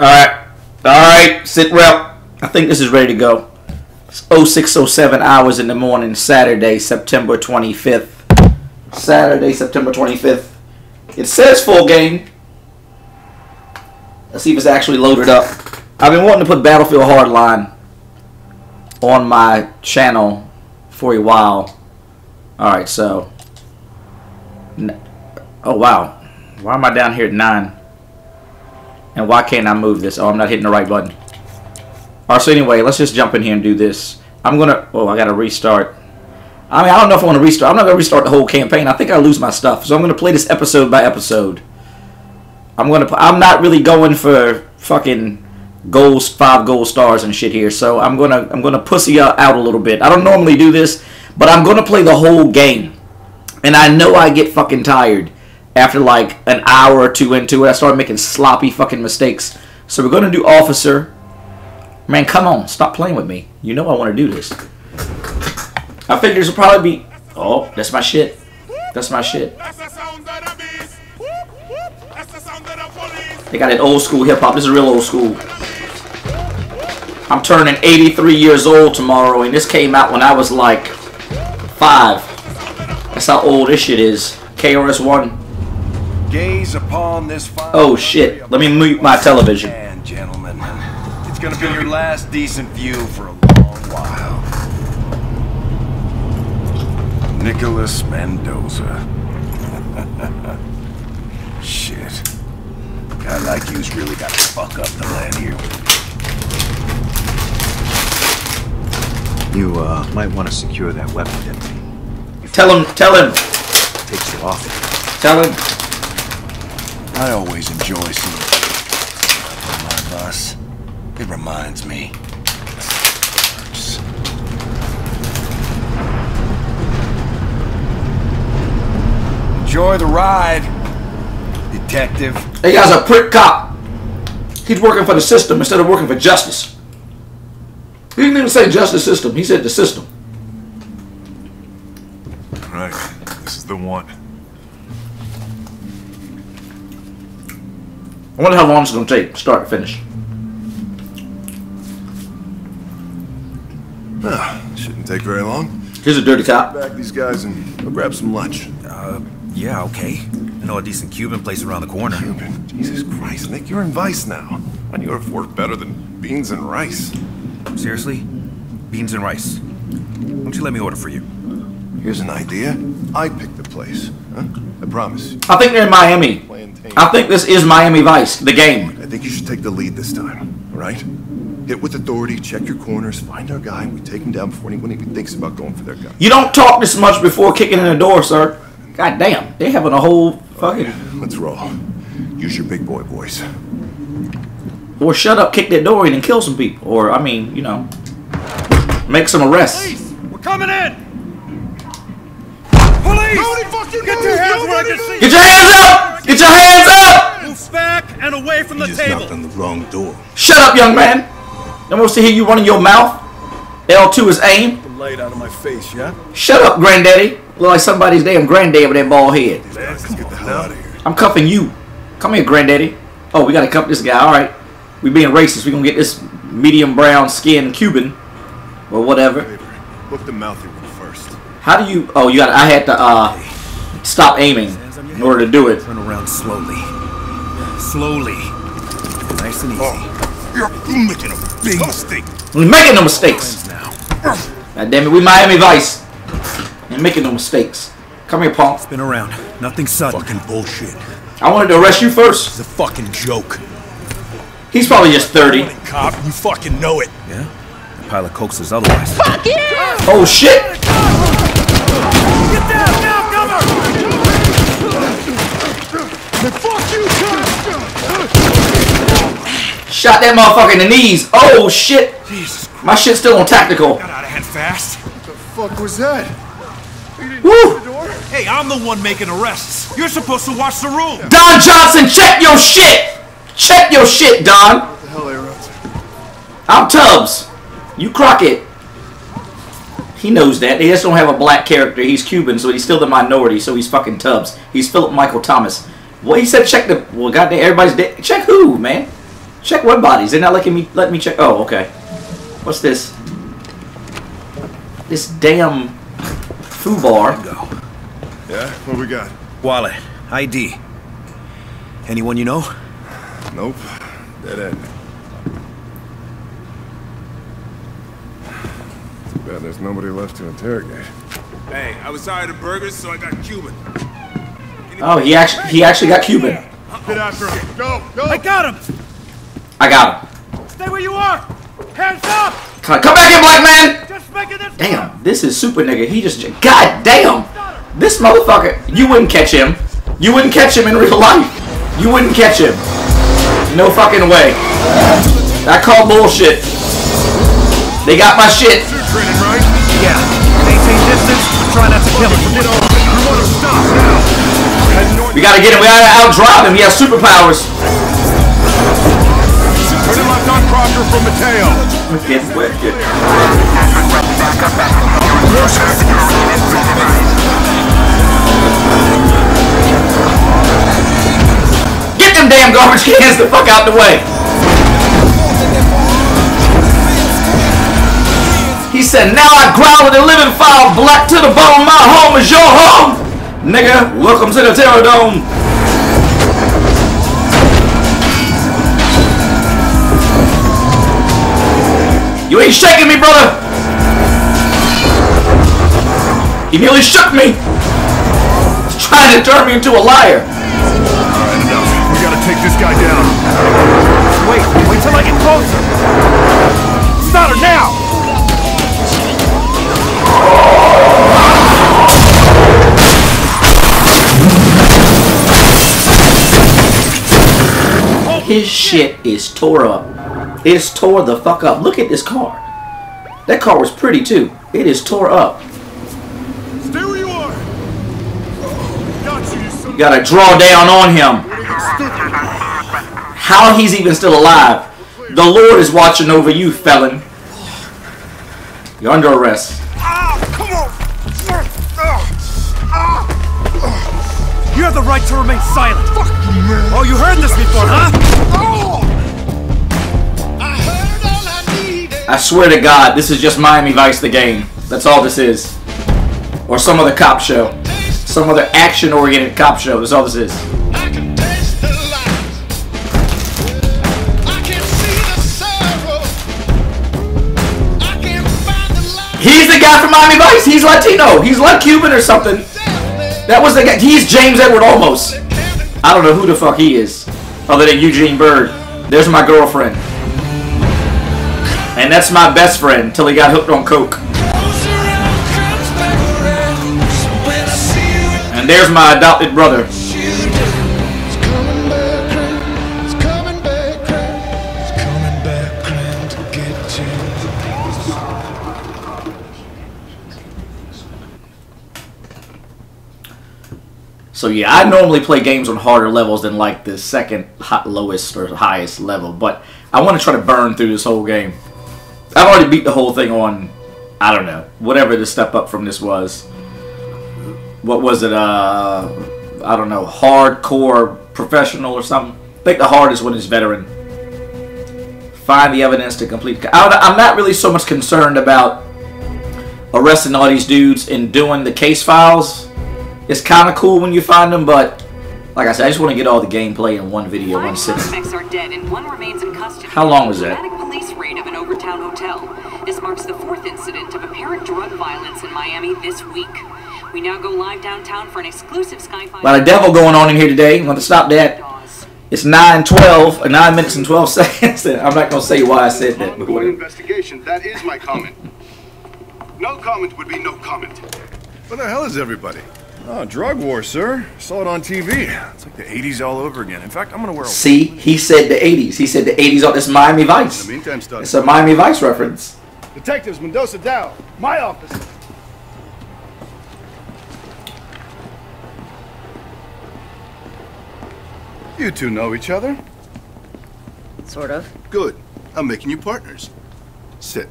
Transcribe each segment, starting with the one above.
Alright. Alright, sit rep. I think this is ready to go. It's 0607 hours in the morning, Saturday, September 25th. Saturday, September 25th. It says full game. Let's see if it's actually loaded up. I've been wanting to put Battlefield Hardline on my channel for a while. Alright, so. Oh, wow. Why am I down here at 9? And why can't I move this? Oh, I'm not hitting the right button. Alright, so anyway, let's just jump in here and do this. I'm gonna... Oh, I gotta restart. I mean, I don't know if I want to restart. I'm not gonna restart the whole campaign. I think I lose my stuff. So I'm gonna play this episode by episode. I'm gonna... I'm not really going for fucking goals, five gold stars and shit here. So I'm gonna... I'm gonna pussy out a little bit. I don't normally do this, but I'm gonna play the whole game. And I know I get fucking tired after like an hour or two into it, I started making sloppy fucking mistakes. So we're gonna do officer. Man, come on, stop playing with me. You know I want to do this. I figured this will probably be. Oh, that's my shit. That's my shit. They got an old school hip hop. This is real old school. I'm turning 83 years old tomorrow, and this came out when I was like five. That's how old this shit is. KRS One. Gaze upon this oh shit! Let me mute my television. Man, gentlemen, it's gonna be your last decent view for a long while. Nicholas Mendoza. shit. Guy like you's really got to fuck up the land here. You uh, might want to secure that weapon, deputy. Tell him. Tell him. Takes you off. Tell him. I always enjoy seeing my bus. It reminds me. Enjoy the ride, detective. Hey, guy's a prick cop. He's working for the system instead of working for justice. He didn't even say justice system. He said the system. Right. This is the one. I wonder how long it's going to take, start to finish. Ah, shouldn't take very long. Here's a dirty cop. Back these guys and go grab some lunch. Uh, yeah, okay. I know a decent Cuban place around the corner. Cuban? Jesus Christ, Nick, you're in Vice now. I knew have work better than beans and rice. Seriously? Beans and rice. Why don't you let me order for you? Here's an idea. I pick the place. Huh? I promise. I think they're in Miami. I think this is Miami Vice, the game. I think you should take the lead this time, all right? Hit with authority, check your corners, find our guy, and we take him down before anyone even thinks about going for their gun. You don't talk this much before kicking in the door, sir. God damn, they having a whole fucking... Let's roll. Use your big boy voice. Or shut up, kick that door in and kill some people. Or, I mean, you know, make some arrests. Police! We're coming in! Police! Nobody Get your hands where I can see Get your hands up! Get your hands up! Move back and away from the You just table. knocked on the wrong door. Shut up, young man. Don't want to hear you running your mouth. L2 is aim. The light out of my face, yeah? Shut up, granddaddy. Look like somebody's damn granddaddy with that bald head. Let's get the hell out of here. I'm cuffing you. Come here, granddaddy. Oh, we gotta cuff this guy. All right. We being racist. We gonna get this medium brown skin Cuban or whatever. Favor, Look the mouthy one first. How do you? Oh, you got. I had to uh stop aiming in order to do it. Turn around slowly. Slowly. Nice and easy. Oh, you're making a big mistake. We're making no mistakes. Now. God damn it, we Miami Vice. Ain't making no mistakes. Come here, Paul. Spin around. Nothing sudden. Fucking bullshit. I wanted to arrest you first. It's a fucking joke. He's probably just 30. Cop, you fucking know it. Yeah? The pilot coaxes otherwise. Oh shit! Get down now, cover! Shot that motherfucker in the knees. Oh shit! My shit's still on tactical. Got out of hand fast. The fuck was that? Woo! Hey, I'm the one making arrests. You're supposed to watch the room. Don Johnson, check your shit! Check your shit, Don! What The hell, Arrows? I'm Tubbs. You Crockett. He knows that. He just don't have a black character. He's Cuban, so he's still the minority, so he's fucking Tubbs. He's Philip Michael Thomas. Well, he said check the... Well, goddamn, everybody's dead. Check who, man? Check what bodies? They're not letting me let me check. Oh, okay. What's this? This damn foo bar. Go. Yeah? What we got? Wallet. ID. Anyone you know? Nope. Dead end. Too there's nobody left to interrogate. Hey, I was tired of burgers, so I got Cuban. Oh, he actually he actually got Cuban. Get after him. Go! Go! I got him! I got him. Stay where you are! Hands up! Come come back here, black man. Just making this Damn, this is super nigga. He just God damn. This motherfucker. You wouldn't catch him. You wouldn't catch him in real life. You wouldn't catch him. No fucking way. I call bullshit. They got my shit. You're right? Yeah. Maintain distance. Try not to kill him. Get on. We want to stop now. We gotta get him. We gotta outdrive him. He has superpowers. Turn left on Crocker from Mateo. Get wicked. Get them damn garbage cans the fuck out the way. He said, now I growl with the living file, black to the bone, my home is your home. Nigga, welcome to the Terror Dome. You ain't shaking me, brother. He nearly shook me. He's trying to turn me into a liar. Enough. We gotta take this guy down. Wait. Wait till I get closer. Start her now! His shit is tore up. It's tore the fuck up. Look at this car. That car was pretty too. It is tore up. Stay where you are. Got you, you, you gotta draw down on him. How he's even still alive. The Lord is watching over you, felon. You're under arrest. Ah, you have the right to remain silent! Fuck you, man! Oh, you heard this before, huh? I swear to God, this is just Miami Vice the game. That's all this is. Or some other cop show. Some other action-oriented cop show. That's all this is. I can taste the light. I can see the sorrow. I can find the light He's the guy from Miami Vice. He's Latino. He's like Cuban or something. That was the guy. He's James Edward Olmos. I don't know who the fuck he is, other than Eugene Bird. There's my girlfriend. And that's my best friend till he got hooked on coke. And there's my adopted brother. So yeah, I normally play games on harder levels than like the second lowest or highest level, but I want to try to burn through this whole game. I've already beat the whole thing on, I don't know, whatever the step up from this was. What was it? Uh, I don't know, hardcore professional or something. I think the hardest one is veteran. Find the evidence to complete. I- I'm not really so much concerned about arresting all these dudes and doing the case files it's kind of cool when you find them, but like I said, I just want to get all the gameplay in one video, one Five sitting. suspects are dead and one custody. How long was that? Dramatic police raid of an Overtown hotel. This marks the fourth incident of apparent drug violence in Miami this week. We now go live downtown for an exclusive Skyfire. A lot of devil going on in here today. I'm going to stop that. It's 9 12, or 9 minutes and 12 seconds. I'm not going to say why I said that. But whatever. investigation. That is my comment. No comment would be no comment. What the hell is everybody? Oh, drug war, sir. Saw it on TV. It's like the 80s all over again. In fact, I'm gonna wear a... See, he said the 80s. He said the 80s on this Miami Vice. In the meantime, Stud. It's a Miami Vice reference. Detectives Mendoza Dao, my office. You two know each other? Sort of. Good. I'm making you partners. Sit.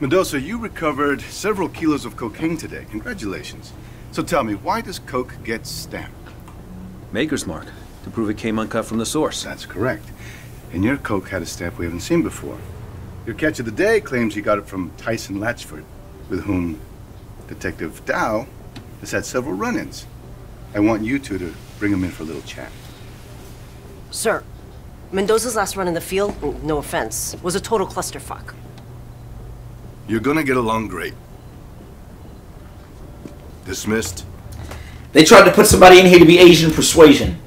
Mendoza, you recovered several kilos of cocaine today. Congratulations. So tell me, why does coke get stamped? Maker's Mark. To prove it came uncut from the source. That's correct. And your coke had a stamp we haven't seen before. Your catch of the day claims you got it from Tyson Latchford, with whom Detective Dao has had several run-ins. I want you two to bring him in for a little chat. Sir, Mendoza's last run in the field, no offense, was a total clusterfuck. You're gonna get along great. Dismissed. They tried to put somebody in here to be Asian persuasion.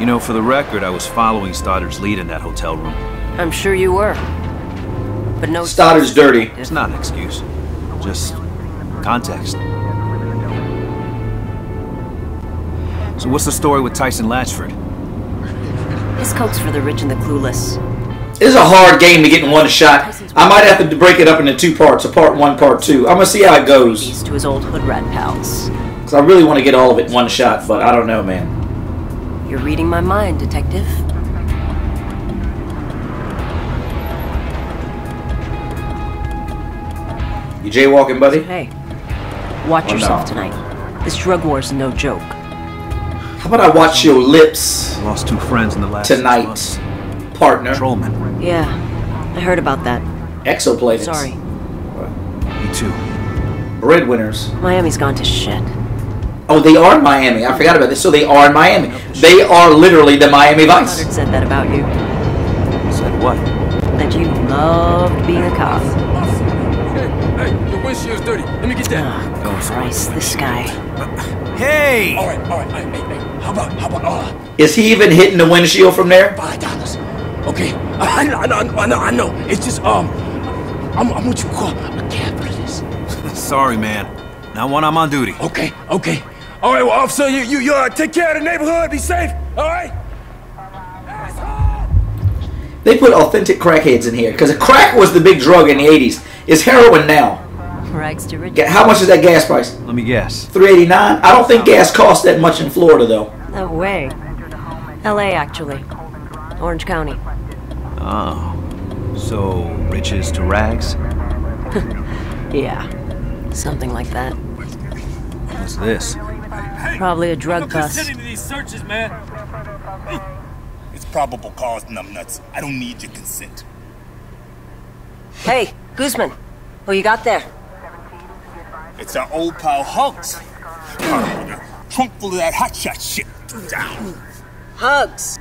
You know, for the record, I was following Stoddard's lead in that hotel room. I'm sure you were. But no. Stoddard's dirty. It's not an excuse. Just context. So what's the story with Tyson Latchford? His coke's for the rich and the clueless. This is a hard game to get in one shot. I might have to break it up into two parts, a part one, part two. I'm gonna see how it goes. To his old hood rat pals. Cause I really want to get all of it in one shot, but I don't know, man. You're reading my mind, detective. You jaywalking, buddy? Hey, watch Oh, yourself no. tonight. This drug war's no joke. How about I watch your lips Lost two friends in the last six tonight, months. partner? Patrolman. Yeah, I heard about that. Exoplanets. Sorry. Me too. Breadwinners. Miami's gone to shit. Oh, they are in Miami. I forgot about this. So they are in Miami. They are literally the Miami Vice. Stoddard said that about you. Said what? That you loved being a cop. Hey, your windshield's dirty. Let me get that. Oh, Christ, this guy. Hey! All right, all right, all right, hey, hey. How about, how about, uh, Is he even hitting the windshield from there? five dollars? Okay. I know, I know, I know, I know. It's just, um, I'm, I'm what you call a capitalist. Sorry, man. Not when I'm on duty. Okay, okay. All right, well, officer, you, you, you, uh, take care of the neighborhood. Be safe, all right? They put authentic crackheads in here because crack was the big drug in the 80s. It's heroin now. Rags to riches. How much is that gas price? Let me guess. 389. I don't think gas costs that much in Florida though. No way. L.A. actually. Orange County. Oh. So, riches to rags? Yeah. Something like that. What's this? Probably a drug bust. to these searches, man. It's probable cause, numbnuts. I don't need your consent. Hey, Guzman. Who you got there? It's our old pal Hugs. Trunk full of that hotshot shit. Down. Hugs.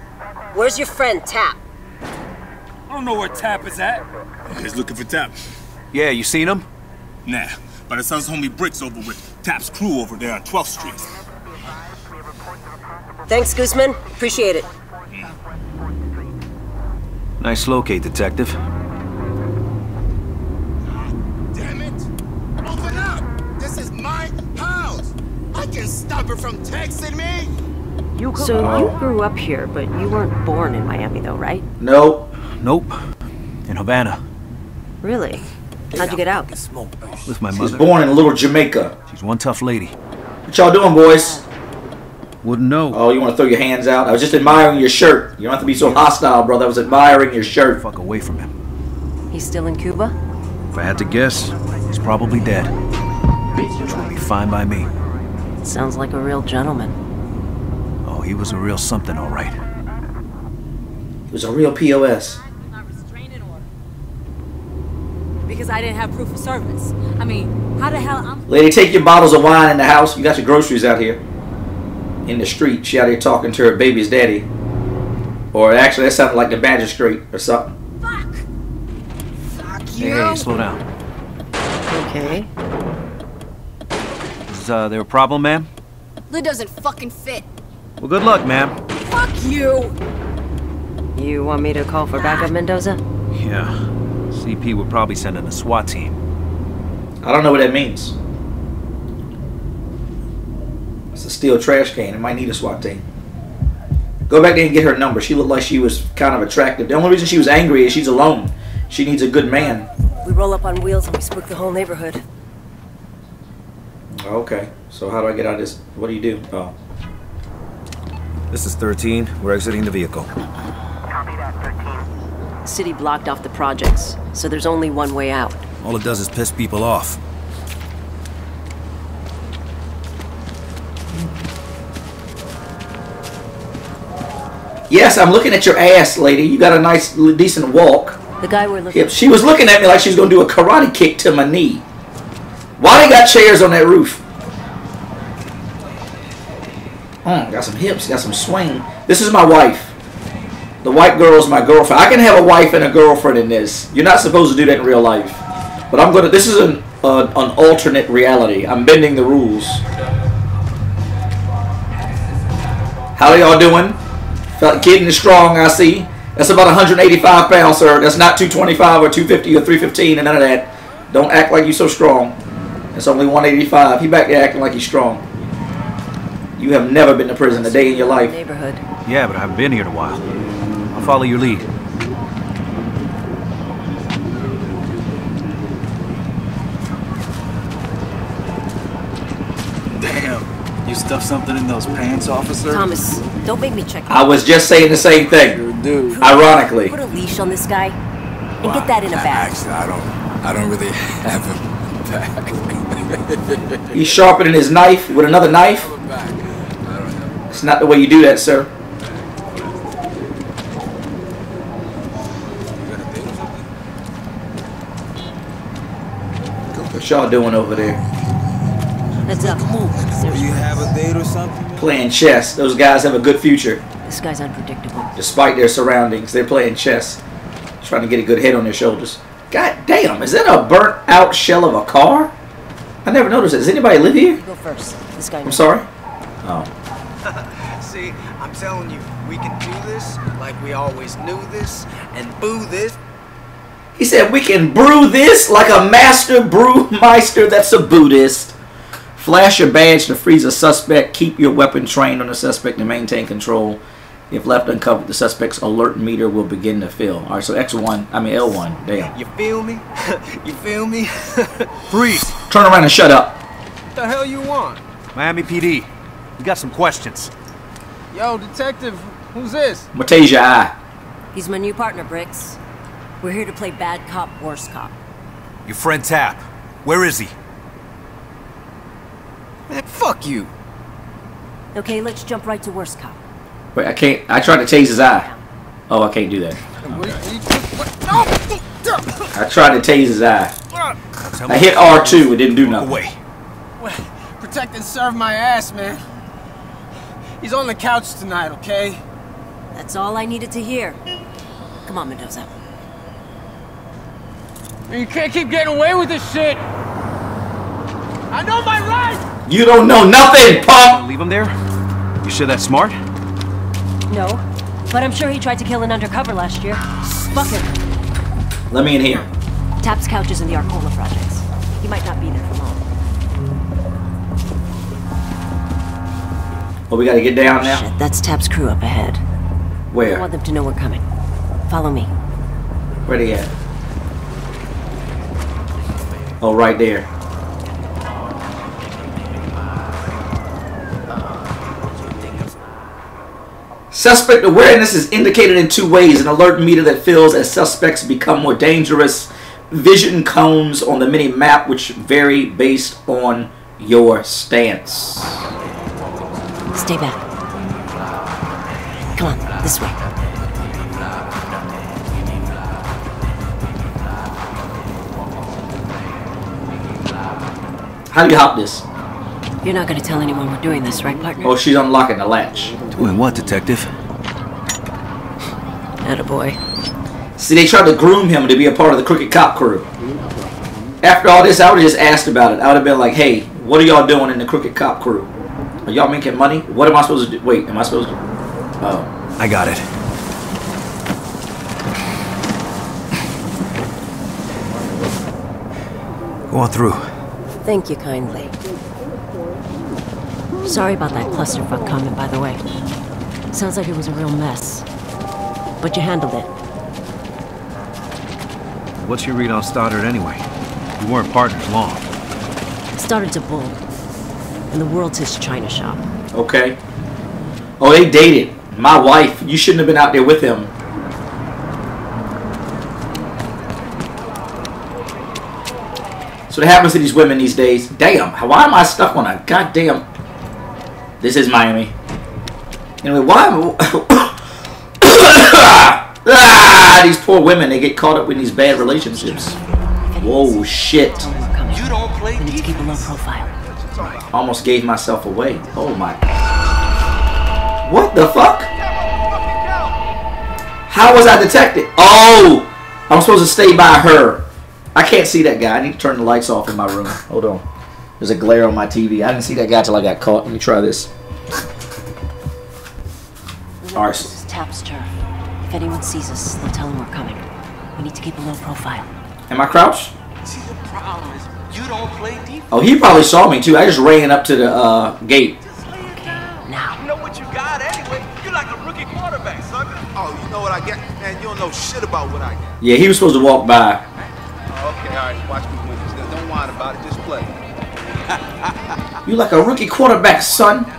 Where's your friend, Tap? I don't know where Tap is at. He's looking for Tap. Yeah, you seen him? Nah, but it sounds homie Bricks over with Tap's crew over there on 12th Street. Thanks, Guzman. Appreciate it. Nice locate, detective. Damn it! Open up! This is my house! I can stop her from texting me! So you grew up here, but you weren't born in Miami, though, right? Nope. Nope. In Havana. Really? How'd you get out? With my He was born in Little Jamaica. She's one tough lady. What y'all doing, boys? Wouldn't know. Oh, you want to throw your hands out? I was just admiring your shirt. You don't have to be so hostile, brother. I was admiring your shirt. Fuck away from him. He's still in Cuba? If I had to guess, he's probably dead. Which would be fine by me. Sounds like a real gentleman. Oh, he was a real something, all right. He was a real POS. Because I didn't have proof of service. I mean, how the hell I'm Lady, take your bottles of wine in the house. You got your groceries out here. In the street. She out here talking to her baby's daddy. Or actually, that sounded like the magistrate or something. Fuck. Fuck Hey, hey, slow down. Okay. Is uh, there a problem, ma'am? Lid doesn't fucking fit. Well, good luck, ma'am. Fuck you! You want me to call for backup, Mendoza? Yeah. CP would probably send in a SWAT team. I don't know what that means. It's a steel trash can. It might need a SWAT team. Go back there and get her number. She looked like she was kind of attractive. The only reason she was angry is she's alone. She needs a good man. We roll up on wheels and we spook the whole neighborhood. Oh, okay. So how do I get out of this? What do you do? Oh. This is 13. We're exiting the vehicle. Copy that, 13. City blocked off the projects, so there's only one way out. All it does is piss people off. Yes, I'm looking at your ass, lady. You got a nice, decent walk. The guy we're looking Yep, she was looking at me like she was gonna do a karate kick to my knee. Why they got chairs on that roof? Mm, got some hips, got some swing. This is my wife. The white girl's my girlfriend. I can have a wife and a girlfriend in this. You're not supposed to do that in real life. But I'm gonna. This is an uh, an alternate reality. I'm bending the rules. How y'all doing? Getting strong. I see. That's about 185 pounds, sir. That's not 225 or 250 or 315 and none of that. Don't act like you're so strong. It's only 185. He back there acting like he's strong. You have never been to prison a day in your life. Neighborhood. Yeah, but I haven't been here in a while. I'll follow your lead. Damn. You stuffed something in those pants, officer? Thomas, don't make me check. I was just saying the same thing. Dude. Ironically. Put a leash on this guy and get that in a bag. Actually, I don't. I don't really have a bag. He's sharpening his knife with another knife. It's not the way you do that, sir. What y'all doing over there? Heads up. Do you have a date or something? Playing chess. Those guys have a good future. This guy's unpredictable. Despite their surroundings, they're playing chess. Trying to get a good head on their shoulders. God damn, is that a burnt out shell of a car? I never noticed it. Does anybody live here? You go first. This guy. I'm sorry? Oh. See, I'm telling you, we can do this like we always knew this, and boo this. He said we can brew this like a master brewmeister that's a Buddhist. Flash your badge to freeze a suspect. Keep your weapon trained on the suspect to maintain control. If left uncovered, the suspect's alert meter will begin to fill. All right, so X1, I mean L1. Damn. You feel me? you feel me? Freeze! Turn around and shut up. what the hell you want? Miami PD. We got some questions. Yo, detective, who's this? Matasia I. He's my new partner, Bricks. We're here to play bad cop, worst cop. Your friend Tap. Where is he? Man, fuck you. Okay, let's jump right to worst cop. Wait, I can't. I tried to tase his eye. Oh, I can't do that. I tried to tase his eye. I hit R2. It didn't do nothing. Away. Protect and serve my ass, man. He's on the couch tonight, okay? That's all I needed to hear. Come on, Mendoza. You can't keep getting away with this shit. I know my rights. You don't know nothing, punk. Leave him there? You sure that's smart? No, but I'm sure he tried to kill an undercover last year. Fuck him. Let me in here. Tap's couch is in the Arcola projects. He might not be there for long. Well, we got to get down oh, now. Shit, that's Tap's crew up ahead. Where? I want them to know we're coming. Follow me. Where they at? Oh, right there. Suspect awareness is indicated in two ways. An alert meter that fills as suspects become more dangerous. Vision cones on the mini map which vary based on your stance. Stay back. Come on, this way. How do you hop this? You're not gonna tell anyone we're doing this, right, partner? Oh, she's unlocking the latch. Doing what, detective? Attaboy. See, they tried to groom him to be a part of the Crooked Cop crew. After all this, I would have just asked about it. I would have been like, hey, what are y'all doing in the Crooked Cop crew? Are y'all making money? What am I supposed to do? Wait, am I supposed to... Oh. I got it. Go on through. Thank you kindly. Sorry about that clusterfuck comment, by the way. Sounds like it was a real mess. But you handled it. What's your read on Stoddard anyway? You weren't partners long. Stoddard's a bull. And the world's his china shop. Okay. Oh, they dated. My wife. You shouldn't have been out there with him. So what happens to these women these days? Damn, why am I stuck on a goddamn this is Miami. Anyway, why am ah, these poor women, they get caught up in these bad relationships. Whoa, shit. You don't play We need to keep a low profile. Almost gave myself away. Oh my. What the fuck? How was I detected? Oh! I'm supposed to stay by her. I can't see that guy. I need to turn the lights off in my room. Hold on. There's a glare on my TV. I didn't see that guy till I got caught. Let me try this. All right. This is Tap's turf. If anyone sees us, they'll tell them we're coming. We need to keep a low profile. Am I crouched? See, the problem is you don't play defense. Oh, he probably saw me too. I just ran up to the uh, gate. Now. You know what you got anyway. You're like a rookie quarterback, sucker. Oh, you know what I get? Man, you don't know shit about what I get. Yeah, he was supposed to walk by. Oh, okay, all right, watch You like a rookie quarterback, son. 20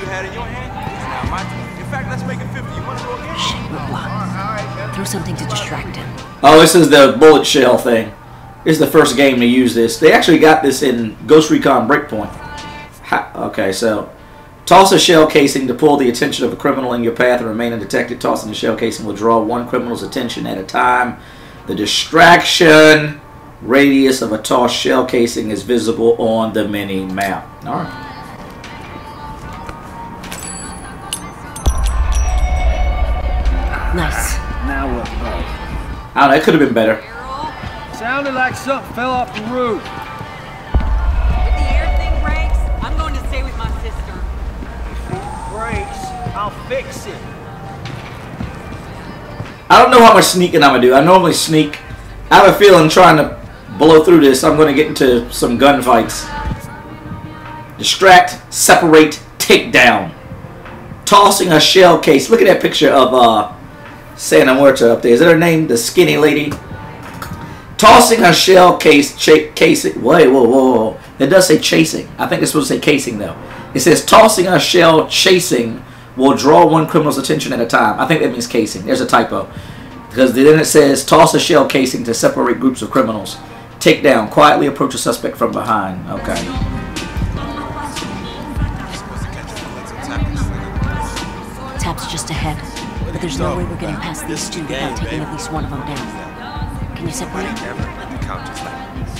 you had in your hand. Now, my In fact, let's make it 50. You want to go again? Shit, we're. Throw something to distract him. Oh, this is the bullet shell thing. This is the first game to use this. They actually got this in Ghost Recon Breakpoint. Ha okay, so toss a shell casing to pull the attention of a criminal in your path and remain undetected. Tossing the shell casing will draw one criminal's attention at a time. The distraction radius of a tossed shell casing is visible on the mini map. All right. Nice. Now what, bud? I don't know. It could have been better. Sounded like something fell off the roof. If the air thing breaks, I'm going to stay with my sister. Breaks. I'll fix it. I don't know how much sneaking I'm gonna do. I normally sneak. I have a feeling trying to blow through this, I'm gonna get into some gunfights. Distract, separate, take down. Tossing a shell case. Look at that picture of uh, Santa Muerta up there. Is that her name? The skinny lady. Tossing a shell case, cha- casing. Wait, whoa, whoa, whoa. It does say chasing. I think it's supposed to say casing though. It says tossing a shell chasing will draw one criminal's attention at a time. I think that means casing. There's a typo. Because then it says toss a shell casing to separate groups of criminals. Take down. Quietly approach a suspect from behind. Okay. Tap's just ahead. But there's no way we're getting past these two without taking at least one of them down. Can you separate?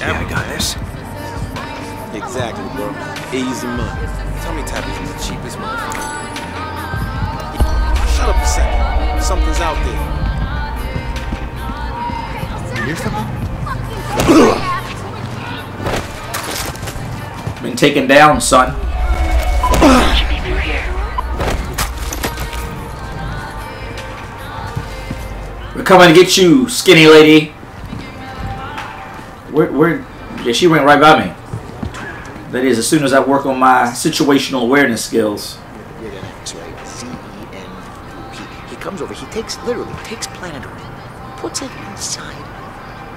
Yeah, I got this. Exactly, bro. Easy money. Tell me Tappy's the cheapest motherfucker. Shut up a second. Something's out there. You hear something? Been taken down, son. We're coming to get you, skinny lady. Where, where? Yeah, she went right by me. That is, as soon as I work on my situational awareness skills. Read an X-ray. Z-E-N. He, he comes over. He takes literally takes planet Earth, puts it inside,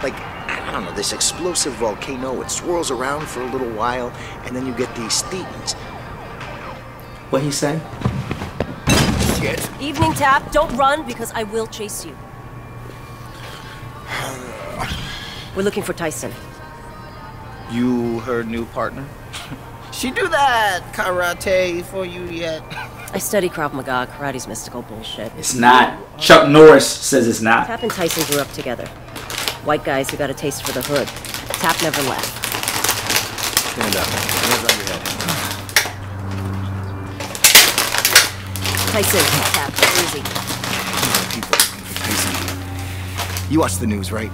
like I don't know, this explosive volcano. It swirls around for a little while, and then you get these thetans. What he say? Shit. Evening, Tap. Don't run because I will chase you. We're looking for Tyson. You her new partner? she do that karate for you yet? I study Krav Maga. Karate's mystical bullshit. It's not. Chuck Norris says it's not. Tap and Tyson grew up together. White guys who got a taste for the hood. Tap never left. Stand up. Hands on your head. Tyson, Tap, easy. You watch the news, right?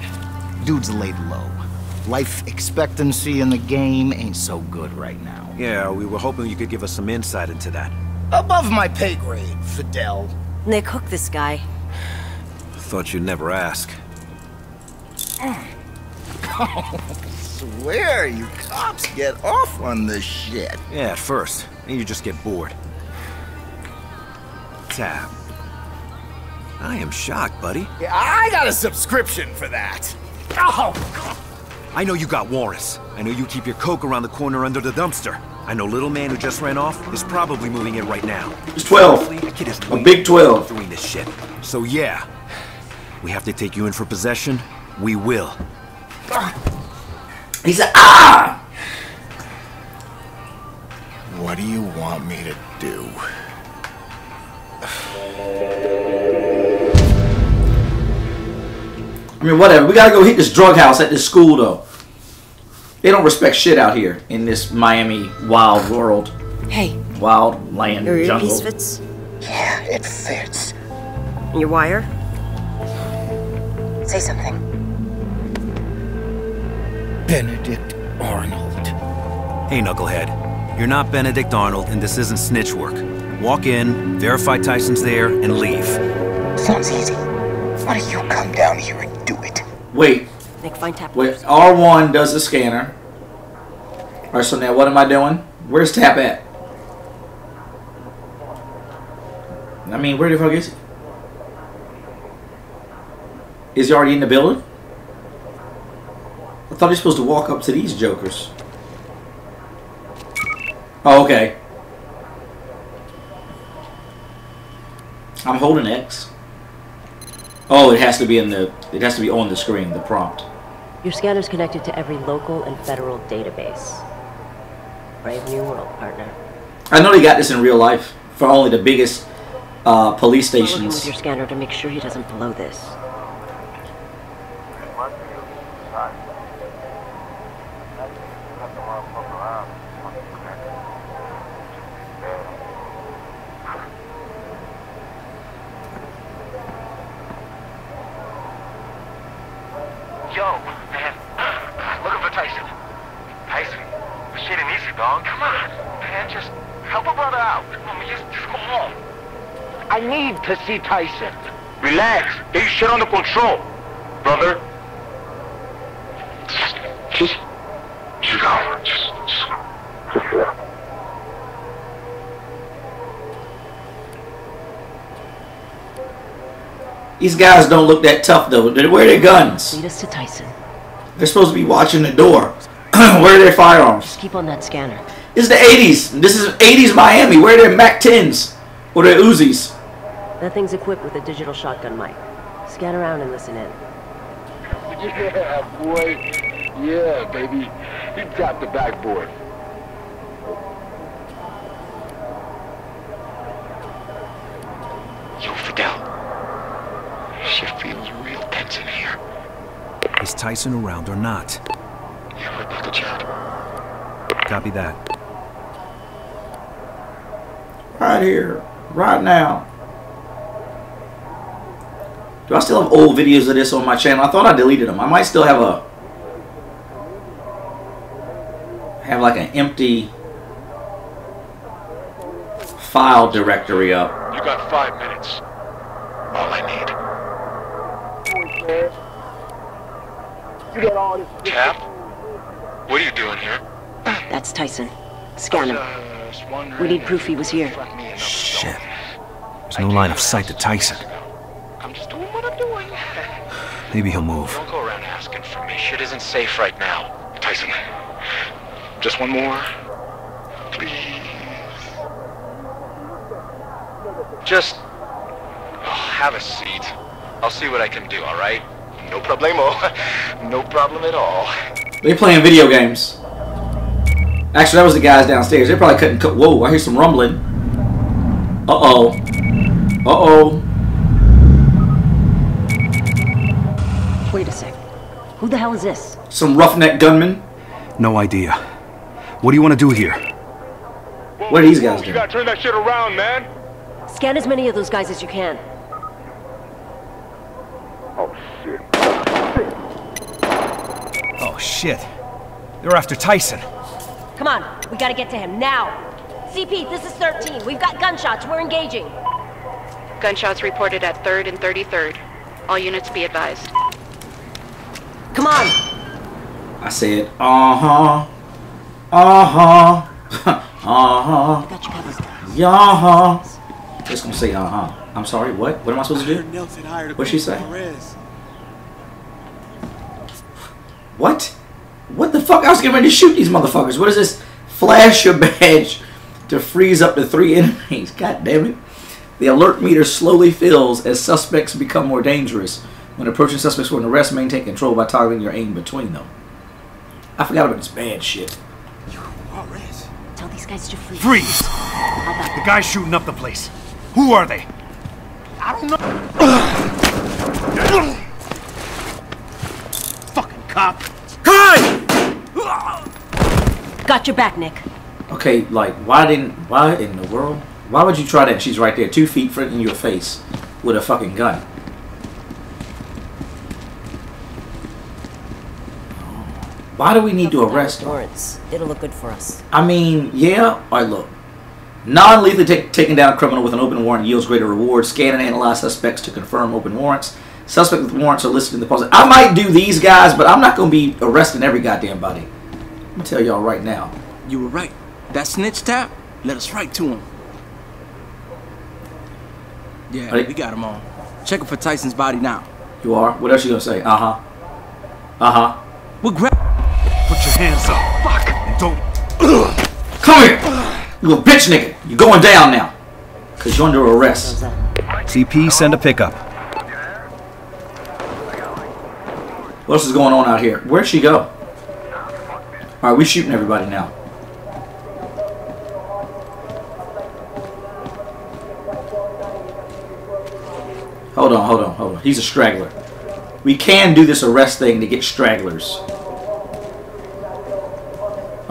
Dude's laid low. Life expectancy in the game ain't so good right now. Yeah, we were hoping you could give us some insight into that. Above my pay grade, Fidel. Nick, hook this guy. Thought you'd never ask. I swear you cops get off on this shit. Yeah, at first. And you just get bored. Tap. I am shocked, buddy. Yeah, I got a subscription for that. Oh, I know you got warrants. I know you keep your coke around the corner under the dumpster. I know little man who just ran off is probably moving it right now. He's 12. Hopefully, kid is A big 12. Doing this shit. So yeah, we have to take you in for possession. We will. He said, ah! What do you want me to do? I mean, whatever. We gotta go hit this drug house at this school, though. They don't respect shit out here in this Miami wild world. Hey. Wild land Your jungle. earpiece fits? Yeah, it fits. Your wire? Say something. Benedict Arnold. Hey, Knucklehead. You're not Benedict Arnold, and this isn't snitch work. Walk in, verify Tyson's there, and leave. Sounds easy. Why don't you come down here and do it? Wait, Nick, find tap. wait. R1 does the scanner. Alright, so now what am I doing? Where's Tap at? I mean, where the fuck is he? Is he already in the building? I thought he was supposed to walk up to these jokers. Oh, okay. I'm holding X. Oh, it has to be in the. It has to be on the screen. The prompt. Your scanner's connected to every local and federal database. Brave new world, partner. I know they got this in real life for only the biggest uh, police working with your scanner to make sure he doesn't blow this. Yo, man, looking for Tyson. Tyson, this shit ain't easy, dog. Come on, man, just help a brother out. Come on, just, just go home. I need to see Tyson. Relax, get your shit under control, brother. Just, just, you know, just, just. These guys don't look that tough though. Where are their guns. Lead us to Tyson. They're supposed to be watching the door. Where are their firearms? Just keep on that scanner. This is the 80s. This is 80s Miami. Where are their Mac 10s? Or their Uzis? That thing's equipped with a digital shotgun mic. Scan around and listen in. Yeah, boy. Yeah, baby. He tapped the backboard. Yo, Fidel. Shit feels real tense in here. Is Tyson around or not? Yeah, we're about to chat. Copy that. Right here. Right now. Do I still have old videos of this on my channel? I thought I deleted them. I might still have a have like an empty file directory up. You got five minutes. All I need. You got all this. Cap? What are you doing here? That's Tyson. Scan him. We need proof he was here. Shit. There's no line of sight to Tyson. I'm just doing what I'm doing. Maybe he'll move. Don't go around asking for me. Shit isn't safe right now. Tyson, just one more. Please. Just oh, have a seat. I'll see what I can do, alright? No problemo. no problem at all. They playing video games. Actually, that was the guys downstairs. They probably couldn't. Co- Whoa! I hear some rumbling. Uh-oh. Uh oh. Uh oh. Wait a sec. Who the hell is this? Some roughneck gunmen. No idea. What do you want to do here? What are these guys You doing? gotta turn that shit around, man. Scan as many of those guys as you can. Oh, shit. Oh, shit. They're after Tyson. Come on, we gotta get to him now. CP, this is 13. We've got gunshots. We're engaging. Gunshots reported at 3rd and 33rd. All units be advised. Come on. I said, uh huh, uh huh, uh huh, Got you covered. yeah huh. Just gonna say uh huh. I'm sorry. What? What am I supposed to do? Nelson What'd she group say? What? What the fuck? I was getting ready to shoot these motherfuckers. What is this? Flash your badge to freeze up to three enemies. God damn it. The alert meter slowly fills as suspects become more dangerous. When approaching suspects for an arrest, maintain control by toggling your aim between them. I forgot about this bad shit. You are always tell these guys to freeze. Freeze! The guys shooting up the place. Who are they? I don't know. Fucking cop. Hi! Got your back, Nick. Okay, like why didn't why in the world? Why would you try that? She's right there, two feet front in your face, with a fucking gun. Why do we need to arrest her? Warrants. It'll look good for us. I mean, yeah. All right, look. Non-lethally taking down a criminal with an open warrant yields greater reward. Scan and analyze suspects to confirm open warrants. Suspects with warrants are listed in the policy. I might do these guys, but I'm not going to be arresting every goddamn body. I'm going tell y'all right now. You were right. That snitch tap led us right to him. Yeah, Hey. we got him on. Checking for Tyson's body now. You are? What else you going to say? Uh-huh. Uh-huh. We'll grab... Put your hands up. Fuck. And don't... Come here! You little bitch nigga. You're going down now. Because you're under arrest. CP, send a pickup. What else is going on out here? Where'd she go? Alright, we shooting everybody now. Hold on, hold on, hold on. He's a straggler. We can do this arrest thing to get stragglers.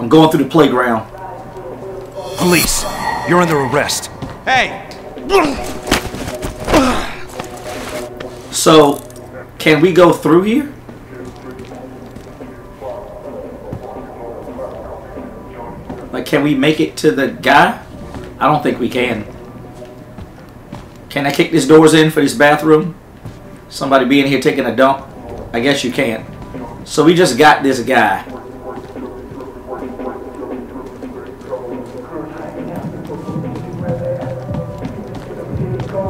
I'm going through the playground. Police, you're under arrest. Hey! So, can we go through here? Like, can we make it to the guy? I don't think we can. Can I kick these doors in for this bathroom? Somebody being here taking a dump? I guess you can. So we just got this guy.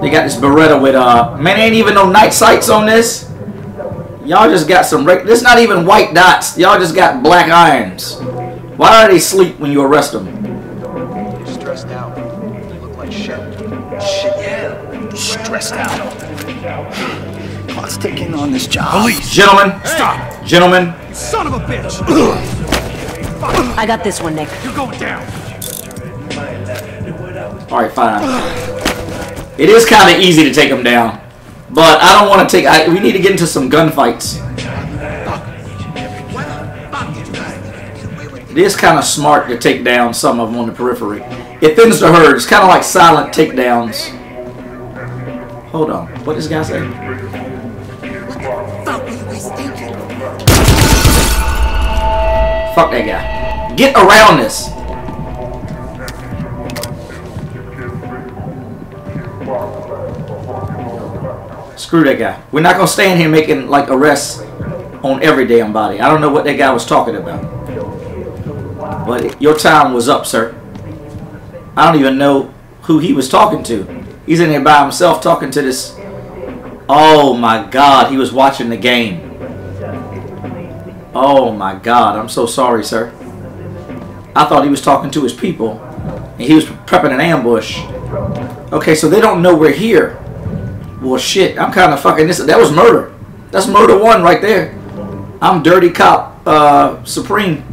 They got this Beretta with uh man ain't even no night sights on this. Y'all just got some reg- this not even white dots. Y'all just got black irons. Why are they sleep when you arrest them? You're stressed out. You look like shit. Shit, yeah. Stressed out. Clock's ticking on this job. Police! Gentlemen, Stop! gentlemen, Son of a bitch! I got this one, Nick. You're going down. Alright, fine. It is kind of easy to take them down. But I don't want to take... I, we need to get into some gunfights. It is kind of smart to take down some of them on the periphery. It thins the herd. It's kind of like silent takedowns. Hold on. What does this guy say? Fuck that guy. Get around this. Screw that guy. We're not gonna stand here making like arrests on every damn body. I don't know what that guy was talking about. But your time was up, sir. I don't even know who he was talking to. He's in there by himself talking to this. Oh my God, he was watching the game. Oh my God, I'm so sorry, sir. I thought he was talking to his people, and he was prepping an ambush. Okay, so they don't know we're here. Well, shit, I'm kind of fucking this. That was murder. That's murder one right there. I'm dirty cop, uh, supreme.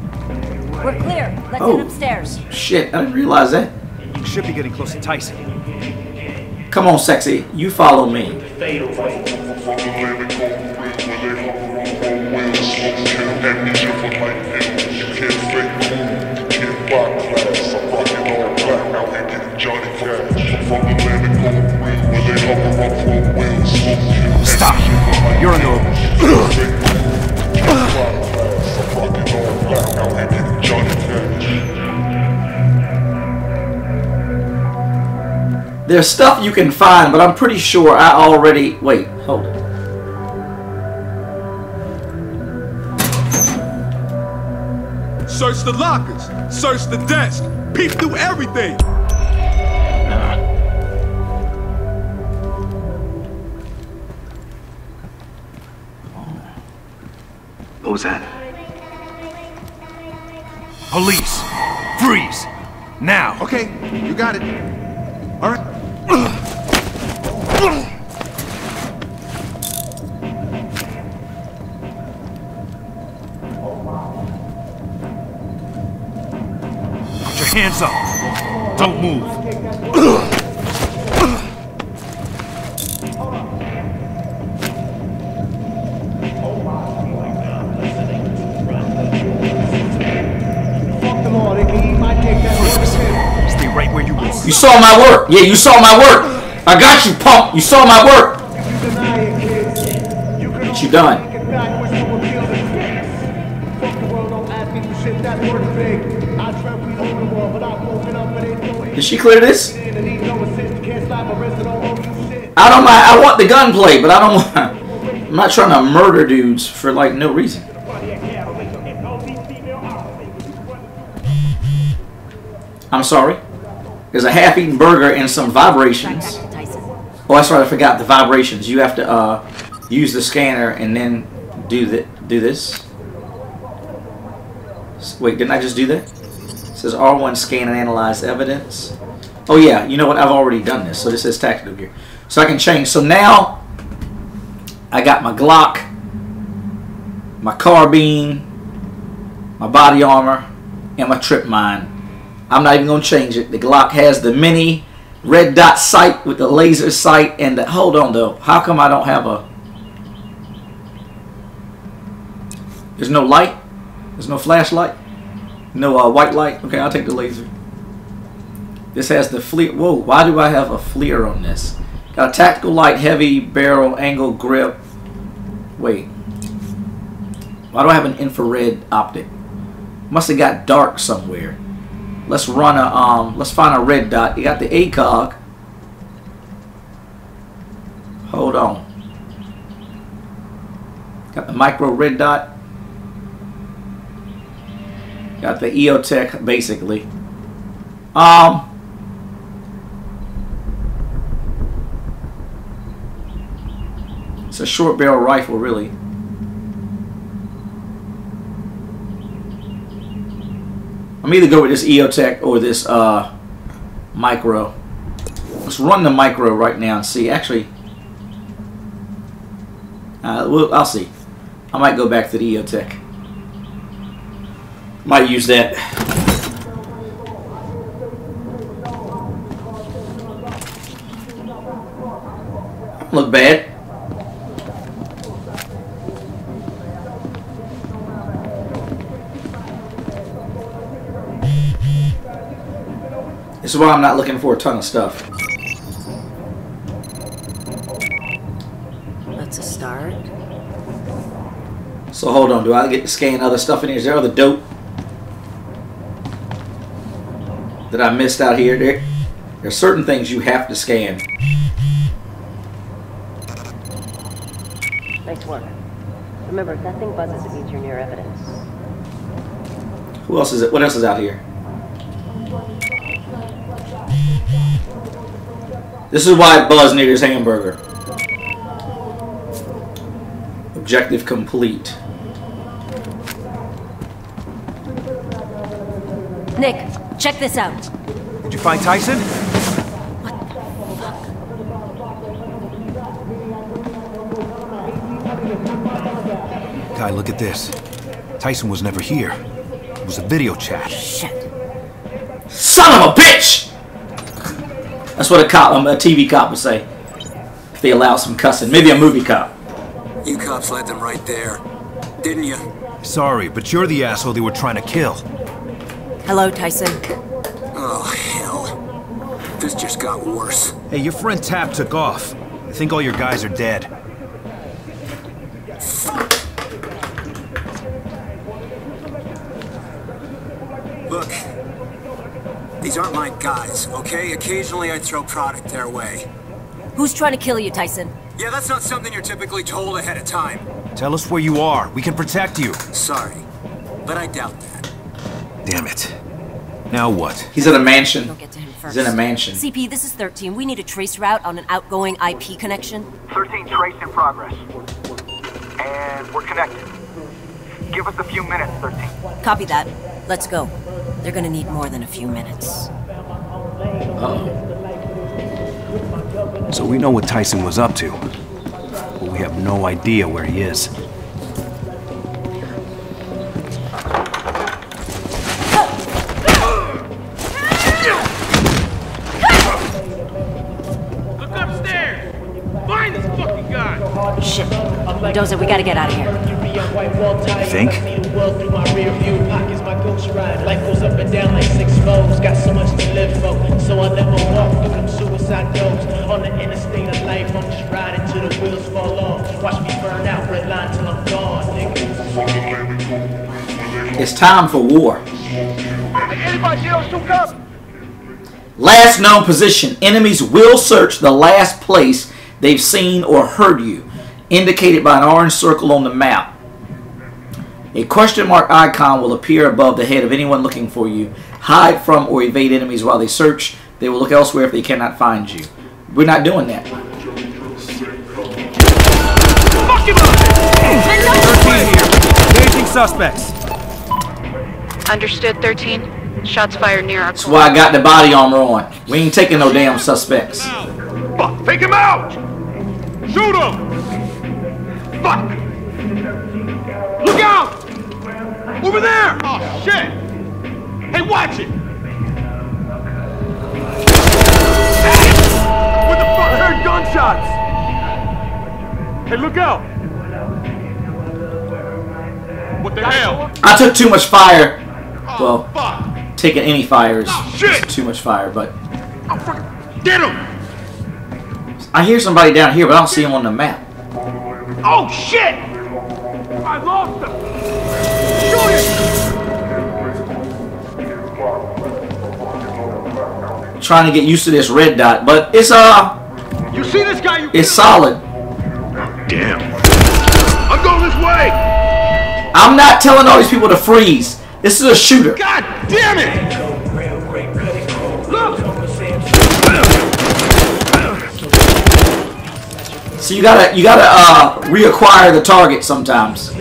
We're clear. Let's Oh. head upstairs. Shit, I didn't realize that. You should be getting close to Tyson. Come on, sexy, you follow me. Stop! You're under There's stuff you can find, but I'm pretty sure I already. Wait, hold it. Search the lockers. Search the desk. Peep through everything. What was that? Police! Freeze! Now! Okay, you got it. All right. Put your hands up! Don't move! You saw my work. Yeah, you saw my work. I got you, pump. You saw my work. What you done? Did she clear this? I don't mind. I want the gunplay, but I don't want. I'm not trying to murder dudes for like no reason. I'm sorry. There's a half-eaten burger and some vibrations. Oh, that's right. I forgot the vibrations. You have to uh, use the scanner and then do that. Do this. Wait, didn't I just do that? It says R1 scan and analyze evidence. Oh yeah, you know what? I've already done this. So this is tactical gear. So I can change. So now I got my Glock, my carbine, my body armor, and my trip mine. I'm not even gonna change it. The Glock has the mini red dot sight with the laser sight and the hold on though. How come I don't have a There's no light? There's no flashlight? No uh, white light? Okay, I'll take the laser. This has the FLIR. Whoa, why do I have a FLIR on this? Got a tactical light, heavy barrel, angle grip. Wait. Why do I have an infrared optic? Must have got dark somewhere. Let's run a um. Let's find a red dot. You got the ACOG. Hold on. Got the micro red dot. Got the EOTech basically. Um. It's a short barrel rifle, really. I'm either go with this EOTech or this uh, micro. Let's run the micro right now and see. Actually, uh, well, I'll see. I might go back to the EOTech. Might use that. Look bad. This is why I'm not looking for a ton of stuff. That's a start. So hold on, do I get to scan other stuff in here? Is there other dope that I missed out here? There, there are certain things you have to scan. Nice work. Remember, if that thing buzzes, it means you're near evidence. Who else is it? What else is out here? This is why it buzzed near hamburger. Objective complete. Nick, check this out. Did you find Tyson? Guy, look at this. Tyson was never here. It was a video chat. Shit. Son of a bitch! That's what a cop, um, a TV cop would say. If they allow some cussing. Maybe a movie cop. You cops led them right there, didn't you? Sorry, but you're the asshole they were trying to kill. Hello, Tyson. Oh, hell. This just got worse. Hey, your friend Tap took off. I think all your guys are dead. These aren't my guys, okay? Occasionally I throw product their way. Who's trying to kill you, Tyson? Yeah, that's not something you're typically told ahead of time. Tell us where you are. We can protect you. Sorry, but I doubt that. Damn it. Now what? He's at a mansion. Don't get to him first. He's in a mansion. CP, this is 13. We need a trace route on an outgoing IP connection. 13 trace in progress. And we're connected. Give us a few minutes, 13. Copy that. Let's go. They're gonna need more than a few minutes. Oh. So we know what Tyson was up to, but we have no idea where he is. Look upstairs! Find this fucking guy! Shit. Doza, we gotta get out of here. You think? Life goes up and down like six. Got so much to live for, so I never walk through them suicide doors. On the interstate of life, I'm just riding till the wheels fall off. Watch me burn out, red line till I'm gone, nigga. It's time for war. Anybody see those two cops? Last known position. Enemies will search the last place they've seen or heard you, indicated by an orange circle on the map. A question mark icon will appear above the head of anyone looking for you. Hide from or evade enemies while they search. They will look elsewhere if they cannot find you. We're not doing that. Engaging suspects. Understood, 13. Shots fired near our That's why I got the body armor on. We ain't taking no damn suspects. Fuck, take him out! Shoot him! Fuck! Look out! Over there! Oh, shit! Hey, watch it! What the fuck? I heard gunshots! Hey, look out! What the hell? I took too much fire. Oh, well, taking any fires oh, is is too much fire, but oh, Get him! I hear somebody down here, but I don't see him on the map. Oh, shit! I lost him! Shoot Trying to get used to this red dot, but it's uh. You see this guy? You it's solid. Damn. I'm going this way! I'm not telling all these people to freeze. This is a shooter. God damn it! So you gotta you gotta uh reacquire the target sometimes.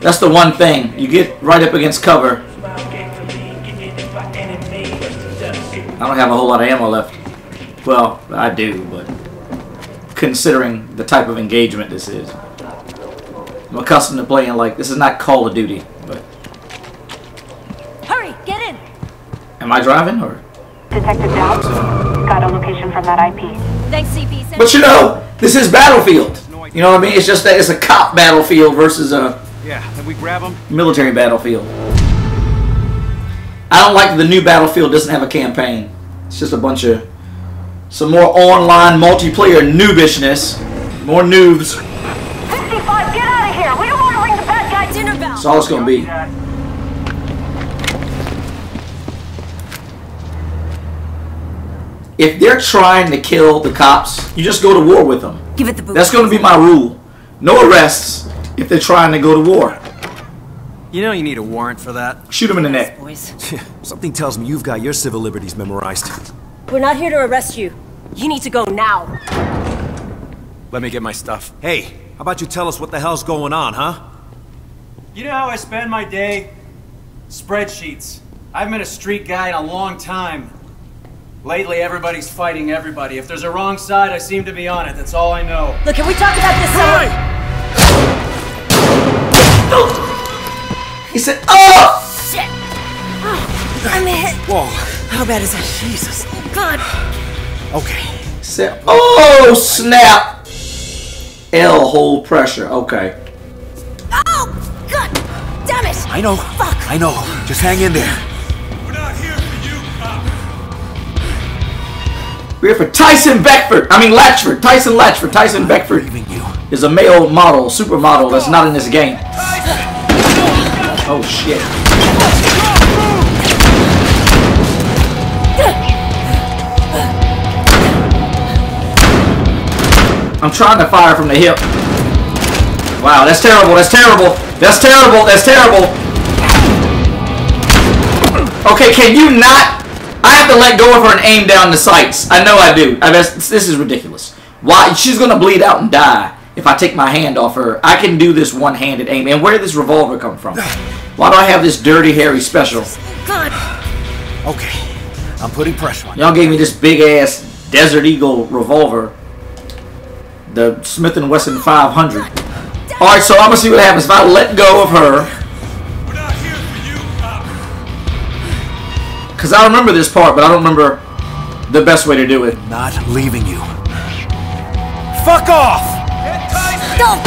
That's the one thing. You get right up against cover. I don't have a whole lot of ammo left. Well, I do, but considering the type of engagement this is. I'm accustomed to playing like this is not Call of Duty, but Hurry, get in! am I driving or Detective Dao, got a location from that IP. Thanks, CP. But you know, this is Battlefield. You know what I mean? It's just that it's a cop battlefield versus a Yeah, and we grab them. military battlefield. I don't like the new Battlefield doesn't have a campaign. It's just a bunch of some more online multiplayer noobishness. More noobs. 55, get out of here! We don't want to ring the bad guy dinner bell! That's all it's gonna be. If they're trying to kill the cops, you just go to war with them. Give it the boot. That's gonna be my rule. No arrests if they're trying to go to war. You know you need a warrant for that. Shoot them in the neck. Boys. Something tells me you've got your civil liberties memorized. We're not here to arrest you. You need to go now. Let me get my stuff. Hey, how about you tell us what the hell's going on, huh? You know how I spend my day? Spreadsheets. I haven't been a street guy in a long time. Lately, everybody's fighting everybody. If there's a wrong side, I seem to be on it. That's all I know. Look, can we talk about this uh, some He said, "Oh shit! Oh, I'm hit. Whoa. How bad is that? Jesus. Oh, God. Okay. Said, oh snap! L hold pressure. Okay. Oh, God. Damn it. I know. Fuck. I know. Just hang in there. We're here for Tyson Beckford. I mean Latchford. Tyson Latchford. Tyson Beckford is a male model, supermodel that's not in this game. Oh shit. I'm trying to fire from the hip. Wow, that's terrible. That's terrible. That's terrible. That's terrible. Okay, can you not? I have to let go of her and aim down the sights. I know I do. I guess this is ridiculous. Why? She's gonna bleed out and die if I take my hand off her. I can do this one-handed aim. And where did this revolver come from? Why do I have this Dirty Harry special? God. Okay. I'm putting pressure on. Y'all gave me this big ass Desert Eagle revolver, the Smith and Wesson 500. All right, so I'm gonna see what happens if I let go of her. Cause I remember this part, but I don't remember the best way to do it. Not leaving you. Fuck off! No.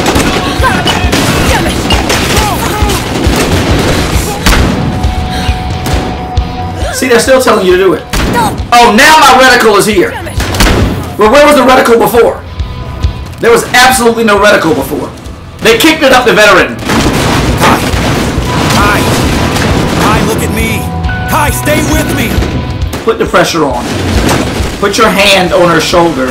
See, they're still telling you to do it. Oh, now my reticle is here. Well, where was the reticle before? There was absolutely no reticle before. They kicked it up the veteran. Khai! Khai, look at me! Khai, stay with me! Put the pressure on. Put your hand on her shoulder.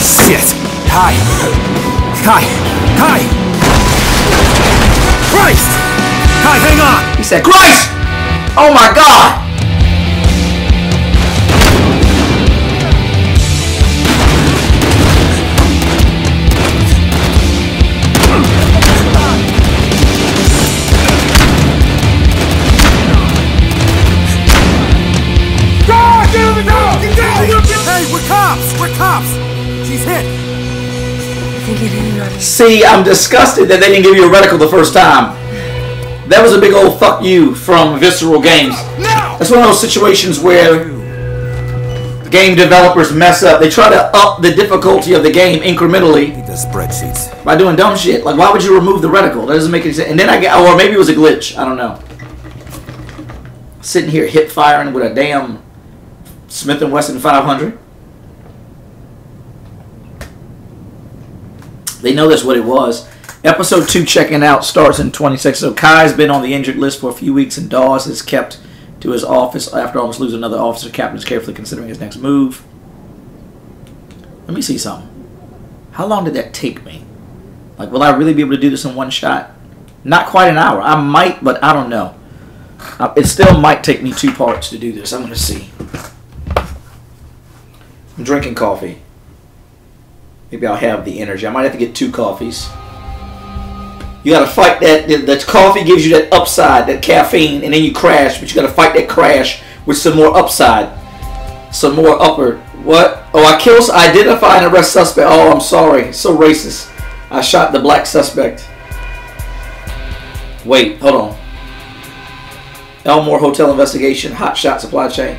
Shit! Khai! Khai! Khai! Christ! Khai, hang on! He said, Christ! Oh my god! See, I'm disgusted that they didn't give you a reticle the first time. That was a big old fuck you from Visceral Games. That's one of those situations where game developers mess up. They try to up the difficulty of the game incrementally The spreadsheets. by doing dumb shit. Like, why would you remove the reticle? That doesn't make any sense. And then I get, or maybe it was a glitch. I don't know. Sitting here hip firing with a damn Smith and Wesson 500. They know that's what it was. Episode 2 checking out starts in 26. So Khai's been on the injured list for a few weeks, and Dawes is kept to his office after almost losing another officer. Captain is carefully considering his next move. Let me see something. How long did that take me? Like, will I really be able to do this in one shot? Not quite an hour. I might, but I don't know. Uh, it still might take me two parts to do this. I'm going to see. I'm drinking coffee. Maybe I'll have the energy. I might have to get two coffees. You gotta fight that. The coffee gives you that upside, that caffeine, and then you crash. But you gotta fight that crash with some more upside, some more upper. What? Oh, I killed. Identify and arrest suspect. Oh, I'm sorry. So racist. I shot the black suspect. Wait, hold on. Elmore Hotel investigation, hot shot supply chain.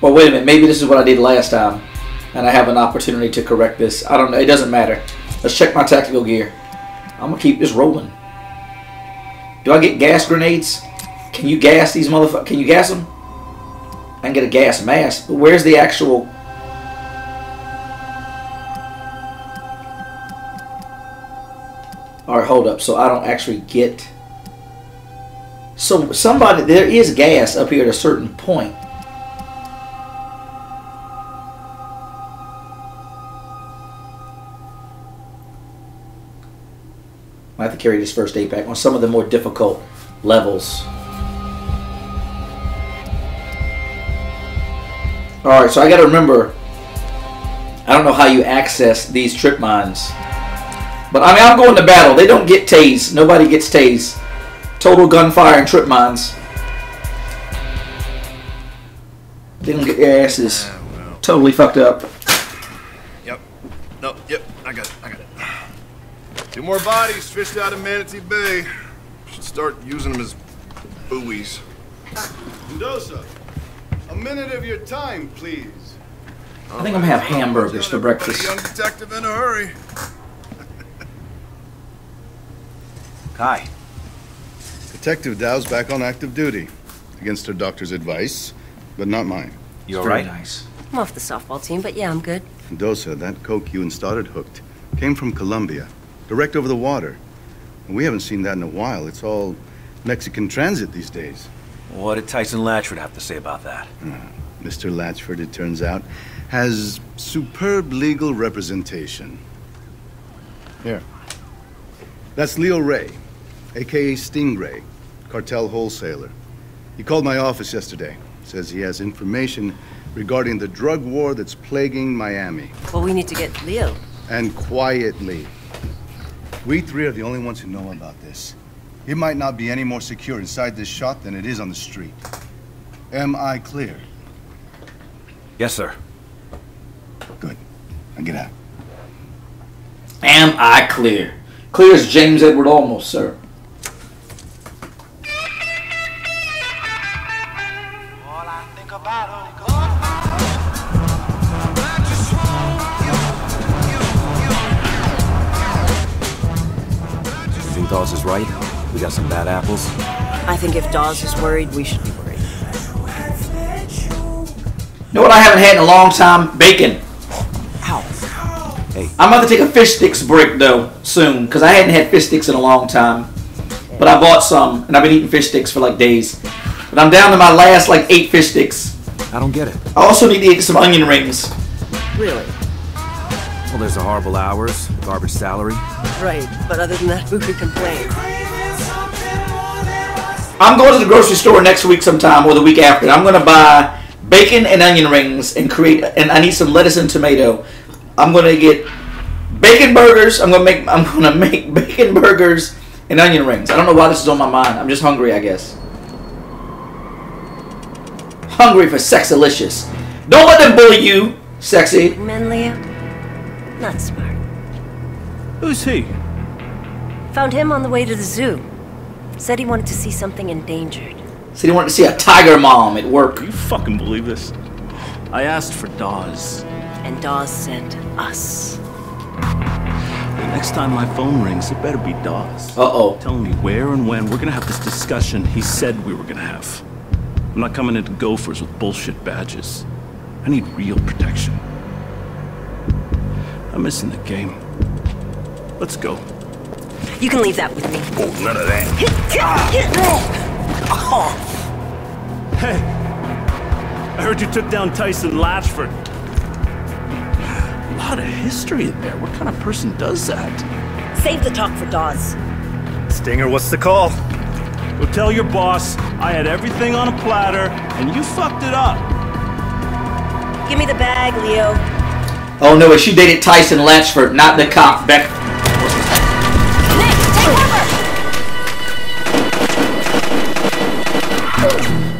Well, wait a minute. Maybe this is what I did last time, and I have an opportunity to correct this. I don't know. It doesn't matter. Let's check my tactical gear. I'm gonna keep this rolling. Do I get gas grenades? Can you gas these motherfuckers? Can you gas them? I can get a gas mask, but where's the actual? All right, hold up. So I don't actually get. So somebody, there is gas up here at a certain point. I have to carry this first aid pack on some of the more difficult levels. Alright, so I gotta remember, I don't know how you access these trip mines. But I mean, I'm going to battle. They don't get tased. Nobody gets tased. Total gunfire and trip mines. They don't get their asses totally fucked up. Yep. No, yep. I got it. I got it. Two more bodies fished out of Manatee Bay. Should start using them as buoys. Mendoza, a minute of your time, please. I think I'm gonna have hamburgers for breakfast. Young detective in a hurry. Khai. Detective Dao's back on active duty. Against her doctor's advice, but not mine. You're right. nice. I'm off the softball team, but yeah, I'm good. Mendoza, that coke you and Stoddard hooked, came from Colombia, direct over the water. And we haven't seen that in a while. It's all Mexican transit these days. What did Tyson Latchford have to say about that? Hmm. Mr. Latchford, it turns out, has superb legal representation. Here. That's Leo Ray, aka Stingray, cartel wholesaler. He called my office yesterday. Says he has information regarding the drug war that's plaguing Miami. Well, we need to get Leo. And quietly. We three are the only ones who know about this. It might not be any more secure inside this shop than it is on the street. Am I clear? Yes, sir. Good. Now get out. Am I clear? Clear as James Edward Olmos, sir. Dawes is right? We got some bad apples? I think if Dawes is worried, we should be worried. You know what I haven't had in a long time? Bacon. Ow. Hey. I'm about to take a fish sticks break though soon because I hadn't had fish sticks in a long time. But I bought some and I've been eating fish sticks for like days. But I'm down to my last like eight fish sticks. I don't get it. I also need to eat some onion rings. Really? Well, there's the horrible hours, garbage salary. Right, but other than that, who could complain? I'm going to the grocery store next week sometime or the week after. I'm going to buy bacon and onion rings and create and I need some lettuce and tomato. I'm going to get bacon burgers. I'm going to make I'm going to make bacon burgers and onion rings. I don't know why this is on my mind. I'm just hungry, I guess. Hungry for sex delicious. Don't let them bully you, sexy. Men, Leo? Not smart. Who's he? Found him on the way to the zoo. Said he wanted to see something endangered. Said he wanted to see a tiger mom at work. You fucking believe this? I asked for Dawes. And Dawes sent us. The next time my phone rings, it better be Dawes. Uh-oh. Telling me where and when we're gonna have this discussion he said we were gonna have. I'm not coming into Gophers with bullshit badges. I need real protection. I'm missing the game. Let's go. You can leave that with me. Oh, none of that. Ah. Hey, I heard you took down Tyson Latchford. A lot of history in there. What kind of person does that? Save the talk for Dawes. Stinger, what's the call? Go tell your boss I had everything on a platter and you fucked it up. Give me the bag, Leo. Oh no, she dated Tyson Latchford, not the cop. Beck.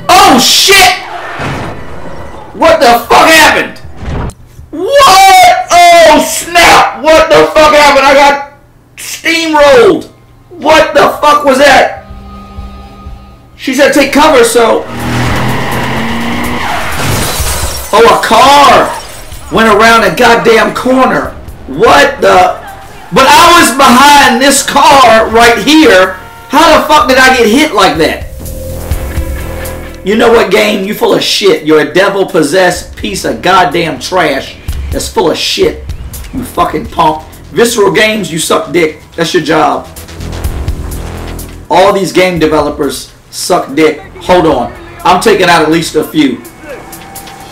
Oh shit! What the fuck happened? What? Oh snap! What the fuck happened? I got steamrolled. What the fuck was that? She said take cover, so. Oh, a car went around a goddamn corner. What the? But I was behind this car right here. How the fuck did I get hit like that? You know what, game? You full of shit. You're a devil possessed piece of goddamn trash that's full of shit. You fucking punk. Visceral Games, you suck dick. That's your job. All these game developers suck dick. Hold on. I'm taking out at least a few.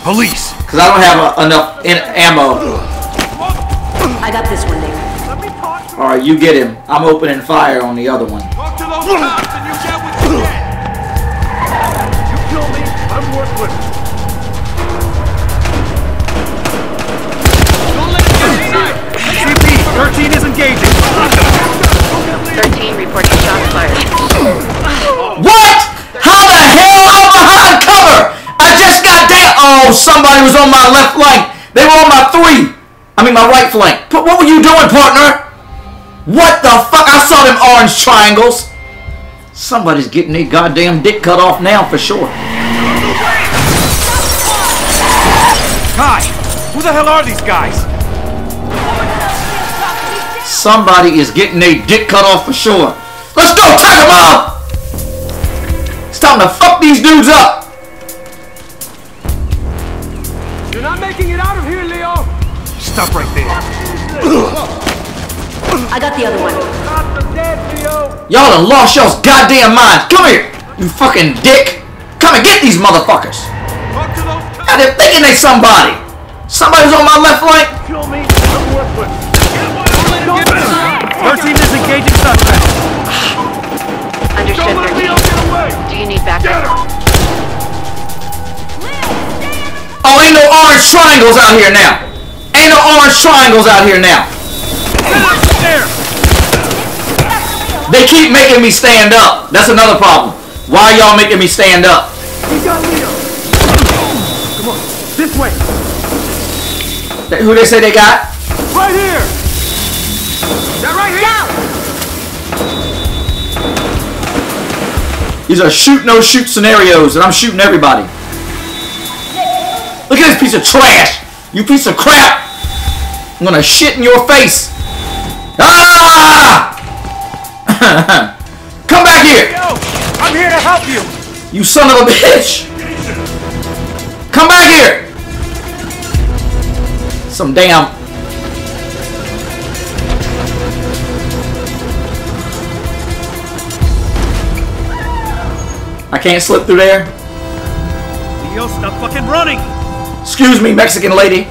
Police! Because I don't have a, enough in, ammo. I got this one, Nick. Alright, you get him. I'm opening fire on the other one. Talk to those cops and you get what you get. You kill me, I'm worthless. Don't let him get inside. CP, 13 is engaging. 13 reporting shots fired. What? Oh, somebody was on my left flank. They were on my three. I mean, my right flank. But what were you doing, partner? What the fuck? I saw them orange triangles. Somebody's getting their goddamn dick cut off now for sure. Khai, who the hell are these guys? Somebody is getting their dick cut off for sure. Let's go, tie them up! It's time to fuck these dudes up! You're not making it out of here, Leo. Stop right there. I got the other one. Cops are dead, Leo. Y'all done lost y'all's goddamn minds. Come here, you fucking dick. Come and get these motherfuckers. Talk to those. Now they're thinking they somebody. Somebody's on my left flank. Kill me, I'm worthless. Don't let him 13 is engaging suspect. Understood, Don't let Leo 13. get away. Do you need Get backup? Oh, ain't no orange triangles out here now. Ain't no orange triangles out here now. They keep making me stand up. That's another problem. Why y'all making me stand up? We got Leo. Come on, this way. Th- Who they say they got? Right here. That right here. These are shoot no shoot scenarios, and I'm shooting everybody. Look at this piece of trash! You piece of crap! I'm gonna shit in your face! Ah! Come back here! I'm here to help you! You son of a bitch! Come back here! Some damn. I can't slip through there. Leo, stop fucking running! Excuse me, Mexican lady.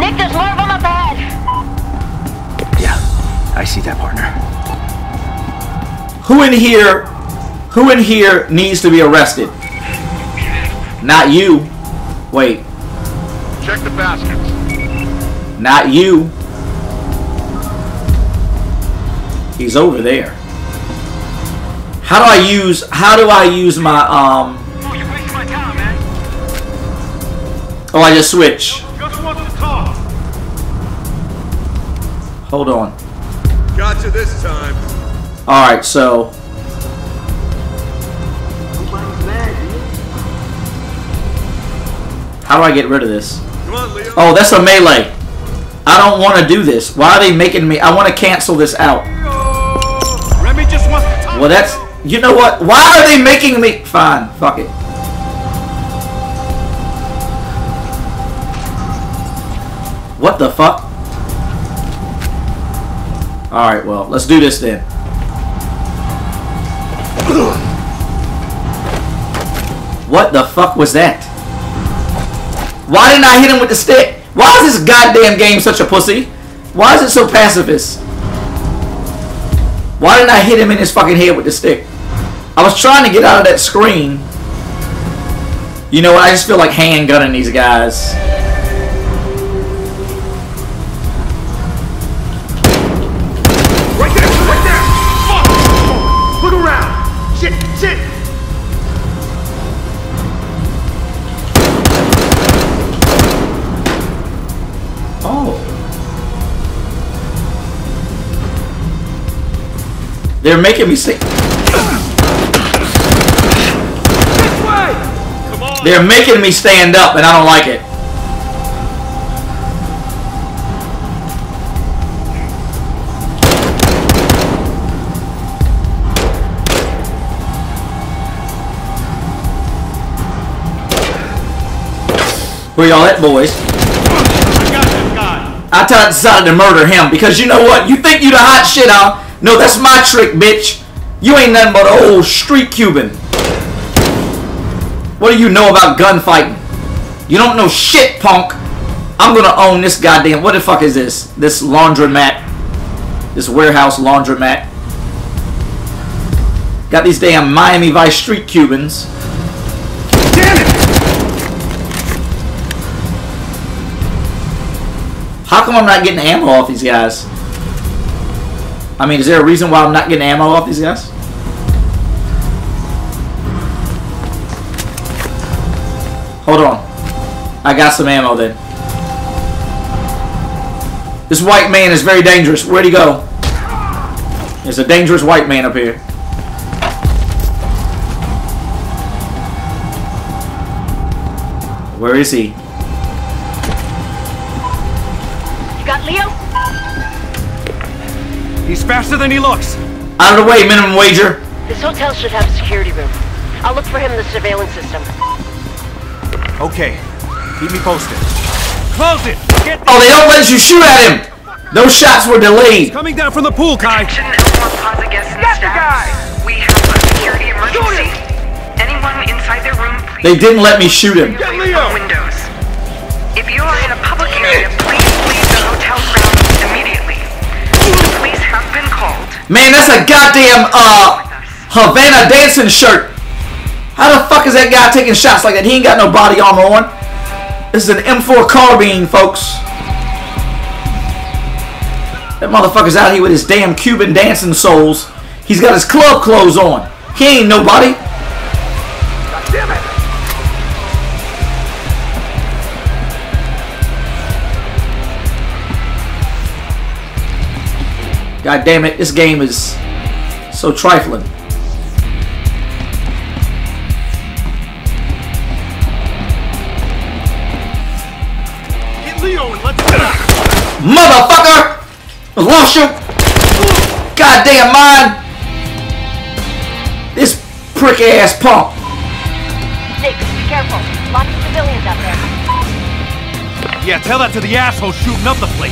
Nick, there's more of them up ahead. Yeah, I see that, partner. Who in here? Who in here needs to be arrested? Not you. Wait. Check the baskets. Not you. He's over there. How do I use how do I use my um Oh I just switch. Just wants to talk. Hold on. Gotcha this time. Alright, so How do I get rid of this? Come on, Leo. Oh, that's a melee. I don't want to do this. Why are they making me? I want to cancel this out. Remy just wants to talk. Well, that's. You know what? Why are they making me? Fine. Fuck it. What the fuck? Alright, well, let's do this then. What the fuck was that? Why didn't I hit him with the stick? Why is this goddamn game such a pussy? Why is it so pacifist? Why didn't I hit him in his fucking head with the stick? I was trying to get out of that screen. You know what? I just feel like handgunning these guys. Right there! Right there! Fuck! Look around! Shit! Shit! Oh. They're making me say. They're making me stand up, and I don't like it. Where y'all at, boys? I decided to murder him because you know what? You think you the hot shit, huh? No, that's my trick, bitch. You ain't nothing but an old street Cuban. What do you know about gunfighting? You don't know shit, punk. I'm gonna own this goddamn. What the fuck is this? This laundromat. This warehouse laundromat. Got these damn Miami Vice street Cubans. Damn it! How come I'm not getting ammo off these guys? I mean, is there a reason why I'm not getting ammo off these guys? I got some ammo then. This white man is very dangerous. Where'd he go? There's a dangerous white man up here. Where is he? You got Leo? He's faster than he looks. Out of the way, minimum wager. This hotel should have a security room. I'll look for him in the surveillance system. Okay. Keep me posted. Close it! Get Oh, they don't let you shoot at him! Those shots were delayed. coming down from the pool, Khai! Got the guy! We have a security emergency. Anyone inside their room, please They didn't let me shoot him. away from windows. If you are in a public area, please leave the hotel grounds immediately. The police have been called. Man, that's a goddamn uh Havana dancing shirt. How the fuck is that guy taking shots like that? He ain't got no body armor on. This is an M4 carbine, folks. That motherfucker's out here with his damn Cuban dancing souls. He's got his club clothes on. He ain't nobody. God damn it! God damn it, this game is so trifling. Lost your goddamn mind! This prick ass punk. Nick, be careful. Lots of civilians out there. Yeah, tell that to the asshole shooting up the place.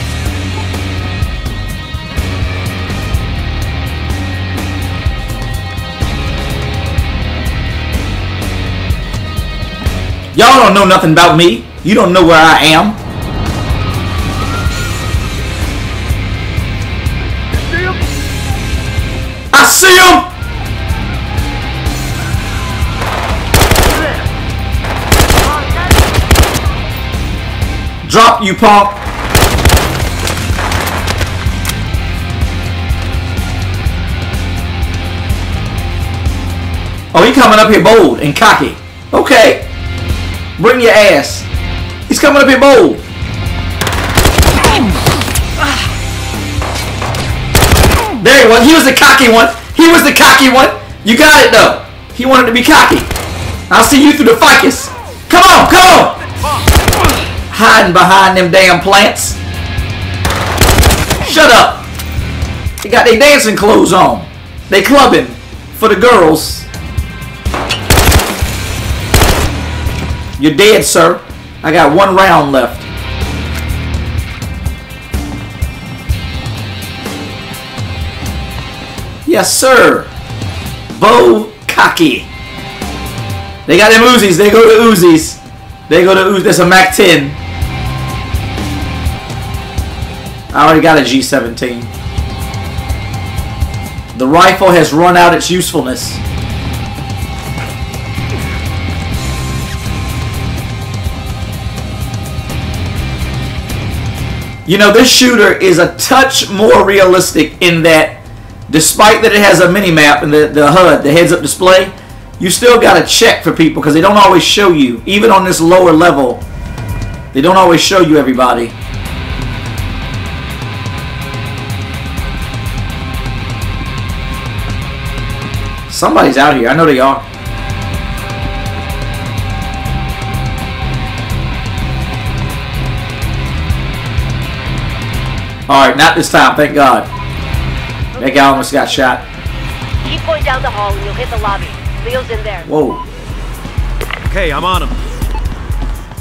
Y'all don't know nothing about me. You don't know where I am. See him! Drop you punk! Oh, he coming up here bold and cocky. Okay. Bring your ass. He's coming up here bold. There he was. He was the cocky one. He was the cocky one. You got it though. He wanted to be cocky. I'll see you through the ficus. Come on, come on. Hiding behind them damn plants. Shut up. They got their dancing clothes on. They clubbing for the girls. You're dead, sir. I got one round left. Yes, sir. Bo Cocky. They got them Uzis. They go to Uzis. They go to Uzi. There's a Mac 10. I already got a G17. The rifle has run out its usefulness. You know, this shooter is a touch more realistic in that despite that it has a mini map and the, the HUD, the heads up display, you still got to check for people because they don't always show you, even on this lower level, they don't always show you everybody. Somebody's out here. I know they are. Alright, not this time, thank God. That guy almost got shot. Keep going down the hall and you'll hit the lobby. Leo's in there. Whoa. Okay, I'm on him.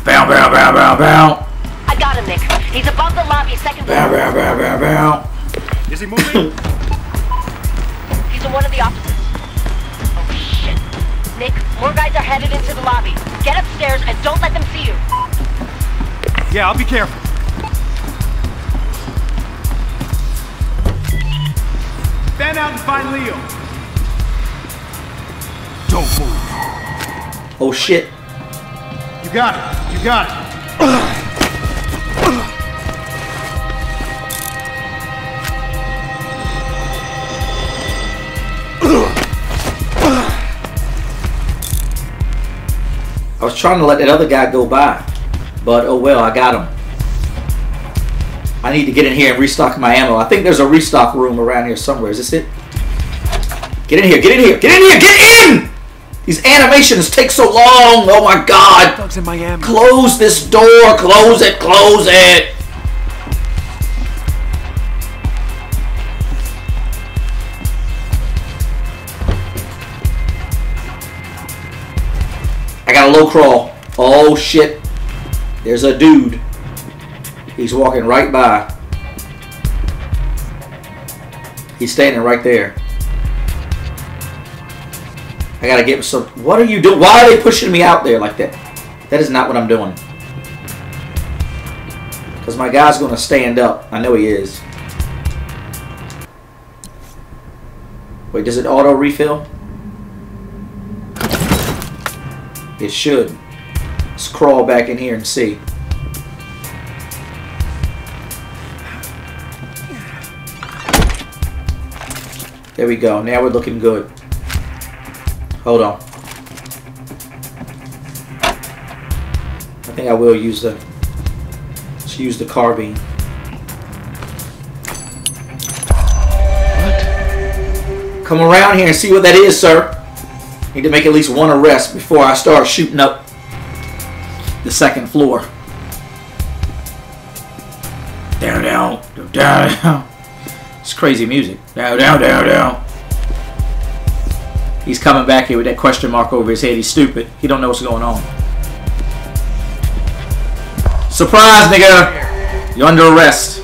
Bow, bow, bow, bow, bow. I got him, Nick. He's above the lobby, second Bow, floor. bow, bow, bow, bow. Is he moving? He's in one of the offices. Oh, shit. Nick, more guys are headed into the lobby. Get upstairs and don't let them see you. Yeah, I'll be careful. Fan out and find Leo. Don't move. Oh shit. You got it. You got it. I was trying to let that other guy go by, but oh well, I got him. I need to get in here and restock my ammo. I think there's a restock room around here somewhere. Is this it? Get in here, get in here, get in here, get in! These animations take so long. Oh my god. Thugs in Miami. Close this door. Close it, close it. I got a low crawl. Oh shit. There's a dude. He's walking right by. He's standing right there. I gotta get some. What are you doing? Why are they pushing me out there like that? That is not what I'm doing. Because my guy's gonna stand up. I know he is. Wait, does it auto refill? It should. Let's crawl back in here and see. There we go. Now we're looking good. Hold on. I think I will use the let's use the carbine. What? Come around here and see what that is, sir. Need to make at least one arrest before I start shooting up the second floor. Down, down, down. It's crazy music. Down, down, down, down. He's coming back here with that question mark over his head. He's stupid. He don't know what's going on. Surprise, nigga! You're under arrest.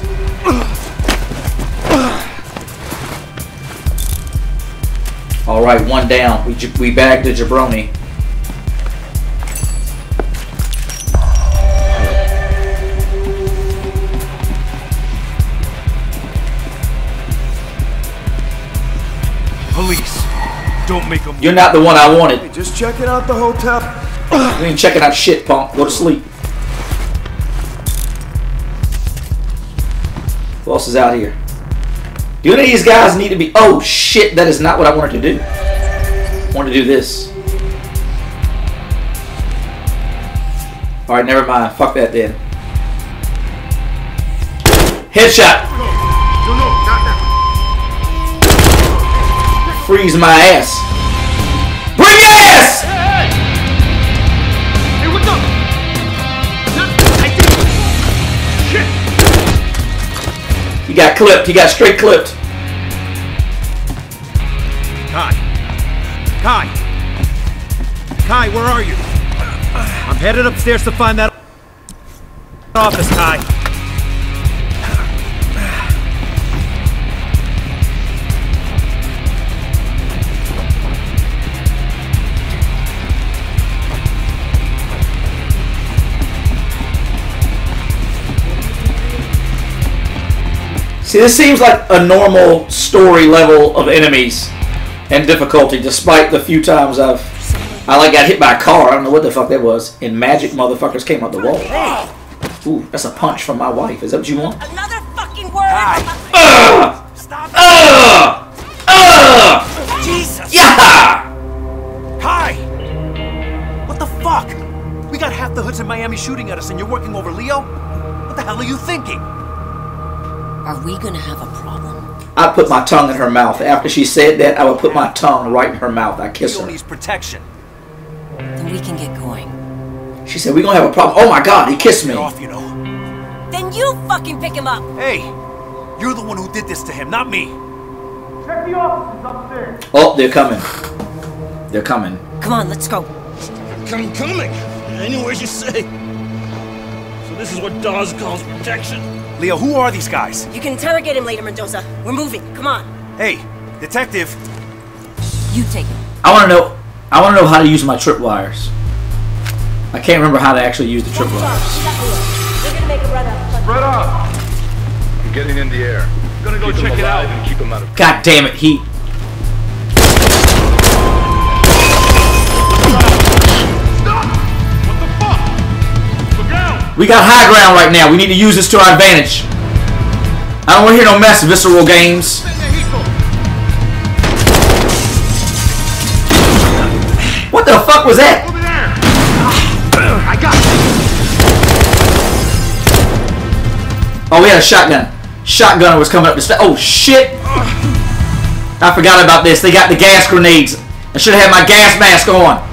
All right, one down. We we bagged the jabroni. Don't make them. You're not the one I wanted. Just checking out the hotel. You ain't checking out shit, punk. Go to sleep. Who else is out here? Do any of these guys need to be... Oh, shit. That is not what I wanted to do. I wanted to do this. Alright, never mind. Fuck that then. Headshot. Freeze my ass. Bring your ass! Hey, what's up? He got clipped. He got straight clipped. Khai. Khai. Khai, where are you? I'm headed upstairs to find that office, Khai. See, this seems like a normal story level of enemies and difficulty, despite the few times I've I like got hit by a car. I don't know what the fuck that was. And magic motherfuckers came out the wall. Ooh, that's a punch from my wife. Is that what you want? Another fucking word. Ugh! Ugh! Ugh! Jesus. Yeah! Hi! What the fuck? We got half the hoods in Miami shooting at us and you're working over Leo? What the hell are you thinking? Are we gonna have a problem? I put my tongue in her mouth. After she said that, I would put my tongue right in her mouth. I kiss Leo her. needs protection. Then we can get going. She said, "We're gonna have a problem." Oh my God, he kissed me. Off, you know. Then you fucking pick him up. Hey, you're the one who did this to him, not me. Check the offices upstairs. Oh, they're coming. They're coming. Come on, let's go. I'm coming. Any way you say. So this is what Dawes calls protection. Leo, who are these guys? You can interrogate him later, Mendoza. We're moving. Come on. Hey, detective. You take it. I want to know. I want to know how to use my tripwires. I can't remember how to actually use the tripwires. We're gonna make a run up. Spread out. I'm getting in the air. Gonna go Keep 'em check it out. alive And keep 'em out of. God damn it, he. We got high ground right now. We need to use this to our advantage. I don't want to hear no mess, visceral games. What the fuck was that? Over there! I got Oh, we had a shotgun. Shotgunner was coming up the. Oh shit! I forgot about this. They got the gas grenades. I should have had my gas mask on.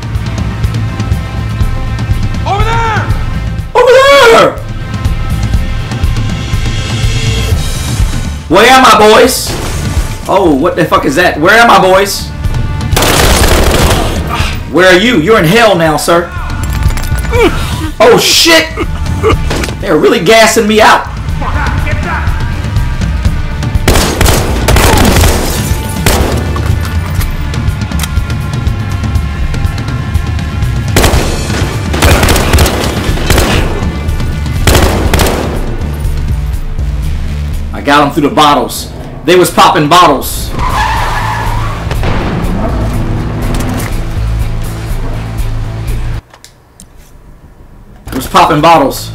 Where am I, boys? Oh, what the fuck is that? Where am I, boys? Where are you? You're in hell now, sir. Oh shit! They're really gassing me out. I got them through the bottles. They was popping bottles. It was popping bottles.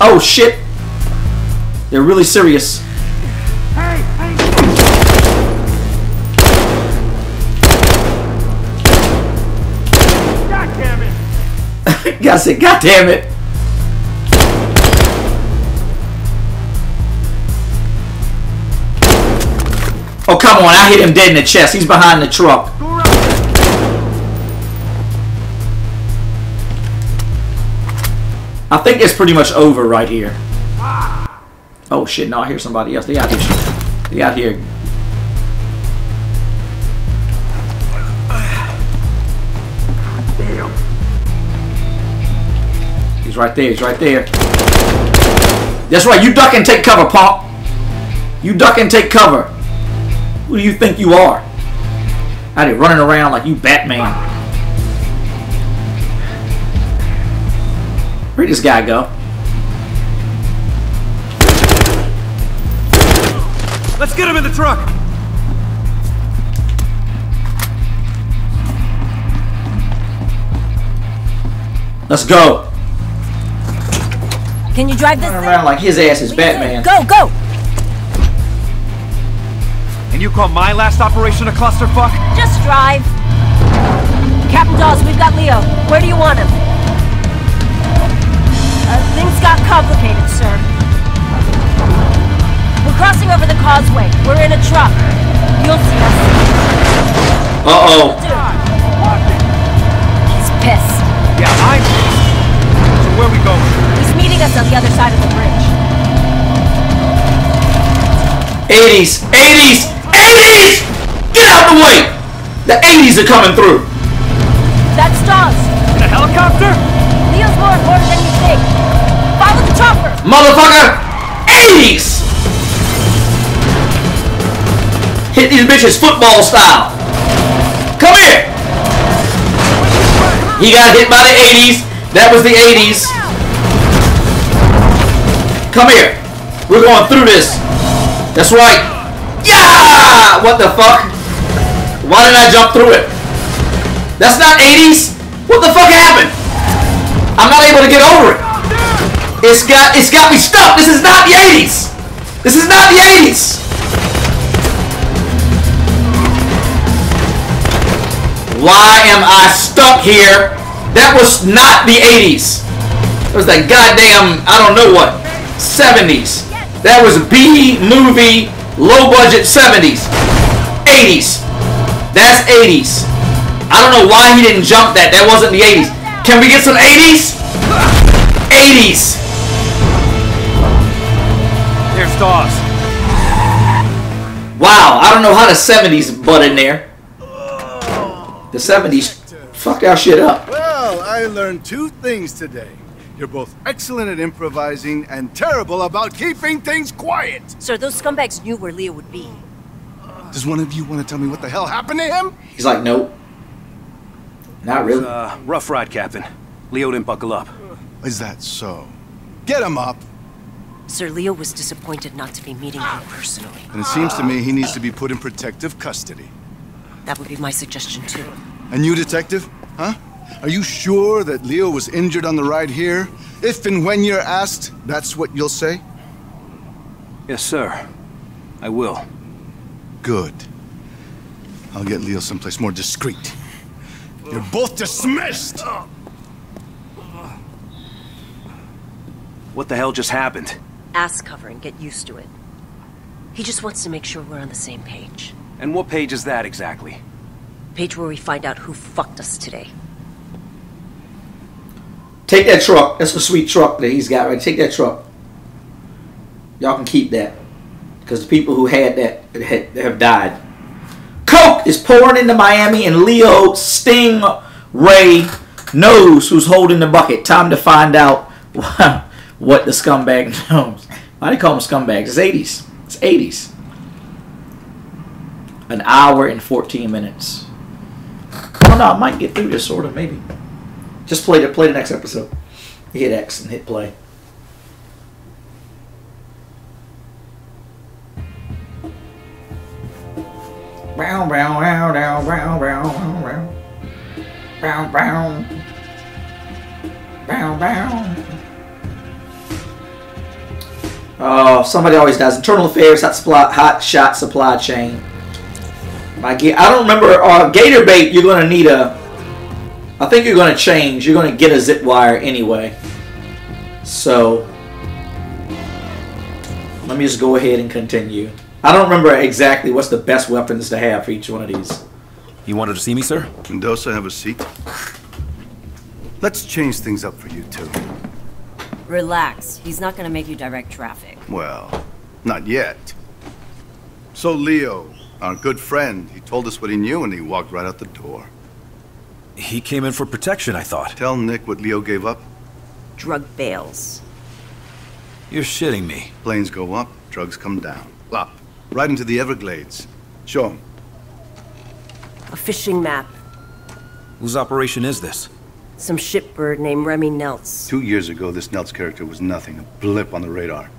Oh shit! They're really serious. Guess it. God damn it. Oh, come on. I hit him dead in the chest. He's behind the truck. I think it's pretty much over right here. Oh, shit. Now I hear somebody else. They out here. They out here He's right there, he's right there. That's right, you duck and take cover, Pop. You duck and take cover. Who do you think you are? Out here running around like you Batman. Where'd this guy go? Let's get him in the truck! Let's go. Can you drive this Running around like his ass is Batman. Go, go! And you call my last operation a clusterfuck? Just drive. Captain Dawes, we've got Leo. Where do you want him? Uh, things got complicated, sir. We're crossing over the causeway. We're in a truck. You'll see us. Uh-oh. He's pissed. Yeah, I'm pissed. So where we going? He's meeting us on the other side of the bridge. 80s, 80s, 80s! Get out the way! The 80s are coming through. That's Dawes. In a helicopter? Leo's more important than you think. Follow the chopper. Motherfucker! 80s! Hit these bitches football style. Come here! He got hit by the 80s. That was the 80s. Come here. We're going through this. That's right. Yeah! What the fuck? Why did I jump through it? That's not 80s? What the fuck happened? I'm not able to get over it. It's got it's got me stuck. This is not the 80s. This is not the 80s. Why am I stuck here? That was not the 80s. It was that goddamn, I don't know what, 70s. That was B movie, low budget 70s. 80s. That's 80s. I don't know why he didn't jump that. That wasn't the 80s. Can we get some 80s? 80s. There's Dawes. Wow, I don't know how the 70s butt in there. The 70s fucked our shit up. Well, I learned two things today. You're both excellent at improvising and terrible about keeping things quiet. Sir, those scumbags knew where Leo would be. Does one of you want to tell me what the hell happened to him? He's like, nope. Not really. Uh, rough ride, Captain. Leo didn't buckle up. Is that so? Get him up. Sir, Leo was disappointed not to be meeting you personally. And it seems to me he needs to be put in protective custody. That would be my suggestion, too. And you, detective? Huh? Are you sure that Leo was injured on the ride here? If and when you're asked, that's what you'll say? Yes, sir. I will. Good. I'll get Leo someplace more discreet. You're both dismissed! What the hell just happened? Ass cover and get used to it. He just wants to make sure we're on the same page. And what page is that exactly? Page where we find out who fucked us today. Take that truck. That's a sweet truck that he's got right. Take that truck. Y'all can keep that. Because the people who had that had, have died. Coke is pouring into Miami and Leo Sting Ray knows who's holding the bucket. Time to find out what the scumbag knows. Why do they call them scumbags? It's 80s. It's 80s. An hour and 14 minutes. Oh no, I might get through this sort of maybe. Just play the play the next episode. You hit X and hit play. Brown, brown, brown, brown, brown, brown, brown, brown, brown, brown, brown. Oh, somebody always does. Internal affairs, hot supply, hot shot supply chain. My I don't remember. Uh, Gator bait. You're gonna need a. I think you're gonna change. You're gonna get a zip wire anyway. So let me just go ahead and continue. I don't remember exactly what's the best weapons to have for each one of these. You wanted to see me, sir? Mendoza, have a seat. Let's change things up for you two. Relax. He's not gonna make you direct traffic. Well, not yet. So Leo, our good friend, he told us what he knew and he walked right out the door. He came in for protection, I thought. Tell Nick what Leo gave up. Drug bales. You're shitting me. Planes go up, drugs come down. Up. Right into the Everglades. Show him. A fishing map. Whose operation is this? Some shipbird named Remy Neltz. Two years ago, this Neltz character was nothing, a blip on the radar.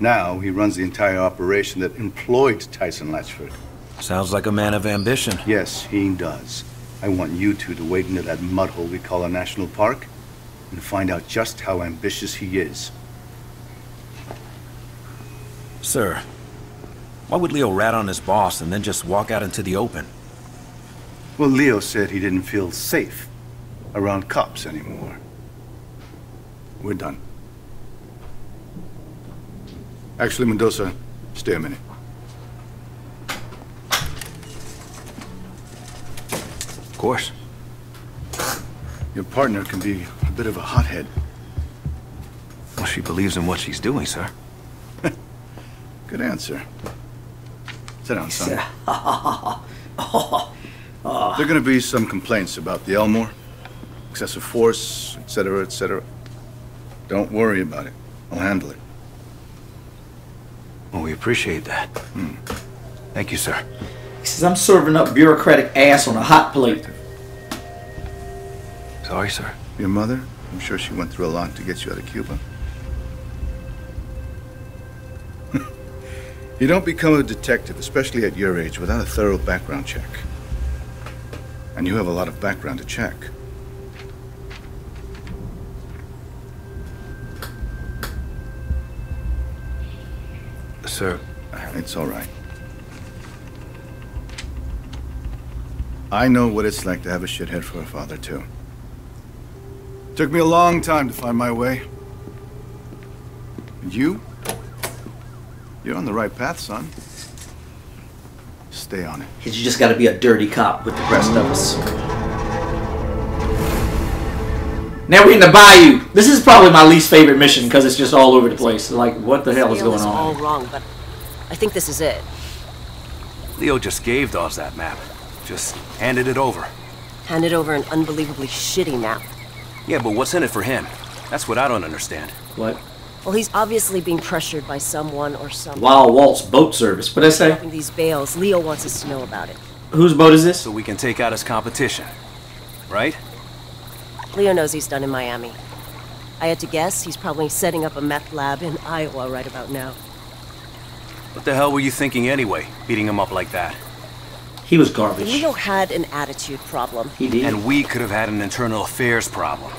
Now, he runs the entire operation that employed Tyson Latchford. Sounds like a man of ambition. Yes, he does. I want you two to wade into that mud hole we call a national park and find out just how ambitious he is. Sir, why would Leo rat on his boss and then just walk out into the open? Well, Leo said he didn't feel safe around cops anymore. We're done. Actually, Mendoza, stay a minute. Of course. Your partner can be a bit of a hothead. Well, she believes in what she's doing, sir. Good answer. Sit down, son. There are going to be some complaints about the Elmore, excessive force, etc., etc. Don't worry about it. I'll handle it. Well, we appreciate that. Hmm. Thank you, sir. He says, I'm serving up bureaucratic ass on a hot plate. Sorry, sir. Your mother? I'm sure she went through a lot to get you out of Cuba. you don't become a detective, especially at your age, without a thorough background check. And you have a lot of background to check. Sir, It's all right. I know what it's like to have a shithead for a father, too. Took me a long time to find my way. And you? You're on the right path, son. Stay on it. You just gotta be a dirty cop with the rest of us. Now we're in the bayou. This is probably my least favorite mission because it's just all over the place. Like, what the hell is Scale going all wrong, but I think this is it. Leo just gave Dawes that map. Just handed it over. Handed over an unbelievably shitty map. Yeah, but what's in it for him? That's what I don't understand. What? Well, he's obviously being pressured by someone or something. Wild Walt's boat service. What I say? These bales. Leo wants us to know about it. Whose boat is this? So we can take out his competition. Right? Leo knows he's done in Miami. I had to guess he's probably setting up a meth lab in Iowa right about now. What the hell were you thinking anyway, beating him up like that? He was garbage. Leo had an attitude problem. He did. And we could have had an internal affairs problem.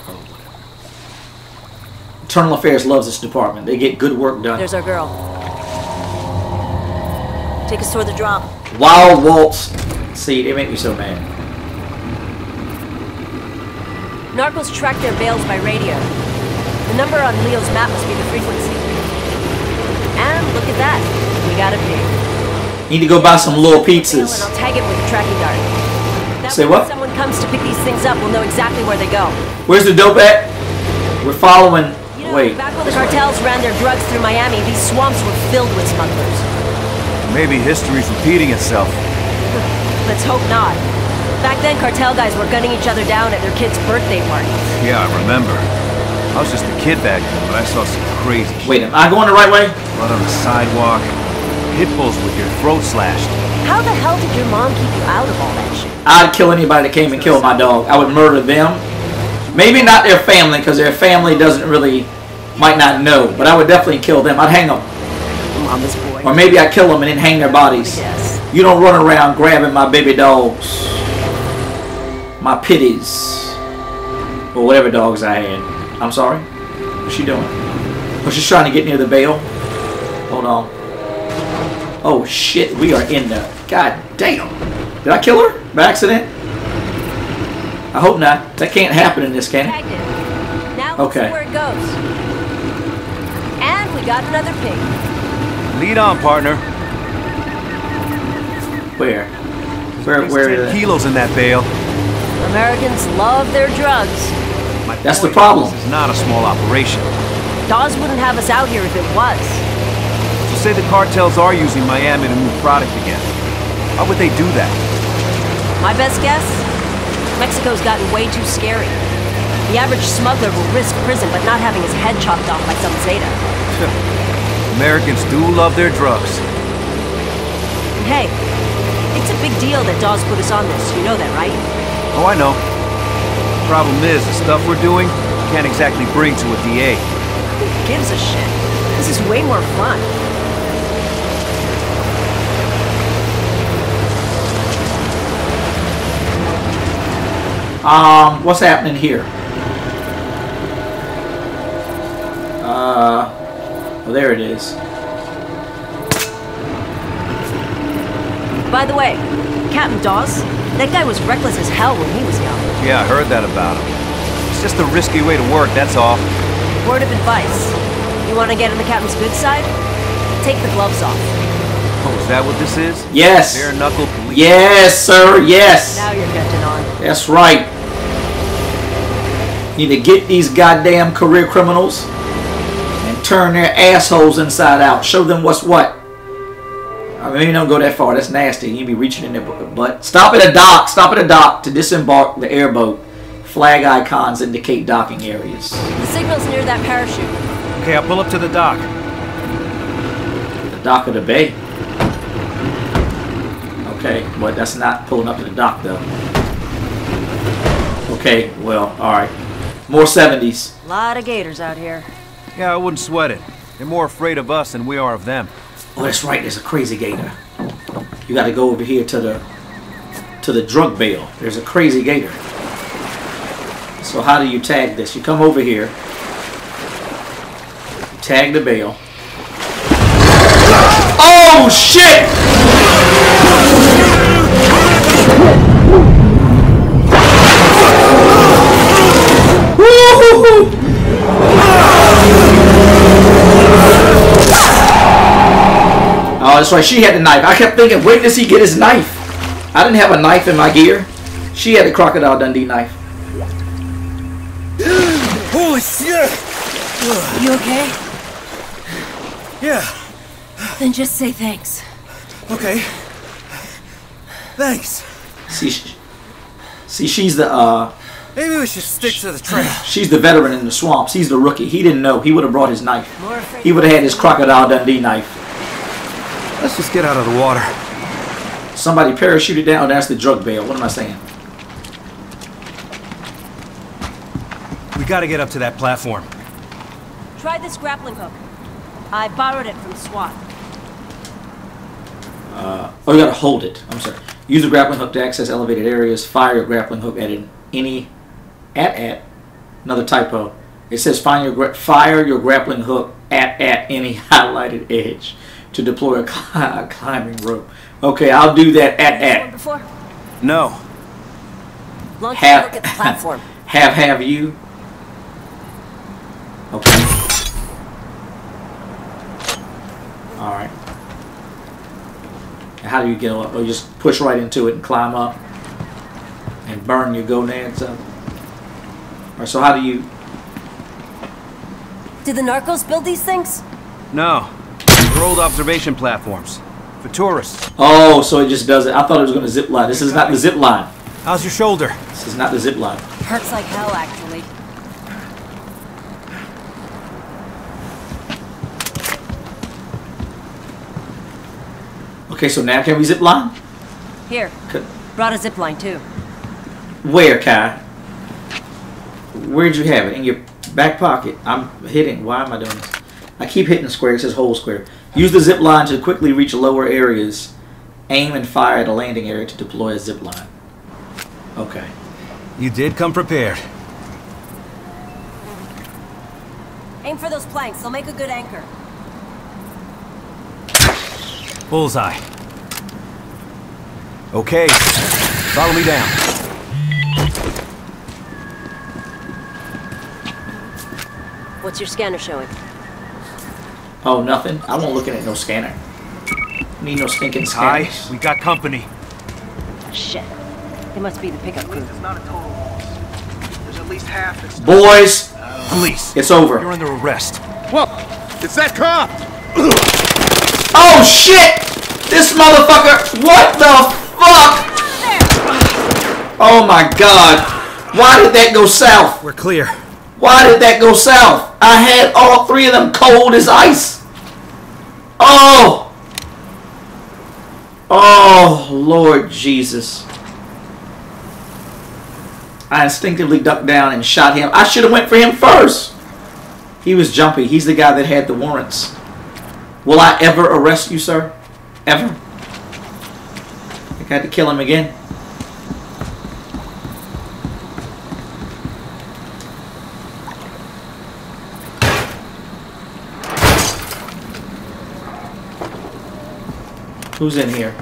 Internal Affairs loves this department. They get good work done. There's our girl. Take us toward the drop. Wild Walt's. See, they make me so mad. Narcos track their bales by radio. The number on Leo's map must be the frequency. And look at that. We got a pig. Need to go buy some little pizzas. I'll tag it with a tracking dart. That Say what? When someone comes to pick these things up, we'll know exactly where they go. Where's the dope at? We're following. Wait. Back when the cartels ran their drugs through Miami, these swamps were filled with smugglers. Maybe history's repeating itself. Let's hope not. Back then, cartel guys were gunning each other down at their kids' birthday parties. Yeah, I remember. I was just a kid back then, but I saw some crazy Wait, am I going the right way? Blood on the sidewalk, hit bulls with your throat slashed. How the hell did your mom keep you out of all that shit? I'd kill anybody that came and killed my dog. I would murder them. Maybe not their family, because their family doesn't really, might not know. But I would definitely kill them. I'd hang them. Mama's boy. Or maybe I'd kill them and then hang their bodies. Yes. You don't run around grabbing my baby dogs. My pitties. Or whatever dogs I had. I'm sorry? What's she doing? Oh, she's trying to get near the bale. Hold on. Oh shit, we are in the... God damn. Did I kill her? By accident? I hope not. That can't happen in this, can it? Now let's Okay. see where it goes. And we got another pig. Lead on, partner. Where? Where, where is it? Kilos in that bale. Americans love their drugs. My That's the problem. is, This is not a small operation. Dawes wouldn't have us out here if it was. Say the cartels are using Miami to move product again. Why would they do that? My best guess? Mexico's gotten way too scary. The average smuggler will risk prison but not having his head chopped off by some Zeta. Americans do love their drugs. And hey, it's a big deal that Dawes put us on this. You know that, right? Oh, I know. The Problem is, the stuff we're doing, can't exactly bring to a DA. Who gives a shit? This is way more fun. Um, what's happening here? Uh, well, there it is. By the way, Captain Dawes, that guy was reckless as hell when he was young. Yeah, I heard that about him. It's just a risky way to work, that's all. Word of advice. You want to get on the captain's good side? Take the gloves off. Oh, is that what this is? Yes. Bare knuckle police. Yes, sir. Yes. Now you're catching on. That's right. Need to get these goddamn career criminals and turn their assholes inside out. Show them what's what. I mean, maybe don't go that far. That's nasty. You be reaching in their butt. Stop at a dock. Stop at a dock to disembark the airboat. Flag icons indicate docking areas. The signal's near that parachute. Okay, I'll pull up to the dock. The dock of the bay. Okay, but that's not pulling up to the dock though. Okay, well, alright. More 70s. A Lot of gators out here. Yeah, I wouldn't sweat it. They're more afraid of us than we are of them. Oh, that's right. There's a crazy gator. You got to go over here to the to the drug bale. There's a crazy gator. So how do you tag this? You come over here. Tag the bale. Oh shit! Oh, that's right. She had the knife. I kept thinking, where does he get his knife? I didn't have a knife in my gear. She had the Crocodile Dundee knife. Holy shit! You okay? Yeah, Then just say thanks. okay. Thanks. See, sh- see, she's the uh, Maybe we should stick to the trail. she's the veteran in the swamps. He's the rookie. He didn't know. He would have brought his knife. He would have had his Crocodile Dundee knife. Let's just get out of the water. Somebody parachuted down. That's the drug bale. What am I saying? We gotta get up to that platform. Try this grappling hook. I borrowed it from SWAT. Uh, oh, you gotta hold it. I'm sorry. Use the grappling hook to access elevated areas. Fire your grappling hook at an, any at at another typo. It says find your gra- fire your grappling hook at at any highlighted edge to deploy a, cli- a climbing rope. Okay, I'll do that at at. Before? No. Launch Have- your hook at the platform. Have have you? Okay. All right. How do you get up? Oh, you just push right into it and climb up and burn your gonads up. All right. So how do you? Did the narcos build these things? No. They're old observation platforms. For tourists. Oh, so it just does it. I thought it was going to zip line. This is not the zip line. How's your shoulder? This is not the zip line. Hurts like hell, actually. Okay, so now can we zip line? Here. Could- Brought a zip line, too. Where, Khai? Where'd you have it? In your back pocket. I'm hitting. Why am I doing this? I keep hitting square. It says whole square. Use the zip line to quickly reach lower areas. Aim and fire at a landing area to deploy a zip line. Okay. You did come prepared. Aim for those planks. They'll make a good anchor. Bullseye. Okay. Follow me down. What's your scanner showing? Oh, nothing? I won't look at no scanner. Need no stinking Hi, we got company. Shit. It must be the pickup crew. not a total loss. There's at least half that's Boys, Police. it's over. You're under arrest. Whoa! It's that cop! Oh shit! This motherfucker! What the fuck? Oh my god! Why did that go south? We're clear. Why did that go south? I had all three of them cold as ice. Oh! Oh, Lord Jesus. I instinctively ducked down and shot him. I should have went for him first. He was jumpy. He's the guy that had the warrants. Will I ever arrest you, sir? Ever? I had to kill him again. Who's in here?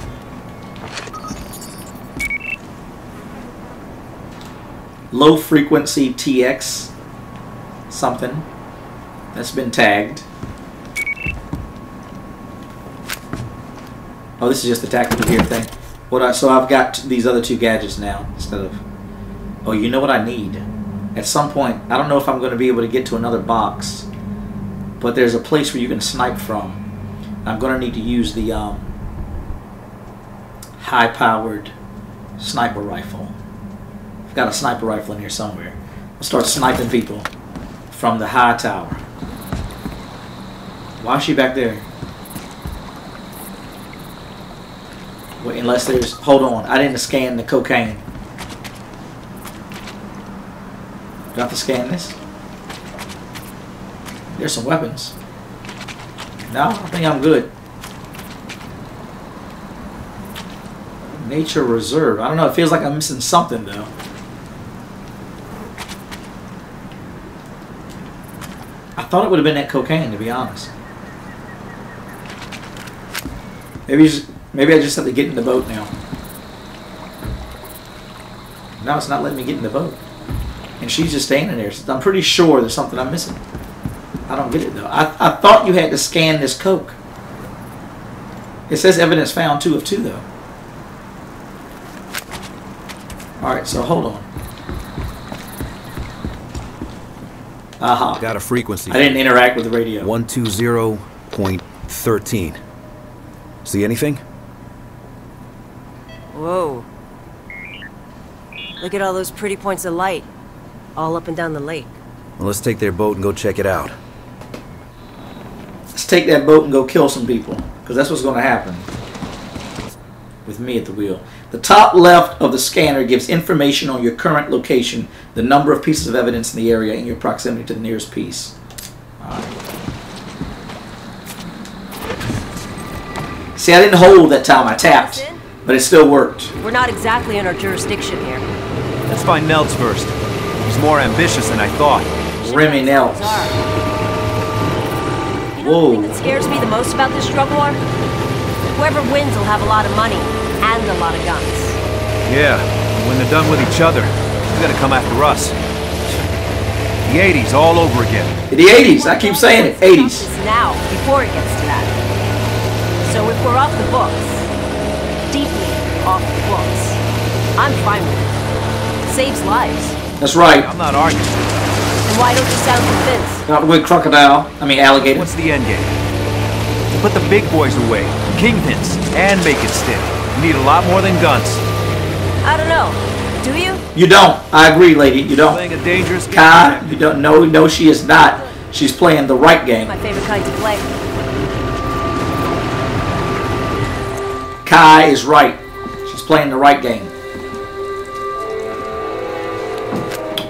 Low frequency TX something that's been tagged. Oh, this is just the tactical gear thing. What I so I've got these other two gadgets now instead of. Oh, you know what I need? At some point, I don't know if I'm going to be able to get to another box, but there's a place where you can snipe from. I'm going to need to use the um, high-powered sniper rifle. I've got a sniper rifle in here somewhere. I'll start sniping people from the high tower. Why is she back there? Wait, unless there's... Hold on. I didn't scan the cocaine. Do I have to scan this? There's some weapons. No, I think I'm good. Nature Reserve. I don't know. It feels like I'm missing something, though. I thought it would have been that cocaine, to be honest. Maybe just, maybe I just have to get in the boat now. No, it's not letting me get in the boat. And she's just standing there. I'm pretty sure there's something I'm missing. I don't get it, though. I, I thought you had to scan this coke. It says evidence found two of two, though. Alright, so hold on. Aha. Got a frequency. I didn't interact with the radio. 120.13. See anything? Whoa. Look at all those pretty points of light. All up and down the lake. Well, let's take their boat and go check it out. Let's take that boat and go kill some people. Because that's what's going to happen. With me at the wheel. The top left of the scanner gives information on your current location, the number of pieces of evidence in the area, and your proximity to the nearest piece. See, I didn't hold that time. I tapped. But it still worked. We're not exactly in our jurisdiction here. Let's find Neltz first. He's more ambitious than I thought. Remy Neltz. Whoa. What scares me the most about this drug war? Whoever wins will have a lot of money and a lot of guns. Yeah, and when they're done with each other, they're gonna come after us. The 80s all over again. The 80s, I keep saying it. 80s. Now, before it gets to that. So if we're off the books, deeply off the books, I'm fine with it. It saves lives. That's right. I'm not arguing. And why don't you sound convinced? Not with crocodile. I mean alligator. What's the end game? To put the big boys away, kingpins, and make it stick. You need a lot more than guns. I don't know. Do you? You don't. I agree, lady. You don't. Playing a dangerous game. Khai, you don't. No, no, she is not. She's playing the right game. My favorite kind to play. Khai is right. She's playing the right game.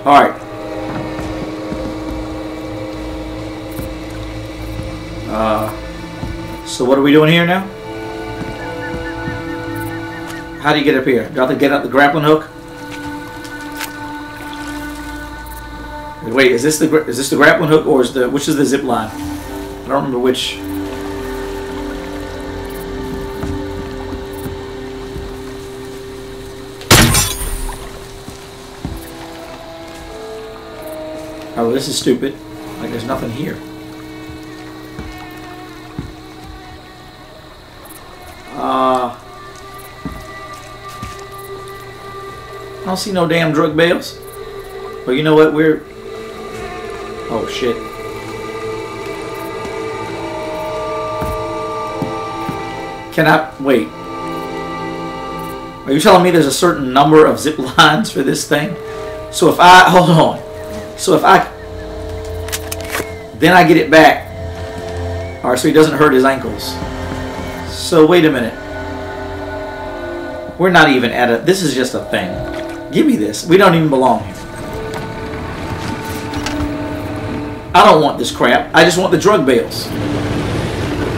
All right. Uh, so what are we doing here now? How do you get up here? Do I have to get up the grappling hook? Wait, is this the is this the grappling hook or is the which is the zip line? I don't remember which. Oh, this is stupid. Like there's nothing here. Uh, I don't see no damn drug bales. Well, you know what? We're... Oh, shit. Can I... Wait. Are you telling me there's a certain number of zip lines for this thing? So if I... Hold on. So if I... Then I get it back. Alright, so he doesn't hurt his ankles. So wait a minute. We're not even at a. This is just a thing. Give me this. We don't even belong here. I don't want this crap. I just want the drug bales.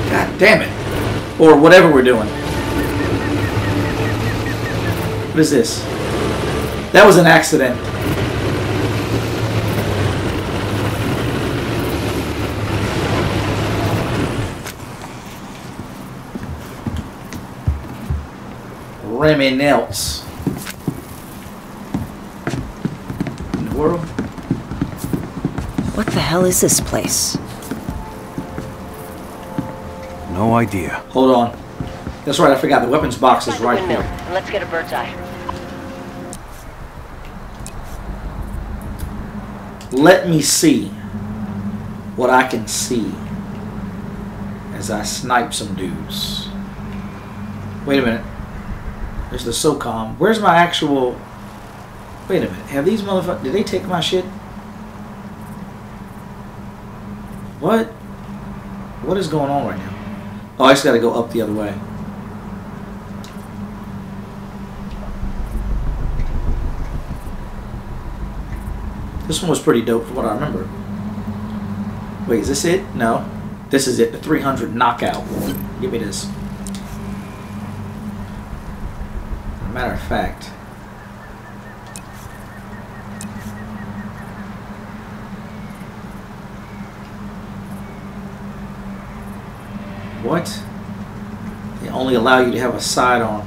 God damn it. Or whatever we're doing. What is this? That was an accident. Remy Neltz. In the world? What the hell is this place? No idea. Hold on. That's right, I forgot. The weapons box is right here. let's get a bird's eye. Let me see what I can see as I snipe some dudes. Wait a minute. There's the SOCOM. Where's my actual... Wait a minute. Have these motherfuckers... Did they take my shit? What? What is going on right now? Oh, I just gotta go up the other way. This one was pretty dope for what I remember. Wait, is this it? No. This is it. The 300 knockout. Give me this. Matter of fact. What? They only allow you to have a side on.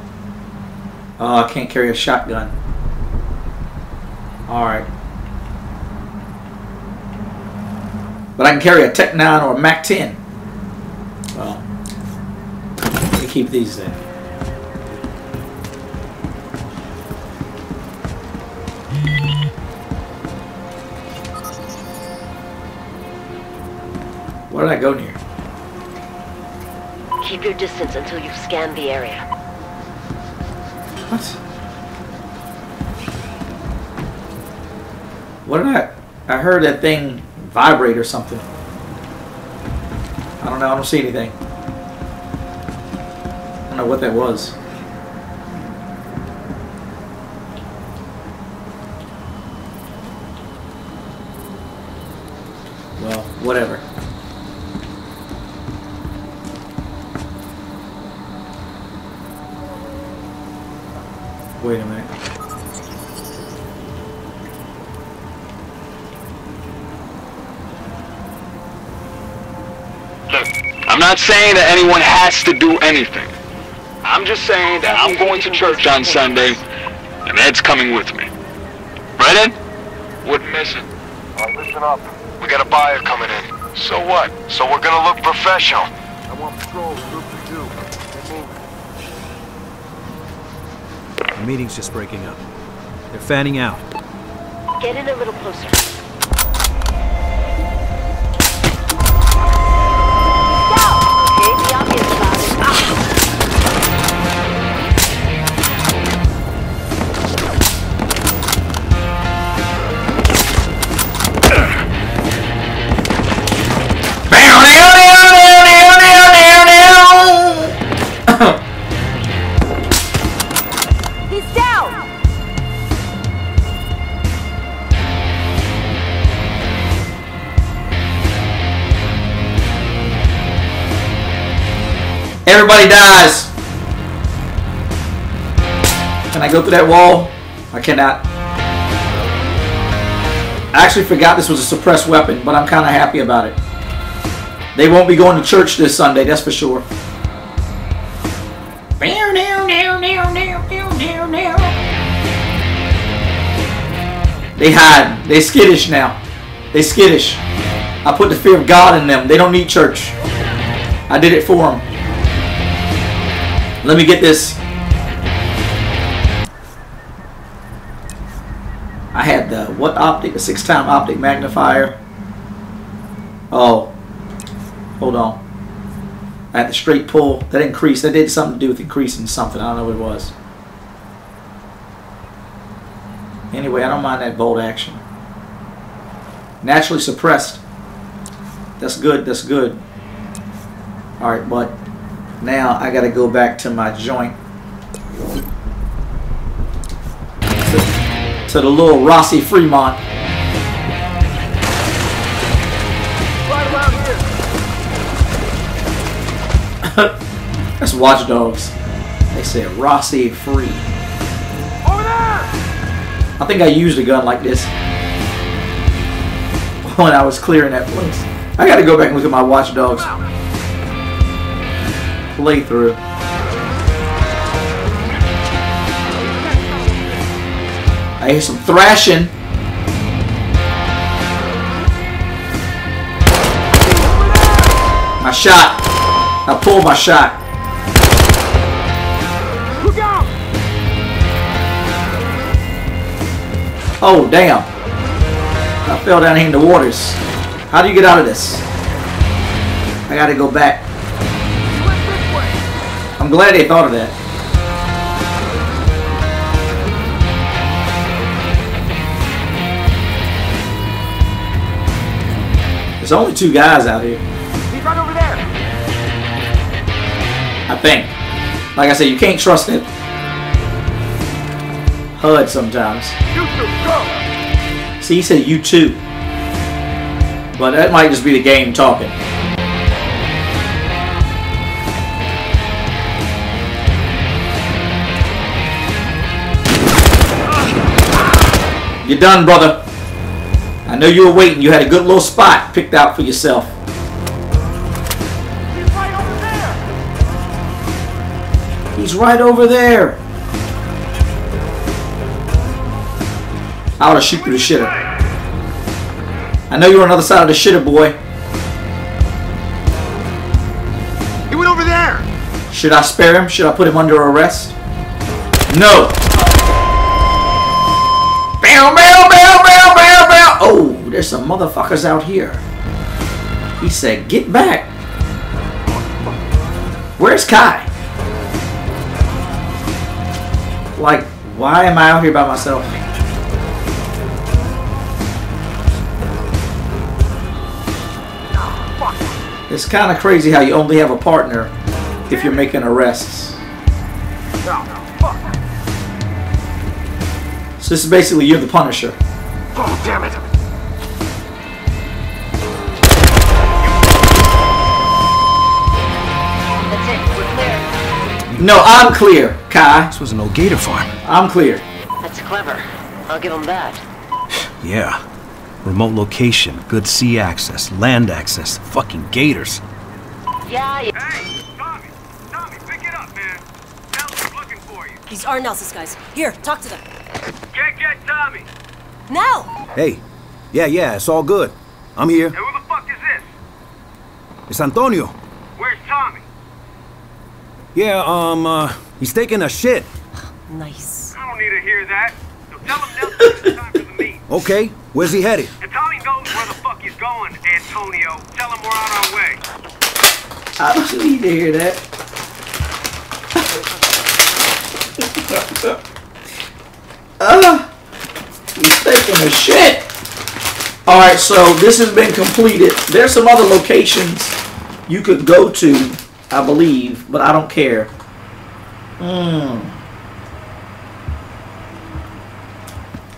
Oh, I can't carry a shotgun. Alright. But I can carry a Tec 9 or a Mac 10. Well, me keep these then. Where did I go near? Keep your distance until you've scanned the area. What? What did I... I heard that thing vibrate or something. I don't know. I don't see anything. I don't know what that was. Not saying that anyone has to do anything. I'm just saying that I'm going to church on Sunday, and Ed's coming with me. Right, Ed? Wouldn't miss it. Uh, listen up. We got a buyer coming in. So what? So we're gonna look professional. I want patrol. Group to do. The meeting's just breaking up. They're fanning out. Get in a little closer. Everybody dies. Can I go through that wall? I cannot. I actually forgot this was a suppressed weapon, but I'm kind of happy about it. They won't be going to church this Sunday, that's for sure. They hide. They skittish now. They skittish. I put the fear of God in them. They don't need church. I did it for them. Let me get this. I had the what optic? The six time optic magnifier. Oh. Hold on. I had the straight pull. That increased. That did something to do with increasing something. I don't know what it was. Anyway, I don't mind that bolt action. Naturally suppressed. That's good. That's good. All right, but now I got to go back to my joint. To, to the little Rossi Fremont. That's Watch Dogs. They said Rossi free. Over there! I think I used a gun like this when I was clearing that place. I gotta go back and look at my Watch Dogs playthrough. I hear some thrashing. My shot. I pulled my shot. Look out! Oh, damn. I fell down here in the waters. How do you get out of this? I gotta go back. I'm glad they thought of that. There's only two guys out here. He's right over there. I think. Like I said, you can't trust it. HUD sometimes. You two, go! See, he said you too. But that might just be the game talking. You're done, brother. I know you were waiting. You had a good little spot picked out for yourself. He's right over there! He's right over there. I ought to shoot through the shitter. I know you're on the other side of the shitter, boy. He went over there! Should I spare him? Should I put him under arrest? No. There's some motherfuckers out here. He said, get back. Where's Khai? Like, why am I out here by myself? It's kind of crazy how you only have a partner if you're making arrests. So this is basically you're the Punisher. Oh, damn it! No, I'm clear, Khai. This was an old gator farm. I'm clear. That's clever. I'll give him that. Yeah. Remote location, good sea access, land access, fucking gators. Yeah, yeah. Hey, Tommy! Tommy, pick it up, man! Neltz's looking for you. These are Neltz's guys. Here, talk to them. Get, get Tommy! Now! Hey. Yeah, yeah, it's all good. I'm here. Hey, who the fuck is this? It's Antonio. Where's Tommy? Yeah, um, uh, he's taking a shit. Nice. I don't need to hear that. So tell him Nelson it's time for the meet. Okay, where's he headed? And Tommy knows where the fuck he's going, Antonio. Tell him we're on our way. I don't need to hear that. Ah, he's taking a shit. All right, so this has been completed. There's some other locations you could go to, I believe, but I don't care. Hmm.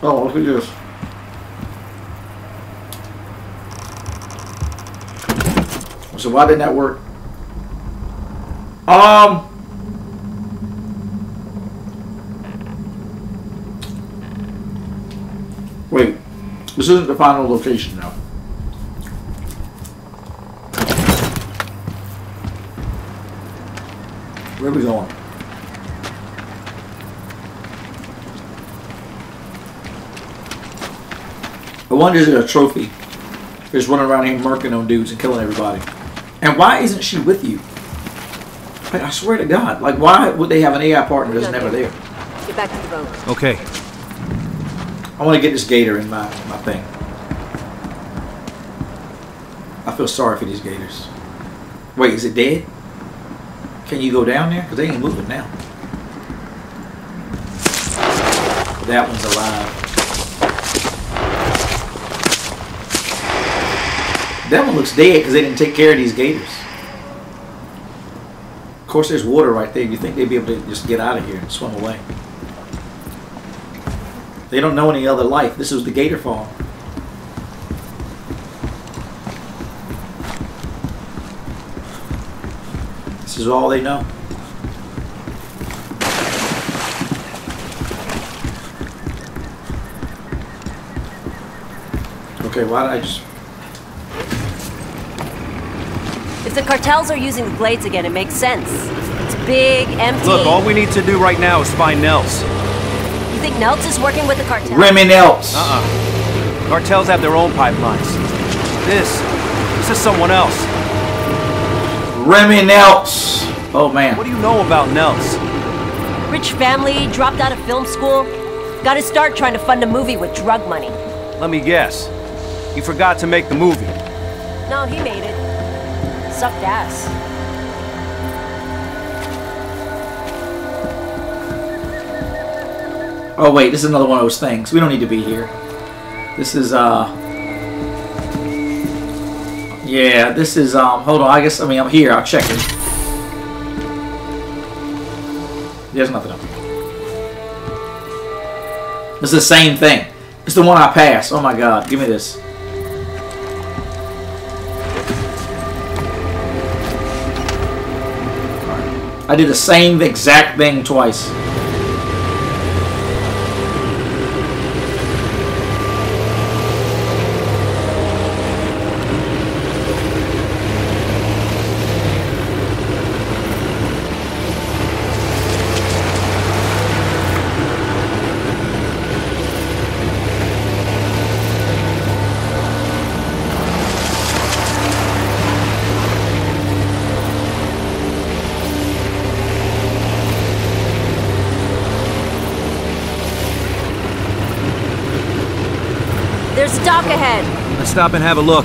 Oh, look at this. So why didn't that work? Um. Wait, this isn't the final location now. Where are we going? I wonder is it a trophy? Just running around here murking on dudes and killing everybody. And why isn't she with you? Like, I swear to God, like why would they have an AI partner that's never there? Get back to the boat. Okay. I want to get this gator in my, my thing. I feel sorry for these gators. Wait, is it dead? Can you go down there? Because they ain't moving now. That one's alive. That one looks dead because they didn't take care of these gators. Of course, there's water right there. You think they'd be able to just get out of here and swim away. They don't know any other life. This is the gator farm. This is all they know. Okay, why did I just... If the cartels are using the blades again, it makes sense. It's big, empty. Look, all we need to do right now is find Neltz. You think Neltz is working with the cartels? Remy Neltz! Uh-uh. Cartels have their own pipelines. This, this is someone else. Remy Neltz. Oh, man. What do you know about Neltz? Rich family, dropped out of film school. Got to start trying to fund a movie with drug money. Let me guess. He forgot to make the movie. No, he made it. Sucked ass. Oh, wait, this is another one of those things. We don't need to be here. This is, uh... Yeah, this is, um... Hold on, I guess, I mean, I'm here. I'll check it. There's nothing up here. It's the same thing. It's the one I passed. Oh my god, give me this. I did the same exact thing twice. Stop and have a look.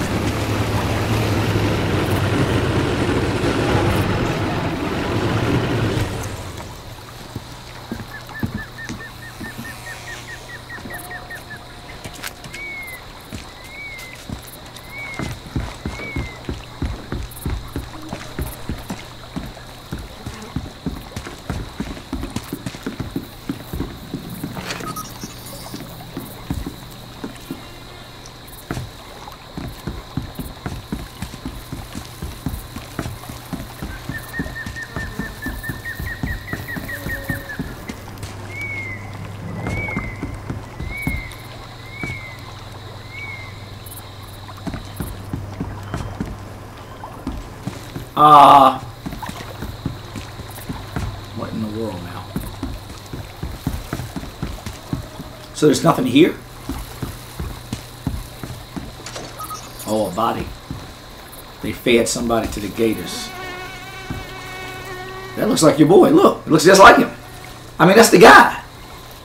Ah. what in the world now? There's nothing here? Oh, a body. They fed somebody to the gators. That looks like your boy. Look, it looks just like him. I mean, that's the guy.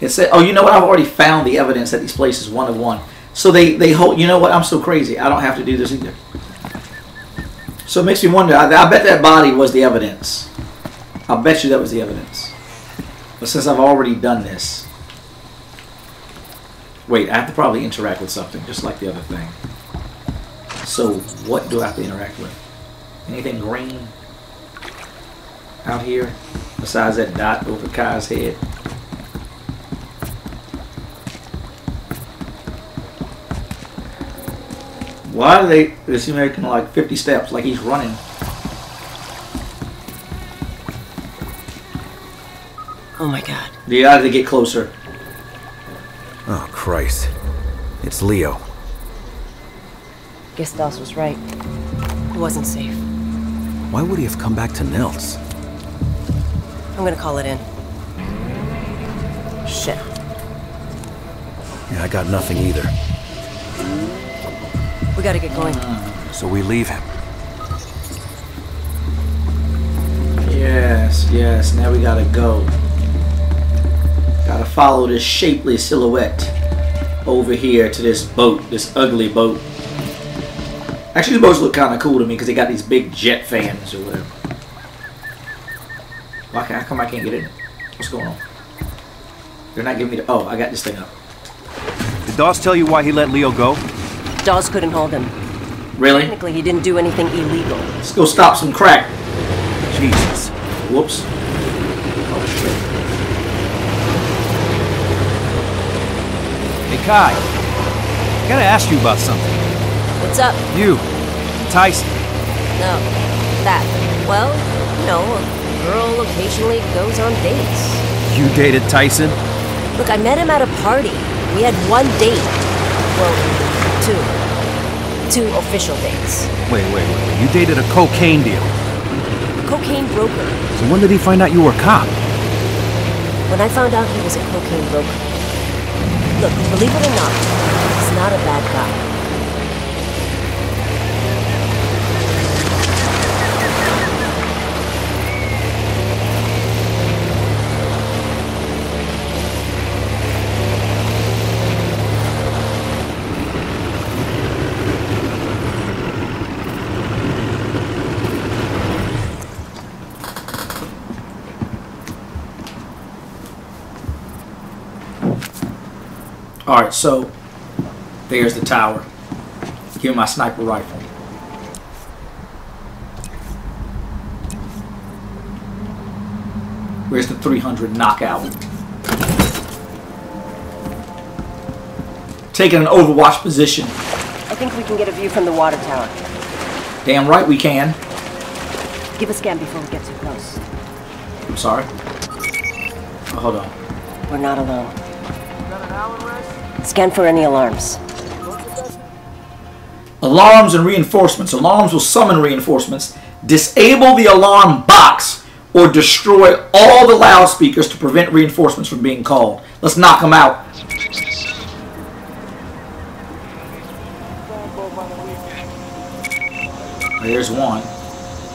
It said, oh, you know what? I've already found the evidence that these places one of one. So they, they hold, you know what? I'm so crazy. I don't have to do this either. So it makes me wonder. I, I bet that body was the evidence. I'll bet you that was the evidence. But since I've already done this, wait, I have to probably interact with something, just like the other thing. So what do I have to interact with? Anything green out here besides that dot over Khai's head? Why are they? They seem making like 50 steps, like he's running. Oh my god. They got to get closer. Oh, Christ. It's Leo. Guess Dawes was right. It wasn't safe. Why would he have come back to Neltz? I'm gonna call it in. Shit. Yeah, I got nothing either. We gotta get going. So we leave him. Yes, yes. Now we gotta go. Gotta follow this shapely silhouette over here to this boat, this ugly boat. Actually, the boats look kind of cool to me because they got these big jet fans or whatever. Why can't, how come I can't get in? What's going on? They're not giving me the. Oh, I got this thing up. Did Dawes tell you why he let Leo go? Dawes couldn't hold him. Really? Technically, he didn't do anything illegal. Let's go stop some crack. Jesus. Whoops. Khai. I gotta ask you about something. What's up? You, Tyson. No. That. Well, you know, a girl occasionally goes on dates. You dated Tyson? Look, I met him at a party. We had one date. Well, two. Two official dates. Wait, wait, wait. You dated a cocaine dealer. Cocaine broker. So when did he find out you were a cop? When I found out he was a cocaine broker. Look, believe it or not, he's not a bad guy. All right, so there's the tower. Give me my sniper rifle. Where's the 300 knockout? Taking an overwatch position. I think we can get a view from the water tower. Damn right we can. Give a scan before we get too close. I'm sorry. Oh, hold on. We're not alone. Scan for any alarms. Alarms and reinforcements. Alarms will summon reinforcements. Disable the alarm box or destroy all the loudspeakers to prevent reinforcements from being called. Let's knock them out. There's one.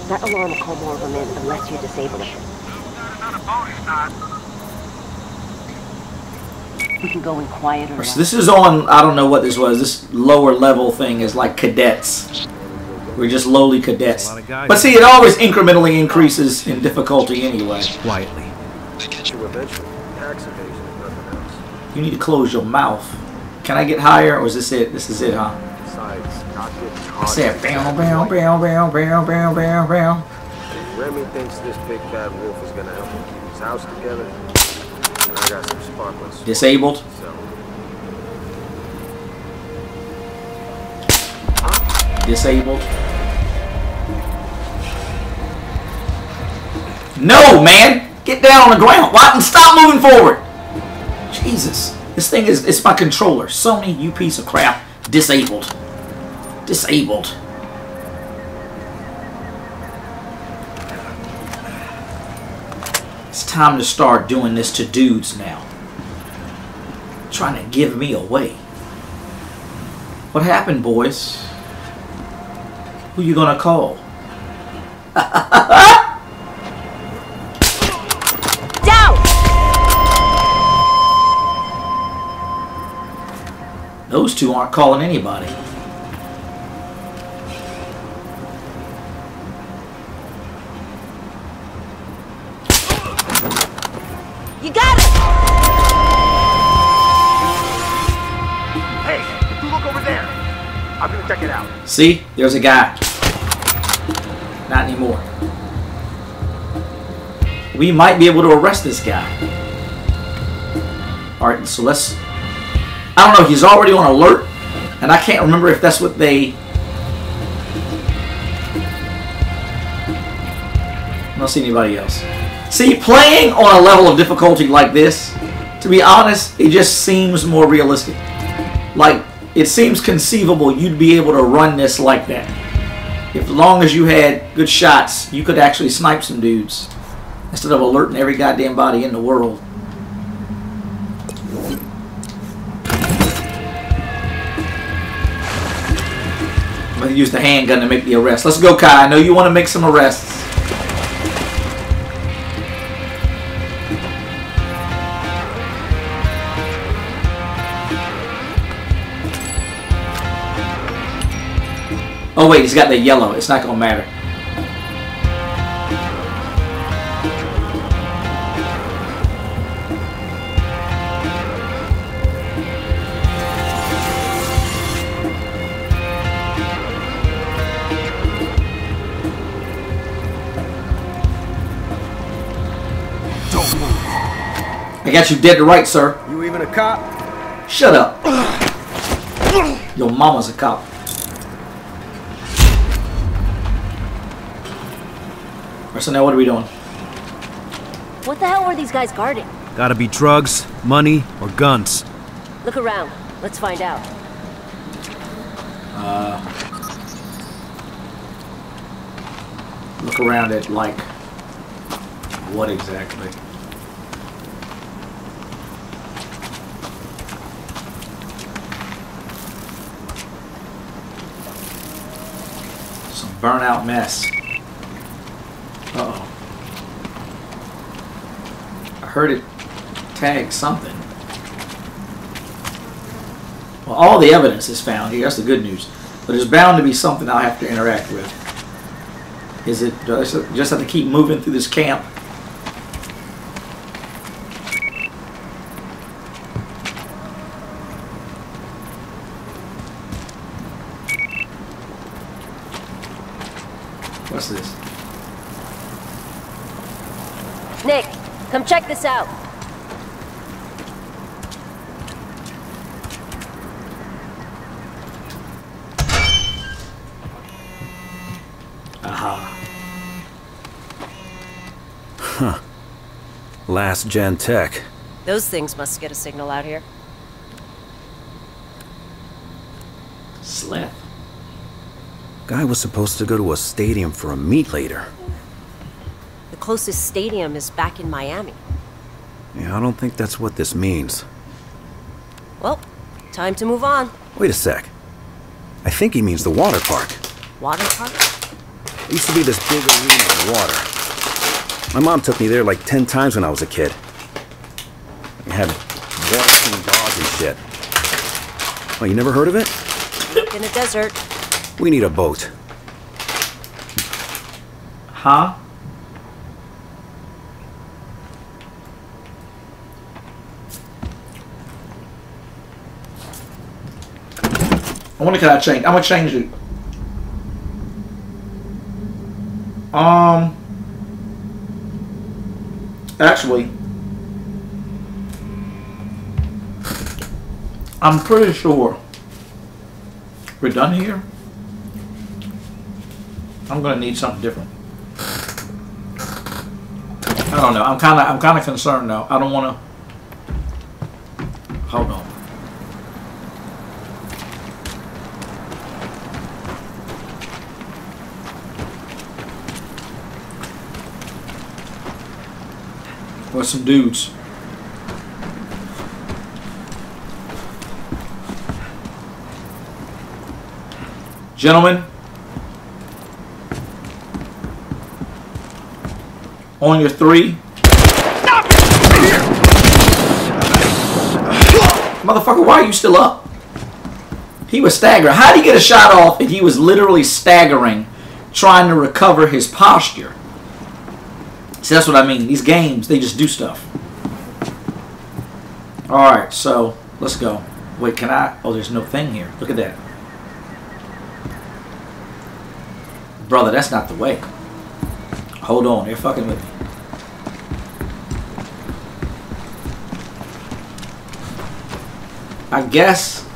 That alarm will call more of them in unless you disable it. We can go in quieter. So this is on, I don't know what this was. This lower level thing is like cadets. We're just lowly cadets. But see, it always incrementally increases in difficulty anyway. Quietly. You eventually. Tax evasion, if nothing else. You need to close your mouth. Can I get higher or is this it? This is it, huh? Besides, I said, bow, bow, bow, bow, bow, bow, bow, bow. If Remy thinks this big bad wolf is gonna help him keep his house together, then I got some sparklers. Disabled. Disabled. No, man! Get down on the ground. Why? And stop moving forward. Jesus. This thing is, it's my controller. Sony, you piece of crap. Disabled. Disabled. It's time to start doing this to dudes now. Trying to give me away. What happened, boys? Who you gonna call? Down! Those two aren't calling anybody. See? There's a guy. Not anymore. We might be able to arrest this guy. Alright, so let's... I don't know, he's already on alert. And I can't remember if that's what they... I don't see anybody else. See, playing on a level of difficulty like this, to be honest, it just seems more realistic. Like, it seems conceivable you'd be able to run this like that. If long as you had good shots, you could actually snipe some dudes. Instead of alerting every goddamn body in the world. I'm gonna use the handgun to make the arrest. Let's go, Khai. I know you want to make some arrests. Oh wait, he's got the yellow. It's not gonna matter. I got you dead to right, sir. You even a cop? Shut up. Your mama's a cop. Alright, so now what are we doing? What the hell were these guys guarding? Gotta be drugs, money, or guns. Look around. Let's find out. Uh, look around at like what exactly? Some burnout mess. Uh oh. I heard it tag something. Well, all the evidence is found here. That's the good news. But there's bound to be something I'll have to interact with. Is it do I just have to keep moving through this camp? What's this? Nick, come check this out. Aha. Huh. Last gen tech. Those things must get a signal out here. Slap. Guy was supposed to go to a stadium for a meet later. The closest stadium is back in Miami. Yeah, I don't think that's what this means. Well, time to move on. Wait a sec. I think he means the water park. Water park? It used to be this big arena of water. My mom took me there like ten times when I was a kid. It had water and dogs and shit. Oh, you never heard of it? In a desert. We need a boat. Huh? I wonder can I change? I'm gonna change it. Um. Actually, I'm pretty sure we're done here. I'm gonna need something different. I don't know. I'm kind of I'm kind of concerned though. I don't want to. Hold on. With some dudes. Gentlemen, on your three. Motherfucker, why are you still up? He was staggering. How did he get a shot off if he was literally staggering, trying to recover his posture? See, that's what I mean. These games, they just do stuff. Alright, so let's go. Wait, can I? Oh, there's no thing here. Look at that. Brother, that's not the way. Hold on, they're fucking with me. I guess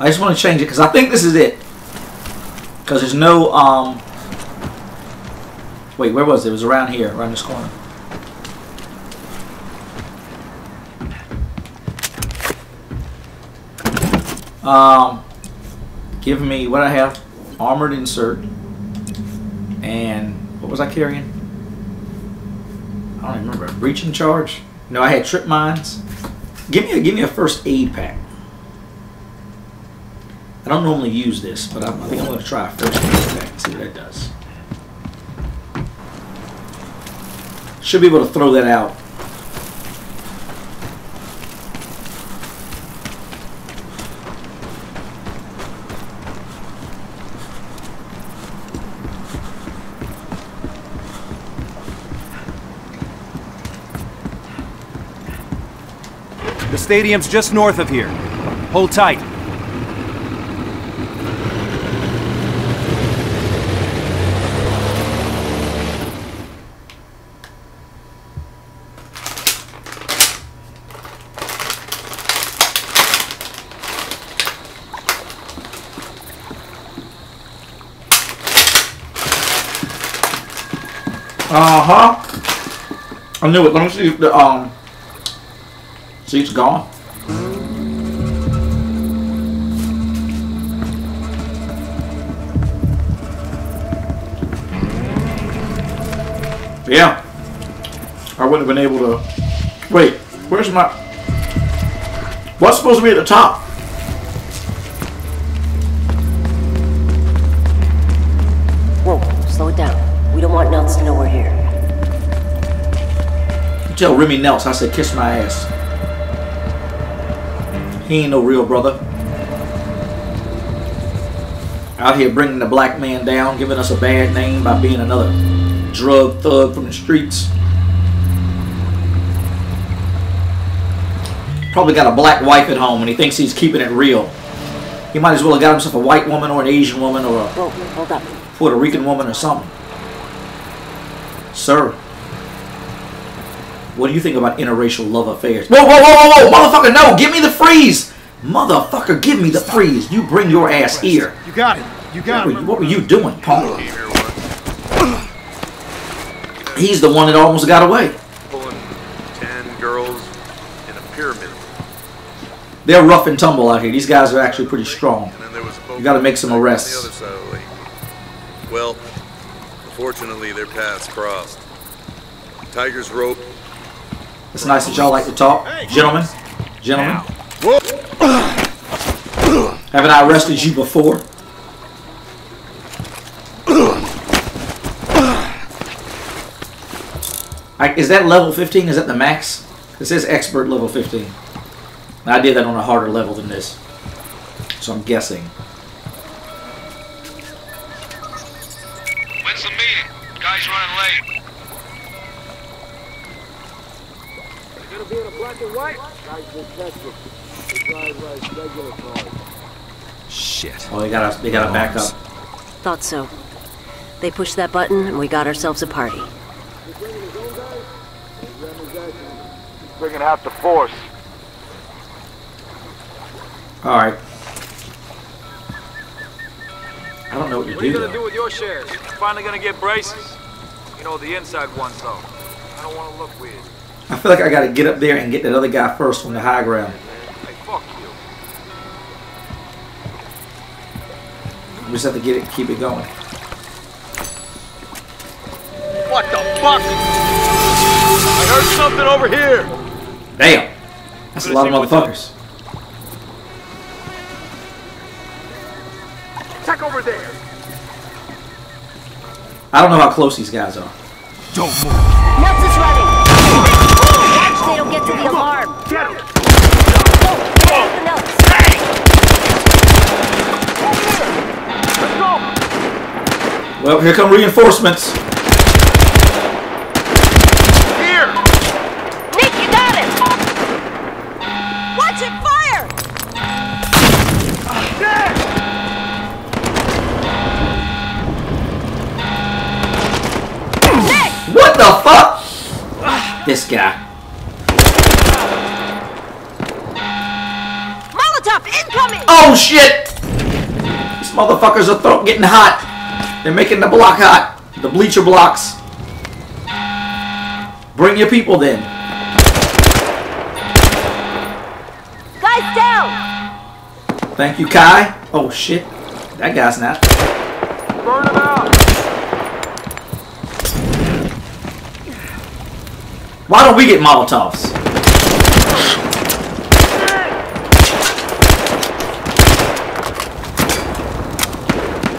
I just want to change it because I think this is it. Because there's no um. Wait, where was it? It was around here, around this corner. Um, give me what I have: armored insert, and what was I carrying? I don't remember. Breaching charge? No, I had trip mines. Give me a give me a first aid pack. I don't normally use this, but I'm, I think I'm going to try a first aid pack and see what that does. Should be able to throw that out. The stadium's just north of here. Hold tight. Uh huh. I knew it. Let me see if the um. See, it's gone. Yeah. I wouldn't have been able to. Wait, where's my. What's supposed to be at the top? Whoa, slow it down. We don't want Neltz to know we're here. Tell Remy Neltz I said kiss my ass. He ain't no real brother. Out here bringing the black man down, giving us a bad name by being another drug thug from the streets. Probably got a black wife at home and he thinks he's keeping it real. He might as well have got himself a white woman or an Asian woman or a Whoa, hold up. Puerto Rican woman or something. Sir, what do you think about interracial love affairs? Whoa, whoa, whoa, whoa, whoa, motherfucker, no, give me the freeze! Motherfucker, give me the freeze. You bring your ass here. You got it. You got What it. were, what were you doing, punk? He's the one that almost got away. Pulling ten girls in a pyramid. They're rough and tumble out here. These guys are actually pretty strong. And then there was a boat You gotta make some on the arrests. other side of the. Well, fortunately, their paths crossed. Tiger's rope. It's nice that y'all like to talk. Gentlemen, gentlemen. Haven't I arrested you before? I, is that level 15? Is that the max? It says expert level 15. I did that on a harder level than this. So I'm guessing. When's the meeting? Guy's running late. Gonna be in a black and white? Guys just tested. They regular cars. Shit. Oh, they gotta, they gotta back up. Thought so. They pushed that button and we got ourselves a party. Bringing out the force. Alright. I don't know what to What are you do. gonna though. do with your shares? You finally gonna get braces? You know, the inside ones, though. I don't wanna look weird. I feel like I gotta get up there and get that other guy first from the high ground. We just have to get it, keep it going. What the fuck? I heard something over here. Damn! That's a lot of motherfuckers. Check over there. I don't know how close these guys are. Don't move. Nuts is running! Watch they don't get to the alarm! Get him. Get the nuts! Well, here come reinforcements. Here. Nick, you got it! Watch it fire! What the fuck? This guy. Molotov incoming! Oh shit! These motherfuckers are thro- getting hot. They're making the block hot. The bleacher blocks. Bring your people then. Guys down! Thank you, Khai. Oh shit. That guy's not. Burn him out. Why don't we get Molotovs?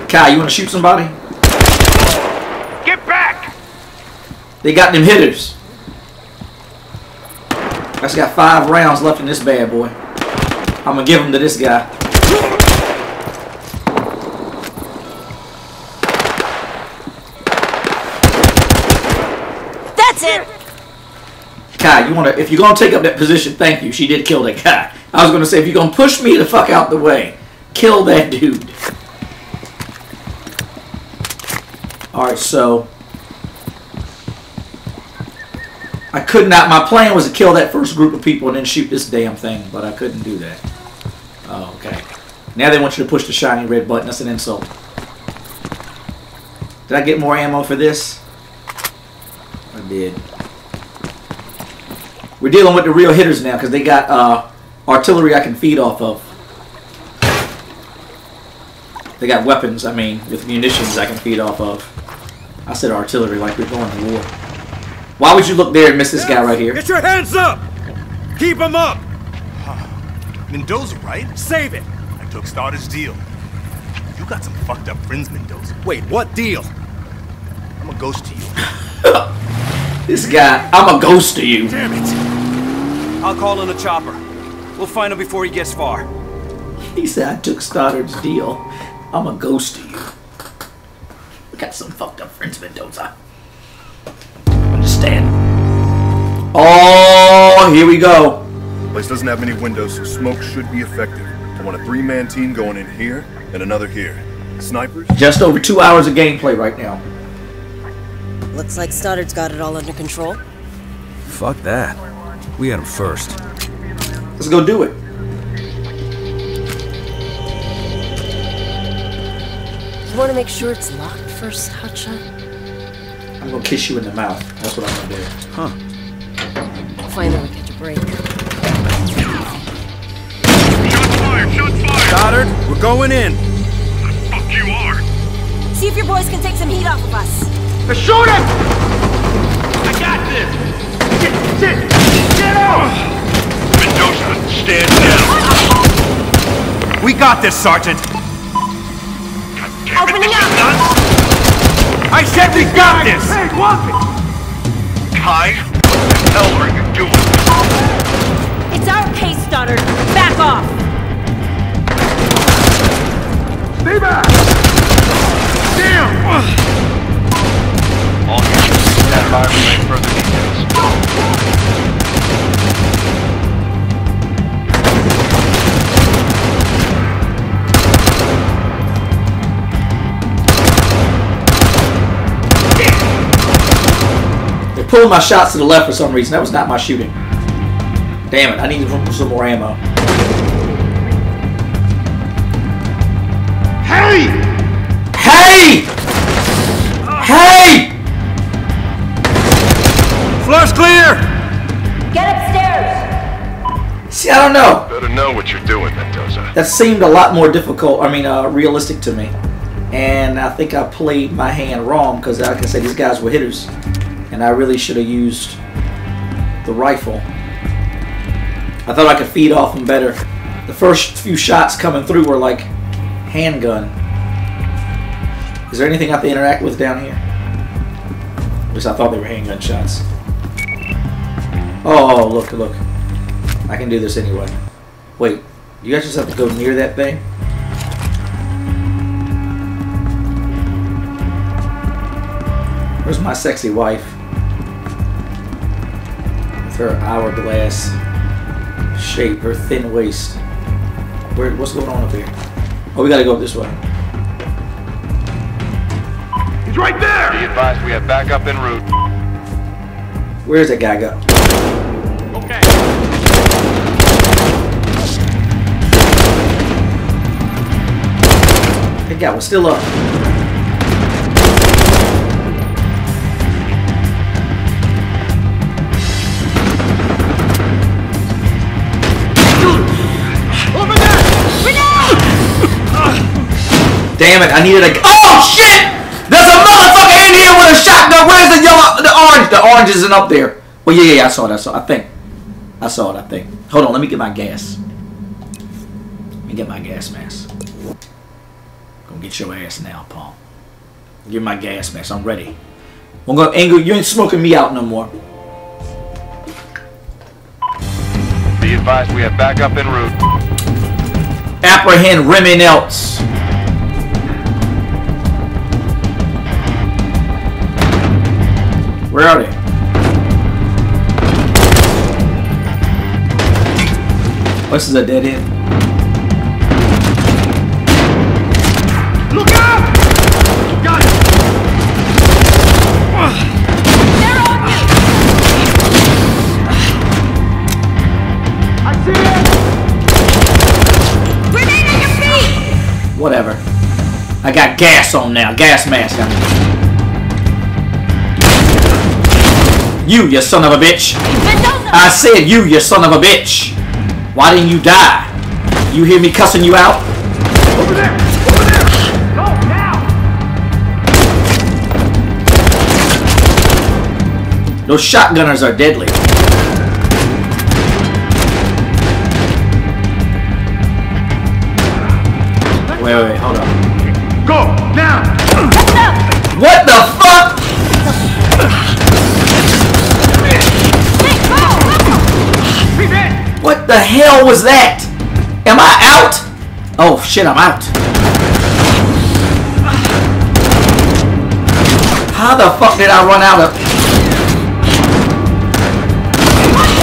Khai, you wanna shoot somebody? Get back. They got them hitters. That's got five rounds left in this bad boy. I'm gonna give them to this guy. Khai, you wanna if you're gonna take up that position, thank you. She did kill that guy. I was gonna say if you're gonna push me the fuck out the way, kill that dude. Alright, so I could not my plan was to kill that first group of people and then shoot this damn thing, but I couldn't do that. Oh, okay. Now they want you to push the shiny red button. That's an insult. Did I get more ammo for this? I did. We're dealing with the real hitters now because they got uh, artillery I can feed off of. They got weapons, I mean, with munitions I can feed off of. I said artillery like we're going to war. Why would you look there and miss this guy right here? Get your hands up! Keep them up! Mendoza, right? Save it! I took Stoddard's deal. You got some fucked up friends, Mendoza. Wait, what deal? I'm a ghost to you. This guy, I'm a ghost to you. Damn it! I'll call in a chopper. We'll find him before he gets far. He said I took Stoddard's deal. I'm a ghost to you. We Got some fucked up friends, Mendoza. Understand? Oh, here we go. Place doesn't have many windows, so smoke should be effective. I want a three-man team going in here and another here. Snipers? Just over two hours of gameplay right now. Looks like Stoddard's got it all under control. Fuck that. We had him first. Let's go do it. You want to make sure it's locked first, Hotshot? I'm gonna kiss you in the mouth. That's what I'm gonna do. Huh. Finally catch a break. Stoddard, we're going in. Fuck you are. See if your boys can take some heat off of us. Shoot him! I got this! Get, get, get out! Mendoza, stand down. We got this, Sergeant. Opening up! I said we got this! Hey, walk it! Khai, what the hell are you doing? It's our case, Stoddard. Back off! Stay back! Damn! All units, stand by for further details. They're pulling my shots to the left for some reason. That was not my shooting. Damn it, I need some more ammo. Hey! Hey! Hey! Floor's clear! Get upstairs! See, I don't know. Better know what you're doing, Mendoza. That seemed a lot more difficult, I mean, uh, realistic to me. And I think I played my hand wrong because, like I said, these guys were hitters. And I really should have used the rifle. I thought I could feed off them better. The first few shots coming through were like handgun. Is there anything I have to interact with down here? At least I thought they were handgun shots. Oh, oh, oh, look, look. I can do this anyway. Wait, you guys just have to go near that thing? Where's my sexy wife? With her hourglass shape, her thin waist. Where, what's going on up here? Oh, we gotta go this way. He's right there! Be advised we have backup en route. Where's that guy go? That we're still up. Damn it, I needed a. Oh shit! There's a motherfucker in here with a shotgun. Where's the yellow, the orange? The orange isn't up there. Well, yeah, yeah, yeah, I saw it. I saw. It, I think. I saw it. I think. Hold on, let me get my gas. Let me get my gas mask. Gonna get your ass now, Paul. Give me my gas mask. I'm ready. I'm gonna angle. You ain't smoking me out no more. Be advised we have backup en route. Apprehend Remy Neltz. Where are they? This is a dead end. Gas on now. Gas mask on. You, you son of a bitch. I said you, you son of a bitch. Why didn't you die? You hear me cussing you out? Over there! Over there! Go, now! Those shotgunners are deadly. Wait, wait, wait, hold on. The hell was that? Am I out? Oh shit, I'm out. How the fuck did I run out of...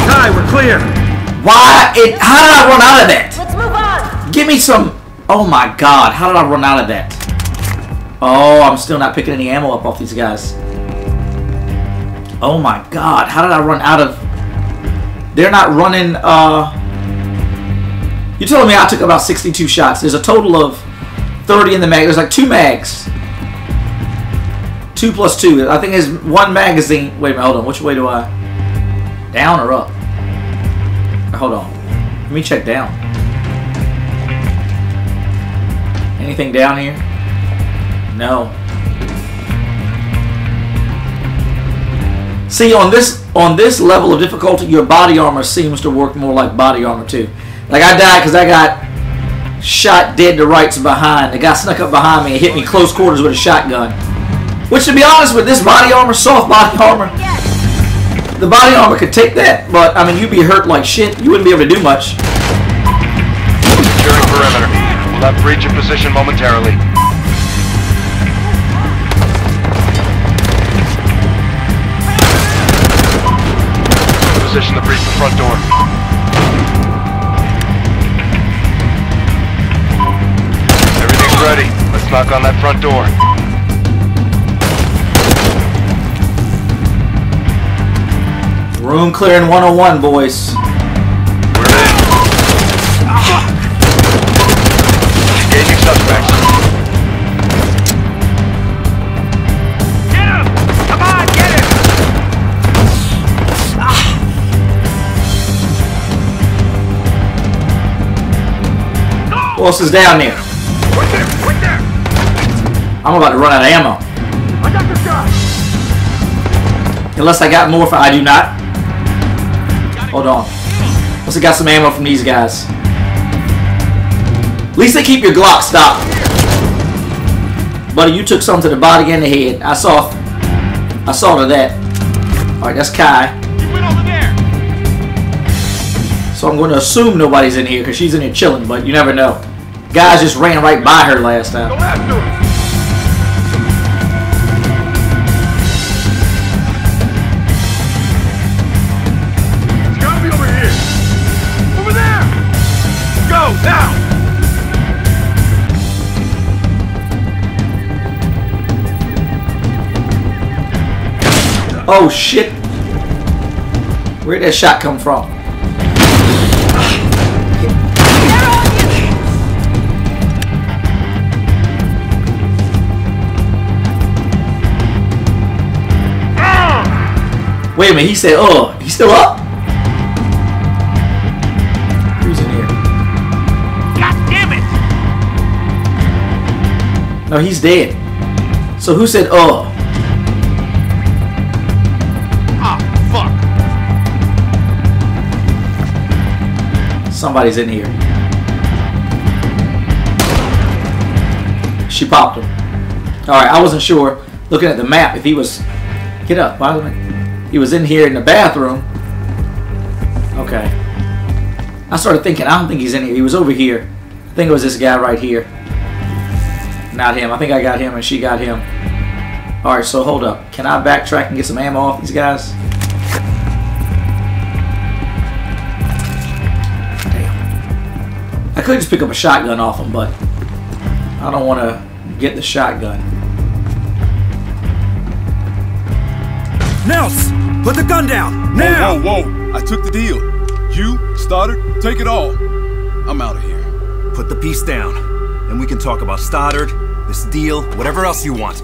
Ty, we're clear. Why? It, how did I run out of that? Let's move on. Give me some... Oh my god, how did I run out of that? Oh, I'm still not picking any ammo up off these guys. Oh my god, how did I run out of... They're not running, uh... You're telling me I took about 62 shots. There's a total of 30 in the mag. There's like two mags. Two plus two. I think there's one magazine. Wait a minute, hold on. Which way do I... Down or up? Hold on. Let me check down. Anything down here? No. See, on this on this level of difficulty, your body armor seems to work more like body armor too. Like I died because I got shot dead to rights behind. The guy snuck up behind me and hit me close quarters with a shotgun. Which, to be honest with this body armor, soft body armor, the body armor could take that. But I mean, you'd be hurt like shit. You wouldn't be able to do much. Securing perimeter. We'll have breach in position momentarily. Position to breach the front door. Everything's ready. Let's knock on that front door. Room clearing 101, boys. Who else is down there? Right there! Right there! I'm about to run out of ammo. I got this guy! Unless I got more for I do not. Hold on. Unless I got some ammo from these guys. At least they keep your Glock stopped. Buddy, you took something to the body and the head. I saw I saw to that. Alright, that's Khai. You went over there! So I'm going to assume nobody's in here because she's in here chilling, but you never know. Guys just ran right by her last time. It's gotta be over here! Over there! Go, now! Oh shit! Where'd that shot come from? Wait a minute, he said, oh, he's still up? Who's in here? God damn it! No, he's dead. So who said, oh? Ah, fuck! Somebody's in here. She popped him. Alright, I wasn't sure, looking at the map, if he was... Get up. Why wasn't He was in here in the bathroom. Okay. I started thinking, I don't think he's in here. He was over here. I think it was this guy right here. Not him. I think I got him and she got him. Alright, so hold up. Can I backtrack and get some ammo off these guys? Damn. I could just pick up a shotgun off them, but I don't want to get the shotgun. Neltz! Put the gun down! Now! Whoa, whoa, whoa. I took the deal. You, Stoddard, take it all. I'm out of here. Put the piece down. And we can talk about Stoddard, this deal, whatever else you want.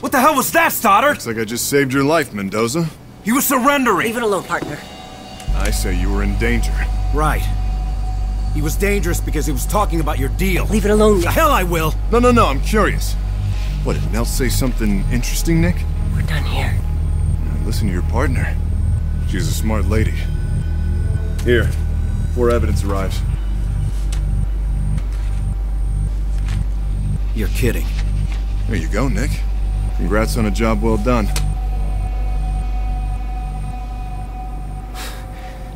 What the hell was that, Stoddard? Looks like I just saved your life, Mendoza. He was surrendering. Leave it alone, partner. I say you were in danger. Right. He was dangerous because he was talking about your deal. Leave it alone, The hell I will. No, no, no, I'm curious. What, did Neltz say something interesting, Nick? We're done here. Listen to your partner. She's a smart lady. Here, before evidence arrives. You're kidding. There you go, Nick. Congrats on a job well done.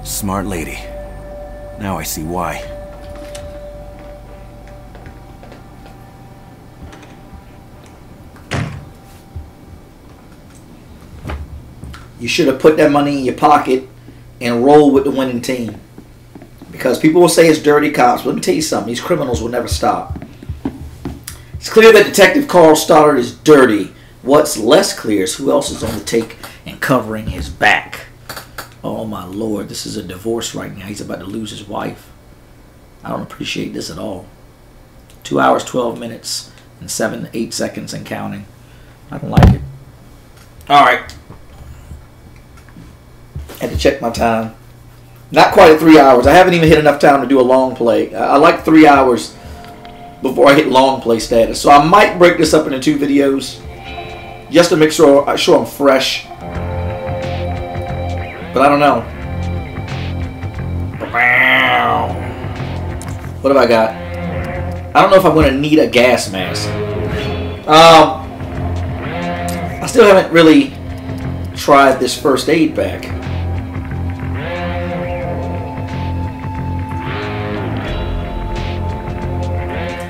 Smart lady. Now I see why. You should have put that money in your pocket and roll with the winning team. Because people will say it's dirty cops. But let me tell you something. These criminals will never stop. It's clear that Detective Carl Stoddard is dirty. What's less clear is who else is on the take and covering his back. Oh my lord, this is a divorce right now. He's about to lose his wife. I don't appreciate this at all. Two hours, 12 minutes, and seven, eight seconds and counting. I don't like it. All right. Had to check my time. Not quite at three hours. I haven't even hit enough time to do a long play. I, like three hours before I hit long play status. So I might break this up into two videos just to make sure, sure I'm fresh. But I don't know. What have I got? I don't know if I'm going to need a gas mask. Um, I still haven't really tried this first aid pack.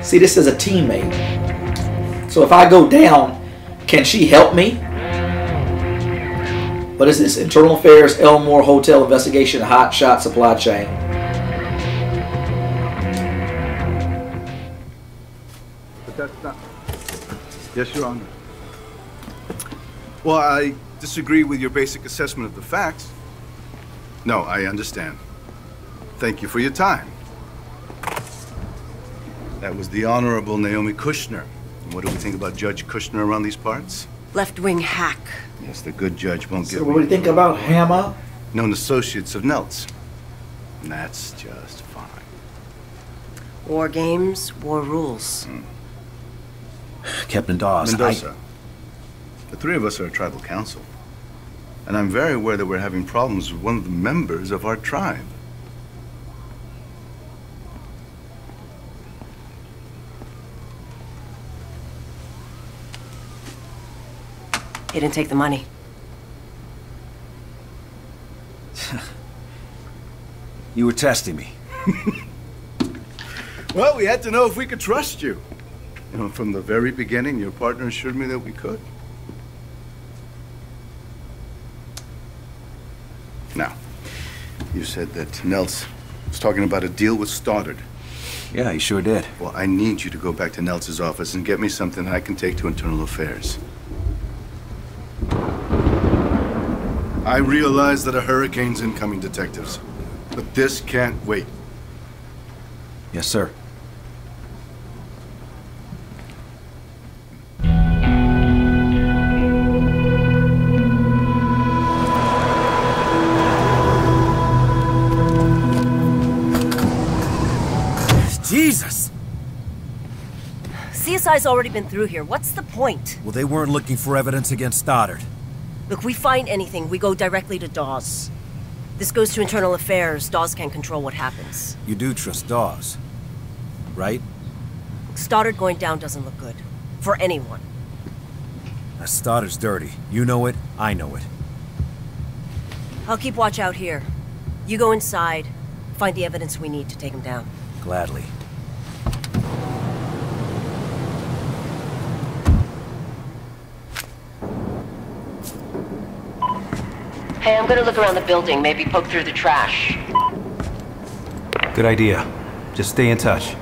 See, this is a teammate. So if I go down, can she help me? What is this? Internal Affairs, Elmore Hotel Investigation, Hot Shot Supply Chain. But that's not. Yes, Your Honor. Well, I disagree with your basic assessment of the facts. No, I understand. Thank you for your time. That was the Honorable Naomi Kushner. And what do we think about Judge Kushner around these parts? Left-wing hack. Yes, the good judge won't So give what do you think about Hammer? known associates of Neltz's. And that's just fine. War games, war rules. Hmm. Captain Dawes, Mendoza, the three of us are a tribal council. And I'm very aware that we're having problems with one of the members of our tribe. He didn't take the money. You were testing me. Well, we had to know if we could trust you. You know, from the very beginning, your partner assured me that we could. Now, you said that Neltz was talking about a deal with Stoddard. Yeah, he sure did. Well, I need you to go back to Neltz's office and get me something I can take to Internal Affairs. I realize that a hurricane's incoming, detectives. But this can't wait. Yes, sir. Jesus! CSI's already been through here. What's the point? Well, they weren't looking for evidence against Stoddard. Look, we find anything, we go directly to Dawes. This goes to Internal Affairs. Dawes can't control what happens. You do trust Dawes, right? Stoddard going down doesn't look good. For anyone. That Stoddard's dirty. You know it, I know it. I'll keep watch out here. You go inside, find the evidence we need to take him down. Gladly. Hey, I'm gonna look around the building, maybe poke through the trash. Good idea. Just stay in touch.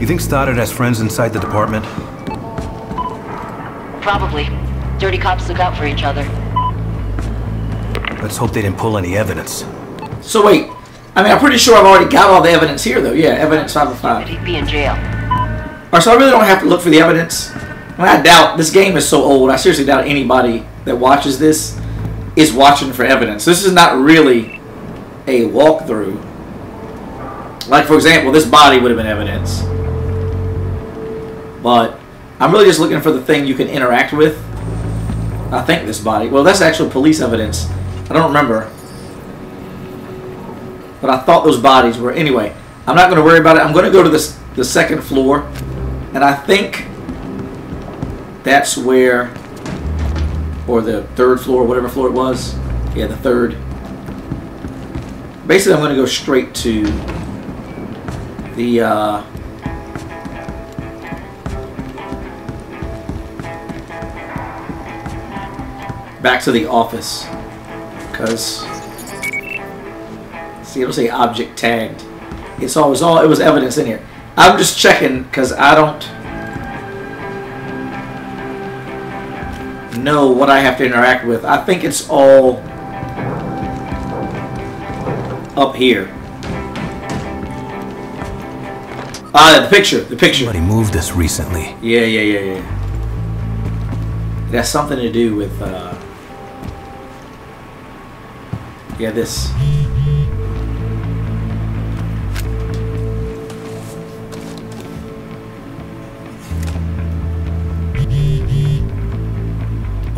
You think Stoddard has friends inside the department? Probably. Dirty cops look out for each other. Let's hope they didn't pull any evidence. So wait, I mean, I'm pretty sure I've already got all the evidence here, though. Yeah, evidence 505. He'd be in jail. Or so I really don't have to look for the evidence. I, doubt this game is so old. I seriously doubt anybody that watches this is watching for evidence. This is not really a walkthrough. Like for example, this body would have been evidence. But I'm really just looking for the thing you can interact with. I think this body. Well, that's actual police evidence. I don't remember. But I thought those bodies were. Anyway, I'm not going to worry about it. I'm going to go to this, the second floor. And I think that's where. Or the third floor, whatever floor it was. Yeah, the third. Basically, I'm going to go straight to the. Uh, back to the office because see it'll say object tagged it's was all it was evidence in here i'm just checking because i don't know what i have to interact with. I think it's all up here. Ah the picture the picture. Somebody moved this recently. yeah yeah yeah yeah. It has something to do with uh yeah this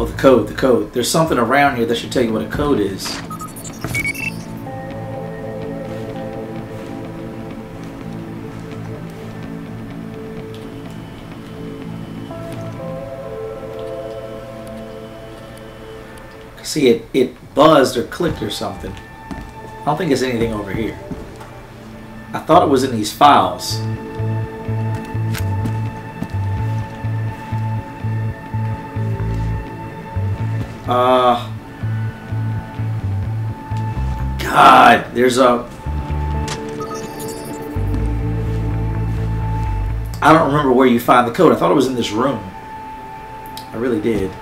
oh the code the code there's something around here that should tell you what a code is See, it, it buzzed or clicked or something. I don't think it's anything over here. I thought it was in these files. Uh. God, there's a. I don't remember where you find the code. I thought it was in this room. I really did.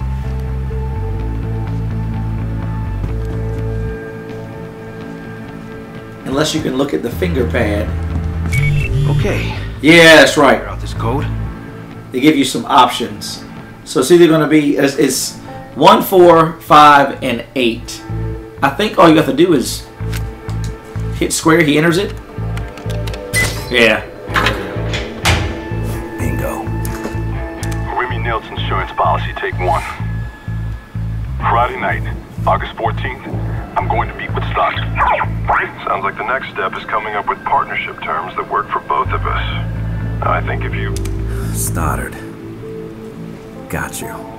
Unless you can look at the finger pad. Okay. Yeah, that's right. Out this code. They give you some options. So it's either going to be it's, it's one, four, five, and eight. I think all you have to do is hit square. He enters it. Yeah. Bingo. Remy Neltz's insurance policy, take one. Friday night, August 14th, I'm going to meet with Stoddard. Sounds like the next step is coming up with partnership terms that work for both of us. I think if you... Stoddard. Got you.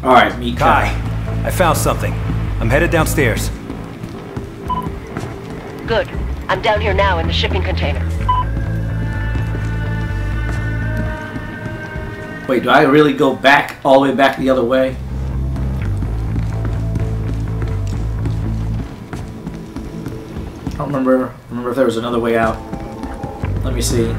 All right, meet Khai. I found something. I'm headed downstairs. Good. I'm down here now in the shipping container. Wait, do I really go back all the way back the other way? I don't remember remember if there was another way out. Let me see.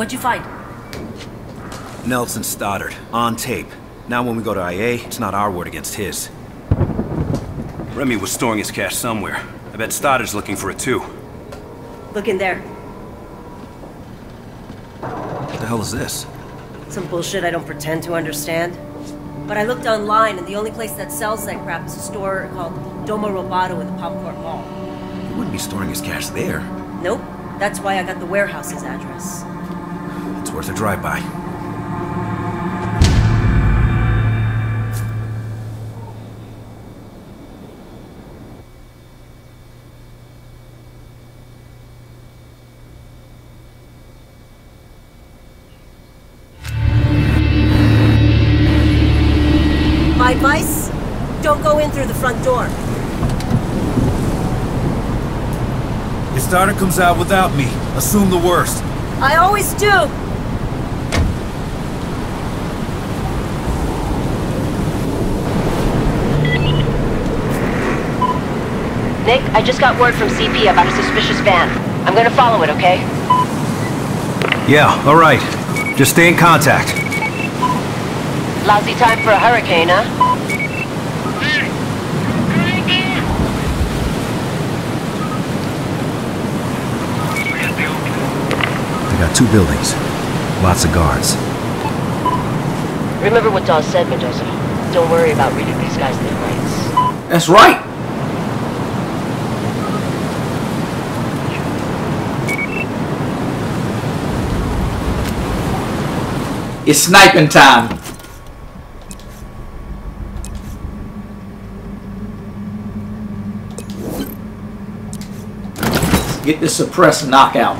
What'd you find? Nelson Stoddard, on tape. Now when we go to IA, it's not our word against his. Remy was storing his cash somewhere. I bet Stoddard's looking for it too. Look in there. What the hell is this? Some bullshit I don't pretend to understand. But I looked online, and the only place that sells that crap is a store called Domo Roboto in the Popcorn Mall. He wouldn't be storing his cash there. Nope. That's why I got the warehouse's address. It's worth a drive-by. My advice? Don't go in through the front door. If Stoddard comes out without me, assume the worst. I always do! Nick, I just got word from CP about a suspicious van. I'm gonna follow it, okay? Yeah, all right. Just stay in contact. Lousy time for a hurricane, huh? I got two buildings. Lots of guards. Remember what Dawes said, Mendoza. Don't worry about reading these guys their rights. That's right. It's sniping time. Get this suppressed knockout.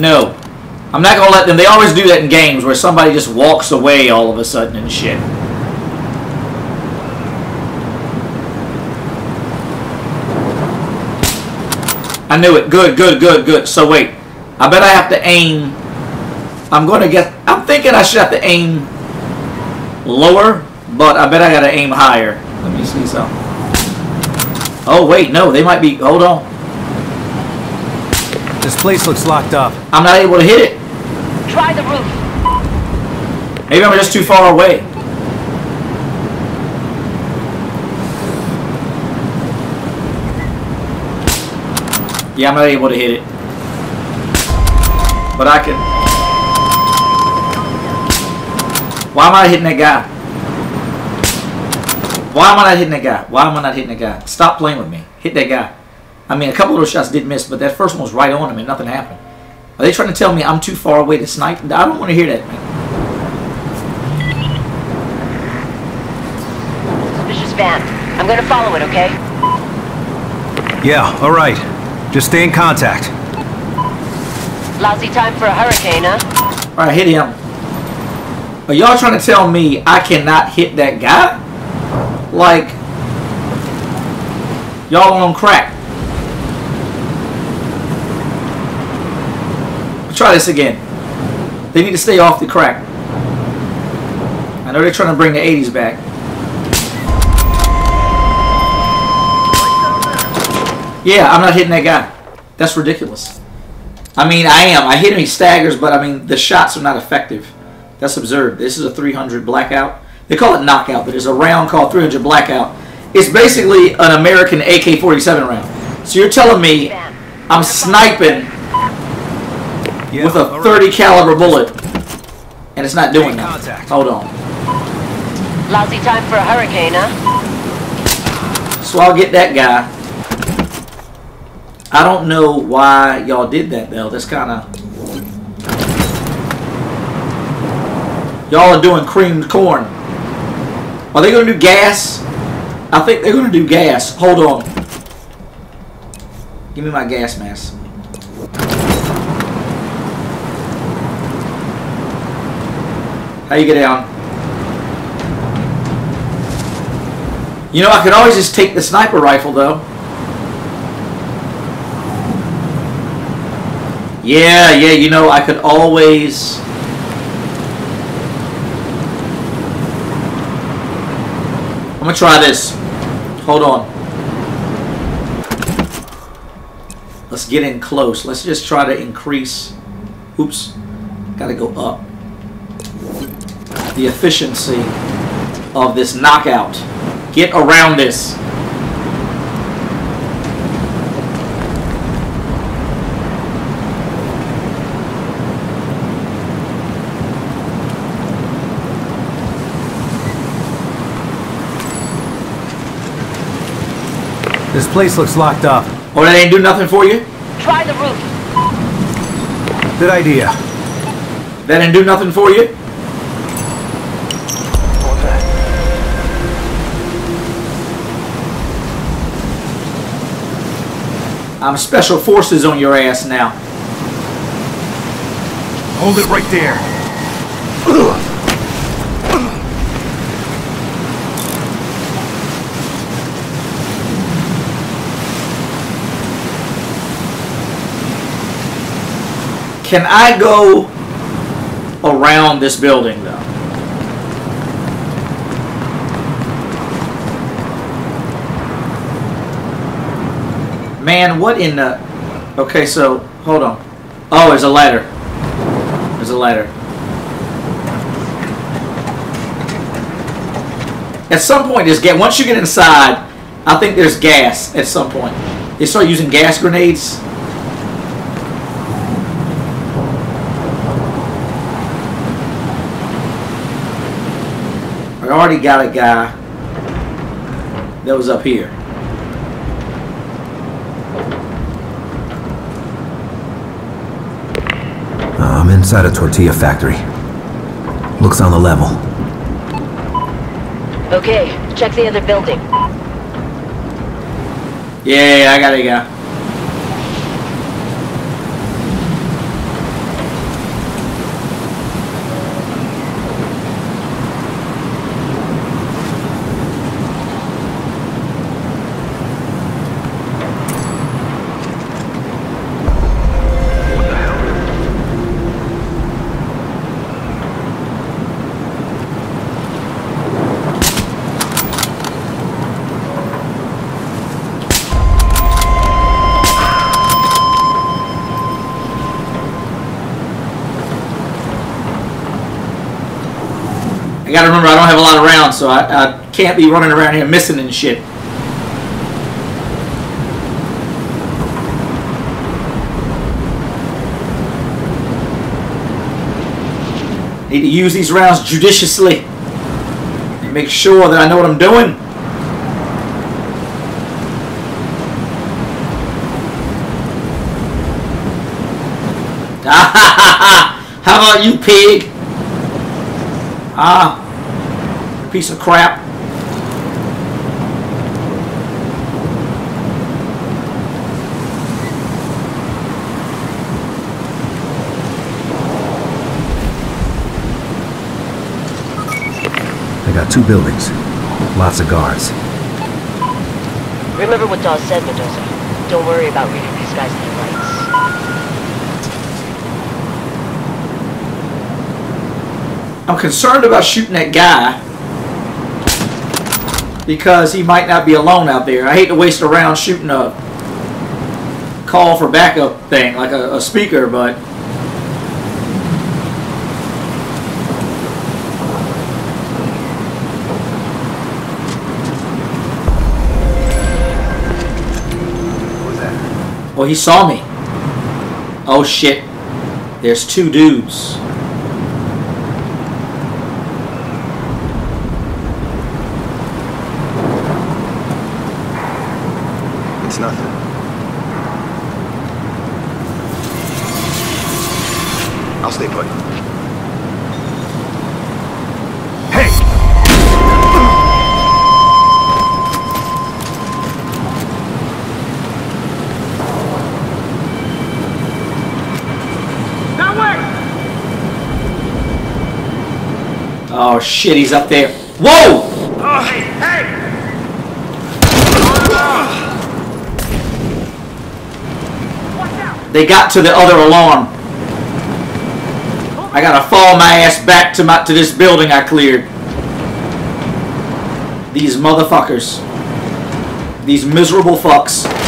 No. I'm not gonna let them. They always do that in games where somebody just walks away all of a sudden and shit. I knew it. Good, good, good, good. So wait. I bet I have to aim. I'm gonna get. I'm thinking I should have to aim lower, but I bet I gotta aim higher. Let me see something. Oh wait, no, they might be. Hold on. This place looks locked up. I'm not able to hit it. Try the roof. Maybe I'm just too far away. Yeah, I'm not able to hit it. But I can. Why am I hitting that guy? Why am I not hitting that guy? Why am I not hitting that guy? Stop playing with me. Hit that guy. I mean, a couple of those shots did miss, but that first one was right on him and nothing happened. Are they trying to tell me I'm too far away to snipe? I don't want to hear that, man. Suspicious van. I'm gonna follow it, okay? Yeah, all right. Just stay in contact. Lousy time for a hurricane, huh? Alright, hit him. Are y'all trying to tell me I cannot hit that guy? Like, y'all on crack. Try this again. They need to stay off the crack. I know they're trying to bring the 80s back. Yeah, I'm not hitting that guy. That's ridiculous. I mean, I am. I hit him, he staggers, but I mean, the shots are not effective. That's absurd. This is a 300 blackout. They call it knockout, but it's a round called 300 blackout. It's basically an American AK-47 round. So you're telling me I'm sniping with a 30 caliber bullet, and it's not doing that. Hold on. Lousy time for a hurricane, huh? So I'll get that guy. I don't know why y'all did that though. That's kind of y'all are doing creamed corn. Are they going to do gas? I think they're going to do gas. Hold on. Give me my gas mask. How you get down? You know, I could always just take the sniper rifle though. Yeah, yeah, you know, I could always... gonna try this. Hold on. Let's get in close. Let's just try to increase... Oops. Gotta go up. The efficiency of this knockout. Get around this. This place looks locked up. Oh, that ain't do nothing for you? Try the roof. Good idea. That didn't do nothing for you? I'm special forces on your ass now. Hold it right there. Can I go around this building though? Man, what in the... Okay, so, hold on. Oh, there's a ladder. There's a ladder. At some point, there's gas. Once you get inside, I think there's gas at some point. They start using gas grenades. I already got a guy that was up here. Uh, I'm inside a tortilla factory. Looks on the level. Okay, check the other building. Yeah, I got a so I, I can't be running around here missing and shit. Need to use these rounds judiciously and make sure that I know what I'm doing. How about you, pig? Ah, piece of crap. They got two buildings. Lots of guards. Remember what Dawes said, Mendoza. Don't worry about reading these guys' their rights. I'm concerned about shooting that guy because he might not be alone out there. I hate to waste a round shooting a call for backup thing like a, a speaker, but what was that? well, he saw me. Oh shit! There's two dudes. Oh shit, he's up there. Whoa! They got to the other alarm. I gotta fall my ass back to my to this building I cleared. These motherfuckers. These miserable fucks.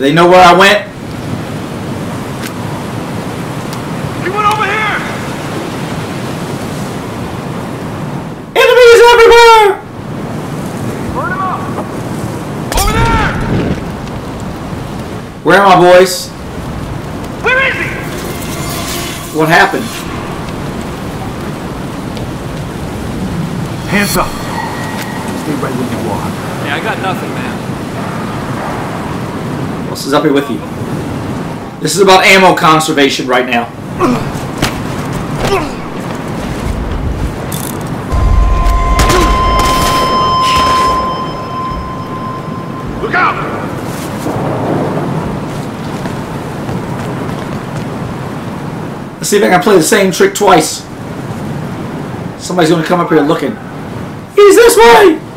They know where I went? He went over here! Enemies everywhere! Burn him up! Over there! Where are my boys? Where is he? What happened? Hands up. Stay right where you are. Hey, I got nothing, man. Else is up here with you? This is about ammo conservation right now. Look out! Let's see if I can play the same trick twice. Somebody's gonna come up here looking. He's this way!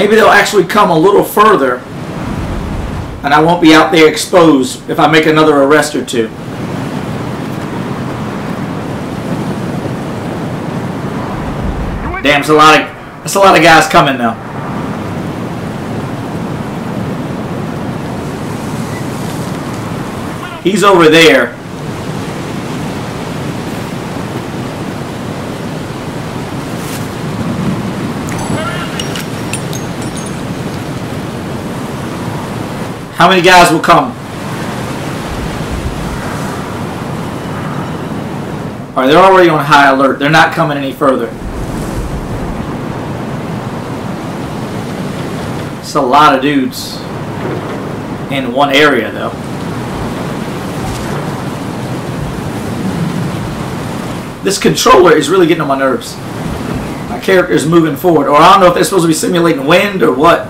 Maybe they'll actually come a little further and I won't be out there exposed if I make another arrest or two. Damn, it's a lot of that's a lot of guys coming now. He's over there. How many guys will come? Alright, they're already on high alert. They're not coming any further. It's a lot of dudes in one area, though. This controller is really getting on my nerves. My character is moving forward. Or I don't know if they're supposed to be simulating wind or what.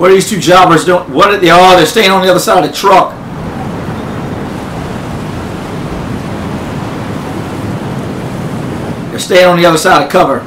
What are these two jobbers doing? What are they? Oh, they're staying on the other side of the truck. They're staying on the other side of cover.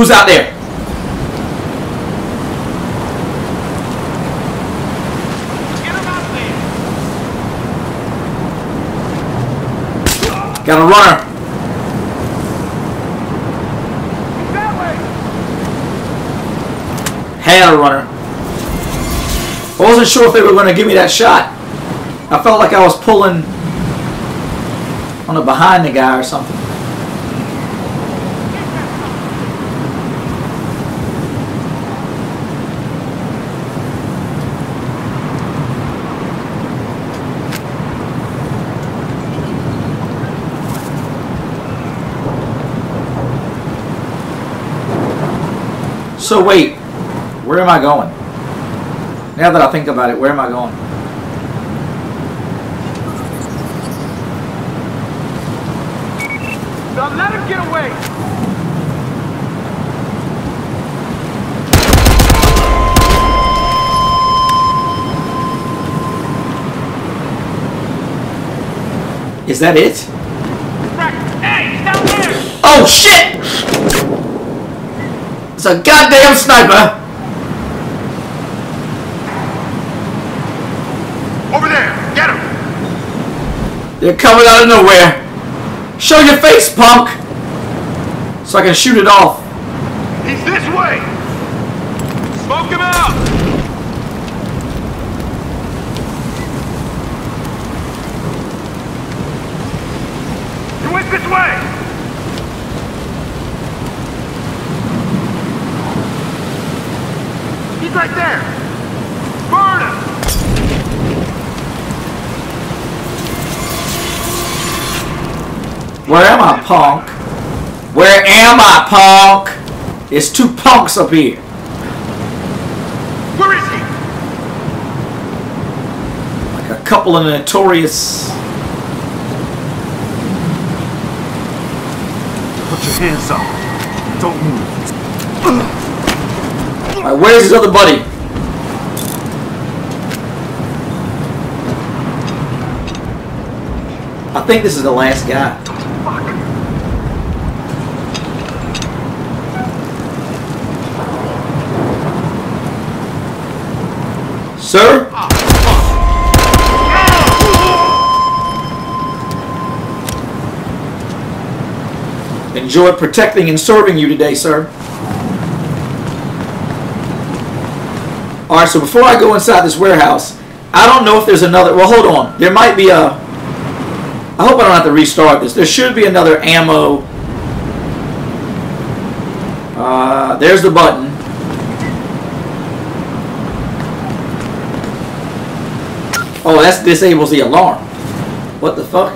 Who's out there? out there. Got a runner. Had a runner. I wasn't sure if they were going to give me that shot. I felt like I was pulling on the behind the guy or something. So wait, where am I going? Now that I think about it, where am I going? Now let him get away! Is that it? Hey, he's down there! Oh shit! It's a goddamn sniper! Over there! Get him! They're coming out of nowhere. Show your face, punk! So I can shoot it off. He's this way! Smoke him out! He went this way! He's right there! Burn him! Where am I, punk? Where am I, punk? It's two punks up here. Where is he? Like a couple of notorious. Put your hands up. Don't move. Alright, where's his other buddy? I think this is the last guy. Sir? Enjoyed protecting and serving you today, sir. All right, so before I go inside this warehouse, I don't know if there's another. Well, hold on. There might be a. I hope I don't have to restart this. There should be another ammo. Uh, there's the button. Oh, that disables the alarm. What the fuck?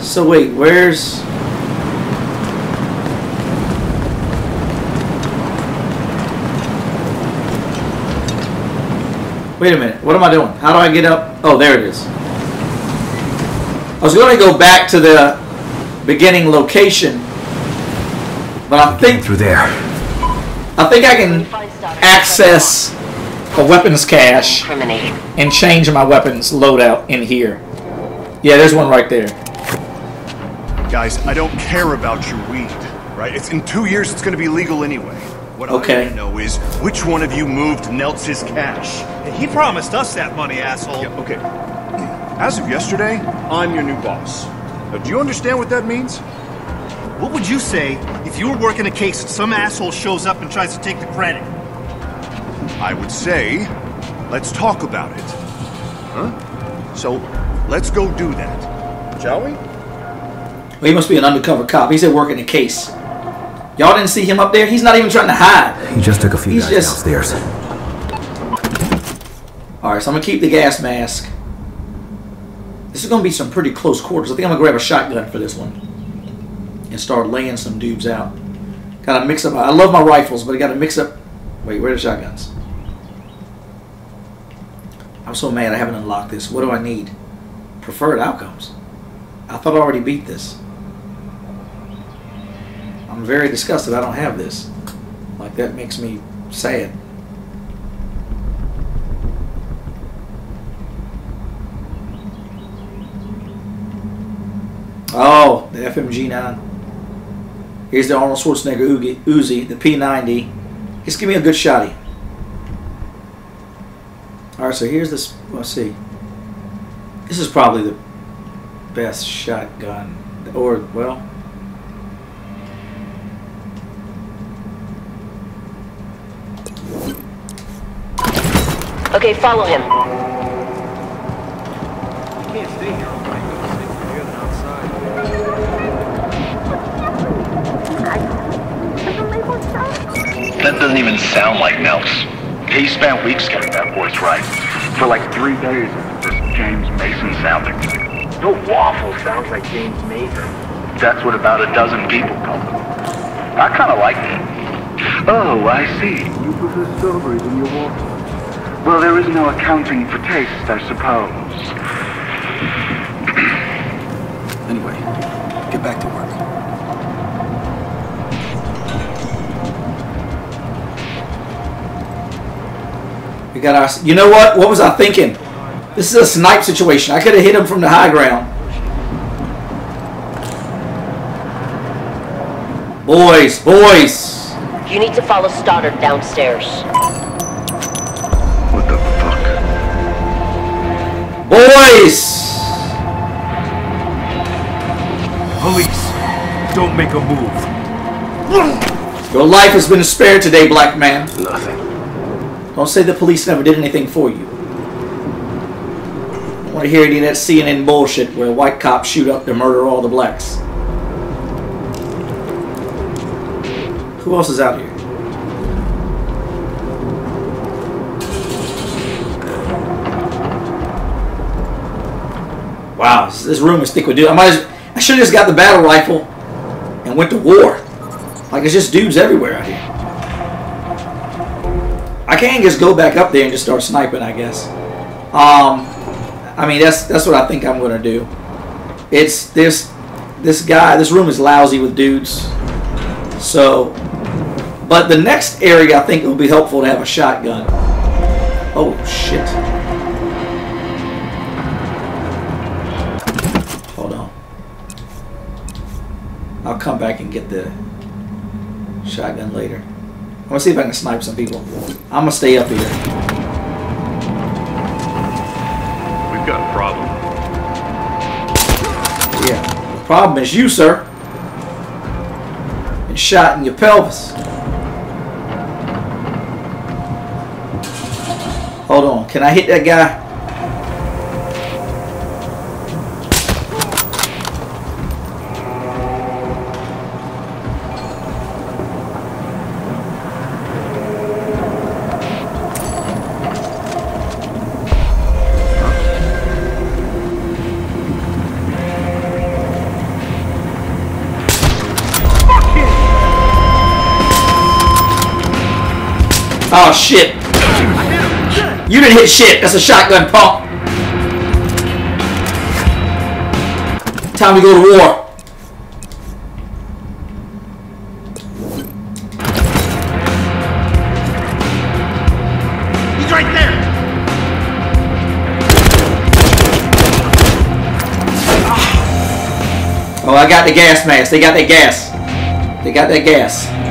So wait, where's... Wait a minute. What am I doing? How do I get up? Oh, there it is. I was going to go back to the beginning location, but I think through there. I think I can access a weapons cache and change my weapons loadout in here. Yeah, there's one right there. Guys, I don't care about your weed, right? It's in two years. It's going to be legal anyway. What Okay. I want to know is which one of you moved Neltz's cash. He promised us that money, asshole. Yeah, okay. As of yesterday, I'm your new boss. Now, do you understand what that means? What would you say if you were working a case and some asshole shows up and tries to take the credit? I would say, let's talk about it. Huh? So, let's go do that. Shall we? Well, he must be an undercover cop. He's at work in a case. Y'all didn't see him up there? He's not even trying to hide. He just took a few He's guys just- downstairs. All right, so I'm gonna keep the gas mask. This is gonna be some pretty close quarters. I think I'm gonna grab a shotgun for this one and start laying some dudes out. Gotta mix up. I love my rifles, but I gotta mix up. Wait, where are the shotguns? I'm so mad I haven't unlocked this. What do I need? Preferred outcomes. I thought I already beat this. I'm very disgusted I don't have this. Like that makes me sad. Oh, the FMG9. Here's the Arnold Schwarzenegger Uzi, the P90. Just give me a good shotty. Alright, so here's this. Let's see. This is probably the best shotgun. Or, well. Okay, follow him. That doesn't even sound like Neltz. He spent weeks getting that voice right. For like three days, this James Mason sounding. No waffle sounds like James Mason. That's what about a dozen people call him. I kind of like it. Oh, I see. You prefer strawberries in your waffle. Well, there is no accounting for taste, I suppose. Got our. You know what? What was I thinking? This is a snipe situation. I could have hit him from the high ground. Boys, boys. You need to follow Stoddard downstairs. What the fuck? Boys! Police, don't make a move. Your life has been spared today, black man. Nothing. Don't say the police never did anything for you. I want to hear any of that CNN bullshit where white cops shoot up to murder all the blacks. Who else is out here? Wow, this- this room is thick with dudes. I might. as- I should have just got the battle rifle and went to war. Like it's just dudes everywhere out here. I can't just go back up there and just start sniping. I guess. Um, I mean that's that's what I think I'm gonna do. It's this this guy. This room is lousy with dudes. So, but the next area I think it will be helpful to have a shotgun. Oh shit. Hold on. I'll come back and get the shotgun later. I'm gonna see if I can snipe some people. I'm gonna stay up here. We've got a problem. Yeah. The problem is you, sir. and shot in your pelvis. Hold on. Can I hit that guy? Oh shit! You didn't hit shit. That's a shotgun pump. Time to go to war. He's right there. Oh, I got the gas mask. They got that gas. They got that gas.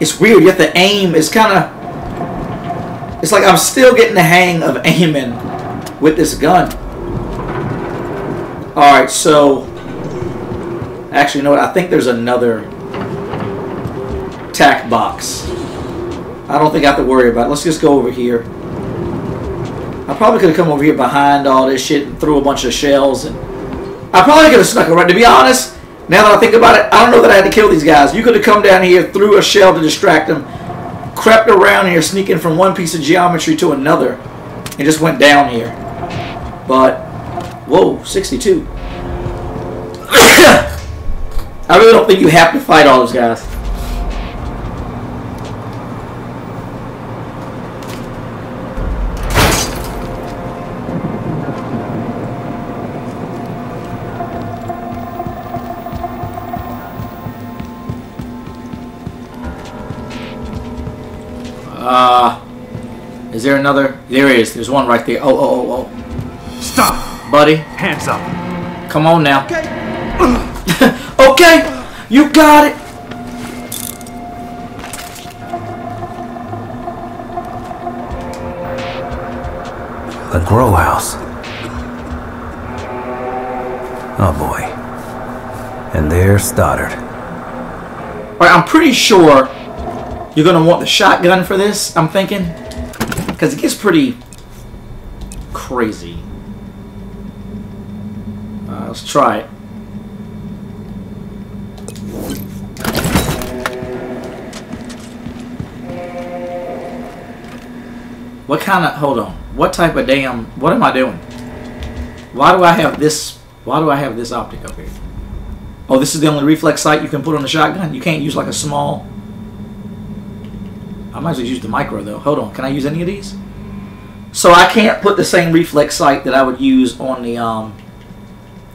It's weird. You have to aim. It's kind of. It's like I'm still getting the hang of aiming with this gun. Alright, so. Actually, you know what? I think there's another tack box. I don't think I have to worry about it. Let's just go over here. I probably could have come over here behind all this shit and threw a bunch of shells. And I probably could have snuck around. To be honest, now that I think about it, I don't know that I had to kill these guys. You could have come down here, threw a shell to distract them, crept around here, sneaking from one piece of geometry to another, and just went down here. But, whoa, 62. I really don't think you have to fight all those guys. There another? There is. There's one right there. Oh, oh, oh, oh. Stop! Buddy. Hands up. Come on now. okay. You got it. The grow house. Oh boy. And there's Stoddard. All right, I'm pretty sure you're gonna want the shotgun for this. I'm thinking, because it gets pretty crazy. Uh, let's try it. What kind of? Hold on. What type of damn? What am I doing? Why do I have this? Why do I have this optic up here? Oh, this is the only reflex sight you can put on the shotgun. You can't use like a small. I might as well use the micro though. Hold on. Can I use any of these? So I can't put the same reflex sight that I would use on the um,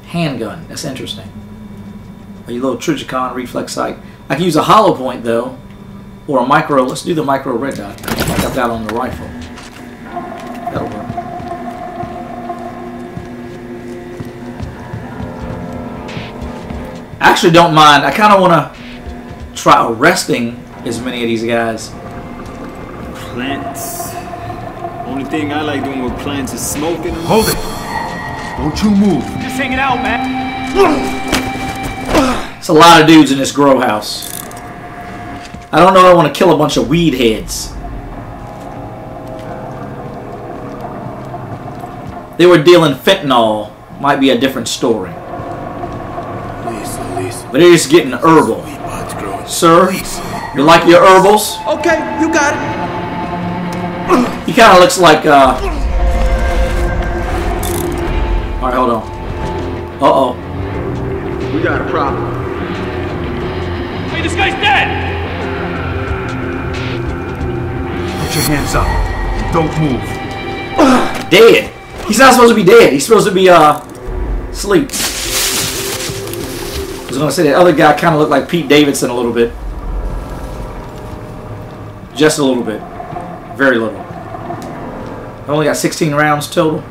handgun. That's interesting. A little Trijicon reflex sight. I can use a hollow point though, or a micro. Let's do the micro red dot I've got that on the rifle. That'll work. I actually don't mind. I kind of want to try arresting as many of these guys. Plants. Only thing I like doing with plants is smoking. them. Hold it. Don't you move. Just hanging out, man. It's a lot of dudes in this grow house. I don't know. I want to kill a bunch of weed heads. They were dealing fentanyl. Might be a different story. Lisa, Lisa. But they're just getting herbal. Sir, you like your herbals? Okay, you got it. He kind of looks like, uh... Alright, hold on. Uh-oh. We got a problem. Hey, this guy's dead! Put your hands up. Don't move. Dead. He's not supposed to be dead. He's supposed to be, uh... Asleep. I was gonna say that other guy kind of looked like Pete Davidson a little bit. Just a little bit. Very little. I only got 16 rounds total. We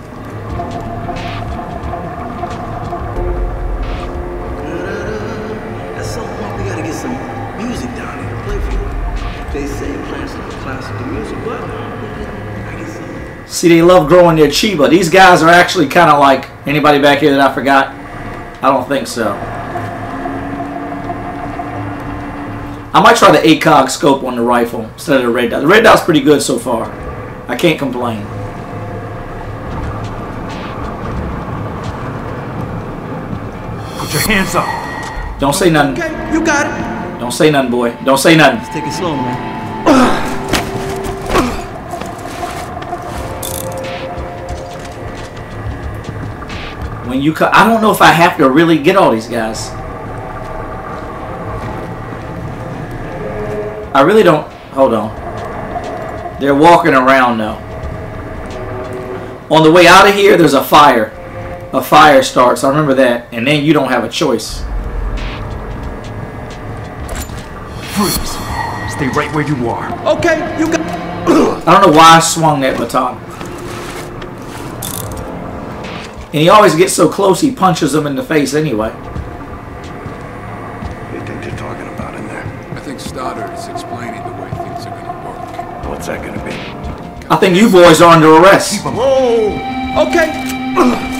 gotta get some music down here to play for you. They say plants classical music, but I. See, they love growing their chiba. These guys are actually kind of like anybody back here that I forgot. I don't think so. I might try the ACOG scope on the rifle instead of the red dot. The red dot's pretty good so far. I can't complain. Put your hands up. Don't say nothing. Okay, you got it. Don't say nothing, boy. Don't say nothing. Let's take it slow, man. When you co- I don't know if I have to really get all these guys. I really don't. Hold on. They're walking around now. On the way out of here, there's a fire. A fire starts. I remember that. And then you don't have a choice. Freeze. Stay right where you are. Okay, you got. I don't know why I swung that baton. And he always gets so close, he punches them in the face anyway. What do you think they're talking about in there? I think Stoddard is explaining the way things are gonna work. What's that gonna be? I think you boys are under arrest. Whoa. Okay.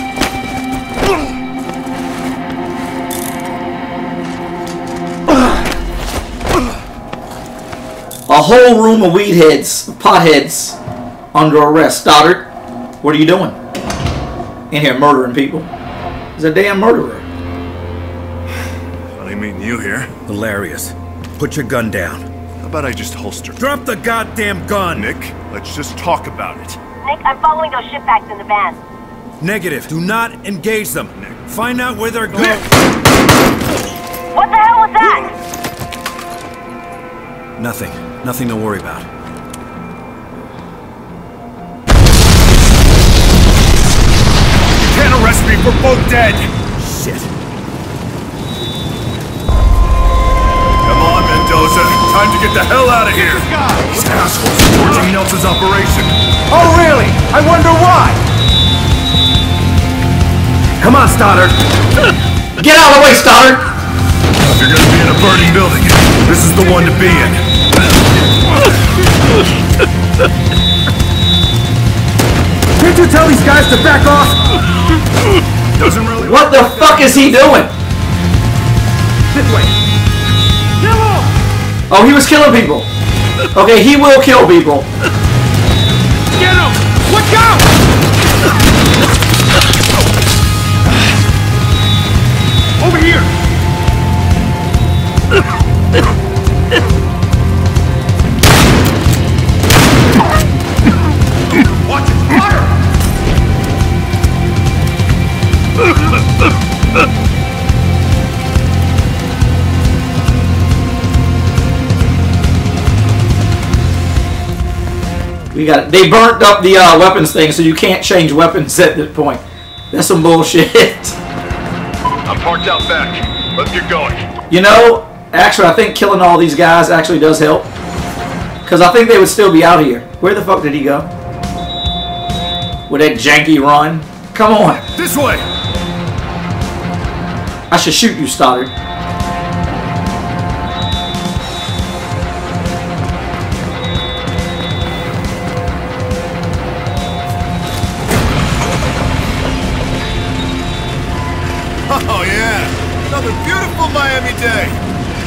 A whole room of weed heads, potheads, under arrest. Stoddard, what are you doing? In here murdering people. He's a damn murderer. Funny meeting you here. Hilarious. Put your gun down. How about I just holster? Drop the goddamn gun! Nick, let's just talk about it. Nick, I'm following those ship packs in the van. Negative. Do not engage them. Nick. Find out where they're going. What the hell was that? Nothing. Nothing to worry about. You can't arrest me. We're both dead. Shit. Come on, Mendoza. Time to get the hell out of here. These assholes are forging Neltz's operation. Oh, really? I wonder why. Come on, Stoddard. Get out of the way, Stoddard! If you're gonna be in a burning building, this is the one to be in. Can't you tell these guys to back off? Doesn't really. What the fuck is he doing? This way. Kill him! Oh, he was killing people. Okay, he will kill people. Get him! Look out! Over here! We got it. They burnt up the uh, weapons thing, so you can't change weapons at this point. That's some bullshit. I'm parked out back. Let's get going. You know, actually, I think killing all these guys actually does help. Because I think they would still be out here. Where the fuck did he go? With that janky run? Come on. This way! I should shoot you, Stoddard.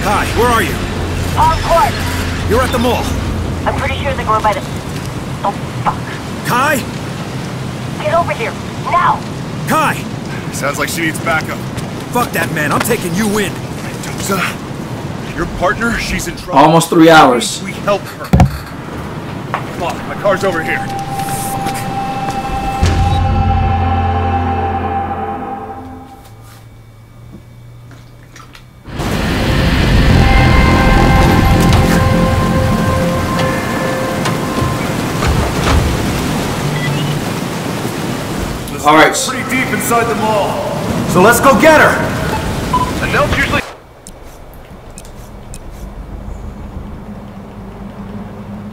Khai, where are you? On court. You're at the mall. I'm pretty sure they're going by the... Oh, fuck. Khai? Get over here. Now. Khai! Sounds like she needs backup. Fuck that man, I'm taking you in. Mendoza, your partner, she's in trouble. Almost three hours. We help her. Come on, my car's over here. All right. Pretty deep inside the mall. So let's go get her! And they'll usually.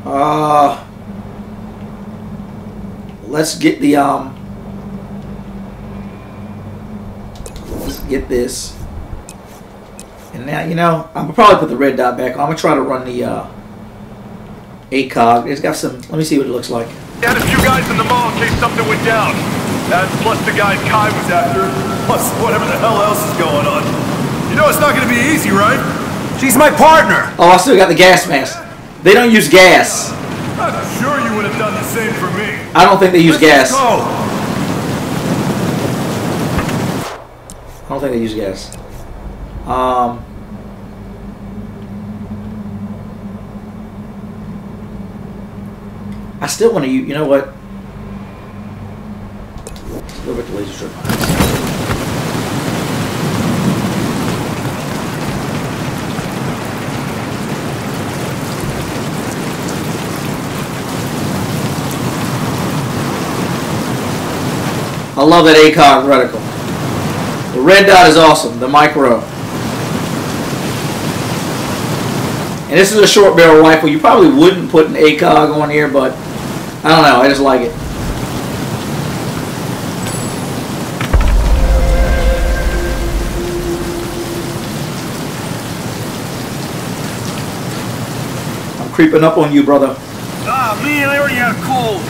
Uh, let's get the um. Let's get this. And now, you know, I'm gonna probably put the red dot back on. I'm gonna try to run the uh, ACOG. It's got some. Let me see what it looks like. Had a few guys in the mall in case something went down. That plus the guy Khai was after, plus whatever the hell else is going on. You know it's not gonna be easy, right? She's my partner. Oh, I still got the gas mask. They don't use gas. I'm sure you would have done the same for me. I don't think they use gas. Go. I don't think they use gas. Um. I still want to use. You know what? Laser strip. I love that ACOG reticle. The red dot is awesome. The micro. And this is a short barrel rifle. You probably wouldn't put an ACOG on here, but I don't know. I just like it. Creeping up on you, brother. Ah, man, I already had a cold.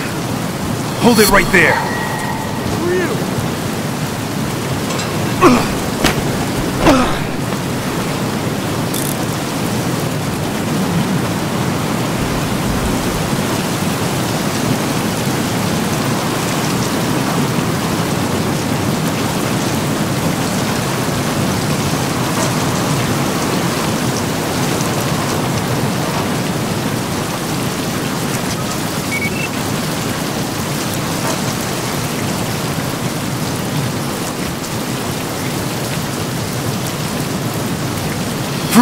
Hold it right there.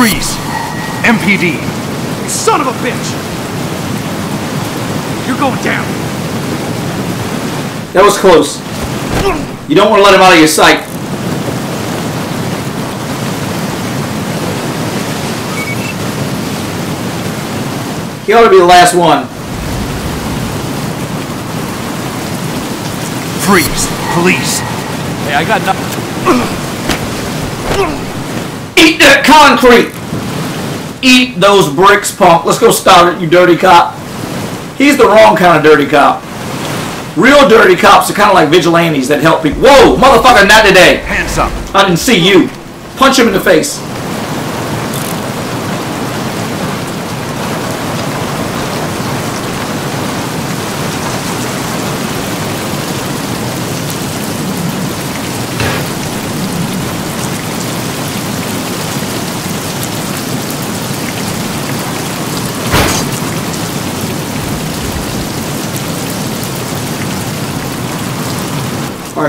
Freeze! MPD! Son of a bitch! You're going down! That was close. You don't want to let him out of your sight. He ought to be the last one. Freeze! Police! Hey, I got nothing. Eat that concrete! Eat those bricks, punk. Let's go start it, you dirty cop. He's the wrong kind of dirty cop. Real dirty cops are kind of like vigilantes that help people. Whoa, motherfucker, not today. Hands up. I didn't see you. Punch him in the face.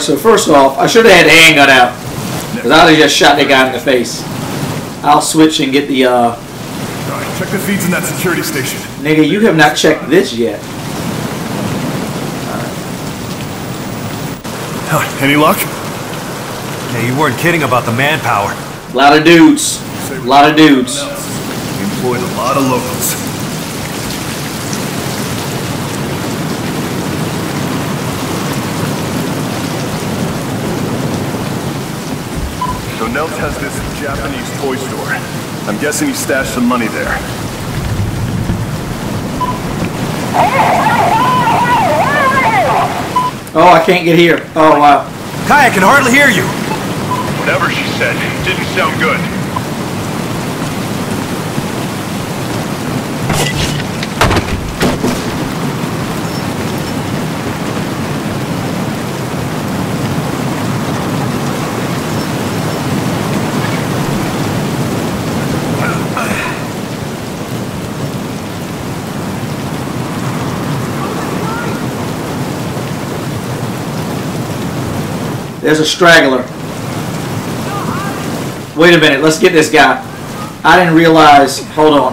So first off, I should have had the handgun out. Because I'd have just shot that guy in the face. I'll switch and get the, uh... Alright, check the feeds in that security station. Nigga, you have not checked this yet. Any luck? Hey, you weren't kidding about the manpower. A lot of dudes. A lot of dudes. We employed a lot of locals. So Neltz has this Japanese toy store. I'm guessing he stashed some money there. Oh, I can't get here. Oh, wow. Khai, I can hardly hear you. Whatever she said, didn't sound good. There's a straggler. Wait a minute, let's get this guy. I didn't realize. Hold on.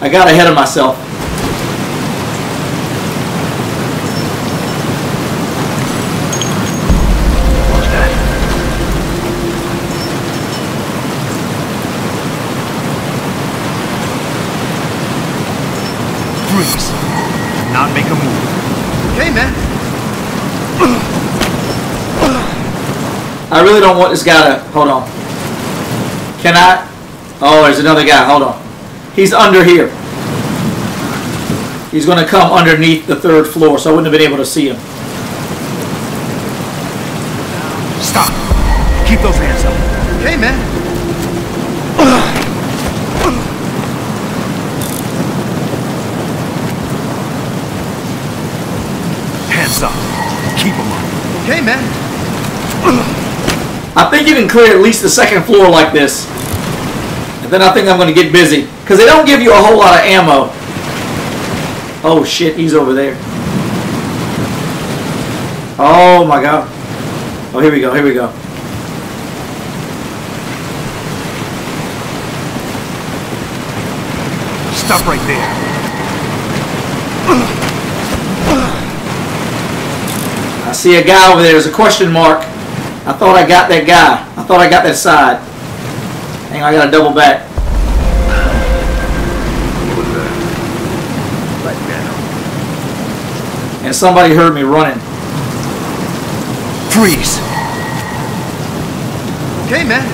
I got ahead of myself. Freeze. Not make a move. Okay, man. I really don't want this guy to. Hold on. Can I? Oh, there's another guy. Hold on. He's under here. He's going to come underneath the third floor, so I wouldn't have been able to see him. I think you can clear at least the second floor like this. And then I think I'm going to get busy. Because they don't give you a whole lot of ammo. Oh shit, he's over there. Oh my god. Oh, here we go, here we go. Stop right there. I see a guy over there. There's a question mark. I thought I got that guy. I thought I got that side. Hang on, I gotta double back. And somebody heard me running. Freeze! Okay, man.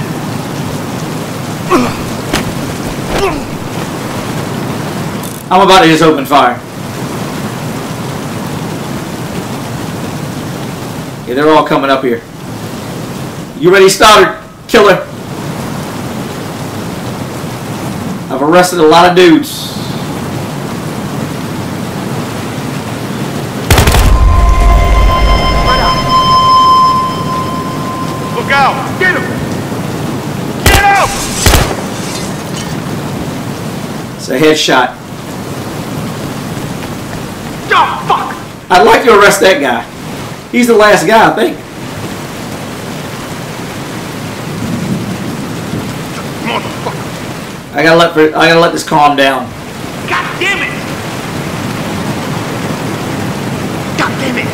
I'm about to just open fire. Yeah, they're all coming up here. You ready, Stoddard? Killer. I've arrested a lot of dudes. Look out! Get him! Get out! It's a headshot. Oh, fuck! I'd like to arrest that guy. He's the last guy, I think. Motherfucker! I gotta let I gotta let this calm down. God damn it! God damn it!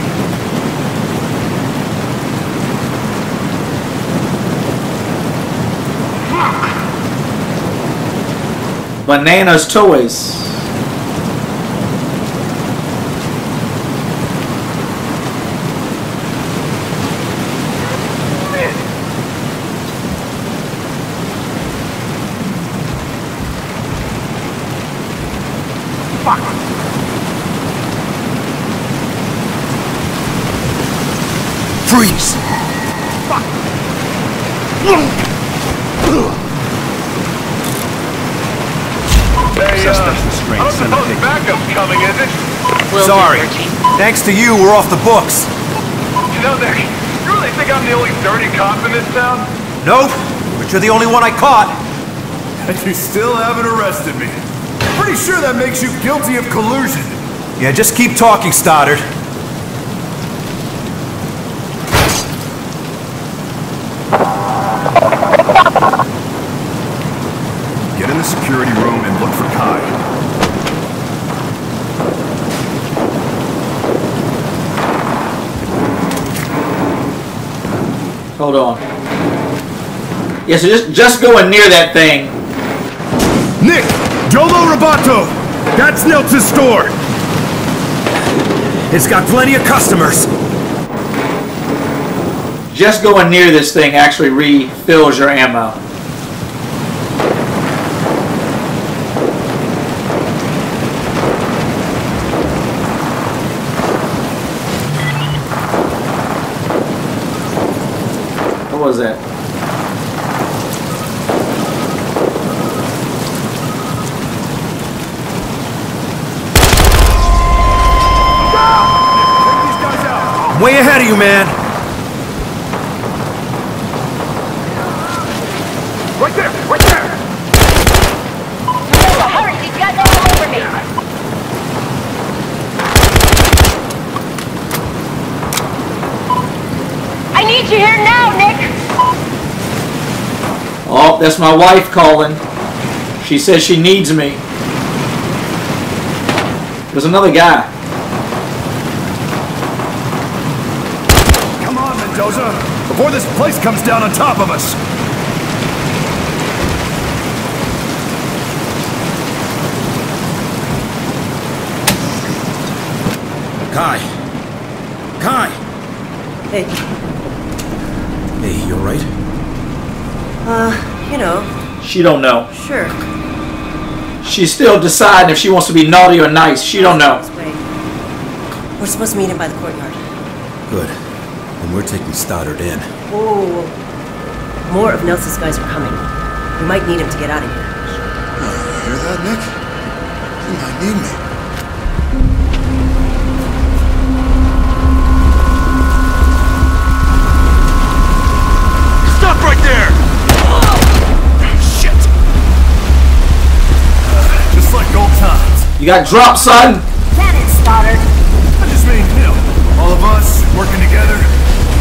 Fuck! Bananas toys. Fuck! Freeze! Fuck! Hey, uh, Suspect restraint, I don't send a suppose pic. backup's coming, is it? Sorry. Thanks to you, we're off the books. You know, Nick, you really think I'm the only dirty cop in this town? Nope, but you're the only one I caught. And you still haven't arrested me. Pretty sure that makes you guilty of collusion. Yeah, just keep talking, Stoddard. Get in the security room and look for Khai. Hold on. Yeah, so just just going near that thing. Nick! Jolo Roboto! That's Neltz's store! It's got plenty of customers. Just going near this thing actually refills your ammo. What was that? Way ahead of you, man. Right there! Right there! Hurry, these guys are all over me. I need you here now, Nick. Oh, that's my wife calling. She says she needs me. There's another guy. Come on, Mendoza! Before this place comes down on top of us! Khai. Khai. Hey, Hey, you alright? uh, you know, She don't know. Sure. She's still deciding if she wants to be naughty or nice. She don't know. Wait. We're supposed to meet him by the courtyard. Good. And we're taking Stoddard in. Whoa. More of Neltz's guys are coming. We might need him to get out of here. Hear that, Nick? You might need me. Stop right there! Shit! Just like old times. You got dropped, son. Cannon, Stoddard.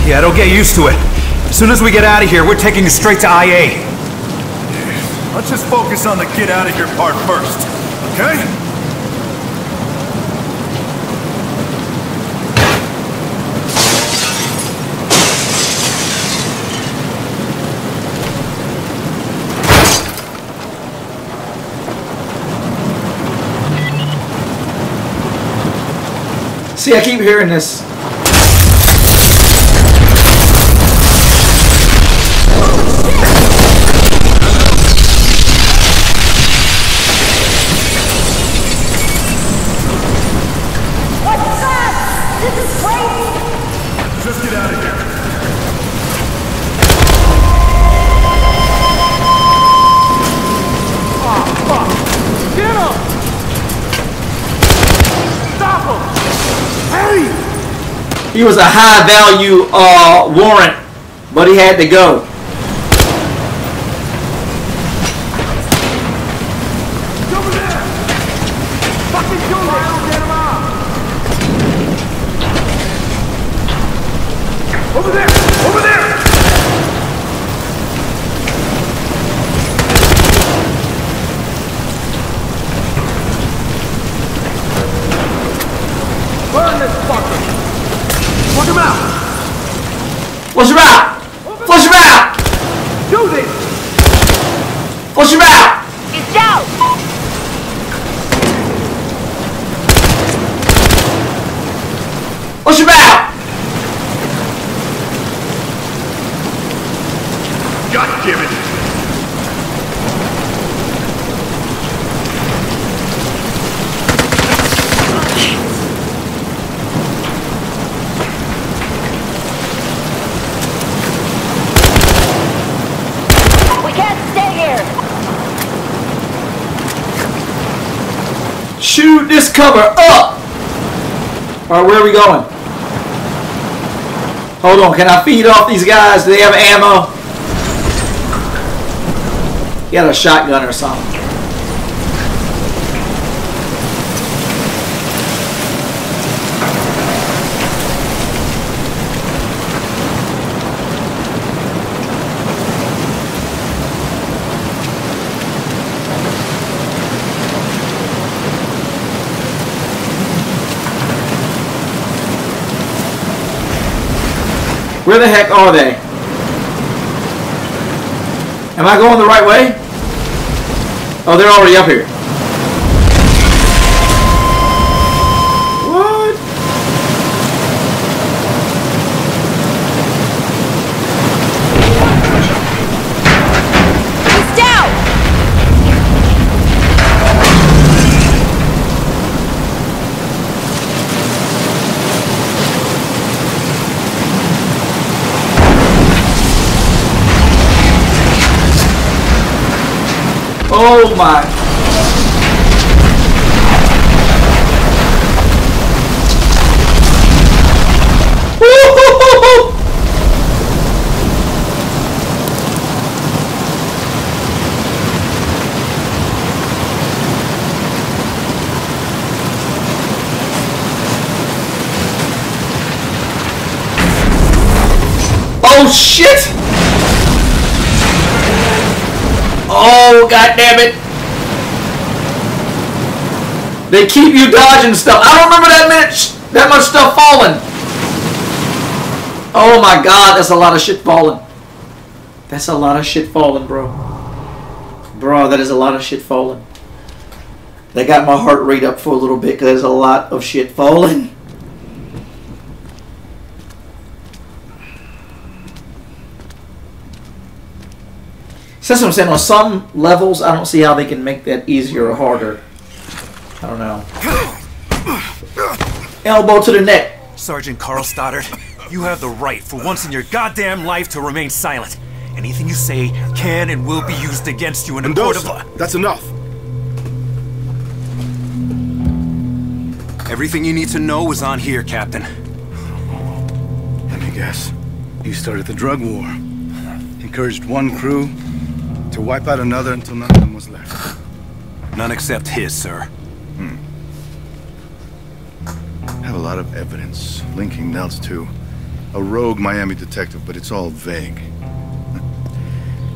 Yeah, don't get used to it. As soon as we get out of here, we're taking you straight to IA. Let's just focus on the get out of here part first, okay? See, I keep hearing this. He was a high value uh, warrant, but he had to go. Over there! Fucking do it! Get him out! Over there! Over there! Burn this fucker! Fuck him out! Flush him out! Flush him out! Do this! Flush him out! He's down! Flush him out! God damn it! We can't stay here! Shoot this cover up! Alright, where are we going? Hold on, can I feed off these guys? Do they have ammo? He had a shotgun or something. Where the heck are they? Am I going the right way? Oh, they're already up here. What? He's down! Oh my. Oh shit! Oh god damn it! They keep you dodging stuff. I don't remember that much that much stuff falling. Oh my god, that's a lot of shit falling. That's a lot of shit falling, bro. Bro, that is a lot of shit falling. That got my heart rate up for a little bit because there's a lot of shit falling. So that's what I'm saying. On some levels, I don't see how they can make that easier or harder. I don't know. Elbow to the neck. Sergeant Carl Stoddard, you have the right for once in your goddamn life to remain silent. Anything you say can and will be used against you in a court of law. That's enough. Everything you need to know is on here, Captain. Let me guess. You started the drug war. Encouraged one crew to wipe out another until none of them was left. None except his, sir. I have a lot of evidence linking Neltz to a rogue Miami detective, but it's all vague.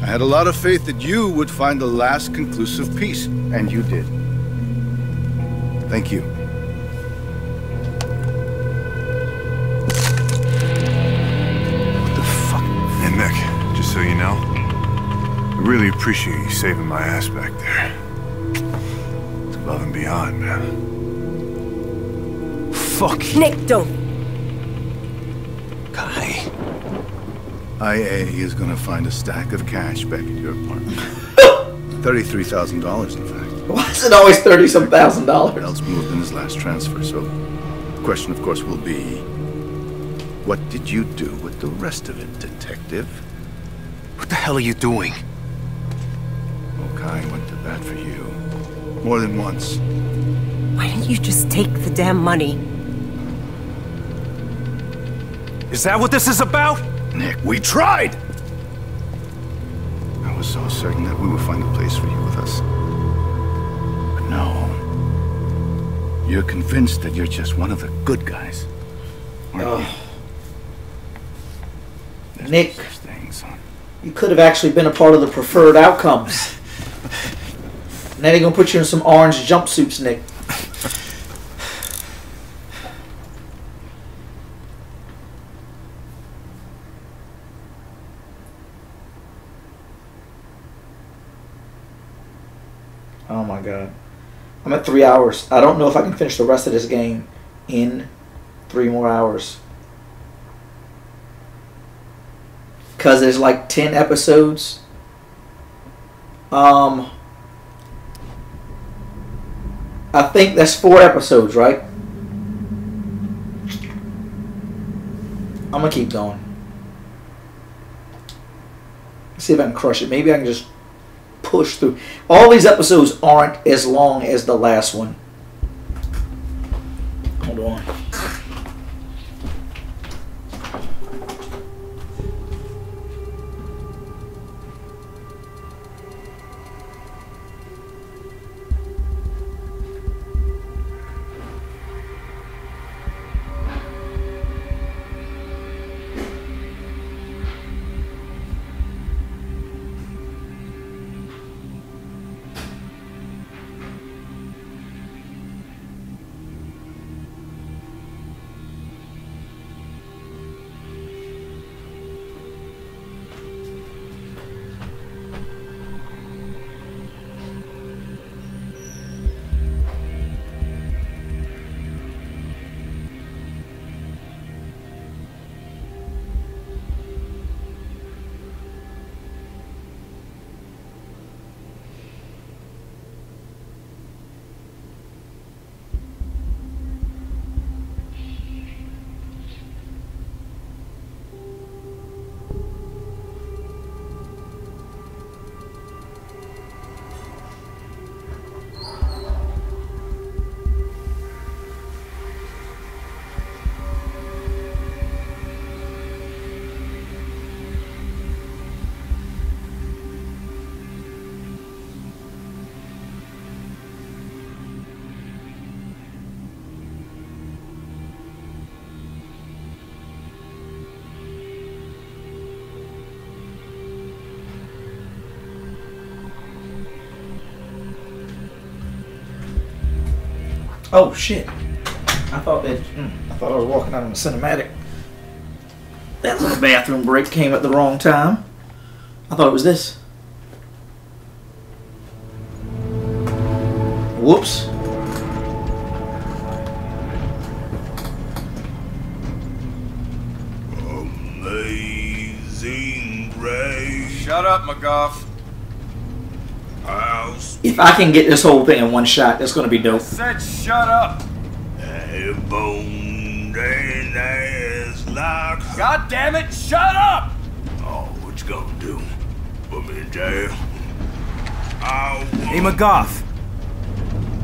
I had a lot of faith that you would find the last conclusive piece, and you did. Thank you. What the fuck? And hey, Nick, just so you know, I really appreciate you saving my ass back there. It's above and beyond, man. Fuck. Nick, don't. Khai. IA is gonna find a stack of cash back at your apartment. Thirty-three thousand dollars, in fact. Why is it always thirty some thousand dollars? Else moved in his last transfer, so the question, of course, will be, what did you do with the rest of it, detective? What the hell are you doing? Khai went to bat for you. More than once. Why didn't you just take the damn money? Is that what this is about? Nick, we tried! I was so certain that we would find a place for you with us. But no. You're convinced that you're just one of the good guys. aren't you? Nick, you could have actually been a part of the preferred outcomes. Now they're gonna put you in some orange jumpsuits, Nick. Oh my god. I'm at three hours. I don't know if I can finish the rest of this game in three more hours. Cause there's like ten episodes. Um I think that's four episodes, right? I'm gonna keep going. See if I can crush it. Maybe I can just push through. All these episodes aren't as long as the last one. Hold on. Oh shit! I thought that mm, I thought I was walking out on a cinematic. That little bathroom break came at the wrong time. I thought it was this. Whoops. Amazing grace. Shut up, McGough. If I can get this whole thing in one shot, that's gonna be dope. Said shut up. God damn it, shut up! Oh, what you gonna do? Put me in jail? Hey, McGough.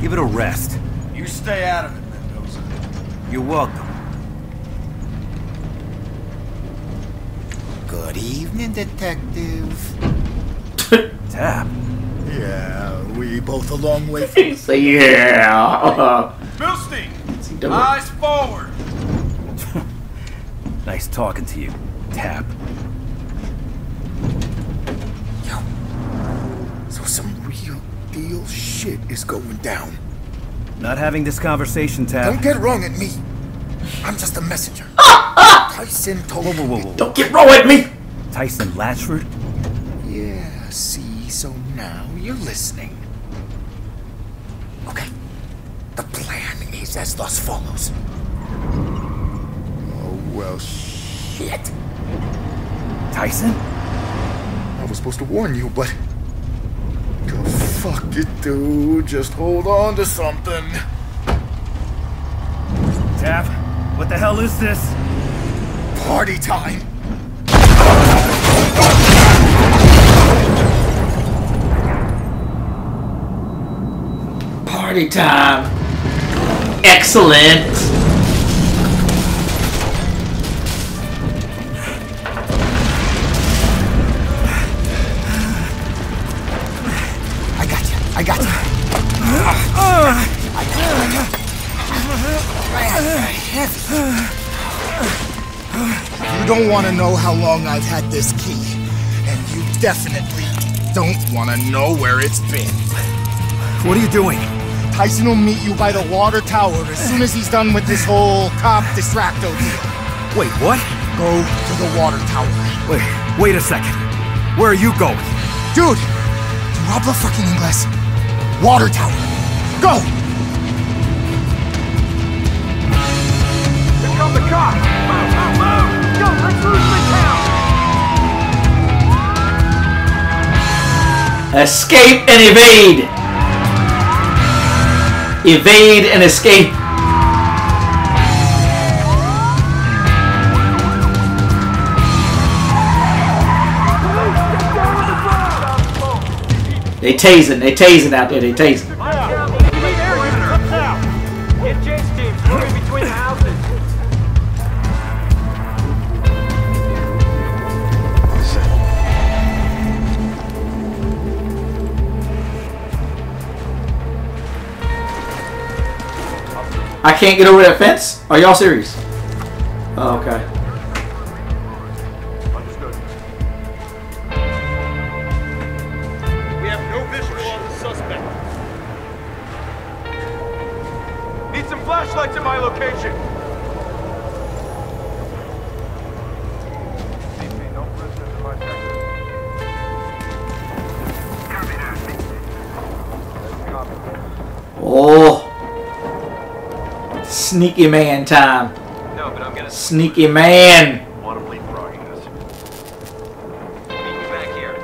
Give it a rest. You stay out of it, Mendoza. You're welcome. Good evening, Detective. Tap. Yeah, we both a long way from Say yeah. Milstein, eyes forward. Nice talking to you, Tap. Yo, So some real deal shit is going down. Not having this conversation, Tap. Don't get wrong at me. I'm just a messenger. Tyson told Whoa, whoa, whoa, whoa. Don't get wrong at me. Tyson Latchford? Yeah, see, so now you're listening. Okay. The plan is as thus follows. Oh, well, shit. Tyson? I was supposed to warn you, but. Go fuck it, dude. Just hold on to something. Tap, what the hell is this? Party time. Party time. Excellent. I got you. I got you. I got you. Man, heavy. You don't want to know how long I've had this key, and you definitely don't want to know where it's been. What are you doing? Tyson will meet you by the water tower as soon as he's done with this whole cop distracto deal. Wait, what? Go to the water tower. Wait, wait a second. Where are you going? Dude, you the fucking English. Water tower. Go! Here come the cops. Move, move, move. Go, let's lose the town. Escape and evade. Evade and escape. They tasing, they tasing out there, they tasing. I can't get over that fence? Are y'all serious? Oh, okay. Sneaky man time. No, but I'm gonna Sneaky man. want to leapfrogging this. Meet you back here.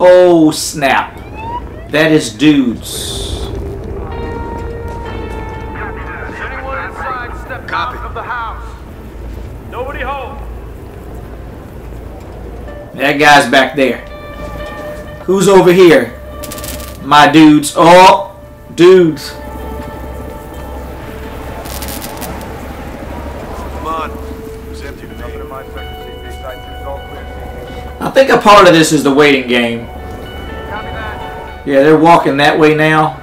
Oh snap. That is dudes. That guy's back there. Who's over here? My dudes. Oh, dudes. Come on. It's empty. Nothing in my sector. CP site is all clear. I think a part of this is the waiting game. Yeah, they're walking that way now.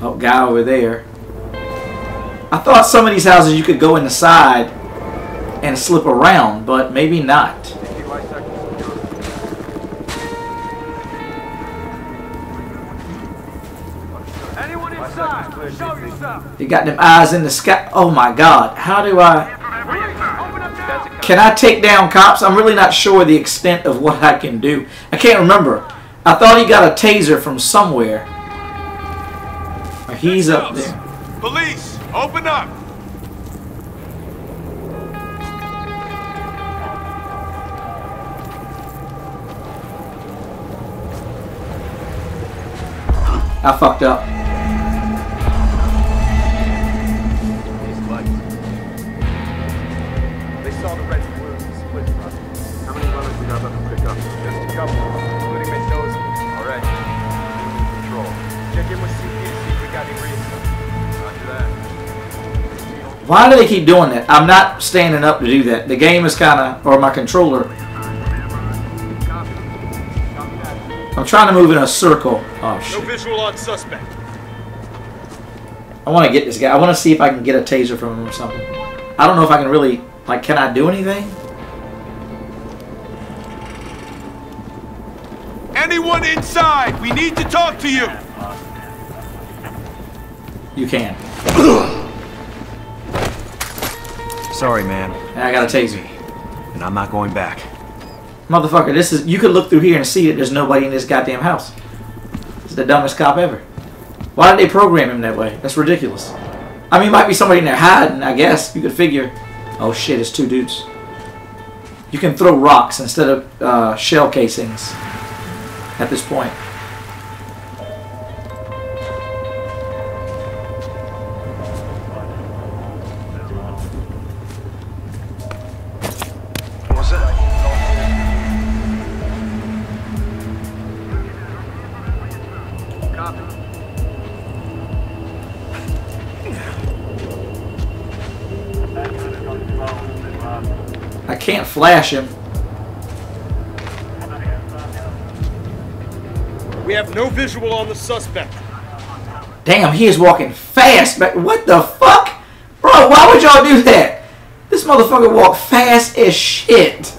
Oh, guy over there. I thought some of these houses you could go in the side and slip around, but maybe not. CP my sector secure. Anyone inside? You got them eyes in the sky. Oh my god. How do I... Can I take down cops? I'm really not sure the extent of what I can do. I can't remember. I thought he got a taser from somewhere. He's up there. Open up! I fucked up. Why do they keep doing that? I'm not standing up to do that. The game is kind of, or my controller. I'm trying to move in a circle. Oh No shit. visual on suspect. I want to get this guy. I want to see if I can get a taser from him or something. I don't know if I can really, like, can I do anything? Anyone inside? We need to talk to you. You can. Sorry, man. I got a taser. And I'm not going back. Motherfucker, this is, you could look through here and see that there's nobody in this goddamn house. It's the dumbest cop ever. Why did they program him that way? That's ridiculous. I mean, might be somebody in there hiding, I guess. You could figure. Oh shit, it's two dudes. You can throw rocks instead of uh, shell casings at this point. Flash him. We have no visual on the suspect. Damn, he is walking fast. But what the fuck? Bro, why would y'all do that? This motherfucker walked fast as shit.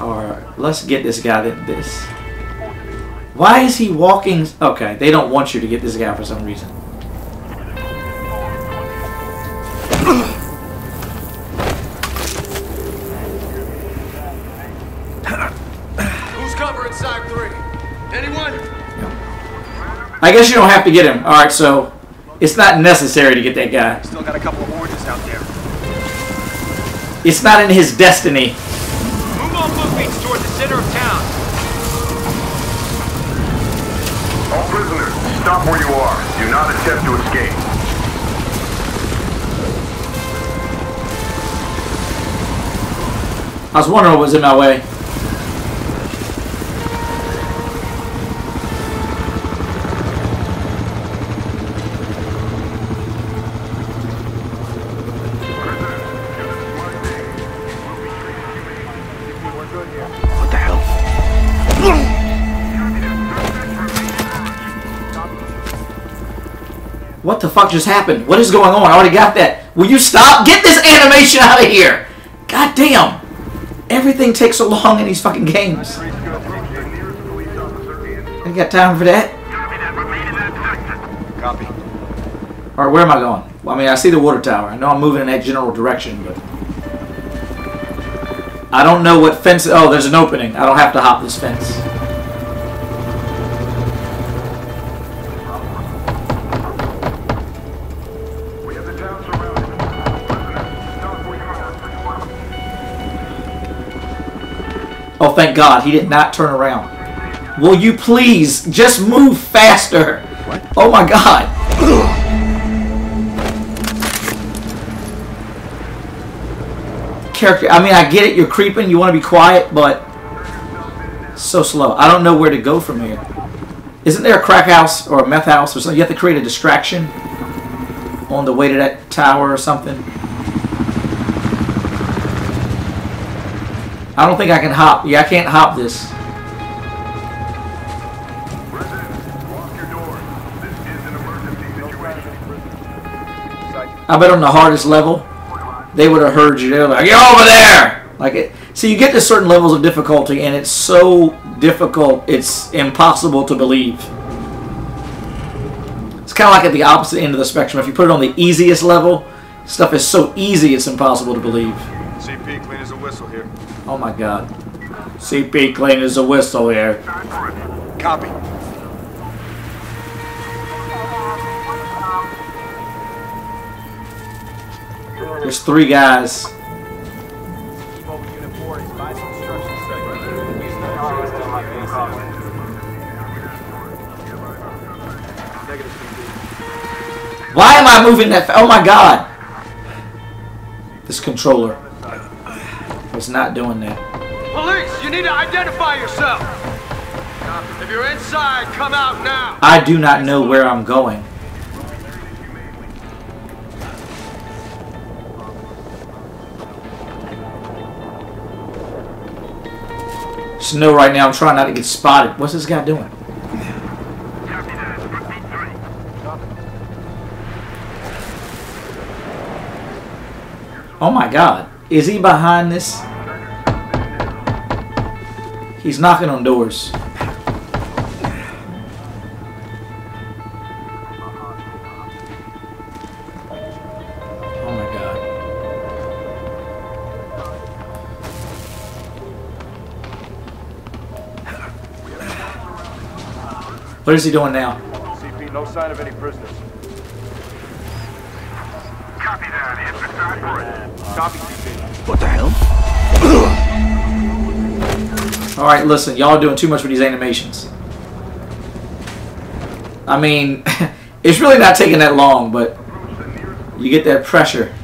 Alright, let's get this guy th- this. Why is he walking? Okay, they don't want you to get this guy for some reason. I guess you don't have to get him. Alright, so it's not necessary to get that guy. Still got a couple of oranges out there. It's not in his destiny. Move on bookbeats toward the center of town. All prisoners, stop where you are. Do not attempt to escape. I was wondering what was in my way. Fuck just happened? What is going on? I already got that. Will you stop? Get this animation out of here! God damn! Everything takes so long in these fucking games. I got time for that. Copy. Alright, where am I going? Well, I mean, I see the water tower. I know I'm moving in that general direction, but... I don't know what fence... Oh, there's an opening. I don't have to hop this fence. Thank God. He did not turn around. Will you please just move faster? Oh my God. Character. I mean, I get it. You're creeping. You want to be quiet, but so slow. I don't know where to go from here. Isn't there a crack house or a meth house or something? You have to create a distraction on the way to that tower or something. I don't think I can hop. Yeah, I can't hop this. I bet on the hardest level, they would have heard you. They were like, "Get over there!" Like it. So you get to certain levels of difficulty, and it's so difficult, it's impossible to believe. It's kind of like at the opposite end of the spectrum. If you put it on the easiest level, stuff is so easy it's impossible to believe. CP, clean as a whistle here. Oh my god. CP clean as a whistle here. Copy. There's three guys. Why am I moving that? Oh my god! This controller was not doing that. Police, you need to identify yourself. If you're inside, come out now. I do not know where I'm going. Just know right now I'm trying not to get spotted. What's this guy doing? Oh my god. Is he behind this? He's knocking on doors. Oh. What is he doing now? CP, no sign of any prisoners. Copy that. Hit the Copy, CP. What the hell? Alright, listen, y'all are doing too much with these animations. I mean, it's really not taking that long, but you get that pressure.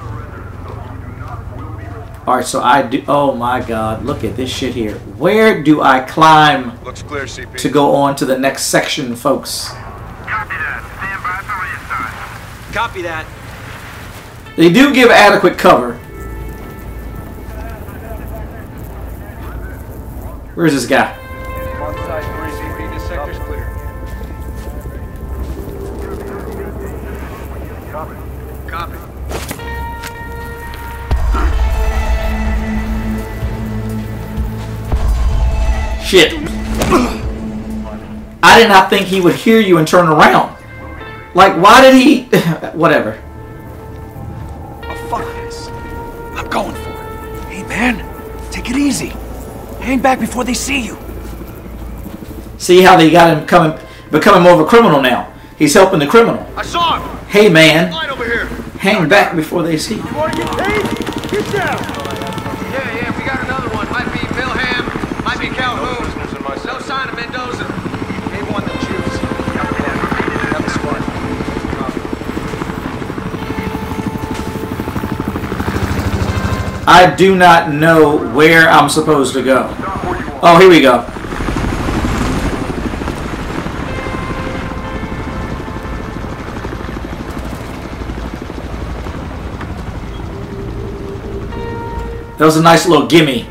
Alright, so I do. Oh my god, look at this shit here. Where do I climb Looks clear, CP. to go on to the next section, folks? Copy that. Stand by for Copy that. They do give adequate cover. Where's this guy? On side 3, CP, this sector's clear. Copy. Shit. I did not think he would hear you and turn around. Like, why did he. Whatever. Going for it. Hey, man, take it easy. Hang back before they see you. See how they got him coming, becoming more of a criminal now. He's helping the criminal. I saw him. Hey, man, Light over here. hang back before they see you. You want to get paid? Get down. Yeah, yeah, we got another one. Might be Milham, might be Calhoun. I do not know where I'm supposed to go. Oh, here we go. That was a nice little gimme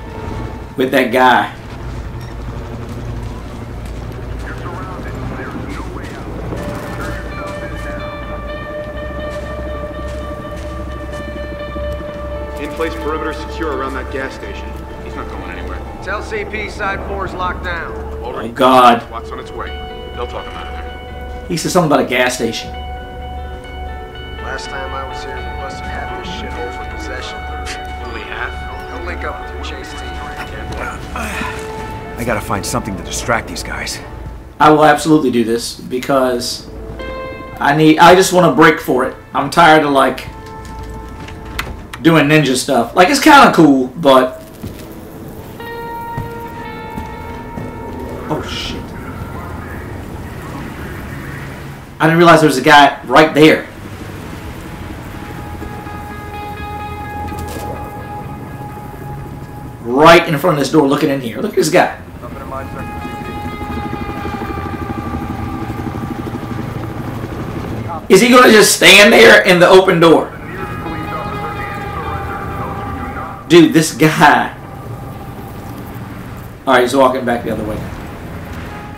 with that guy. CP side four is locked down. Oh, God. SWAT's on its way. They'll talk him out of there. He said something about a gas station. Last time I was here, we must have had this shithole for possession. Only half? I'll link up with your chase team. I gotta find something to distract these guys. I will absolutely do this because I need. I just want to break for it. I'm tired of like doing ninja stuff. Like it's kind of cool, but oh shit! I didn't realize there was a guy right there. Right in front of this door, looking in here. Look at this guy. Is he gonna just stand there in the open door? Dude, this guy. Alright, he's walking back the other way.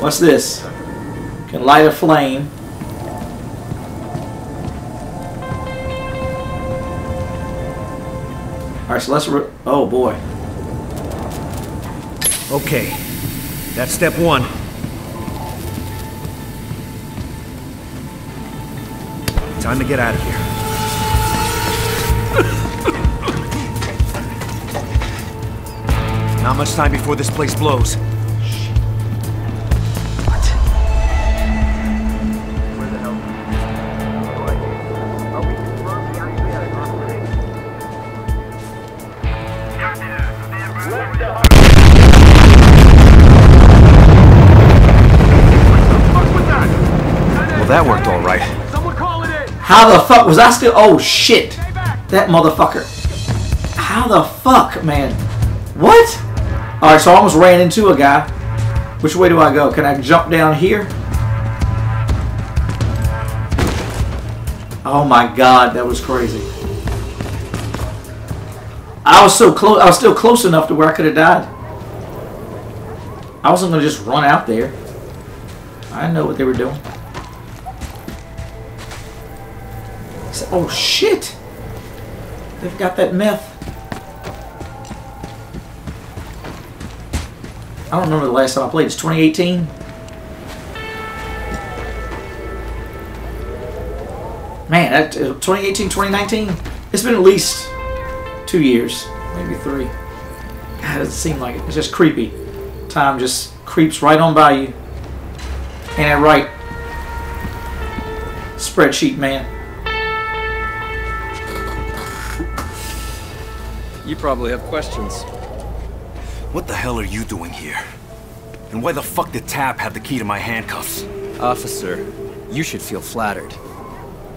What's this? Can light a flame. Alright, so let's. Oh boy. Okay, that's step one. Time to get out of here. Not much time before this place blows. That worked all right. How the fuck was I still? Oh shit! That motherfucker. How the fuck, man? What? Alright, so I almost ran into a guy. Which way do I go? Can I jump down here? Oh my god, that was crazy. I was so close. I was still close enough to where I could have died. I wasn't gonna just run out there. I know what they were doing. Oh shit! They've got that meth. I don't remember the last time I played. It's 2018. Man, that, uh, 2018, 2019. It's been at least two years, maybe three. God, it doesn't seem like it. It's just creepy. Time just creeps right on by you. Ain't that right? Spreadsheet man. You probably have questions. What the hell are you doing here? And why the fuck did Tap have the key to my handcuffs? Officer, you should feel flattered.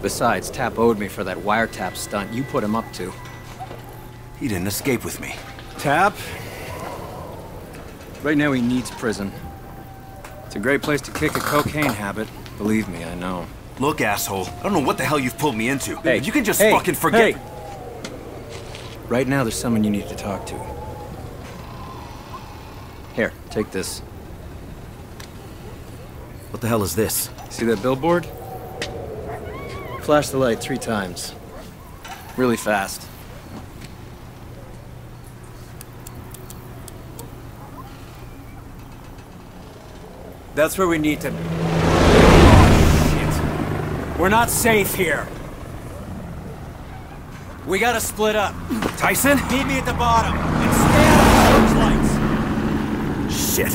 Besides, Tap owed me for that wiretap stunt you put him up to. He didn't escape with me. Tap? Right now he needs prison. It's a great place to kick a cocaine habit. Believe me, I know. Look, asshole, I don't know what the hell you've pulled me into. Hey, you can just hey, fucking forget. hey. Right now there's someone you need to talk to. Here, take this. What the hell is this? See that billboard? Flash the light three times. Really fast. That's where we need to... Oh, shit. We're not safe here. We gotta split up. Tyson? Meet me at the bottom. And stay out of the searchlights. Shit.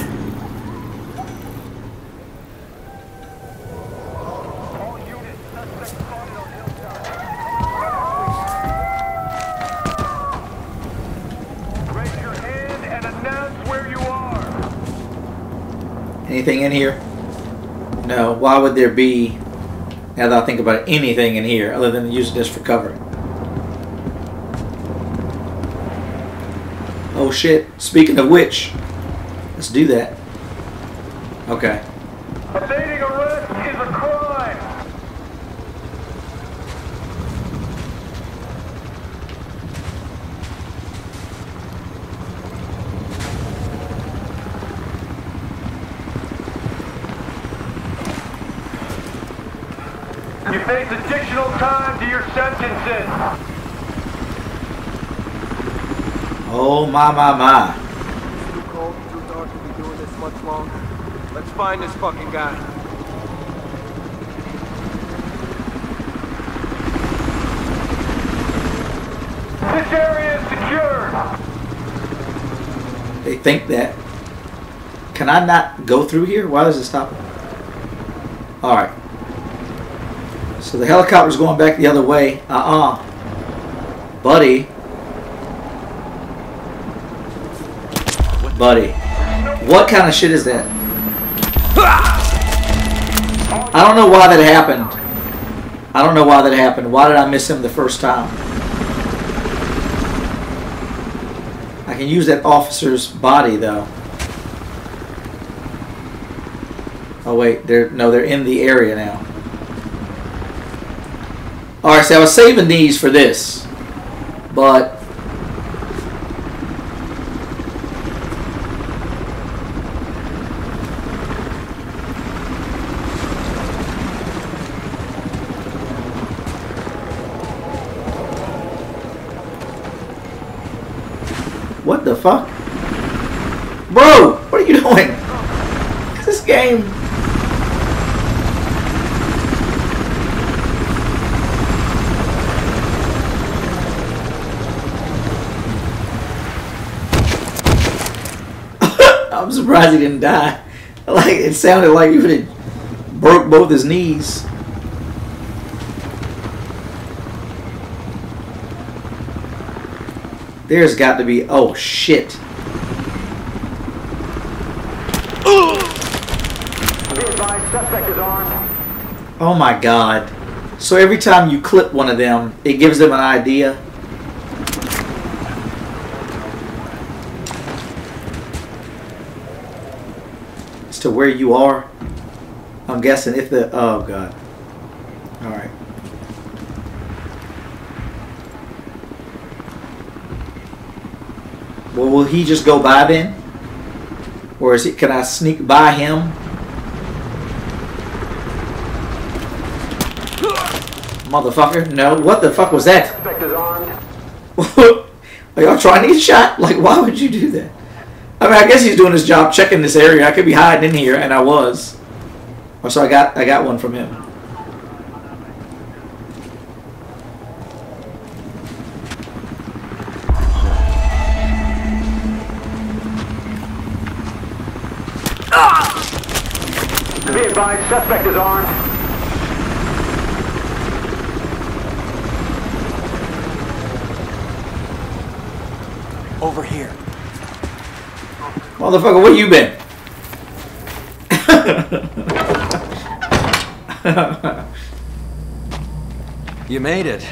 Raise your hand and announce where you are. Anything in here? No. Why would there be, now that I think about it, anything in here other than using this for cover? Oh shit. Speaking of which, let's do that. Okay. Evading arrest is a crime. You face additional time to your. Oh my my my. Too cold, too dark to be doing this much longer. Let's find this fucking guy. This area is secure. They think that. Can I not go through here? Why does it stop? Alright. So the helicopter's going back the other way. Uh-uh. Buddy. Buddy. What kind of shit is that? I don't know why that happened. I don't know why that happened. Why did I miss him the first time? I can use that officer's body though. Oh wait, they're no, they're in the area now. All right, so I was saving these for this, but what the fuck, bro? What are you doing? This game. I'm surprised he didn't die. Like it sounded like he would have broke both his knees. There's got to be. Oh shit. Oh my god. So every time you clip one of them, it gives them an idea. As to where you are. I'm guessing if the. Oh god. Alright. Well, will he just go by then? Or is it, can I sneak by him? Motherfucker. No. What the fuck was that? Are y'all trying to get shot? Like, why would you do that? I mean, I guess he's doing his job checking this area. I could be hiding in here, and I was. So I got I got one from him. Motherfucker, where you been? You made it.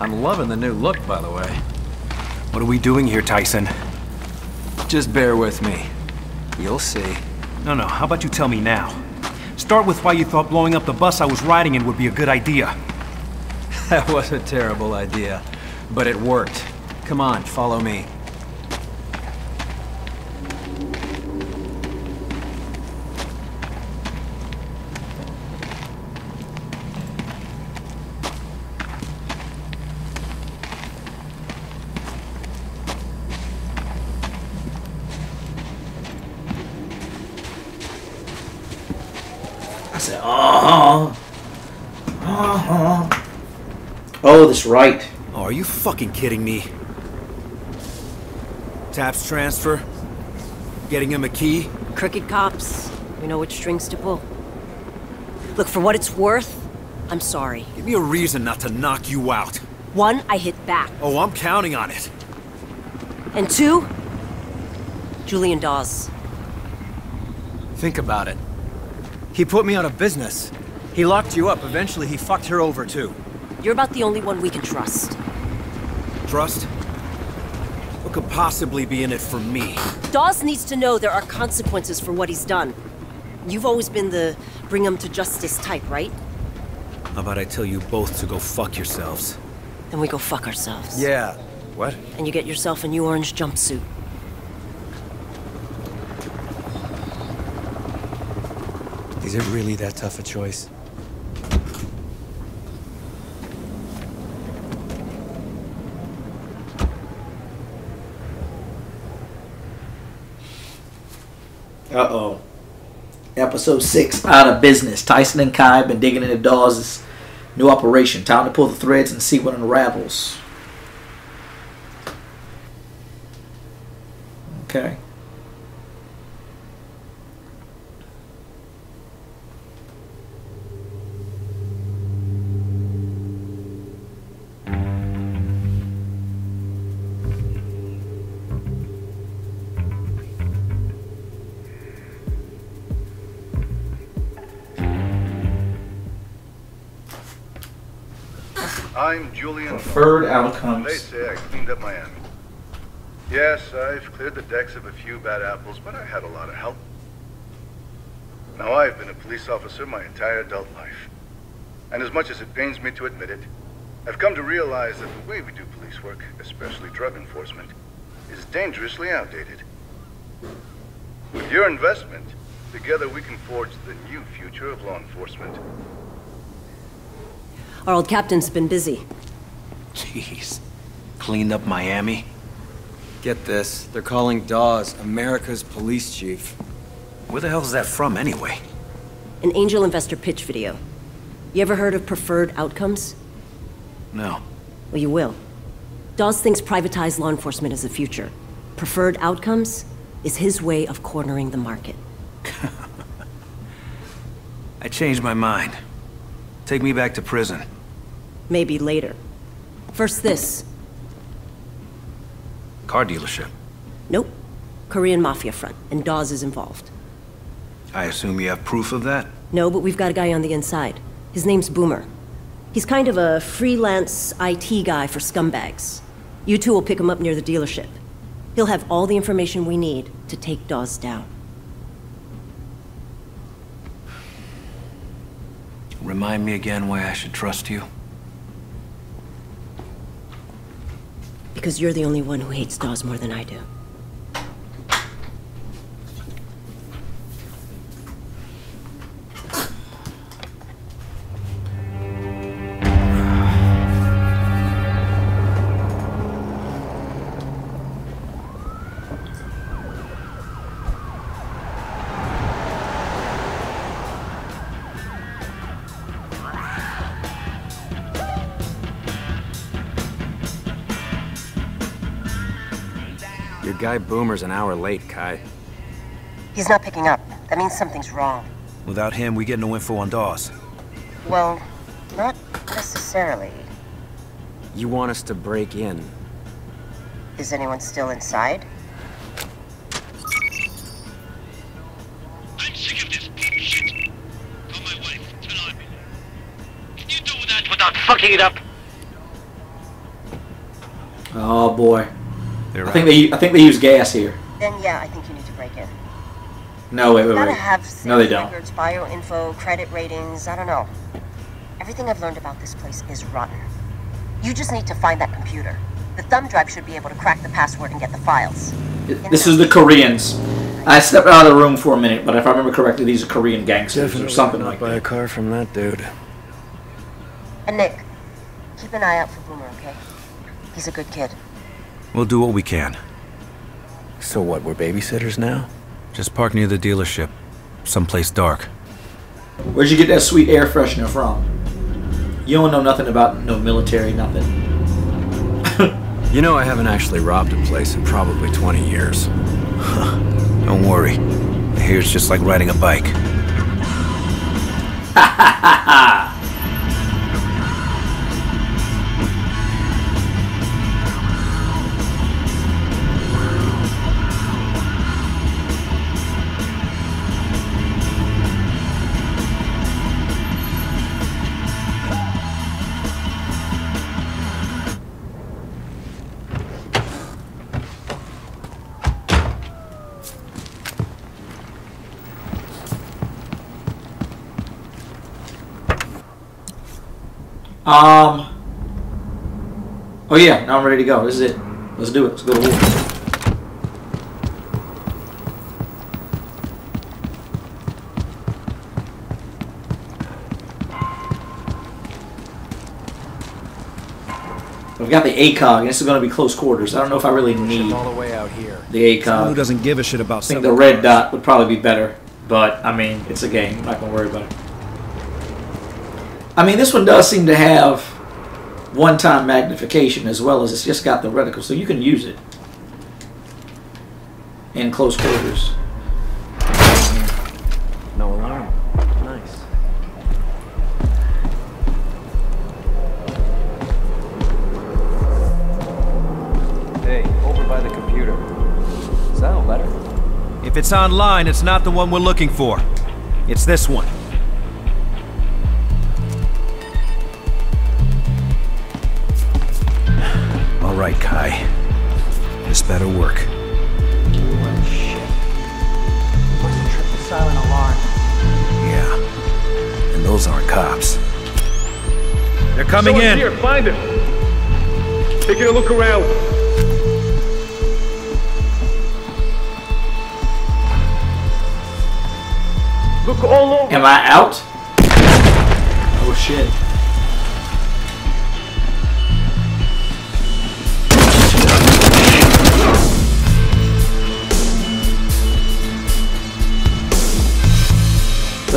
I'm loving the new look, by the way. What are we doing here, Tyson? Just bear with me. You'll see. No, no, how about you tell me now? Start with why you thought blowing up the bus I was riding in would be a good idea. That was a terrible idea, but it worked. Come on, follow me. I said, uh huh. Uh huh. Right. Oh, are you fucking kidding me? Taps transfer? Getting him a key? Crooked cops. We know which strings to pull. Look, for what it's worth, I'm sorry. Give me a reason not to knock you out. One, I hit back. Oh, I'm counting on it. And two, Julian Dawes. Think about it. He put me out of business. He locked you up. Eventually, he fucked her over, too. You're about the only one we can trust. Trust? What could possibly be in it for me? Dawes needs to know there are consequences for what he's done. You've always been the bring him to justice type, right? How about I tell you both to go fuck yourselves? Then we go fuck ourselves. Yeah. What? And you get yourself a new orange jumpsuit. Is it really that tough a choice? Uh oh. Episode 6 out of business. Tyson and Khai have been digging into Dawes' new operation. Time to pull the threads and see what unravels. Okay. Preferred outcomes. They say I cleaned up Miami. Yes, I've cleared the decks of a few bad apples, but I had a lot of help. Now, I've been a police officer my entire adult life. And as much as it pains me to admit it, I've come to realize that the way we do police work, especially drug enforcement, is dangerously outdated. With your investment, together we can forge the new future of law enforcement. Our old captain's been busy. Jeez. Cleaned up Miami? Get this. They're calling Dawes America's police chief. Where the hell's that from, anyway? An angel investor pitch video. You ever heard of preferred outcomes? No. Well, you will. Dawes thinks privatized law enforcement is the future. Preferred outcomes is his way of cornering the market. I changed my mind. Take me back to prison. Maybe later. First this. Car dealership. Nope. Korean Mafia front, and Dawes is involved. I assume you have proof of that? No, but we've got a guy on the inside. His name's Boomer. He's kind of a freelance IT guy for scumbags. You two will pick him up near the dealership. He'll have all the information we need to take Dawes down. Remind me again why I should trust you? Because you're the only one who hates Dawes more than I do. Your guy Boomer's an hour late, Khai. He's not picking up. That means something's wrong. Without him, we get no info on Dawes. Well, not necessarily. You want us to break in? Is anyone still inside? I'm sick of this bullshit. Call my wife. Turn on me. Can you do that without fucking it up. Oh boy. They're I think they I think they use gas here. Then yeah, I think you need to break in. No, wait, wait, Gotta wait. have No, they don't. records, bio info, credit ratings. I don't know. Everything I've learned about this place is rotten. You just need to find that computer. The thumb drive should be able to crack the password and get the files. This is the Koreans. I stepped out of the room for a minute, but if I remember correctly, these are Korean gangsters or something like buy that. a car from that dude. And Nick, keep an eye out for Boomer, okay? He's a good kid. We'll do what we can. So what, we're babysitters now? Just park near the dealership. Someplace dark. Where'd you get that sweet air freshener from? You don't know nothing about no military, nothing. You know I haven't actually robbed a place in probably 20 years. Don't worry. Here's just like riding a bike. Um. Oh yeah, now I'm ready to go. This is it. Let's do it. Let's go to war. We've got the ACOG, and this is going to be close quarters. I don't know if I really need all the way out here. the Someone who doesn't give a shit about I think the red cars. dot would probably be better, but I mean, it's a game. I'm not going to worry about it. I mean, this one does seem to have one-time magnification as well as it's just got the reticle, so you can use it in close quarters. No alarm. Nice. Hey, over by the computer. Is that a letter? If it's online, it's not the one we're looking for. It's this one. Right, Khai. This better work. Where's the triple silent alarm? Yeah. And those aren't cops. They're coming Someone's in. Here, find him. Taking a look around. Look all over. Am I out? Oh shit.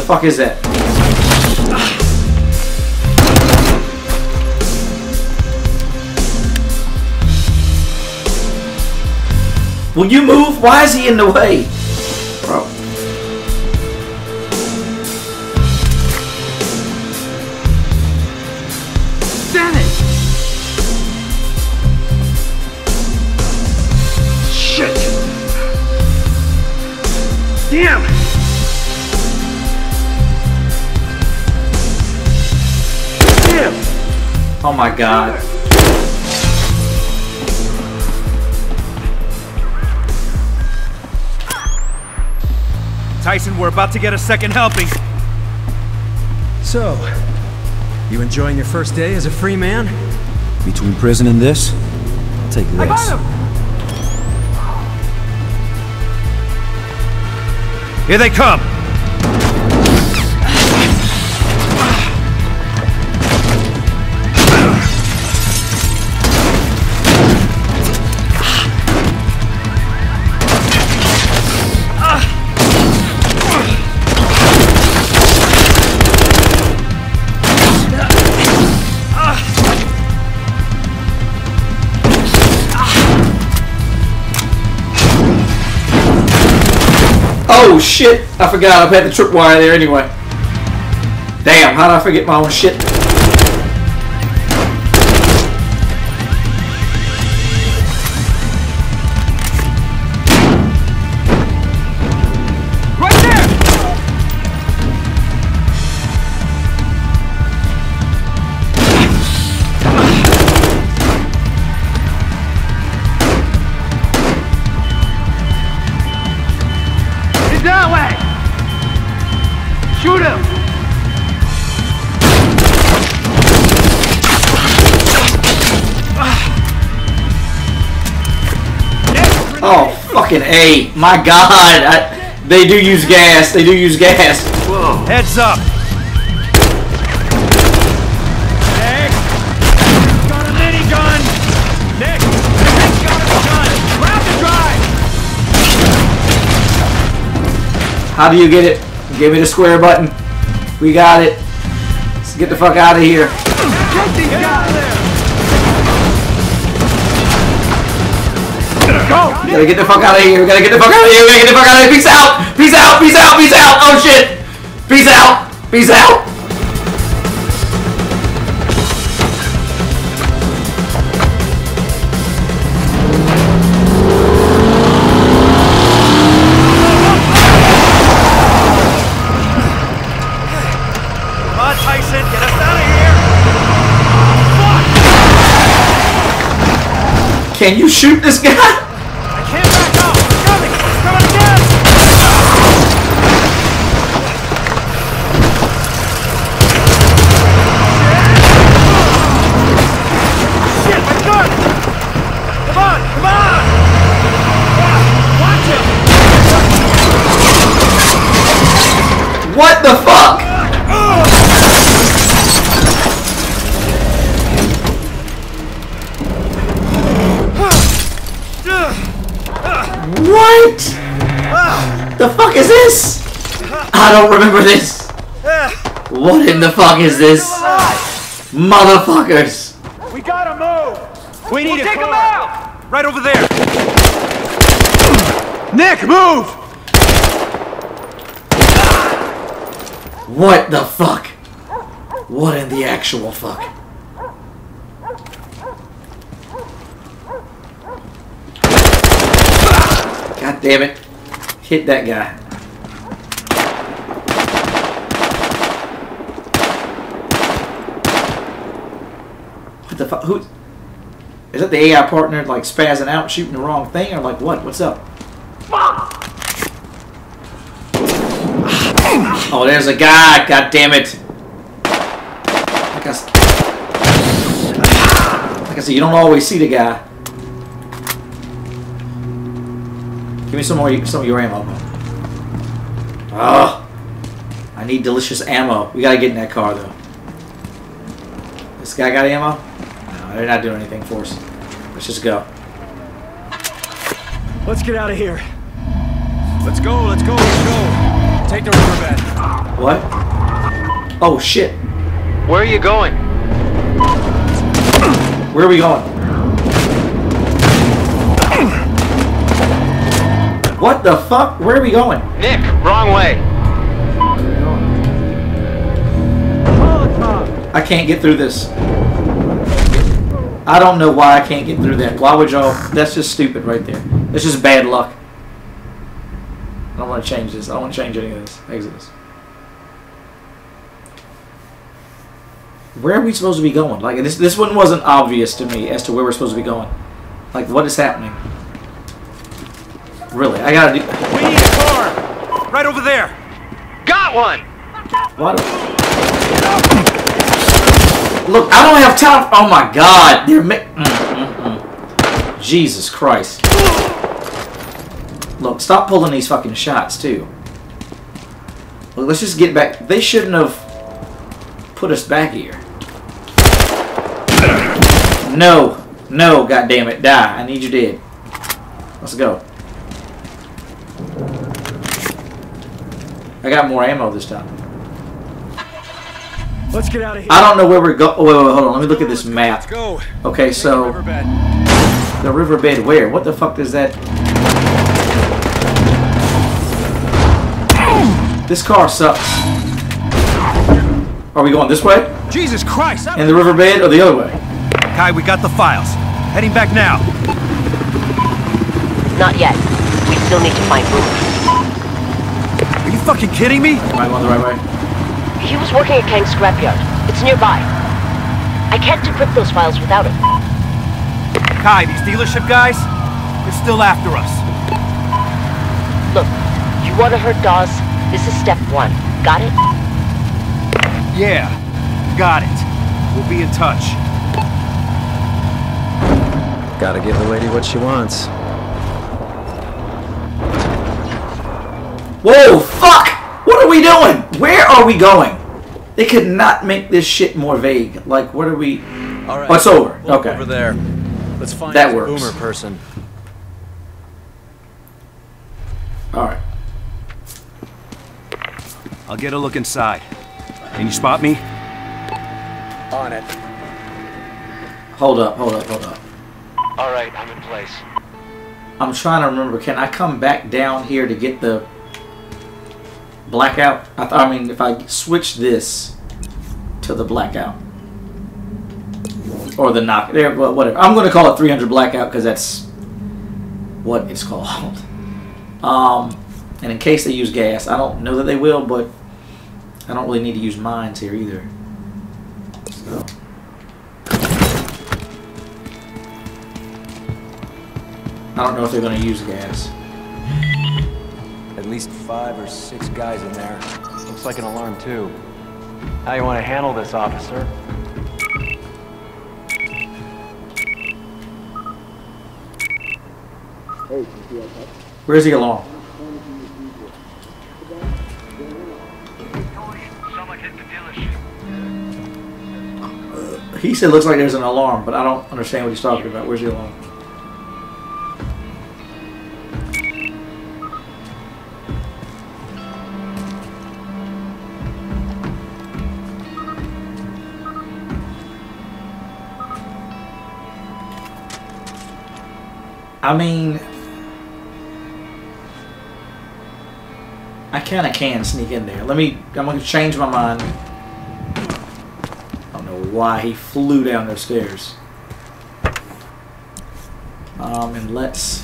Fuck is that? Will you move? Why is he in the way? Oh my god. Tyson, we're about to get a second helping. So, you enjoying your first day as a free man? Between prison and this, I'll take this. Here they come. Shit! I forgot I've had the tripwire there anyway. Damn, how did I forget my own shit? Fucking A! My God! I, they do use gas. They do use gas. Heads up. Nick! Got a minigun! Nick! Nick's got a gun! Grab the drive! How do you get it? Give me the square button. We got it. Let's get the fuck out of here. Gotta get the fuck out of here. We gotta get the fuck out of here. We gotta get the fuck out of here. Peace out. Peace out. Peace out. Peace out. Oh shit. Peace out. Peace out. Come on, Tyson, get us out of here. Can you shoot this guy? The fuck is this? I don't remember this. What in the fuck is this? Motherfuckers. We gotta move! We need We'll a take car. him out! Right over there! Nick, move! What the fuck? What in the actual fuck? God damn it. Hit that guy. What the fuck? Who? Is that the AI partner like spazzing out, shooting the wrong thing, or like what? What's up? Oh, there's a guy. God damn it. Like I, like I said, you don't always see the guy. Give me some more, some of your ammo. Oh, I need delicious ammo. We gotta get in that car though. This guy got ammo? No, they're not doing anything for us. Let's just go. Let's get out of here. Let's go, let's go, let's go. Take the riverbed. What? Oh shit. Where are you going? Where are we going? What the fuck? Where are we going? Nick, wrong way. I can't get through this. I don't know why I can't get through that. Why would y'all? That's just stupid right there. That's just bad luck. I don't want to change this. I don't want to change any of this. Exit this. Where are we supposed to be going? Like this, this one wasn't obvious to me as to where we're supposed to be going. Like what is happening? Really, I gotta do. We need a car! Right over there! Got one! What? Look, I don't have time. Oh my God, they're ma- mm, mm, mm. Jesus Christ. Look, stop pulling these fucking shots too. Look, let's just get back. They shouldn't have put us back here. No, no, God damn it, die! I need you dead. Let's go. I got more ammo this time. Let's get out of here. I don't know where we're going. Wait, wait, wait, hold on. Let me look at this map. Let's go. Okay, so the riverbed where? What the fuck is that? This car sucks. Are we going this way? Jesus Christ! In the riverbed or the other way? Khai, we got the files. Heading back now. Not yet. We still need to find Boomer. Are you fucking kidding me? Am I going the right way? He was working at Kang's scrapyard. It's nearby. I can't decrypt those files without it. Khai, these dealership guys, they're still after us. Look, you want to hurt Dawes? This is step one. Got it? Yeah, got it. We'll be in touch. Gotta give the lady what she wants. Whoa, fuck! What are we doing? Where are we going? They could not make this shit more vague. Like, what are we... All right. Oh, it's over. Look Okay. Over there. Let's find That this works. boomer person. Alright. I'll get a look inside. Can you spot me? On it. Hold up, hold up, hold up. All right, I'm in place. I'm trying to remember. Can I come back down here to get the blackout? I, I mean, if I switch this to the blackout or the knock, there, wha- whatever. I'm going to call it 300 blackout because that's what it's called. Um, and in case they use gas, I don't know that they will, but I don't really need to use mines here either. So. I don't know if they're going to use gas. At least five or six guys in there. Looks like an alarm too. How you want to handle this, officer? Where's the alarm? He said looks like there's an alarm, but I don't understand what he's talking about. Where's the alarm? I mean, I kind of can sneak in there. Let me. I'm gonna change my mind. I don't know why he flew down those stairs. Um, and. Let's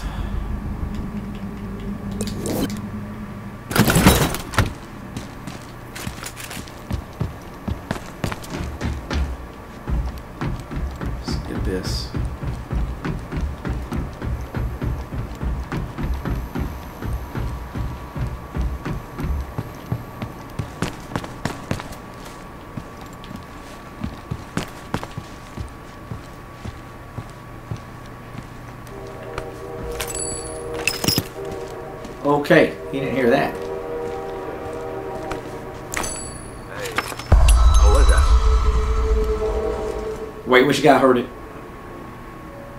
which guy heard it?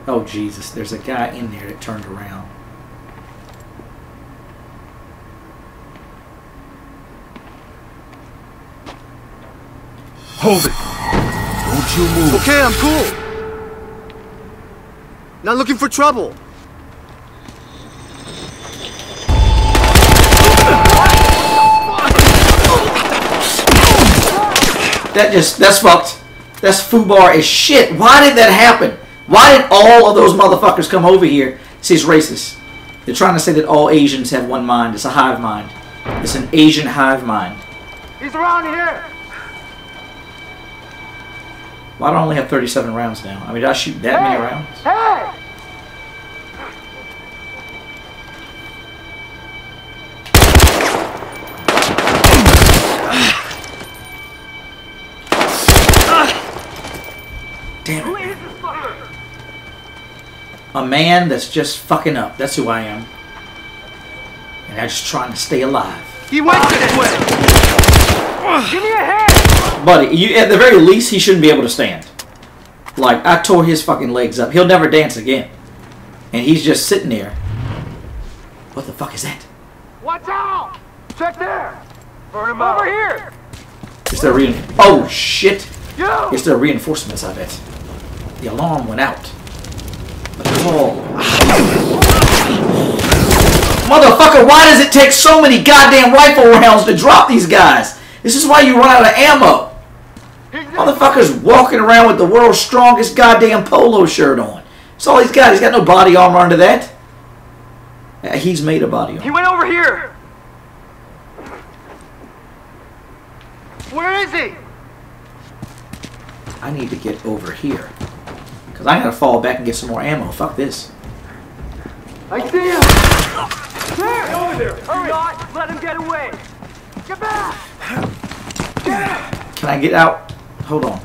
Oh Jesus, there's a guy in there that turned around. Hold it. Don't you move. Okay, I'm cool. Not looking for trouble. That just that's fucked. That's foobar as shit. Why did that happen? Why did all of those motherfuckers come over here? See, it's racist. They're trying to say that all Asians have one mind. It's a hive mind. It's an Asian hive mind. He's around here. Why do I only have 37 rounds now? I mean, did I shoot that many rounds? Hey! Damn it. A man that's just fucking up. That's who I am. And I'm just trying to stay alive. He went this way. Give me a hand. Buddy, you, at the very least, he shouldn't be able to stand. Like, I tore his fucking legs up. He'll never dance again. And he's just sitting there. What the fuck is that? Watch out! Check there. Burn him Over here. Is there rein- Oh, shit. You. Is there reinforcements, I bet. The alarm went out. But oh. Motherfucker, why does it take so many goddamn rifle rounds to drop these guys? This is why you run out of ammo. Motherfucker's walking around with the world's strongest goddamn polo shirt on. That's all he's got. He's got no body armor under that. Yeah, he's made a body armor. He went over here. Where is he? I need to get over here. Because I gotta fall back and get some more ammo. Fuck this. I see him. There. Over there. Hurry. Not let him get away. Get back. Can I get out? Hold on.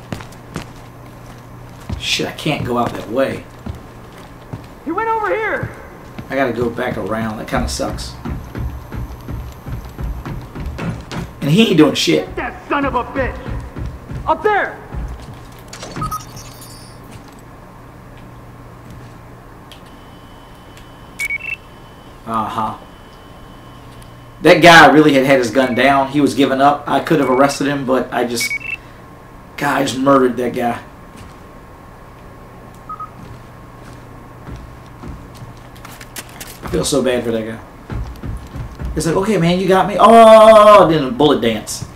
Shit, I can't go out that way. He went over here. I gotta go back around. That kind of sucks. And he ain't doing shit. That son of a bitch. Up there. Uh huh. That guy really had had his gun down. He was giving up. I could have arrested him, but I just. God, I just murdered that guy. I feel so bad for that guy. It's like, okay, man, you got me. Oh, then a bullet dance.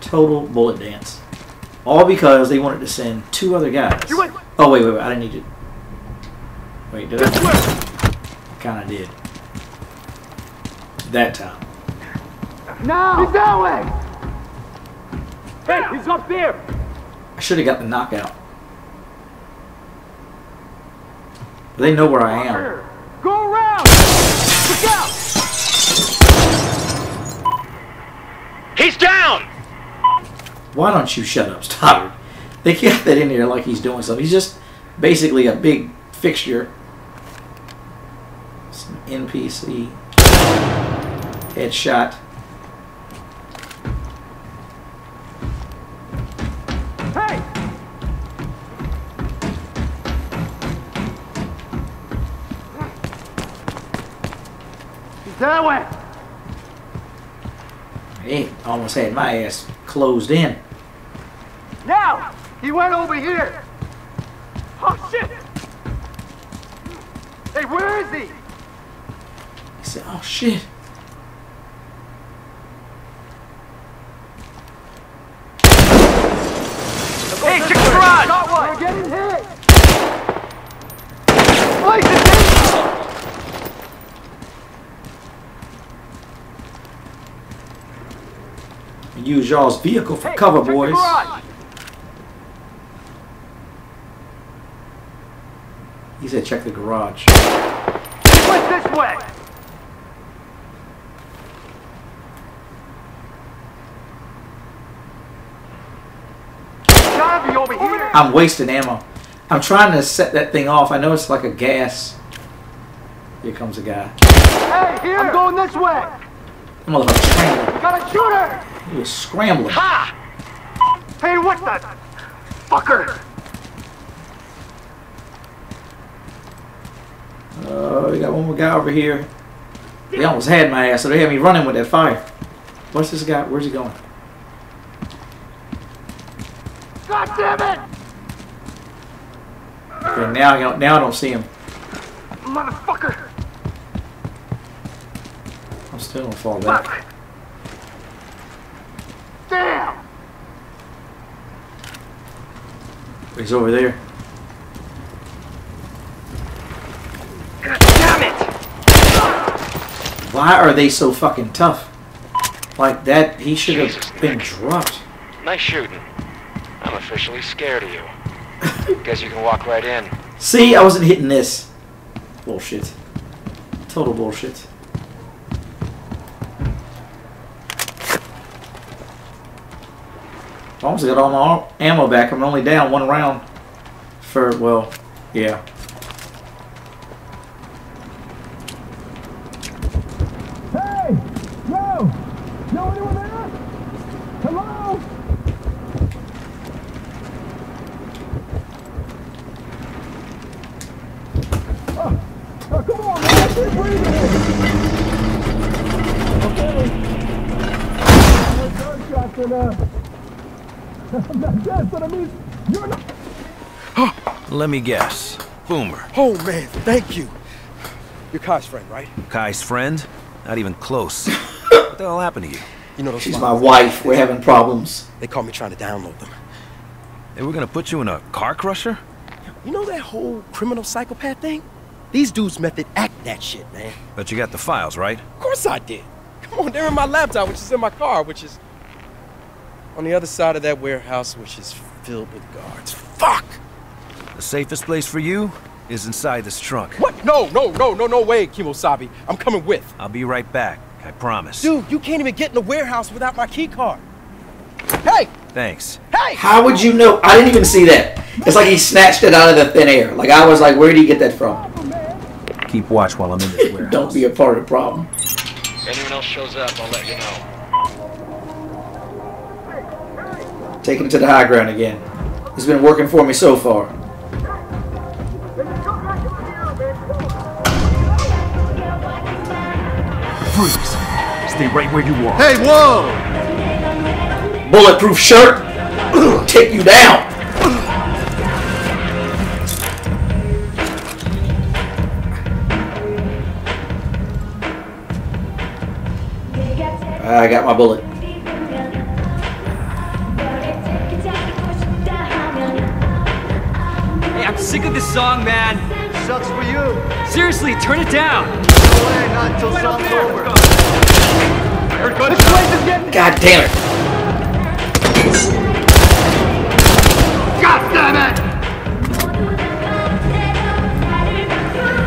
Total bullet dance. All because they wanted to send two other guys. Oh, wait, wait, wait. I didn't need to. Wait, did I? Kind of did. That time. No. He's that way. Hey, he's up there. I should have got the knockout. They know where I am. Go around. Look out. He's down. Why don't you shut up, Stoddard? They kept that in there like he's doing something. He's just basically a big fixture. NPC. Headshot. Hey. He's that way. He almost had my ass closed in. Now he went over here. Oh shit. Hey, where is he? He said, oh shit. Hey, check the garage. Got one. We're getting hit. Place is Use y'all's vehicle for cover, boys. He said, check the garage. What's this way? Gotta be over here. I'm wasting ammo. I'm trying to set that thing off. I know it's like a gas Here comes a guy. Hey, here! I'm going this way! That motherfucker scrambling. Got a shooter! He was scrambling. Ha! Hey, what the? Fucker! Oh, we got one more guy over here. They almost had my ass, so they had me running with that fire. What's this guy? Where's he going? God damn it! Okay, now I don't, now I don't see him. Motherfucker! I'm still gonna fall back. Fuck! Damn! He's over there. God damn it! Why are they so fucking tough? Like that, he should have been dropped. Nice shooting. I'm officially scared of you. Guess you can walk right in. See, I wasn't hitting this. Bullshit. Total bullshit. I Almost got all my ammo back. I'm only down one round. For, well, yeah. Hey! Yo! Yo, anyone there? Hello? Oh, oh, come on, man! Keep breathing! Okay. I'm gunshots and, uh... I'm not dead, but I mean, you're not... Let me guess. Boomer. Oh, man, thank you. You're Khai's friend, right? Khai's friend? Not even close. what the hell happened to you? You know those She's my wife. We're having problems. They caught me trying to download them. They were gonna put you in a car crusher? You know that whole criminal psychopath thing? These dudes method act that shit, man. But you got the files, right? Of course I did. Come on, they're in my laptop, which is in my car, which is on the other side of that warehouse, which is filled with guards. Fuck! The safest place for you is inside this trunk. What? No, no, no, no, no way, Kimosabi. I'm coming with. I'll be right back. I promise. Dude, you can't even get in the warehouse without my key card. Hey! Thanks. Hey! How would you know? I didn't even see that. It's like he snatched it out of the thin air. Like I was like, where did he get that from? Keep watch while I'm in this warehouse. Don't be a part of the problem. Anyone else shows up, I'll let you know. Taking it to the high ground again. It's been working for me so far. Freeze. Stay right where you are. Hey, whoa! Bulletproof shirt. Take you down. Got my bullet. Hey, I'm sick of this song, man. Sucks for you. Seriously, turn it down. No way, not until song's over. I heard gunshots. God damn it. God damn it!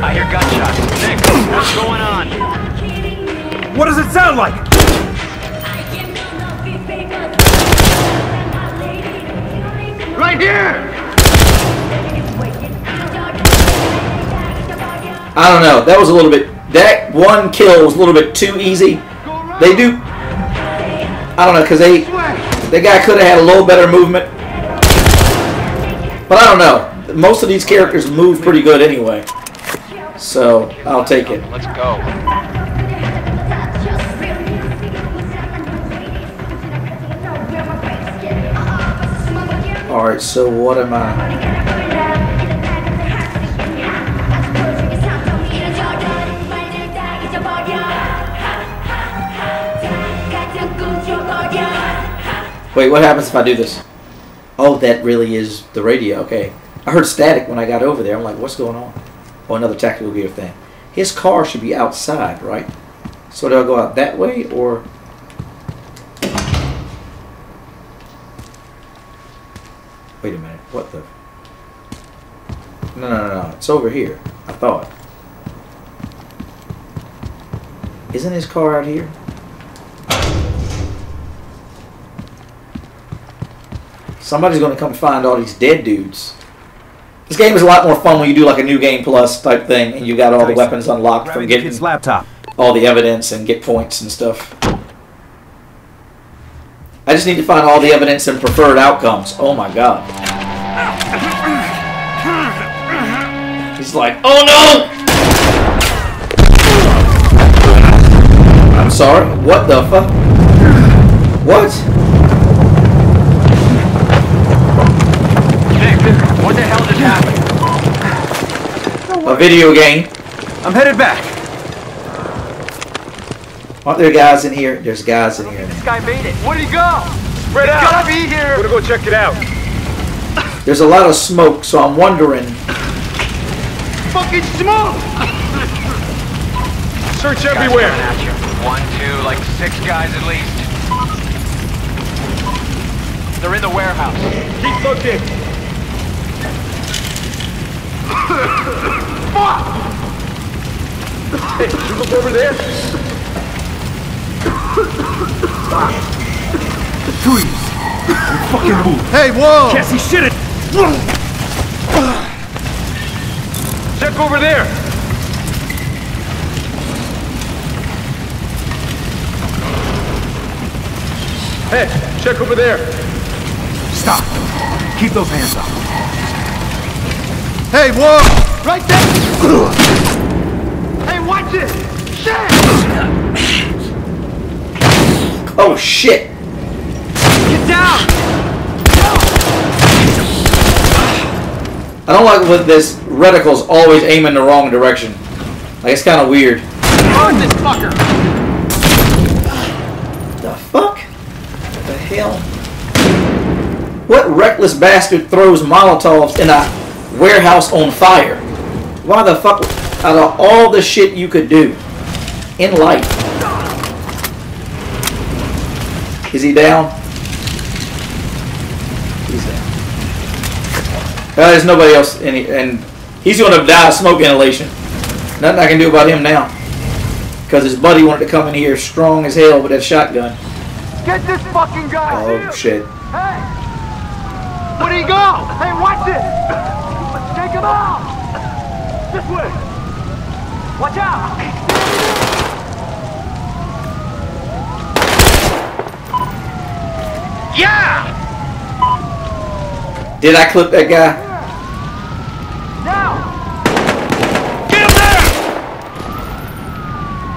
I hear gunshots. Nick, what's going on? What does it sound like? Right here! I don't know. That was a little bit. That one kill was a little bit too easy. They do. I don't know because they. That guy could have had a little better movement. But I don't know. Most of these characters move pretty good anyway. So I'll take it. Let's go. All right. So what am I? Wait, what happens if I do this? Oh, that really is the radio. Okay. I heard static when I got over there. I'm like, what's going on? Oh, another tactical gear thing. His car should be outside, right? So do I go out that way or? Wait a minute. What the? No, no, no, no. It's over here. I thought. Isn't his car out here? Somebody's gonna come find all these dead dudes. This game is a lot more fun when you do like a new game plus type thing, and you got all the weapons unlocked from getting laptop. all the evidence and get points and stuff. I just need to find all the evidence and preferred outcomes. Oh my god. He's like, oh no! I'm sorry. What the fuck? What? Nick, what the hell just happened? A video game. I'm headed back. Aren't there guys in here? There's guys in here. This guy made it. Where'd he go? Spread He's out. gotta be here. We're gonna go check it out. There's a lot of smoke, so I'm wondering. Fucking smoke! Search everywhere. Guys coming. One, two, like six guys at least. They're in the warehouse. Keep looking. Fuck! Hey, you look over there. Freeze! fucking move! Hey, whoa! Can't see shit! Check over there. Hey, check over there. Stop! Keep those hands up. Hey, whoa! Right there! hey, watch it! Shit! Oh shit! Get down! I don't like when this reticle's always aiming the wrong direction. Like it's kind of weird. Burn this fucker! The fuck? What the hell? What reckless bastard throws Molotovs in a warehouse on fire? Why the fuck? Out of all the shit you could do in life, is he down? Well, there's nobody else, in he, and he's going to die of smoke inhalation. Nothing I can do about him now. Because his buddy wanted to come in here strong as hell with that shotgun. Get this fucking guy! Oh shit. Hey! Where'd he go? Hey, watch it! Take him out! This way! Watch out! Yeah! Did I clip that guy? Now! Get him there!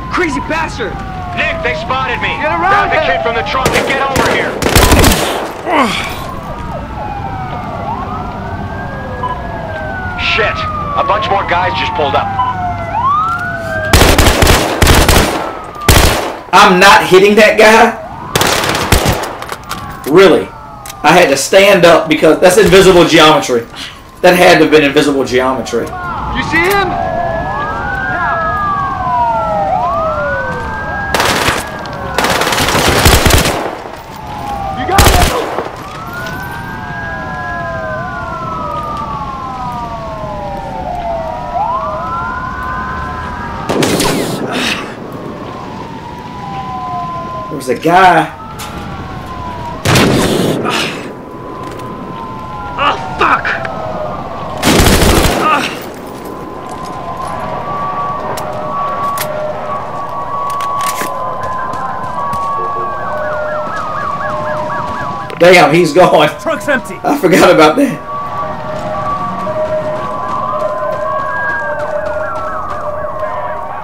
Crazy bastard! Nick, they spotted me! Get around Grab the kid from the trunk and get over here! Shit! A bunch more guys just pulled up. I'm not hitting that guy? Really? I had to stand up because that's invisible geometry. That had to have been invisible geometry. You see him? You got it! There was a guy. Oh, fuck! Damn, he's gone. Trunk's empty. I forgot about that.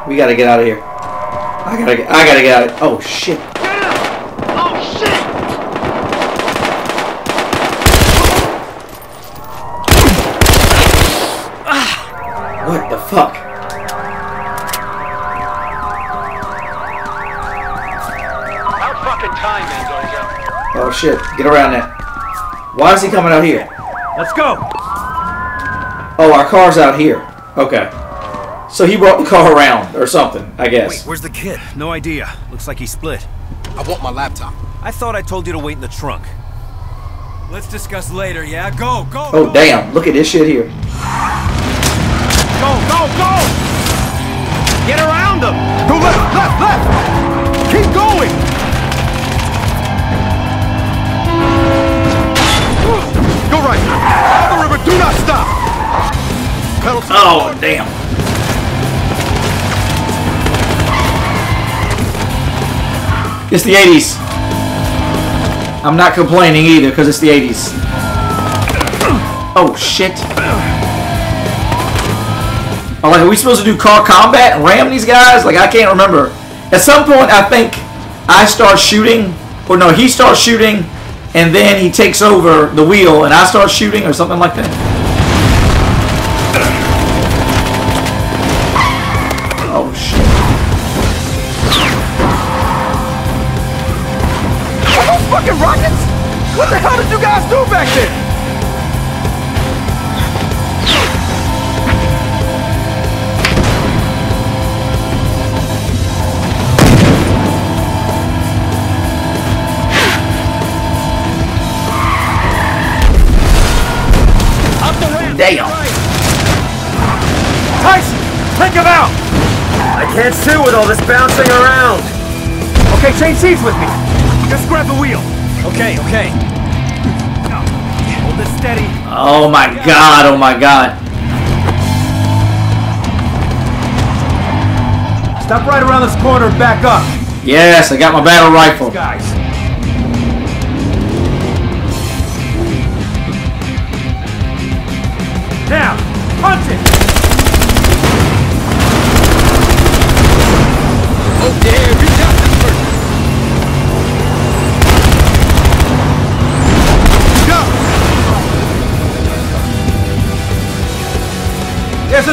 We gotta get out of here. I gotta get, I gotta get out of Oh shit. Oh, shit! What the fuck? About fucking time, Mendoza. Oh shit. Get around that. Why is he coming out here? Let's go! Oh, our car's out here. Okay. So he brought the car around or something, I guess. Wait, guess. where's the kid? No idea. Looks like he split. I want my laptop. I thought I told you to wait in the trunk. Let's discuss later, yeah? Go, go! Oh damn, look at this shit here. Go, go, go! Get around them! Go left, left, left! Right! On the river, do not stop! Pedal to Oh, floor. damn. It's the 80s. I'm not complaining either because it's the 80s. Oh, shit. Oh, like, are we supposed to do car combat and ram these guys? Like, I can't remember. At some point, I think I start shooting, or no, he starts shooting, and then he takes over the wheel, and I start shooting, or something like that. Can't see with all this bouncing around. Okay, change seats with me. Just grab the wheel. Okay, okay. Hold it steady. Oh my god, oh my god. Stop right around this corner and back up. Yes, I got my battle rifle. Guys.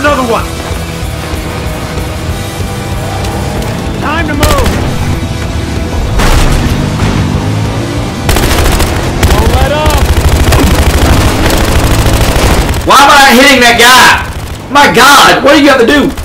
Another one. Time to move. Don't let up. Why am I not hitting that guy? My god, what do you have to do?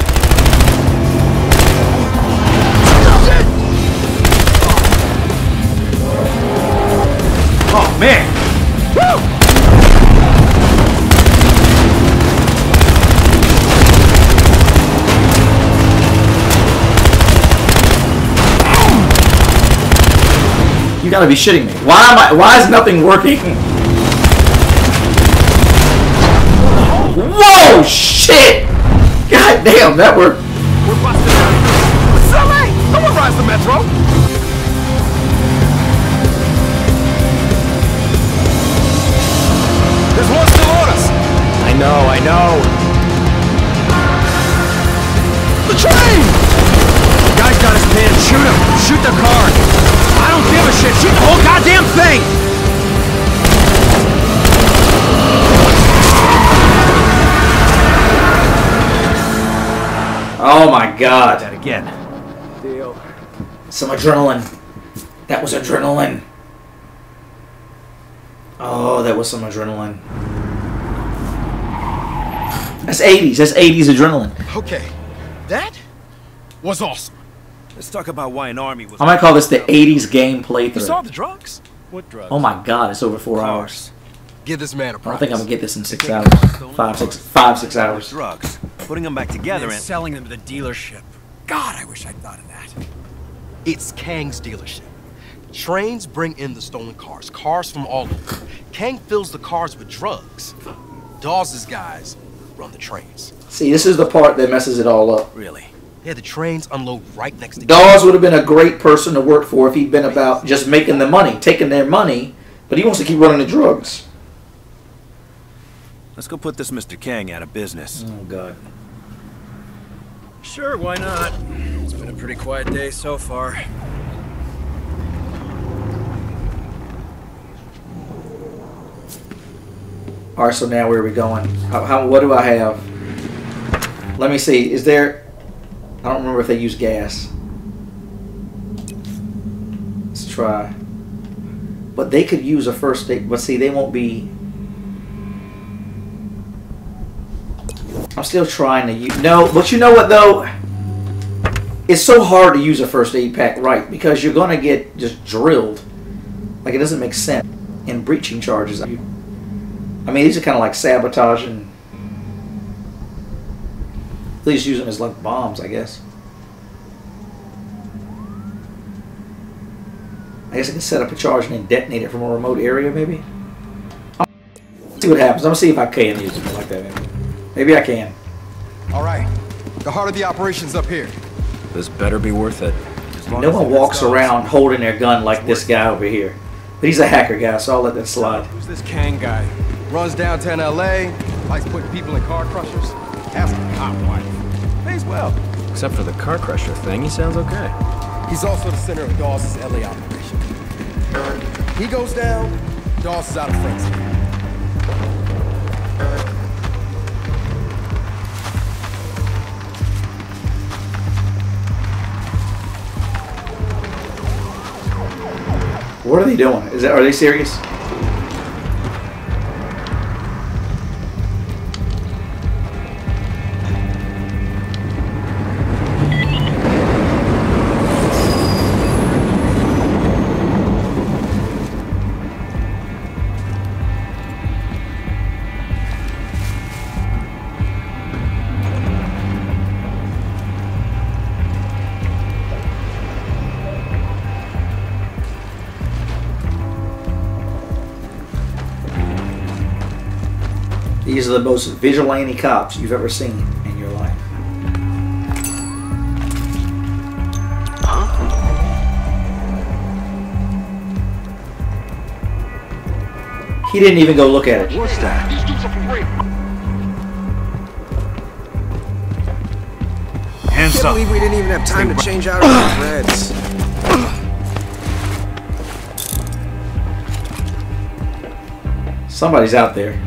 Gotta be shitting me. Why am I why is nothing working? Whoa shit! God damn, that worked. We're! No one rides the metro! God. That again. Deal. Some adrenaline. That was adrenaline. Oh, that was some adrenaline. That's 80s. That's 80s adrenaline. Okay. That was awesome. Let's talk about why an army was. I might call this the 80s game playthrough. You saw playthrough. the drugs? What drugs? Oh my god, it's over four hours. Give this man a I prize. don't think I'm gonna get this in six hours. Five, six, five, six hours. Drugs. Putting them back together and and. selling them to the dealership. God, I wish I'd thought of that. It's Kang's dealership. Trains bring in the stolen cars, cars from all over. Kang fills the cars with drugs. Dawes' guys run the trains. See, this is the part that messes it all up. Really? Yeah, the trains unload right next to Dawes would have been a great person to work for if he'd been about just making the money, taking their money, but he wants to keep running the drugs. Let's go put this Mr. Kang out of business. Oh god. Sure, why not? It's been a pretty quiet day so far. All right, so now where are we going? How, how what do I have? Let me see. Is there? I don't remember if they use gas. Let's try. But they could use a first aid. But see, they won't be. I'm still trying to use. No, but you know what though? It's so hard to use a first aid pack right because you're gonna get just drilled. Like it doesn't make sense. in breaching charges. I mean, these are kind of like sabotaging. They just use them as like bombs, I guess. I guess I can set up a charge and then detonate it from a remote area, maybe. I'll see what happens. I'm gonna see if I can use it like that. Maybe. Maybe I can. All right. The heart of the operation's up here. This better be worth it. No one walks around holding their gun like this guy over here. But he's a hacker guy, so I'll let that slide. Who's this Kang guy? Runs downtown LA, likes putting people in car crushers. Has a hot wife. Pays well. Except for the car crusher thing, he sounds okay. He's also the center of Dawes' LA operation. He goes down, Dawes is out of frenzy. What are they doing? Is that are they serious? These are the most vigilante cops you've ever seen in your life. Uh-huh. He didn't even go look at it. What's that? These dudes are for real. I can't believe we didn't even have time to change out our reds. Somebody's out there.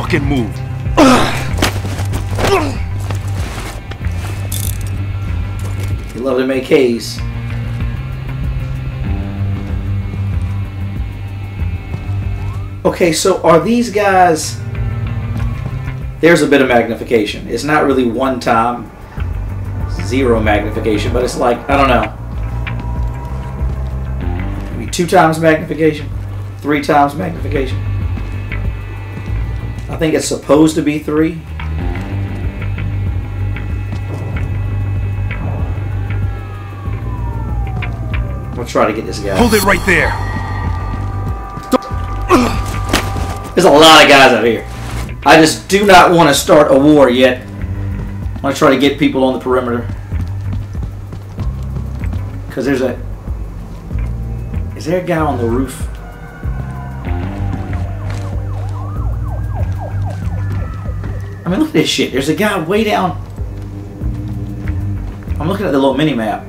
Fucking move. You love to make haze. Okay, so are these guys... There's a bit of magnification. It's not really one time, zero magnification, but it's like, I don't know. Maybe two times magnification? Three times magnification? I think it's supposed to be three. I'll try to get this guy. Hold it right there. There's a lot of guys out here. I just do not want to start a war yet. I'm going to try to get people on the perimeter. Because there's a... Is there a guy on the roof? I mean, look at this shit. There's a guy way down... I'm looking at the little mini-map.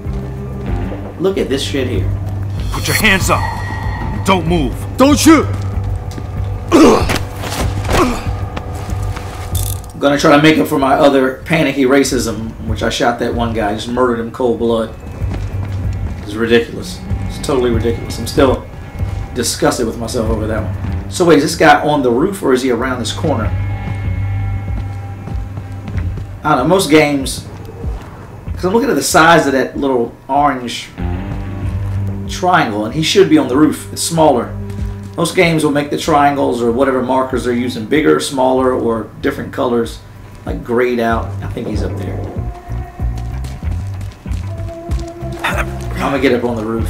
Look at this shit here. Put your hands up. Don't move. Don't shoot! I'm gonna try to make up for my other panicky racism, which I shot that one guy, just murdered him cold blood. It's ridiculous. It's totally ridiculous. I'm still disgusted with myself over that one. So wait, is this guy on the roof or is he around this corner? Don't know. Most games, because I'm looking at the size of that little orange triangle, and he should be on the roof. It's smaller. Most games will make the triangles or whatever markers they're using bigger, smaller, or different colors, like grayed out. I think he's up there. I'm gonna get up on the roof.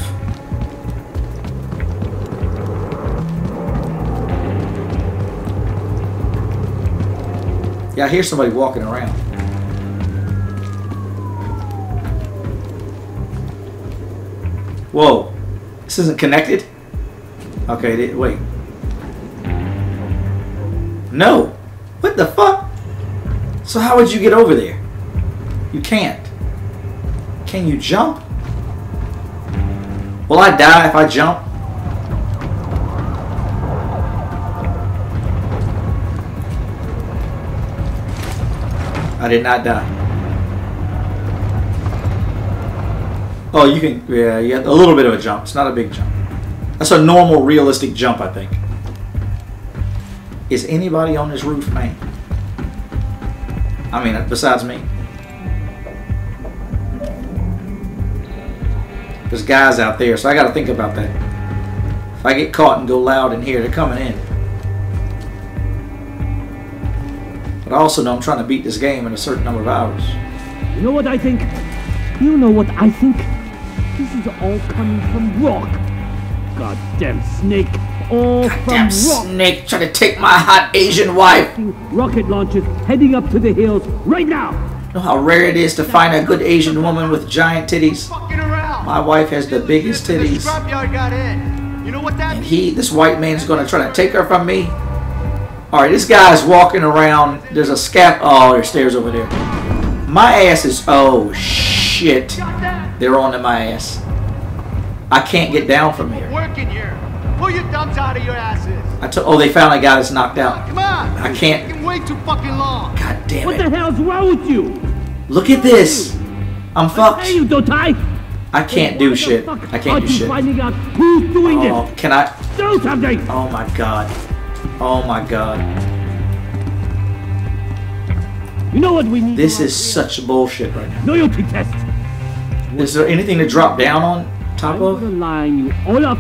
Yeah, I hear somebody walking around. Whoa, this isn't connected? Okay, wait. No. What the fuck? So how would you get over there? You can't. Can you jump? Will I die if I jump? I did not die. Oh, you can, yeah, yeah. a little bit of a jump. It's not a big jump. That's a normal, realistic jump, I think. Is anybody on this roof, man? I mean, besides me. There's guys out there, so I got to think about that. If I get caught and go loud in here, they're coming in. But I also know I'm trying to beat this game in a certain number of hours. You know what I think? You know what I think? This is all coming from Rock. Goddamn snake. All Goddamn from Rock. snake trying to take my hot Asian wife. Rocket launchers heading up to the hills right now. know how rare it is to find a good Asian woman with giant titties. My wife has the biggest titties. Scrapyard got in. You know what that And he, this white man's gonna try to take her from me. Alright, this guy's walking around. There's a scap. Oh, there's stairs over there. My ass is. Oh, shit. They're onto my ass. I can't get down from here. working here? Pull your thumbs out of your asses. I took. Oh, they finally got us knocked out. Come on. I can't. Taking way too fucking long. God damn it. What the hell's wrong with you? Look at this. I'm fucked. Hey, you Dotai! I can't do shit. I can't do shit. finding out who's doing Oh, this? can I? Do something! Oh my god. Oh my god. You know what we need? This is such bullshit right now. Loyalty test. Is there anything to drop down on top of? line you all up,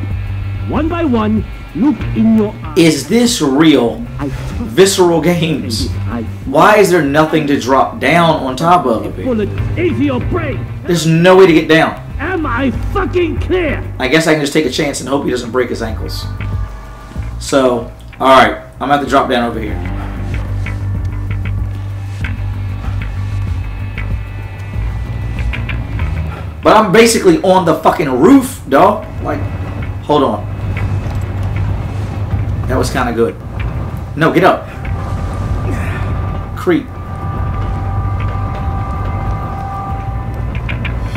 one by one. Look in your eyes. Is this real? Visceral games. Why is there nothing to drop down on top of? Bullet into your brain. There's no way to get down. Am I fucking clear? I guess I can just take a chance and hope he doesn't break his ankles. So, alright, I'm gonna have to drop down over here. But I'm basically on the fucking roof, dog. Like, hold on. That was kind of good. No, get up. Creep.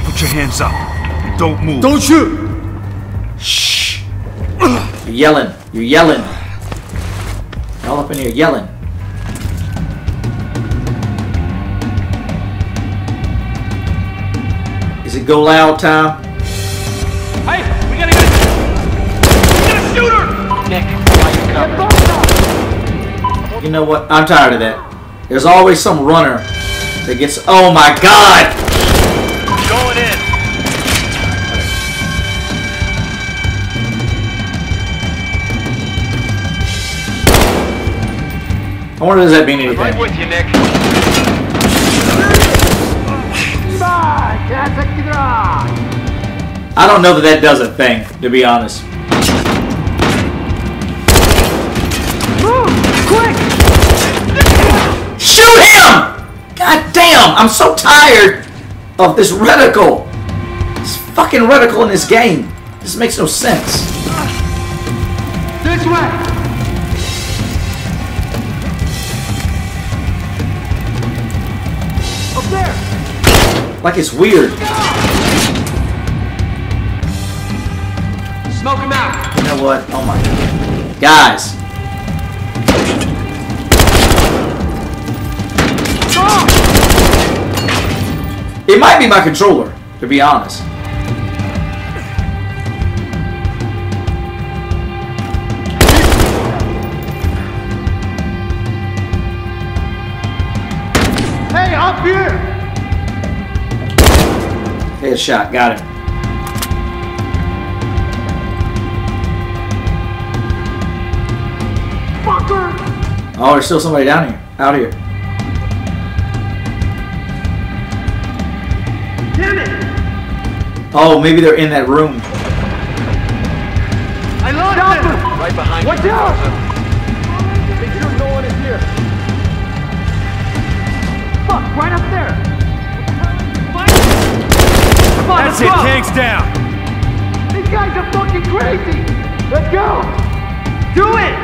Put your hands up. Don't move. Don't shoot! Shh. You're yelling. You're yelling. All up in here yelling. Is it go loud time? Hey, we gotta get Get a shooter! Nick, why You coming? You know what? I'm tired of that. There's always some runner that gets. Oh my god! Going in. I wonder does that mean anything? Right with you, Nick. I don't know that that does a thing, to be honest. Quick! Shoot him! God damn! I'm so tired of this reticle. This fucking reticle in this game. This makes no sense. This way! Like it's weird. Smoke him out! You know what? Oh my god. Guys. It might be my controller, to be honest. Headshot, got him. Fucker! Oh, there's still somebody down here. Out here. Damn it! Oh, maybe they're in that room. I lost Stop him! Right behind Watch you. out! Make sure no one is here. Fuck, right up there! Come on, That's let's it. go! Tank's down. These guys are fucking crazy! Let's go! Do it!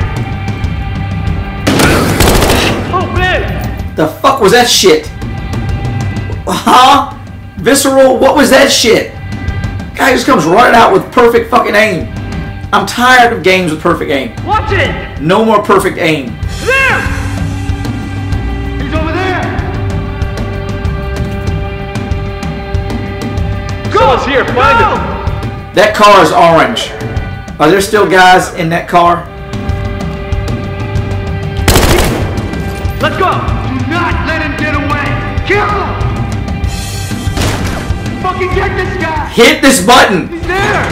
Oh, man! The fuck was that shit? Huh? Visceral? What was that shit? Guy just comes running out with perfect fucking aim. I'm tired of games with perfect aim. Watch it! No more perfect aim. There! Someone's here. Find Go! him. That car is orange. Are there still guys in that car? Let's go! Do not let him get away! Kill him! Fucking get this guy! Hit this button! He's there!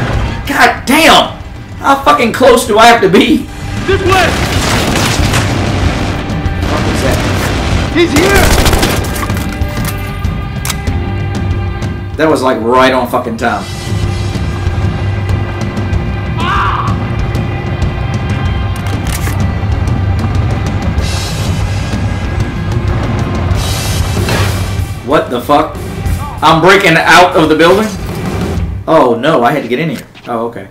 God damn! How fucking close do I have to be? This way! What was that? He's here! That was like right on fucking time. What the fuck? I'm breaking out of the building? Oh no, I had to get in here. Oh, okay.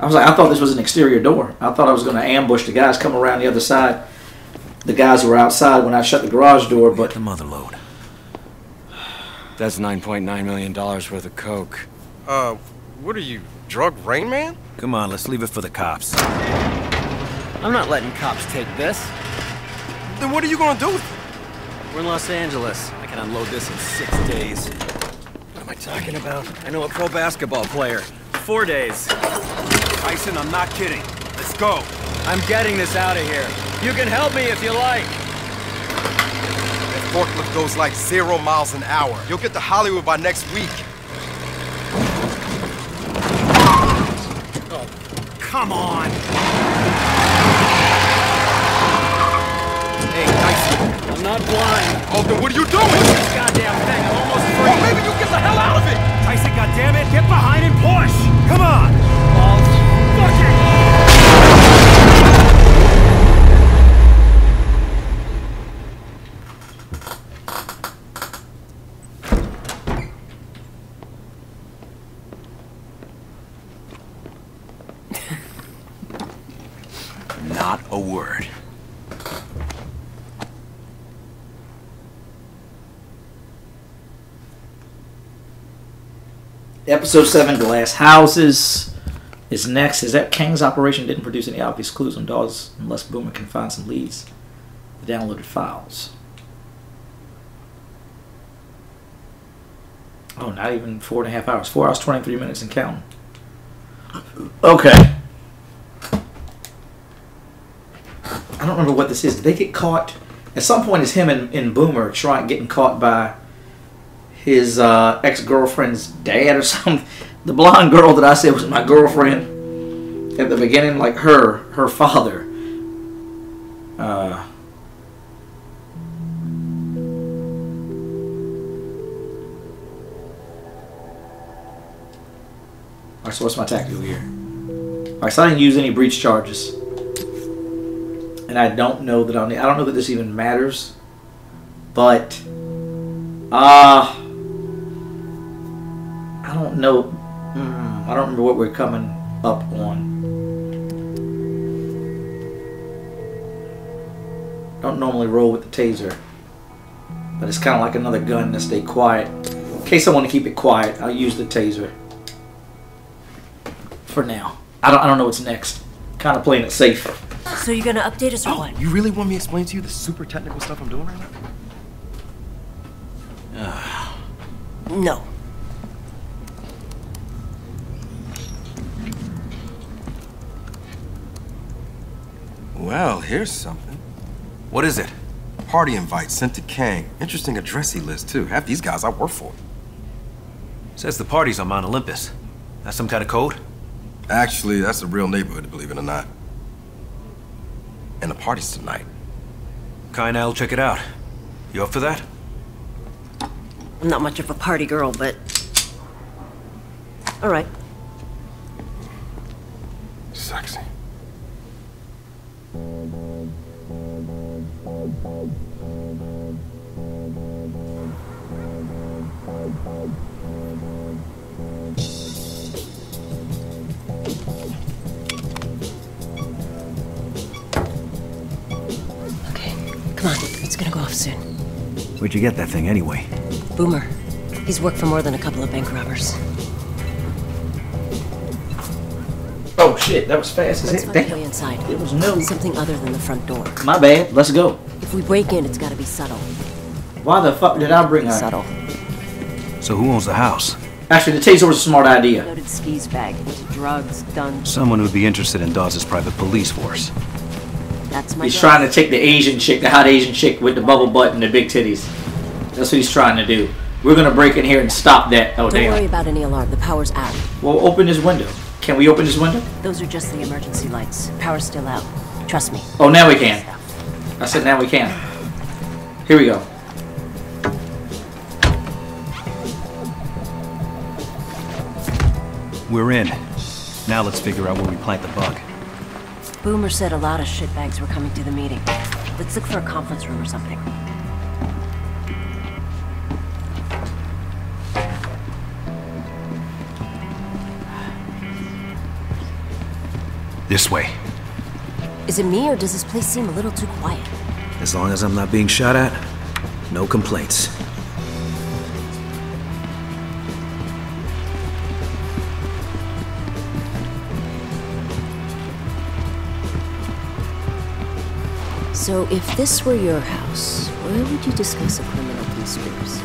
I was like, I thought this was an exterior door. I thought I was going to ambush the guys come around the other side. The guys were outside when I shut the garage door, but the mother load. That's $9.9 million worth of coke. Uh, what are you, drug Rain Man? Come on, let's leave it for the cops. I'm not letting cops take this. Then what are you gonna do with it? We're in Los Angeles. I can unload this in six days. What am I talking about? I know a pro basketball player. Four days. Tyson, I'm not kidding. Let's go. I'm getting this out of here. You can help me if you like. Forklift goes like zero miles an hour. You'll get to Hollywood by next week. Oh, come on. Hey, Tyson. I'm not blind. Oh, then what are you doing? This goddamn thing. I'm almost free. Well, maybe you get the hell out of it. Tyson, goddammit, get behind and push. Come on. Balls. Fuck it. Not a word. Episode 7 Glass Houses is next. Is that Kang's operation didn't produce any obvious clues on Dawes unless Boomer can find some leads. The downloaded files. Oh, not even four and a half hours. Four hours, 23 minutes and counting. Okay. I don't remember what this is. Did they get caught? At some point, is him and, and Boomer trying getting caught by his uh, ex girlfriend's dad or something. The blonde girl that I said was my girlfriend at the beginning, like her, her father. Uh, Alright, so what's my tactical here? Alright, so I didn't use any breach charges. And I don't know that I'll need, I don't know that this even matters. But, uh, I don't know. Mm, I don't remember what we're coming up on. Don't normally roll with the taser. But it's kind of like another gun to stay quiet. In case I want to keep it quiet, I'll use the taser. For now. I don't, I don't know what's next. Kind of playing it safe. So you're gonna update us or what? You really want me to explain to you the super technical stuff I'm doing right now? No. Well, here's something. What is it? Party invite sent to Kang. Interesting address he lists, too. Half these guys I work for. Says the party's on Mount Olympus. That's some kind of code? Actually, that's a real neighborhood, believe it or not. And the party's tonight. Kinda, I'll check it out. You up for that? I'm not much of a party girl, but. Alright. Sexy. Where'd you get that thing anyway? Boomer. He's worked for more than a couple of bank robbers. Shit, that was fast. Is Let's it? a Damn. inside. It was no. Something other than the front door. My bad. Let's go. If we break in, it's gotta be subtle. Why the fuck did I bring her? Subtle. So who owns the house? Actually, the taser was a smart idea. Loaded skis bag. Drugs, guns. Someone who'd be interested in Dawes' private police force. That's my He's guess. trying to take the Asian chick, the hot Asian chick with the bubble butt and the big titties. That's what he's trying to do. We're gonna break in here and stop that. Oh Don't damn. worry about any alarm. The power's out. Well, open this window. Can we open this window? Those are just the emergency lights. Power's still out. Trust me. Oh, now we can. I said now we can. Here we go. We're in. Now let's figure out where we plant the bug. Boomer said a lot of shitbags were coming to the meeting. Let's look for a conference room or something. This way. Is it me or does this place seem a little too quiet? As long as I'm not being shot at, no complaints. So if this were your house, where would you discuss a criminal conspiracy?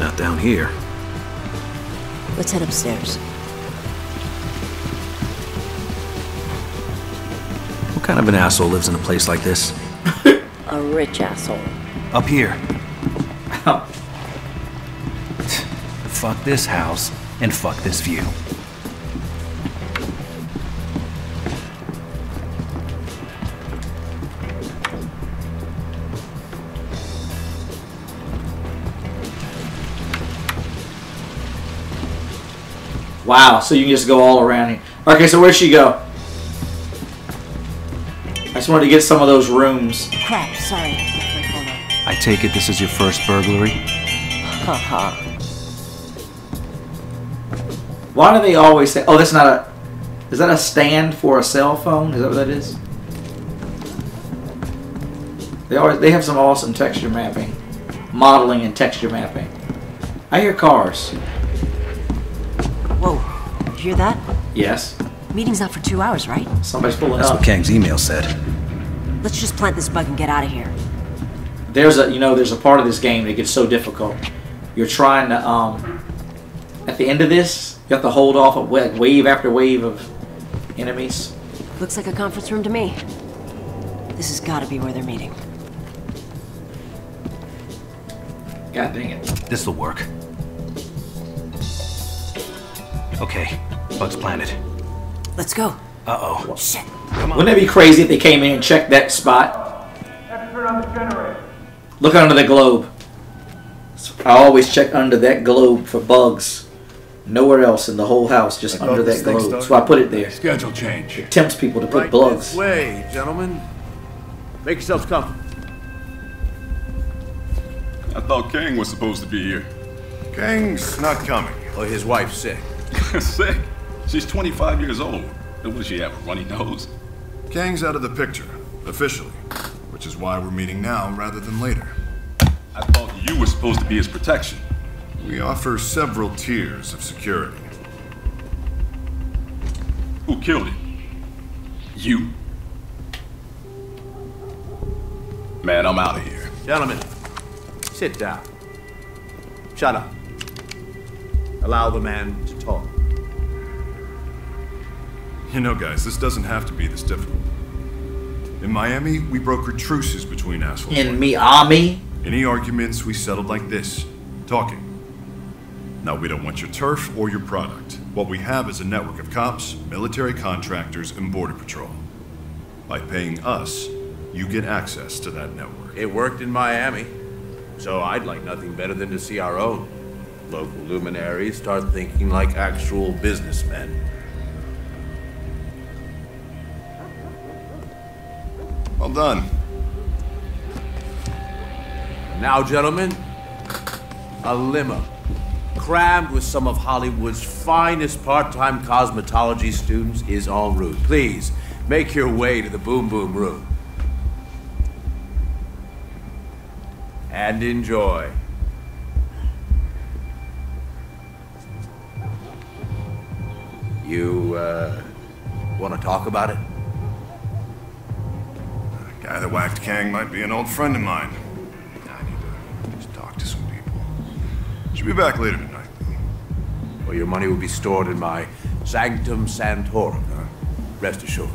Not down here. Let's head upstairs. What kind of an asshole lives in a place like this? A rich asshole. Up here. fuck this house and fuck this view. Wow, so you can just go all around here. Okay, so where'd she go? I just wanted to get some of those rooms. Crap, sorry. My phone on. I take it this is your first burglary? Haha. Why do they always say, oh, that's not a, is that a stand for a cell phone? Is that what that is? They always, they have some awesome texture mapping, modeling and texture mapping. I hear cars. Whoa. You hear that? Yes. Meeting's not for two hours, right? Somebody's pulling That's up. what Kang's email said. Let's just plant this bug and get out of here. There's a, you know, there's a part of this game that gets so difficult. You're trying to, um, at the end of this, you have to hold off a wave after wave of enemies. Looks like a conference room to me. This has got to be where they're meeting. God dang it. This'll work. Okay, bug's planted. Let's go. Uh-oh. Shit. Wouldn't it be crazy if they came in and checked that spot? Have to turn on the generator. Look under the globe. I always check under that globe for bugs. Nowhere else in the whole house, just I under that globe. started- So I put it there. Schedule change. It tempts people to put Right bugs. This way, gentlemen. Make yourselves comfortable. I thought Kang was supposed to be here. Kang's not coming. Oh, his wife's sick. Sick? She's 25 years old. And what does she have, a runny nose? Kang's out of the picture, officially. Which is why we're meeting now rather than later. I thought you were supposed to be his protection. We offer several tiers of security. Who killed him? You? Man, I'm out of here. Gentlemen, sit down. Shut up. Allow the man to talk. You know, guys, this doesn't have to be this difficult. In Miami, we brokered truces between assholes. In Miami? Any arguments we settled like this, talking. Now, we don't want your turf or your product. What we have is a network of cops, military contractors, and Border Patrol. By paying us, you get access to that network. It worked in Miami, so I'd like nothing better than to see our own local luminaries start thinking like actual businessmen. Well done. Now, gentlemen, a limo crammed with some of Hollywood's finest part-time cosmetology students is en route. Please, make your way to the Boom Boom Room. And enjoy. You, uh, want to talk about it? The guy that whacked Kang might be an old friend of mine. I need to just talk to some people. Should be back later tonight. Well, your money will be stored in my Sanctum Sanctorum. Rest assured.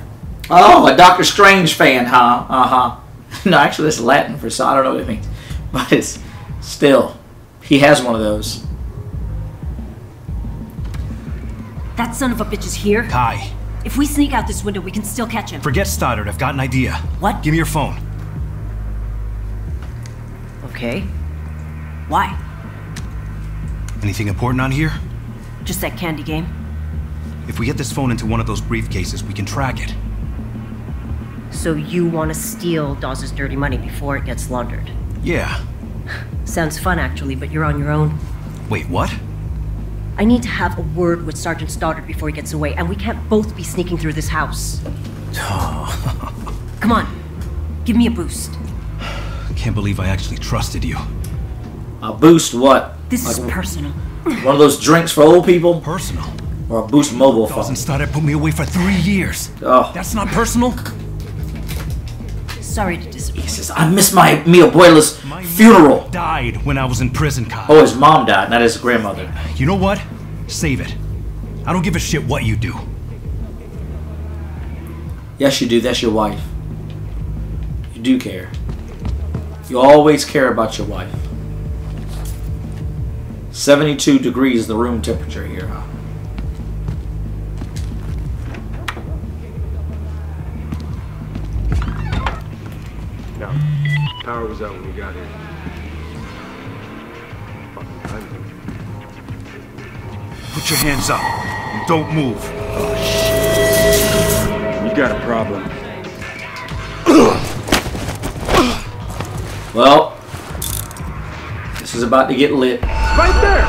Oh, a Doctor Strange fan, huh? Uh huh. No, actually, that's Latin for so I don't know what it means. But it's still, he has one of those. That son of a bitch is here. Khai, If we sneak out this window, we can still catch him. forget Stoddard. I've got an idea. What? Give me your phone. Okay. Why? Anything important on here? Just that candy game? If we get this phone into one of those briefcases, we can track it. So you want to steal Dawes' dirty money before it gets laundered? Yeah. Sounds fun, actually, but you're on your own. Wait, what? I need to have a word with Sergeant Stoddard before he gets away, and we can't both be sneaking through this house. Come on, give me a boost. Can't believe I actually trusted you. A boost what? This Like is personal. One of those drinks for old people? Personal. Or a boost mobile phone? Dawson Stoddard put me away for three years. Oh. That's not personal? Sorry to disappoint. He says, I miss my mi abuela's funeral. Died when I was in prison, Kyle. Oh, his mom died, not his grandmother. You know what? Save it. I don't give a shit what you do. Yes, you do. That's your wife. You do care. You always care about your wife. 72 degrees the room temperature here, huh? Power was out when we got here. Fucking time. Put your hands up. And don't move. You got a problem. Well, this is about to get lit. Right there!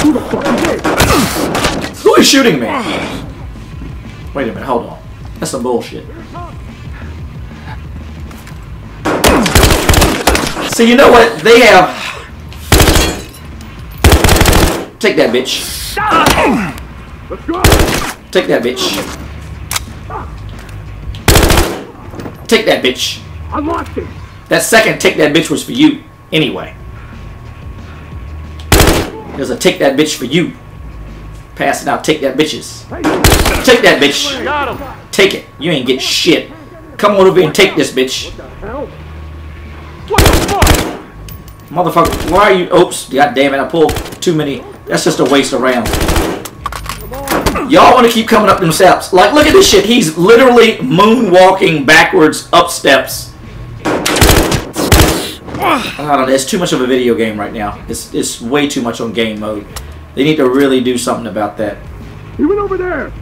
Who the fuck is it? Who is shooting me? Wait a minute, hold on. That's some bullshit. So you know what? They have. Take that bitch. Take that bitch. Take that bitch. I lost it! That second take that bitch was for you. Anyway. There's a take that bitch for you. Passing out take that bitches. Take that bitch. Take it. You ain't get shit. Come on over here and take this bitch. Hell? What the fuck? Motherfucker, why are you... Oops, god damn it, I pulled too many. That's just a waste of rounds. Y'all want to keep coming up them steps. Like, look at this shit. He's literally moonwalking backwards up steps. I don't know, it's too much of a video game right now. It's, it's way too much on game mode. They need to really do something about that. He went over there!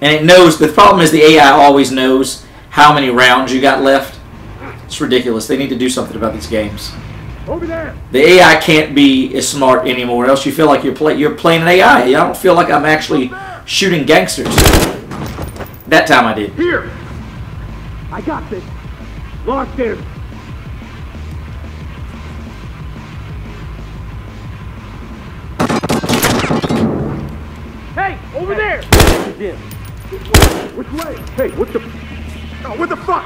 And it knows, the problem is the AI always knows how many rounds you got left. It's ridiculous. They need to do something about these games. Over there! The AI can't be as smart anymore, else you feel like you're play you're playing an AI. I don't feel like I'm actually shooting gangsters. That time I did. Here! I got this! Lost him! Hey! Over there! Which way? Hey, what the... Oh, what the fuck?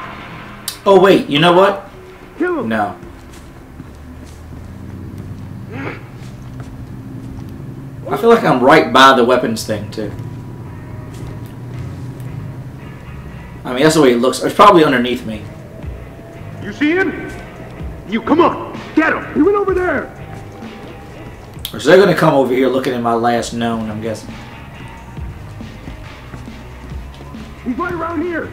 Oh wait, you know what? Kill him! No. I feel like I'm right by the weapons thing too. I mean, that's the way it looks. It's probably underneath me. You see him? You, come on! Get him! He went over there! Or so they're gonna come over here looking at my last known, I'm guessing. He's right around here!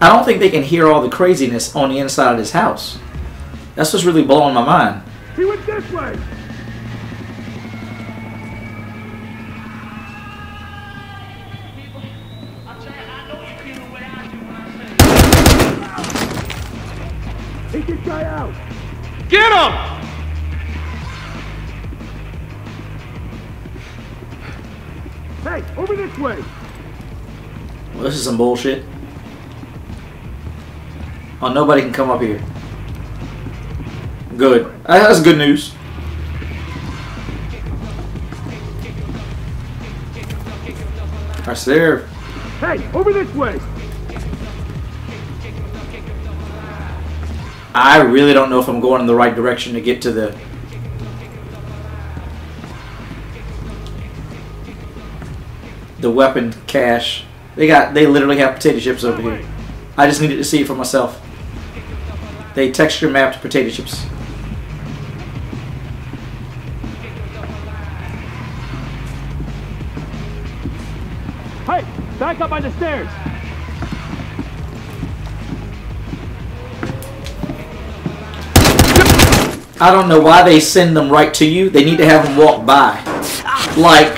I don't think they can hear all the craziness on the inside of this house. That's what's really blowing my mind. He went this way! Get him! Hey, over this way! Well, this is some bullshit. Oh, nobody can come up here. Good. That's good news. Alright, so there. Hey, over this way! I really don't know if I'm going in the right direction to get to the... The weapon cache. They got, they literally have potato chips over here. I just needed to see it for myself. They texture mapped potato chips. Hey, back up by the stairs. I don't know why they send them right to you. They need to have them walk by. Like,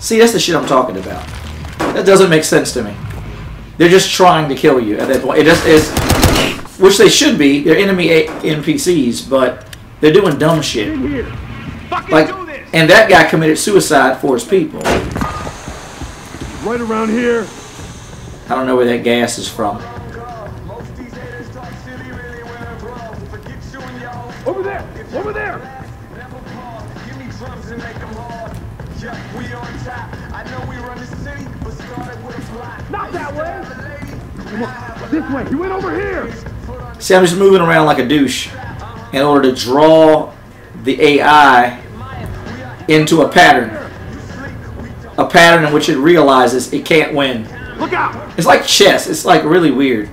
see, that's the shit I'm talking about. That doesn't make sense to me. They're just trying to kill you at that point. It just is, which they should be. They're enemy A- NPCs, but they're doing dumb shit. Like, and that guy committed suicide for his people. Right around here. I don't know where that gas is from. This way. You went over here. See, I'm just moving around like a douche in order to draw the AI into a pattern. A pattern in which it realizes it can't win. Look out. It's like chess. It's like really weird.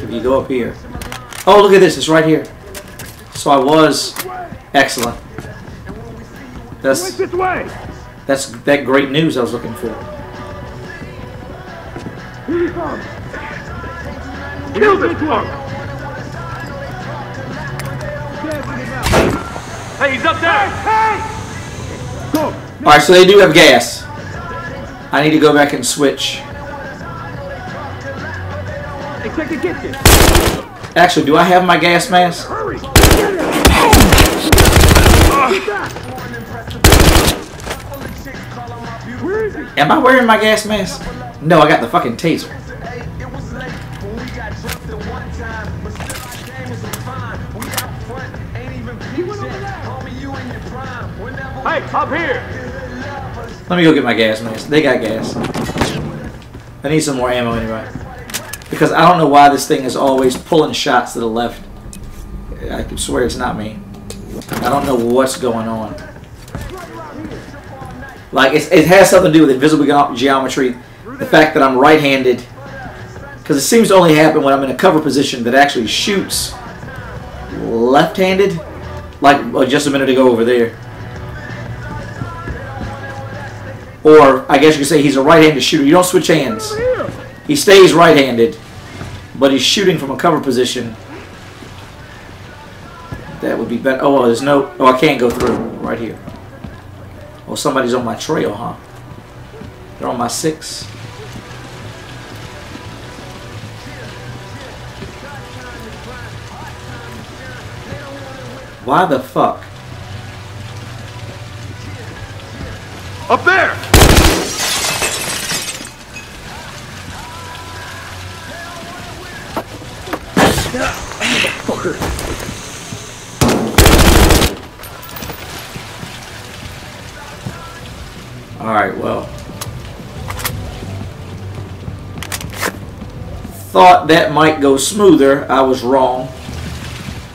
If you go up here. Oh, look at this. It's right here. So I was excellent. That's that's that great news I was looking for. Kill this one. Hey, he's up there. Hey. Go. All right, so they do have gas. I need to go back and switch. Hey. Actually, do I have my gas mask? Hurry. Am I wearing my gas mask? No, I got the fucking taser. Hey, up here. Let me go get my gas mask. They got gas. I need some more ammo anyway. Because I don't know why this thing is always pulling shots to the left. I can swear it's not me. I don't know what's going on. Like, it's, it has something to do with invisible ge- geometry. The fact that I'm right-handed. Because it seems to only happen when I'm in a cover position that actually shoots left-handed. Like uh, just a minute ago over there. Or, I guess you could say he's a right-handed shooter. You don't switch hands. He stays right-handed, but he's shooting from a cover position. That would be better. Oh, well, there's no... Oh, I can't go through. Right here. Oh, somebody's on my trail, huh? They're on my six. Why the fuck? Up there. Alright, well. Thought that might go smoother. I was wrong.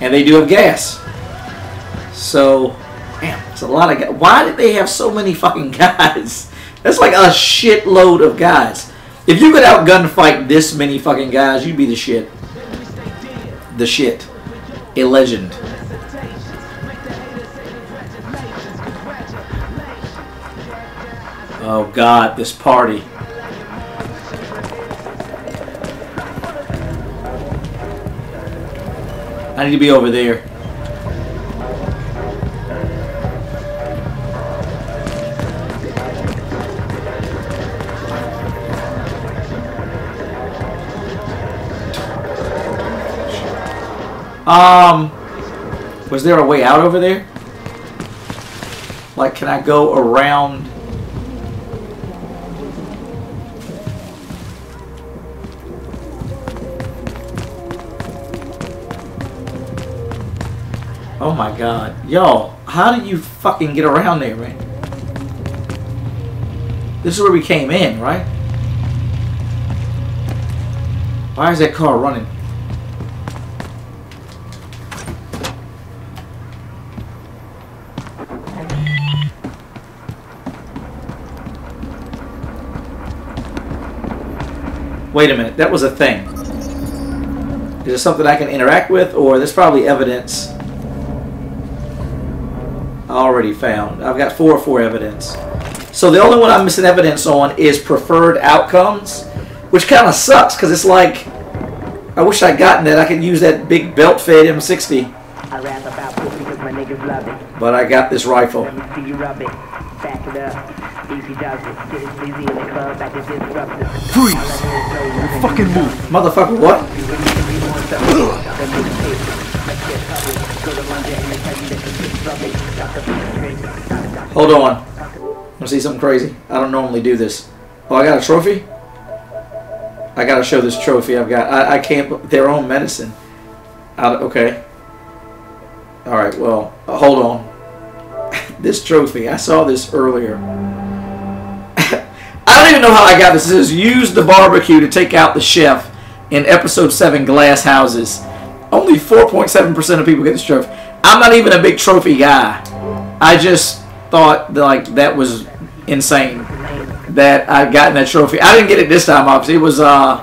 And they do have gas. So, damn, it's a lot of guys. Why did they have so many fucking guys? That's like a shitload of guys. If you could outgun fight this many fucking guys, you'd be the shit. The shit. A legend. Oh god, this party. I need to be over there. Um, was there a way out over there? Like, can I go around? Oh my god. Yo, how did you fucking get around there, man? This is where we came in, right? Why is that car running? Wait a minute, that was a thing. Is it something I can interact with, or there's probably evidence I already found. I've got four or four evidence. So the only one I'm missing evidence on is preferred outcomes, which kind of sucks because it's like I wish I'd gotten that. I could use that big belt fed M60. I rap about because my niggas love it. But I got this rifle. Let me see you rub it. Back it up. Freeze! Fucking move. Motherfucker, what? Hold on. Wanna see something crazy? I don't normally do this. Oh, I got a trophy? I gotta show this trophy I've got. I, I can't. Their own medicine. Out, okay. Alright, well, hold on. this trophy, I saw this earlier. I don't even know how I got this. It says use the barbecue to take out the chef in episode 7 Glass Houses. Only 4.7% of people get this trophy. I'm not even a big trophy guy. I just thought that, like that was insane that I gotten that trophy. I didn't get it this time, obviously. It was uh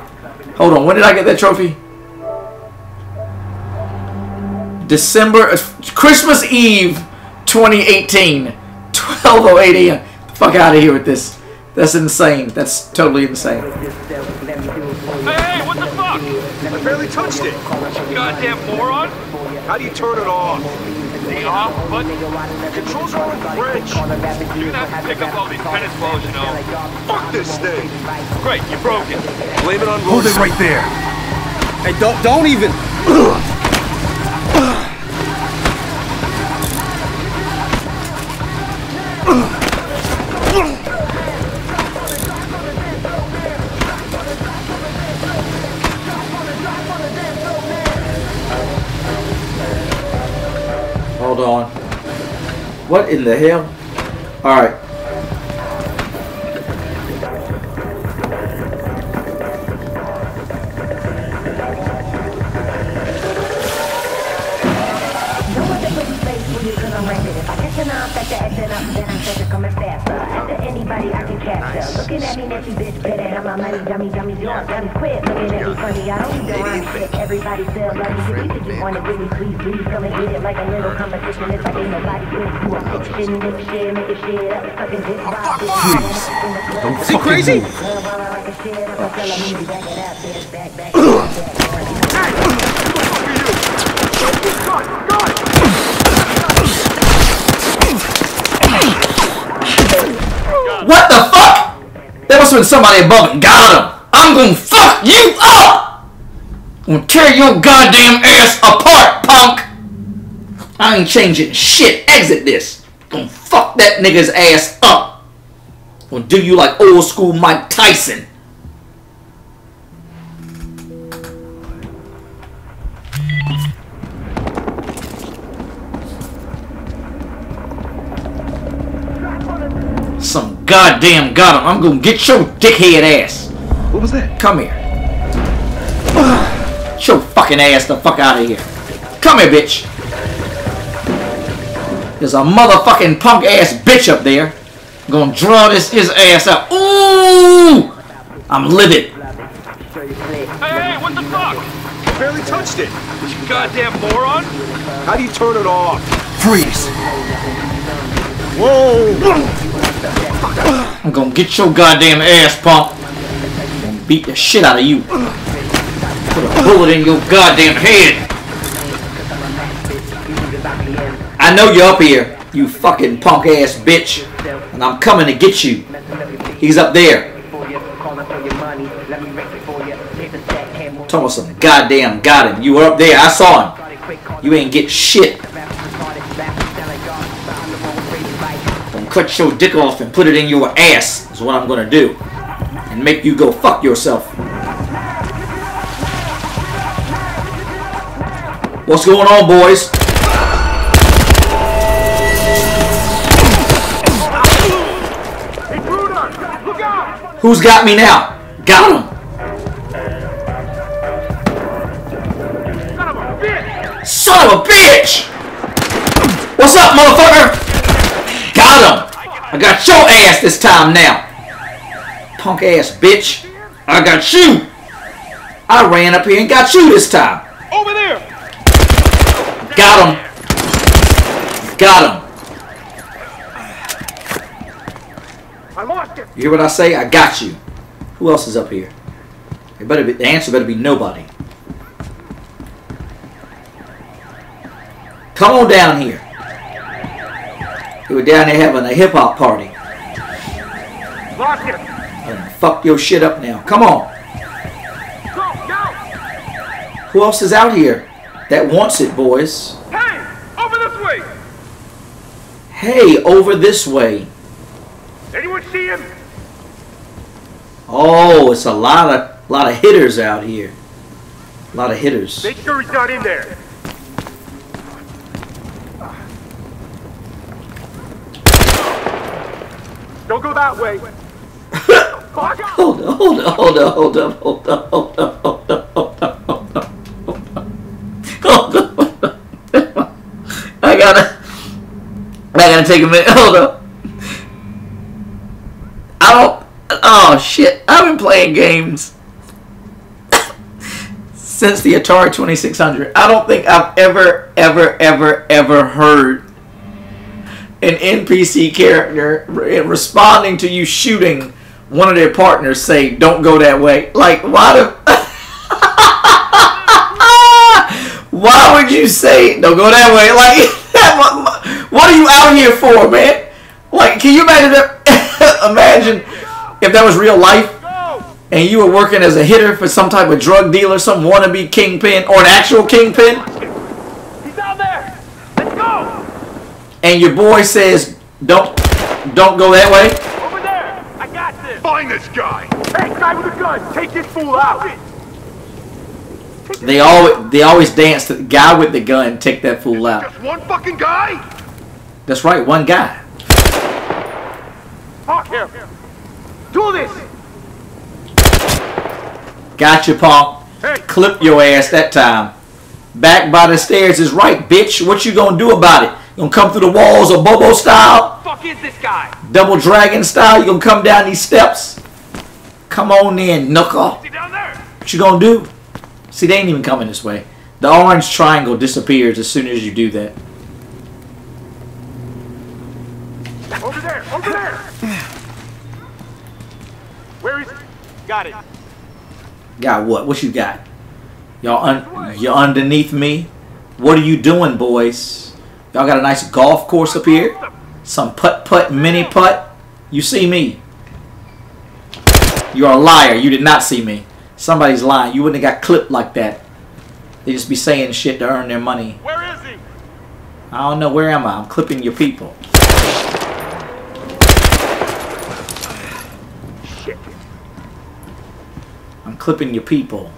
hold on, when did I get that trophy? December uh, Christmas Eve 2018. 12:08 a.m. Fuck out of here with this. That's insane. That's totally insane. Hey, hey, what the fuck? I barely touched it. You goddamn moron. How do you turn it off? The off button? Controls are in French. You're gonna have to pick up all these tennis balls, you know. Fuck this thing. Great, you broke it. Blame it on Hold it right there. Hey, don't don't even. What in the hell? Alright. Looking shit. Everybody feel like you if you wanna give me, please, please, come and get it like a little competition. It's like ain't nobody with you. I'm fiction, nip shit, make it oh, shit up, fucking this rock, this Freeze. Don't See, fucking crazy? move. What the fuck? There must have been somebody above it. Got him. I'm gonna fuck you up. Gonna tear your goddamn ass apart, punk. I ain't changing shit. Exit this. Gonna fuck that nigga's ass up. Gonna do you like old school Mike Tyson. Some goddamn got him. I'm gonna get your dickhead ass. What was that? Come here. Get your fucking ass the fuck out of here. Come here, bitch. There's a motherfucking punk ass bitch up there. I'm gonna draw this his ass out. Ooh! I'm livid. Hey, hey, what the fuck? I barely touched it. You goddamn moron. How do you turn it off? Freeze. Whoa. I'm gonna get your goddamn ass, punk. I'm gonna beat the shit out of you. Put a bullet in your goddamn head. I know you're up here, you fucking punk ass bitch. And I'm coming to get you. He's up there. Some goddamn got him. You were up there. I saw him. You ain't get shit. Gonna cut your dick off and put it in your ass. Is what I'm gonna do. And make you go fuck yourself. What's going on, boys? Who's got me now? Got him. Son of a bitch! What's up, motherfucker? Got him. I got your ass this time now. Punk ass bitch. I got you. I ran up here and got you this time. Over there. Got him! Got him! I lost it! You hear what I say? I got you. Who else is up here? It better be, the answer better be nobody. Come on down here. We were down there having a hip hop party. Lock it. Fuck your shit up now. Come on. Go, go. Who else is out here? that wants it, boys. Hey, over this way! Hey, over this way. Anyone see him? Oh, it's a lot of lot of hitters out here. A lot of hitters. Make sure he's not in there. Don't go that way. hold on, hold on, hold on, hold on, hold on, hold on, hold on. I gotta, I gotta take a minute. Hold up. I don't. Oh shit! I've been playing games since the Atari 2600. I don't think I've ever, ever, ever, ever heard an NPC character responding to you shooting one of their partners say, "Don't go that way." Like, why do? why would you say, "Don't go that way"? Like, what, what are you out here for, man? Like, can you imagine? That, imagine if that was real life, and you were working as a hitter for some type of drug dealer, some wannabe kingpin, or an actual kingpin. He's out there! Let's go! and your boy says, "Don't, don't go that way." Over there! I got this! Find this guy! Hey, guy with a gun! Take this fool out! They always, they always dance to the guy with the gun. Take that fool out. Just one fucking guy? That's right, one guy. Hawk him! Do this! Gotcha, punk. Clip your ass that time. Back by the stairs is right, bitch. What you gonna do about it? You gonna come through the walls of Bobo style? Fuck is this guy? Double dragon style? You gonna come down these steps? Come on in, knuckle. What you gonna do? See, they ain't even coming this way. The orange triangle disappears as soon as you do that. Over there! Over there! Where is he? Got it. Got what? What you got? Y'all un- you underneath me? What are you doing, boys? Y'all got a nice golf course up here? Some putt putt mini putt? You see me? You're a liar. You did not see me. Somebody's lying. You wouldn't have got clipped like that. They just be saying shit to earn their money. Where is he? I don't know. Where am I? I'm clipping your people. Shit. I'm clipping your people.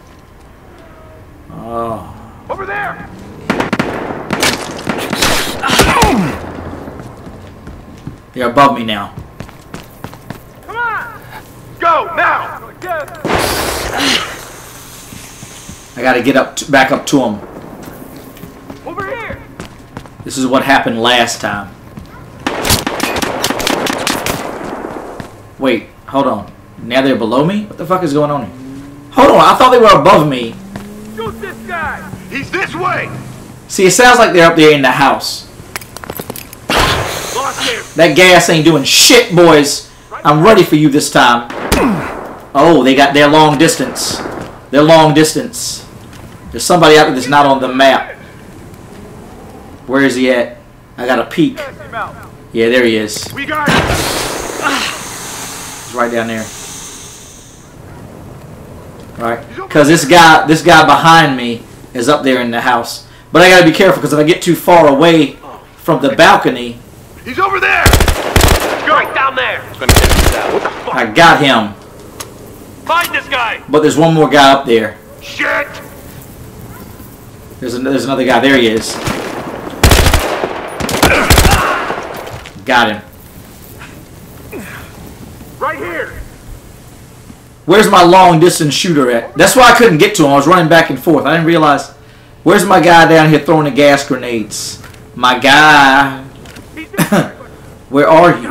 Oh. Over there! They're above me now. Come on! Go, now! I gotta get up, t- back up to them. Over here! This is what happened last time. Wait, hold on. Now they're below me? What the fuck is going on here? Hold on, I thought they were above me. Shoot this guy! He's this way! See, it sounds like they're up there in the house. Lost him! That gas ain't doing shit, boys. I'm ready for you this time. Oh, they got their long distance. Their long distance. There's somebody out there that's not on the map. Where is he at? I got a peek. Yeah, there he is. We got him! He's right down there. Right? Because this guy, this guy behind me is up there in the house. But I gotta be careful because if I get too far away from the balcony, He's over there! Let's go! Right down there! Gonna get out. What the fuck? I got him. Find this guy! But there's one more guy up there. Shit! There's, an, there's another guy. There he is. Got him. Right here! Where's my long distance shooter at? That's why I couldn't get to him. I was running back and forth. I didn't realize. Where's my guy down here throwing the gas grenades? My guy. Where are you?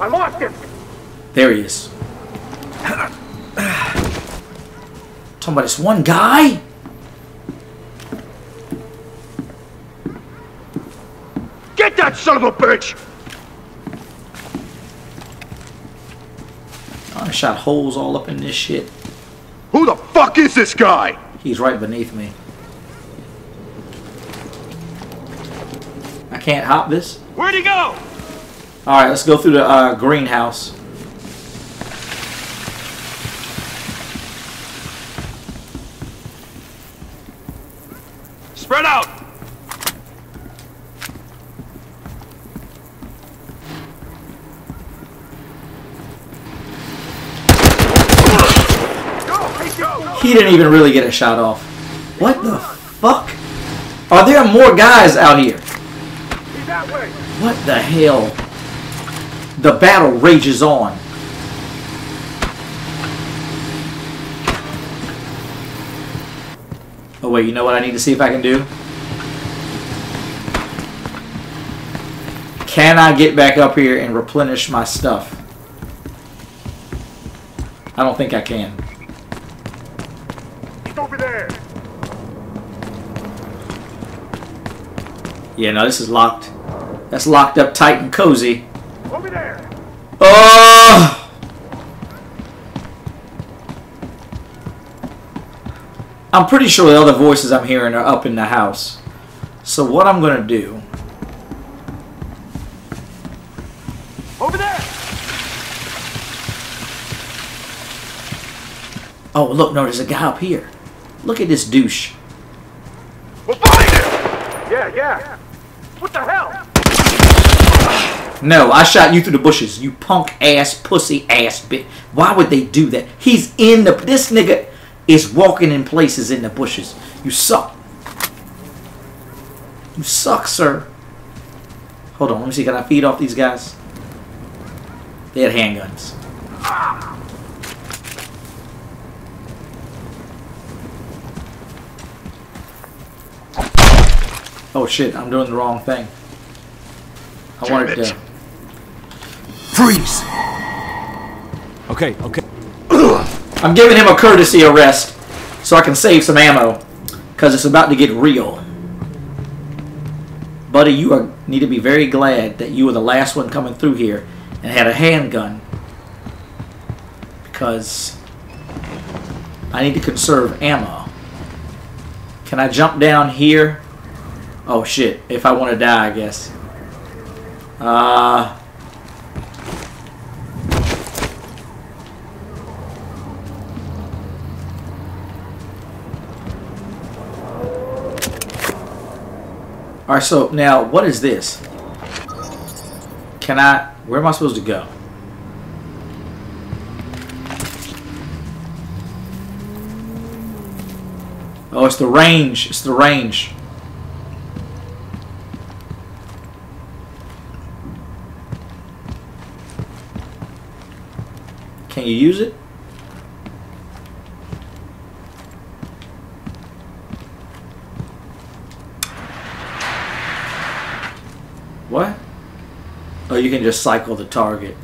I lost him! There he is. Talking about this one guy? Get that son of a bitch! I shot holes all up in this shit. Who the fuck is this guy? He's right beneath me. I can't hop this. Where'd he go? All right, let's go through the uh, greenhouse. Spread out. He didn't even really get a shot off. What the fuck? Are there more guys out here? He's that way. What the hell? The battle rages on. Oh wait, you know what I need to see if I can do? Can I get back up here and replenish my stuff? I don't think I can. Over there. Yeah, no, this is locked. That's locked up tight and cozy. Over there. Oh! I'm pretty sure the other voices I'm hearing are up in the house. So what I'm gonna do? Over there. Oh, look, no, there's a guy up here. Look at this douche. Yeah, yeah. What the hell? No, I shot you through the bushes. You punk ass, pussy ass bitch. Why would they do that? He's in the. This nigga is walking in places in the bushes. You suck. You suck, sir. Hold on, let me see. Can I feed off these guys? They had handguns. Oh shit, I'm doing the wrong thing. I Damn wanted it. to. Freeze. Okay, okay. I'm giving him a courtesy arrest so I can save some ammo because it's about to get real. Buddy, you are, need to be very glad that you were the last one coming through here and had a handgun because I need to conserve ammo. Can I jump down here? Oh shit, if I want to die, I guess. Uh, Alright, so now what is this? Can I where am I supposed to go? Oh, it's the range. It's the range. Can you use it? What? Oh, you can just cycle the target.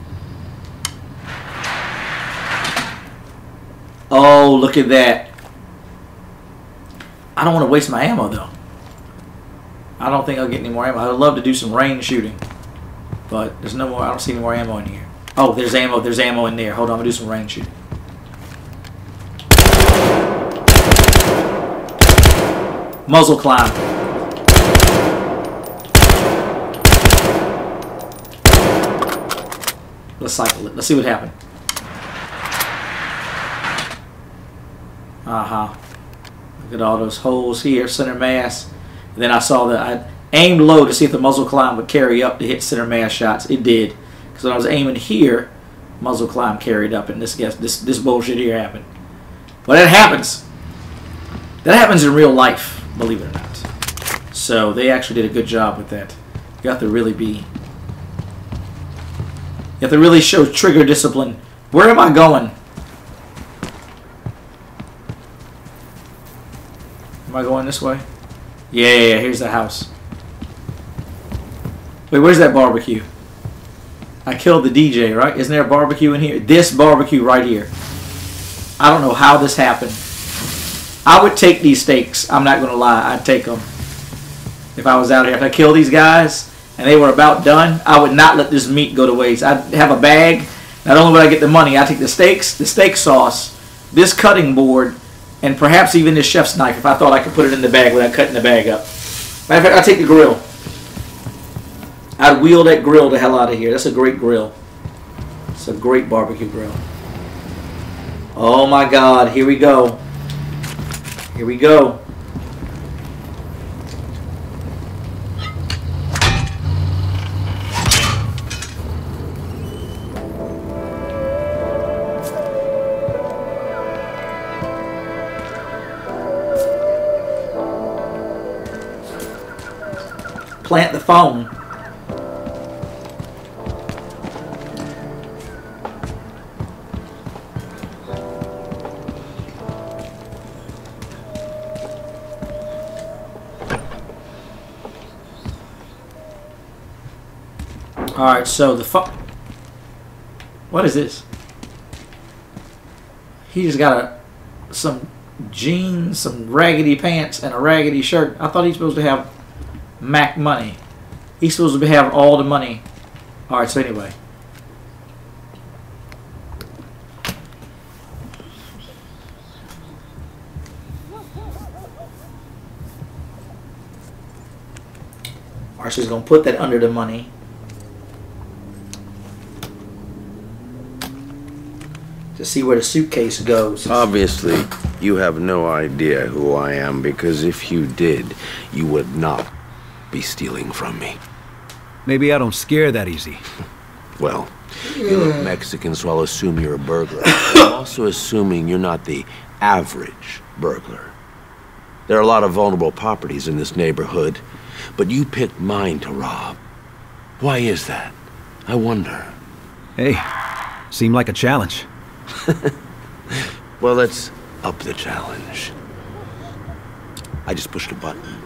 Oh, look at that. I don't want to waste my ammo, though. I don't think I'll get any more ammo. I'd love to do some range shooting. But there's no more. I don't see any more ammo in here. Oh, there's ammo. There's ammo in there. Hold on. I'm going to do some range shooting. Muzzle climb. Let's cycle it. Let's see what happened. Uh-huh. Look at all those holes here, center mass. And then I saw that I aimed low to see if the muzzle climb would carry up to hit center mass shots. It did. Because when I was aiming here, muzzle climb carried up and this guess this this bullshit here happened. But that happens. That happens in real life, believe it or not. So they actually did a good job with that. You have to really be you have to really show trigger discipline. Where am I going? Am I going this way? Yeah, yeah, yeah, here's the house. Wait, where's that barbecue? I killed the DJ, right? Isn't there a barbecue in here? This barbecue right here. I don't know how this happened. I would take these steaks. I'm not going to lie. I'd take them. If I was out here. If I kill these guys and they were about done, I would not let this meat go to waste. I'd have a bag Not only would I get the money, I take the steaks, the steak sauce, this cutting board, and perhaps even this chef's knife if I thought I could put it in the bag without cutting the bag up. Matter of fact, I take the grill. I'd wheel that grill the hell out of here. That's a great grill. It's a great barbecue grill. Oh my God! Here we go. Here we go. Phone. All right, so the fu- What is this? He just got a some jeans, some raggedy pants, and a raggedy shirt. I thought he's supposed to have Mac money. He's supposed to have all the money. All right, so anyway. Marcia's gonna put that under the money. To see where the suitcase goes. Obviously, you have no idea who I am because if you did, you would not be stealing from me. Maybe I don't scare that easy. Well, you look Mexican, so I'll assume you're a burglar. I'm also assuming you're not the average burglar. There are a lot of vulnerable properties in this neighborhood, but you picked mine to rob. Why is that? I wonder. Hey, seemed like a challenge. Well, let's up the challenge. I just pushed a button,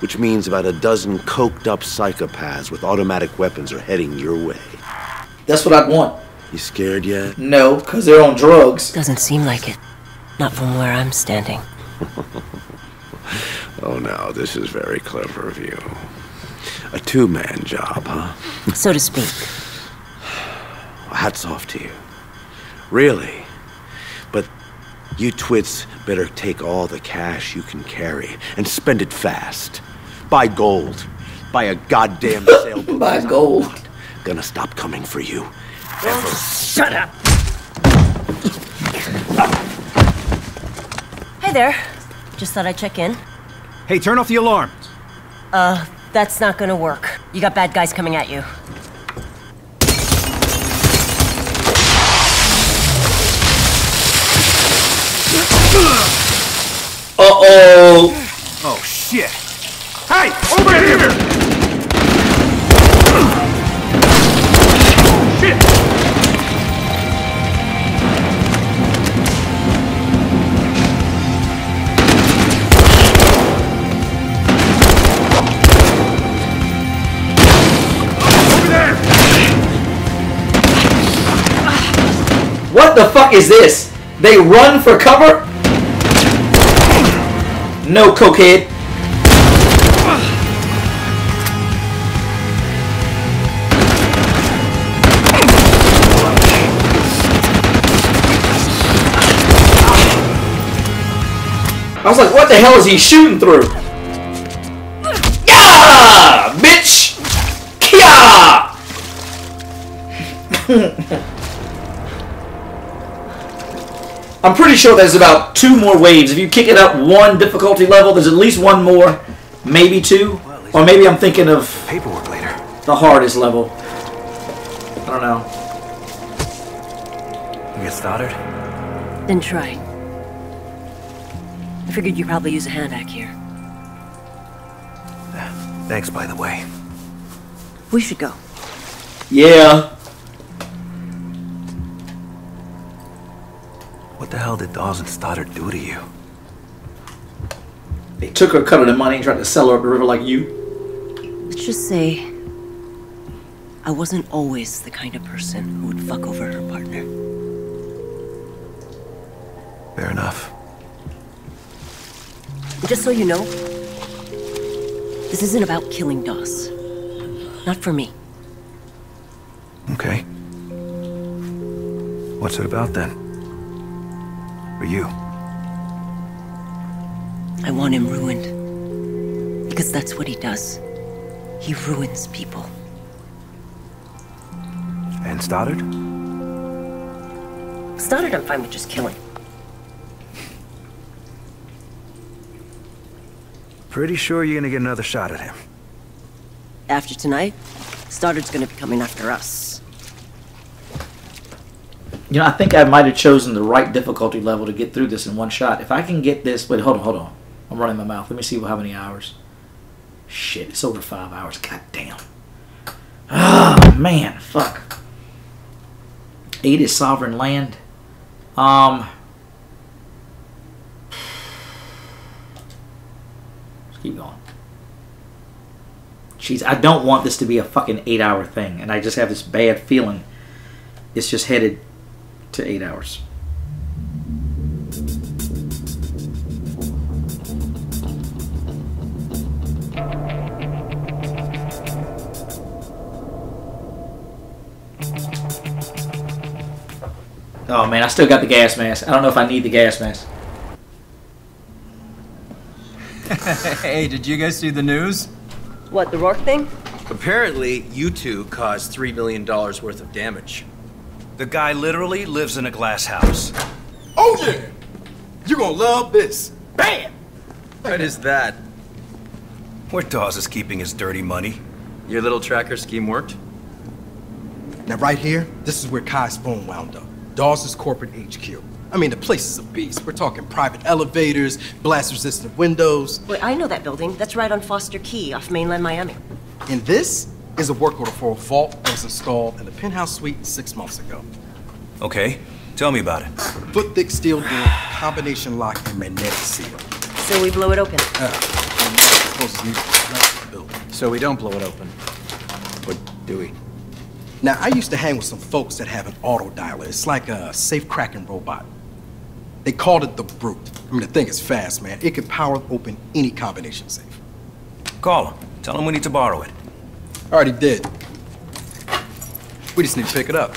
which means about a dozen coked up psychopaths with automatic weapons are heading your way. That's what I'd want. You scared yet? No, because they're on drugs. Doesn't seem like it. Not from where I'm standing. Oh, now, this is very clever of you. A two man job, huh? So to speak. Hats off to you. Really. But you twits better take all the cash you can carry and spend it fast. Buy gold. Buy a goddamn sailboat. Buy gold. Gonna stop coming for you. Ever. Shut up! Hey there. Just thought I'd check in. Hey, turn off the alarm. Uh, that's not gonna work. You got bad guys coming at you. Uh-oh. Oh, shit. Hey, over here! Shit! What the fuck is this? They run for cover? No, cokehead. I was like, what the hell is he shooting through? Yeah, bitch! Yeah! I'm pretty sure there's about two more waves. If you kick it up one difficulty level, there's at least one more, maybe two, or maybe I'm thinking of paperwork later. The hardest level. I don't know. You get started? Then try. I figured you'd probably use a hand back here. Thanks, by the way. We should go. Yeah. What the hell did Dawes and Stoddard do to you? They took her cut of the money and tried to sell her up the river like you. Let's just say I wasn't always the kind of person who would fuck over her partner. Fair enough. Just so you know, this isn't about killing Dawes. Not for me. Okay. What's it about then? For you? I want him ruined. Because that's what he does. He ruins people. And Stoddard? Stoddard, I'm fine with just killing. Pretty sure you're gonna get another shot at him. After tonight, Stoddard's gonna be coming after us. You know, I think I might have chosen the right difficulty level to get through this in one shot. If I can get this, wait, hold on, hold on. I'm running my mouth. Let me see how many hours. Shit, it's over five hours. God damn. Oh man, fuck. Eight is sovereign land. Um. Keep going. Jeez, I don't want this to be a fucking eight-hour thing, and I just have this bad feeling. It's just headed to eight hours. Oh man, I still got the gas mask. I don't know if I need the gas mask. hey, did you guys see the news? What, the Rourke thing? Apparently, you two caused $3 million worth of damage. The guy literally lives in a glass house. Oh yeah! You're gonna love this. Bam! What is that? Where Dawes is keeping his dirty money. Your little tracker scheme worked? Now right here, this is where Khai's phone wound up. Dawes' corporate HQ. I mean, the place is a beast. We're talking private elevators, blast-resistant windows. Wait, I know that building. That's right on Foster Key off mainland Miami. And this is a work order for a vault that was installed in the penthouse suite six months ago. Okay, tell me about it. Foot-thick steel door, combination lock, and magnetic seal. So we blow it open. Uh, so we don't blow it open. Or do we? Now, I used to hang with some folks that have an auto dialer. It's like a safe cracking robot. They called it the Brute. I mean, the thing is fast, man. It can power open any combination safe. Call him. Tell him we need to borrow it. Already did. We just need to pick it up.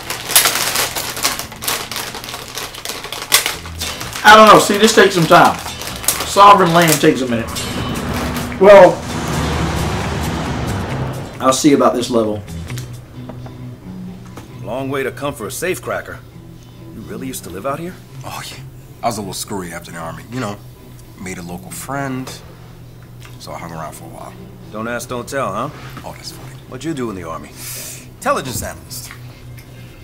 I don't know. See, this takes some time. Sovereign land takes a minute. Well, I'll see about this level. Long way to come for a safe cracker. You really used to live out here? Oh, yeah. I was a little screwy after the army. You know, made a local friend. So I hung around for a while. Don't ask, don't tell, huh? Oh, that's funny. What'd you do in the army? Intelligence analyst.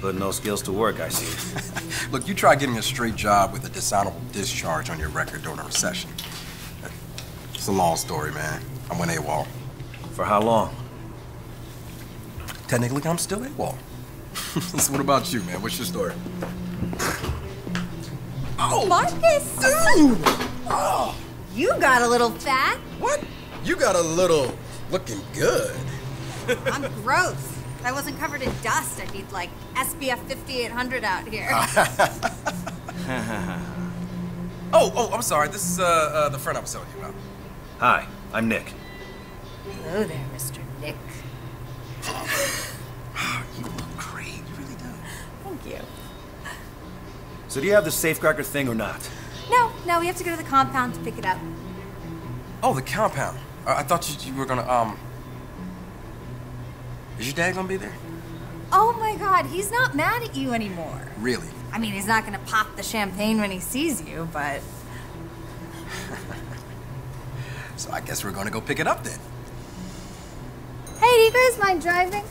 Put no skills to work, I see. Look, you try getting a straight job with a dishonorable discharge on your record during a recession. It's a long story, man. I went AWOL. For how long? Technically, I'm still AWOL. so what about you, man? What's your story? Oh, Marcus! Dude! Oh, you got a little fat. What? You got a little looking good. I'm gross. If I wasn't covered in dust, I'd be like SPF 5800 out here. oh, oh, I'm sorry. This is uh, uh, the friend I was telling you about. Hi, I'm Nick. Hello there, Mr. Nick. So do you have the safecracker thing or not? No, no, we have to go to the compound to pick it up. Oh, the compound. Uh, I thought you, you were gonna, um... Is your dad gonna be there? Oh my god, he's not mad at you anymore. Really? I mean, he's not gonna pop the champagne when he sees you, but. So I guess we're gonna go pick it up then. Hey, do you guys mind driving?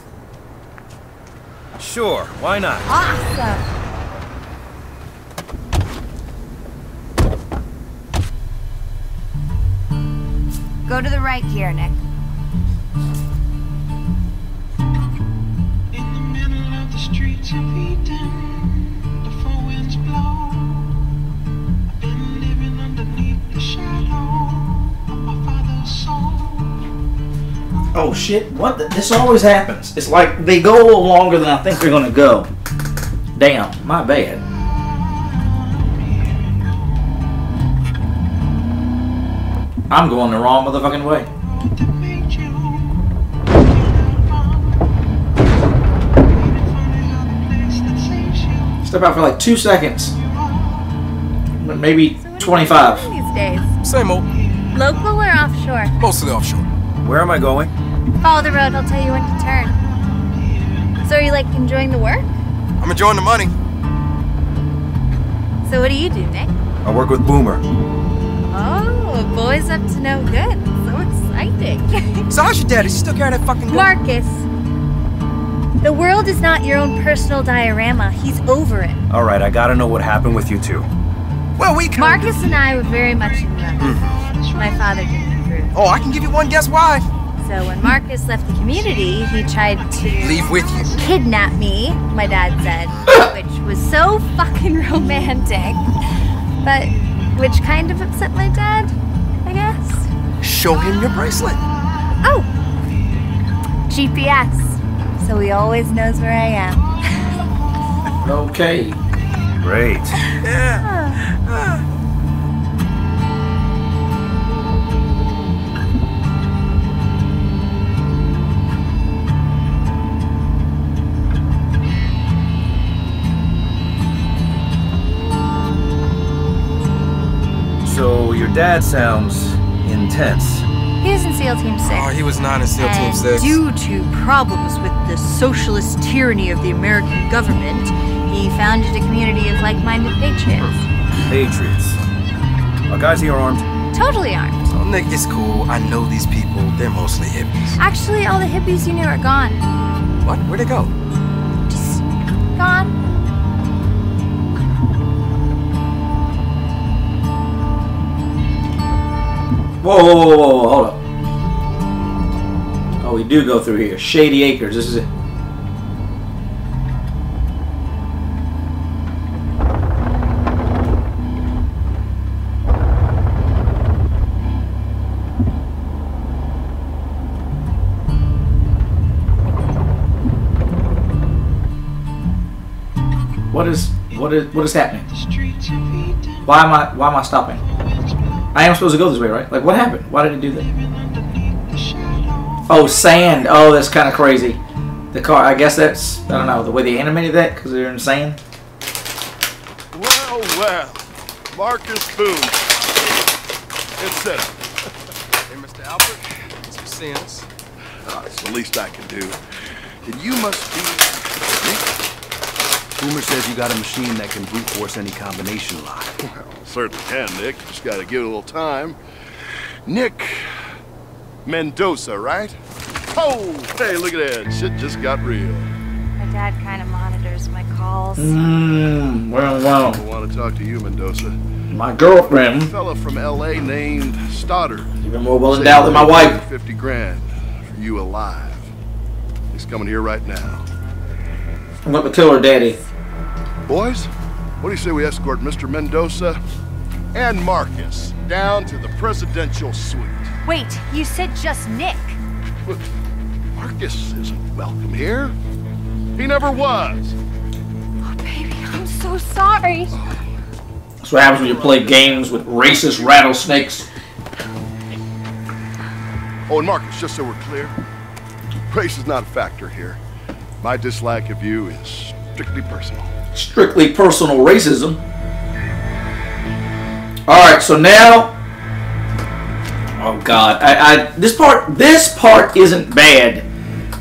Sure, why not? Awesome! Go to the right here, Nick. In the middle of the streets of Eden, the four winds blow. I've been living underneath the shadow of my father's soul. Oh shit! What? The, this always happens. It's like they go a little longer than I think they're gonna go. Damn, my bad. I'm going the wrong motherfucking way. Step out for like two seconds. Maybe 25. These days. Same old. Local or offshore? Mostly offshore. Where am I going? Follow the road, I'll tell you when to turn. So are you like enjoying the work? I'm enjoying the money. So what do you do, Nick? I work with Boomer. Oh, a boy's up to no good. So exciting. So how's your daddy? Still carrying that fucking gun? Marcus, the world is not your own personal diorama. He's over it. All right, I gotta know what happened with you two. Well, we Marcus and I were very much in love. Mm-hmm. My father didn't approve. Oh, I can give you one guess why. So when Marcus left the community, he tried to Leave with you. kidnap me, my dad said, which was so fucking romantic. But which kind of upset my dad, I guess. Show him your bracelet. Oh, GPS. So he always knows where I am. Okay. Great. So your dad sounds intense. He was in SEAL Team 6. Oh, he was not in SEAL Team And 6. Due to problems with the socialist tyranny of the American government, he founded a community of like-minded patriots. Patriots. Are guys here armed? Totally armed. Oh, Nick, it's cool. I know these people. They're mostly hippies. Actually, all the hippies you knew are gone. What? Where'd they go? Just gone. Whoa, whoa, whoa, whoa, whoa, hold up. Oh, we do go through here. Shady Acres. This is it. What is what is what is happening? Why am I why am I stopping? I am supposed to go this way, right? Like what happened? Why did it do that? Oh, sand. Oh, that's kind of crazy. The car. I guess that's I don't know the way they animated that because they're in sand. Well, well. Marcus Boomer. It's set up. Hey, Mr. Alpert. Thanks for seeing us. Ah, it's the least I can do. And you must be... Boomer says you got a machine that can brute force any combination lock. Well, certainly can, Nick. Just gotta give it a little time. Nick Mendoza, right? Oh, hey, look at that. Shit just got real. My dad kind of monitors my calls. Mmm. Well, well. I want to talk to you, Mendoza. My girlfriend. A fella from L.A. named Stoddard. Even more well endowed than my wife. Fifty grand for you alive. He's coming here right now. I'm going to tell her daddy. Boys, what do you say we escort Mr. Mendoza and Marcus down to the presidential suite? Wait, you said just Nick. But Marcus isn't welcome here. He never was. Oh, Baby, I'm so sorry. That's what happens when you play games with racist rattlesnakes. Oh, and Marcus, just so we're clear, race is not a factor here. My dislike of you is strictly personal. Strictly personal racism. Alright, so now. Oh god. I, I this part this part isn't bad.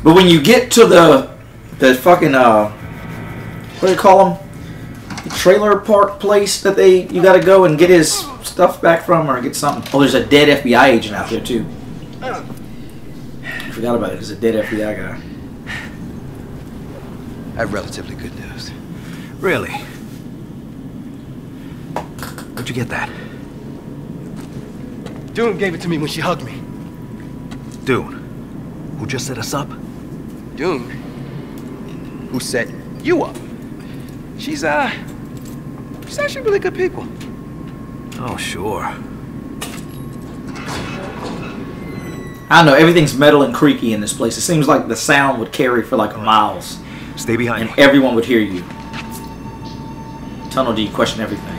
But when you get to the the fucking uh what do you call them? The trailer park place that they you gotta go and get his stuff back from or get something. Oh, there's a dead FBI agent out there too. I forgot about it. There's a dead FBI guy. I have relatively good news. Really? Where'd you get that? Dune gave it to me when she hugged me. Dune, who just set us up? Dune? Who set you up? She's, uh... She's actually really good people. Oh, sure. I don't know, everything's metal and creaky in this place. It seems like the sound would carry for like miles. Stay behind And everyone would hear you. Tunnel D, question everything.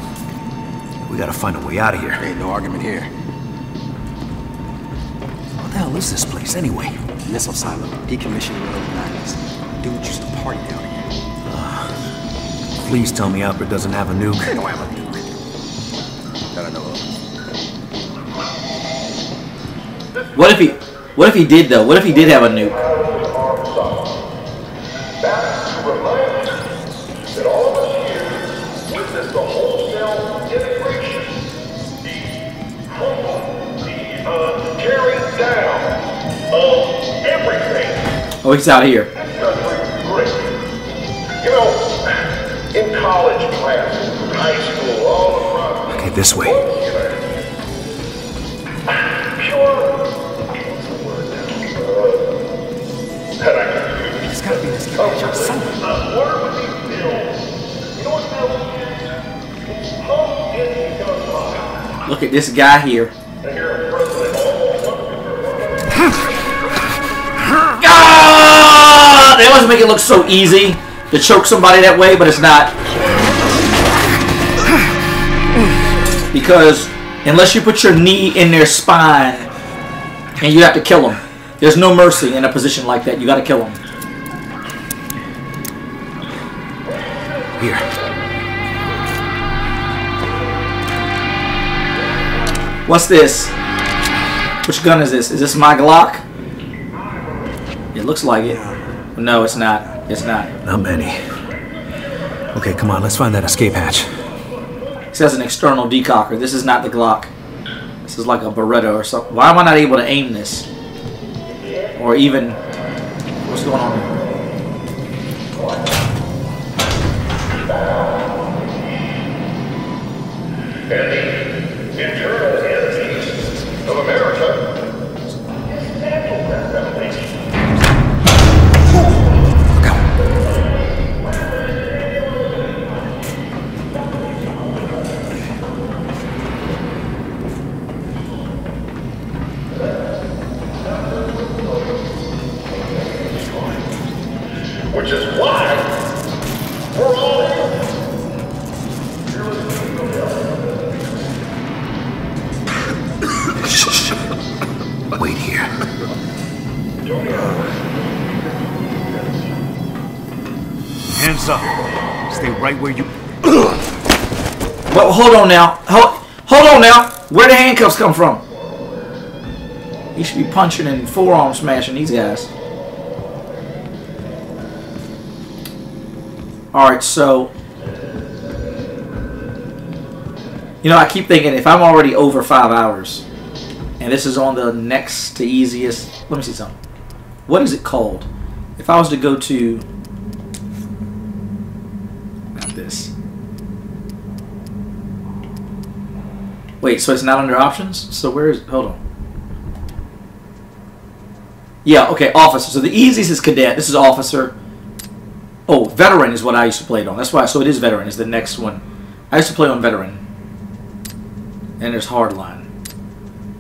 We gotta find a way out of here. Ain't no argument here. What the hell is this place, anyway? Missile silo, decommissioned in the early 90s. Dude used to party down here. Please tell me Alpert doesn't have a nuke. They don't have a nuke. That I know of. What if he? What if he did though? What if he did have a nuke? Oh, oh, he's out here. You know, in college classes, high school, all around. Okay, this way. There's gotta be this guy or something. Uh, Where would these bills? You know what bills is? How did he come Look at this guy here. They always make it look so easy to choke somebody that way, but it's not. Because unless you put your knee in their spine and you have to kill them, there's no mercy in a position like that. You got to kill them. Here. What's this? Which gun is this? Is this my Glock? It looks like it. No, it's not. It's not. Not many. Okay, come on, let's find that escape hatch. It says an external decocker. This is not the Glock. This is like a Beretta or something. Why am I not able to aim this? Or even... What's going on right where you. Well, hold on now. Hold, hold on now. Where the handcuffs come from? He should be punching and forearm smashing these guys. Alright, so... You know, I keep thinking if I'm already over five hours, and this is on the next to easiest... Let me see something. What is it called? If I was to go to... Not this. Wait, so it's not under options? So where is... Hold on. Yeah, okay, officer. So the easiest is cadet. This is officer. Oh, veteran is what I used to play it on. That's why. So it is veteran. Is the next one. I used to play on veteran. And there's hardline.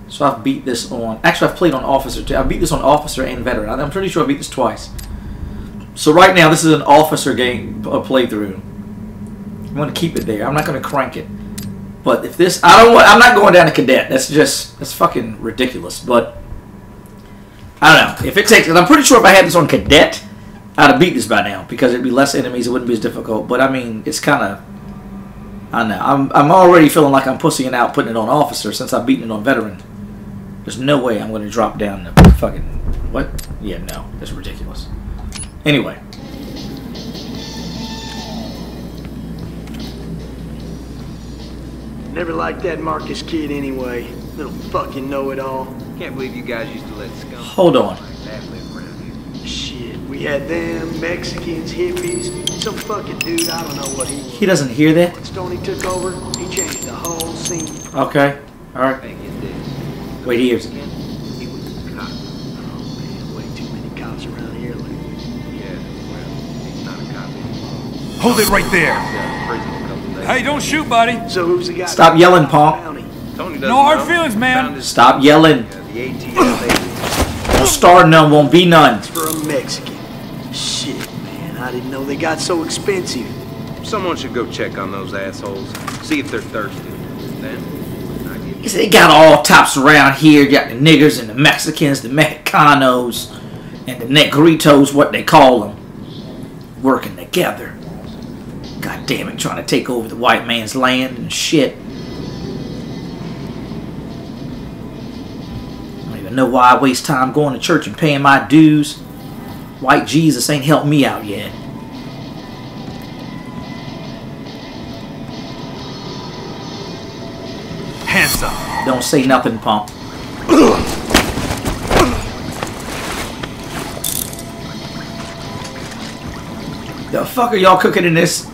So I've beat this on. Actually, I've played on officer too. I've beat this on officer and veteran. I'm pretty sure I beat this twice. So right now, this is an officer game a playthrough. I'm going to keep it there. I'm not going to crank it. But if this, I don't want. I'm not going down to cadet. That's just that's fucking ridiculous. But I don't know if it takes. I'm pretty sure if I had this on cadet, I'd have beat this by now because it'd be less enemies. It wouldn't be as difficult. But I mean, it's kind of. I know. I'm I'm already feeling like I'm pussying out putting it on officer since I've beaten it on veteran. There's no way I'm going to drop down to fucking what? Yeah, no, that's ridiculous. Anyway. Never liked that Marcus kid anyway. Little fucking know-it-all. Can't believe you guys used to let scum. Hold on. That live around here. Shit, we had them, Mexicans, hippies, some fucking dude, I don't know what he was. He doesn't hear that. When Stoney took over, he changed the whole scene. Okay. All right. Wait, he hears it. He was a cop. Oh man, way too many cops around here. Like, Yeah, well, he's not a cop anymore. Hold it right there. Hey, don't shoot, buddy. so who's the guy? Stop yelling, Paul. Tony No hard know. feelings, man. Stop yelling. The ATF Won't none, won't be none. For a Mexican. Shit, man, I didn't know they got so expensive. Someone should go check on those assholes. See if they're thirsty. Then, I give He said they got all types around here. You got the niggers and the Mexicans, the Mexicanos, and the Negritos, what they call them, working together. God damn it, trying to take over the white man's land and shit. I don't even know why I waste time going to church and paying my dues. White Jesus ain't helped me out yet. Hands up. Don't say nothing, pump. The fuck are y'all cooking in this?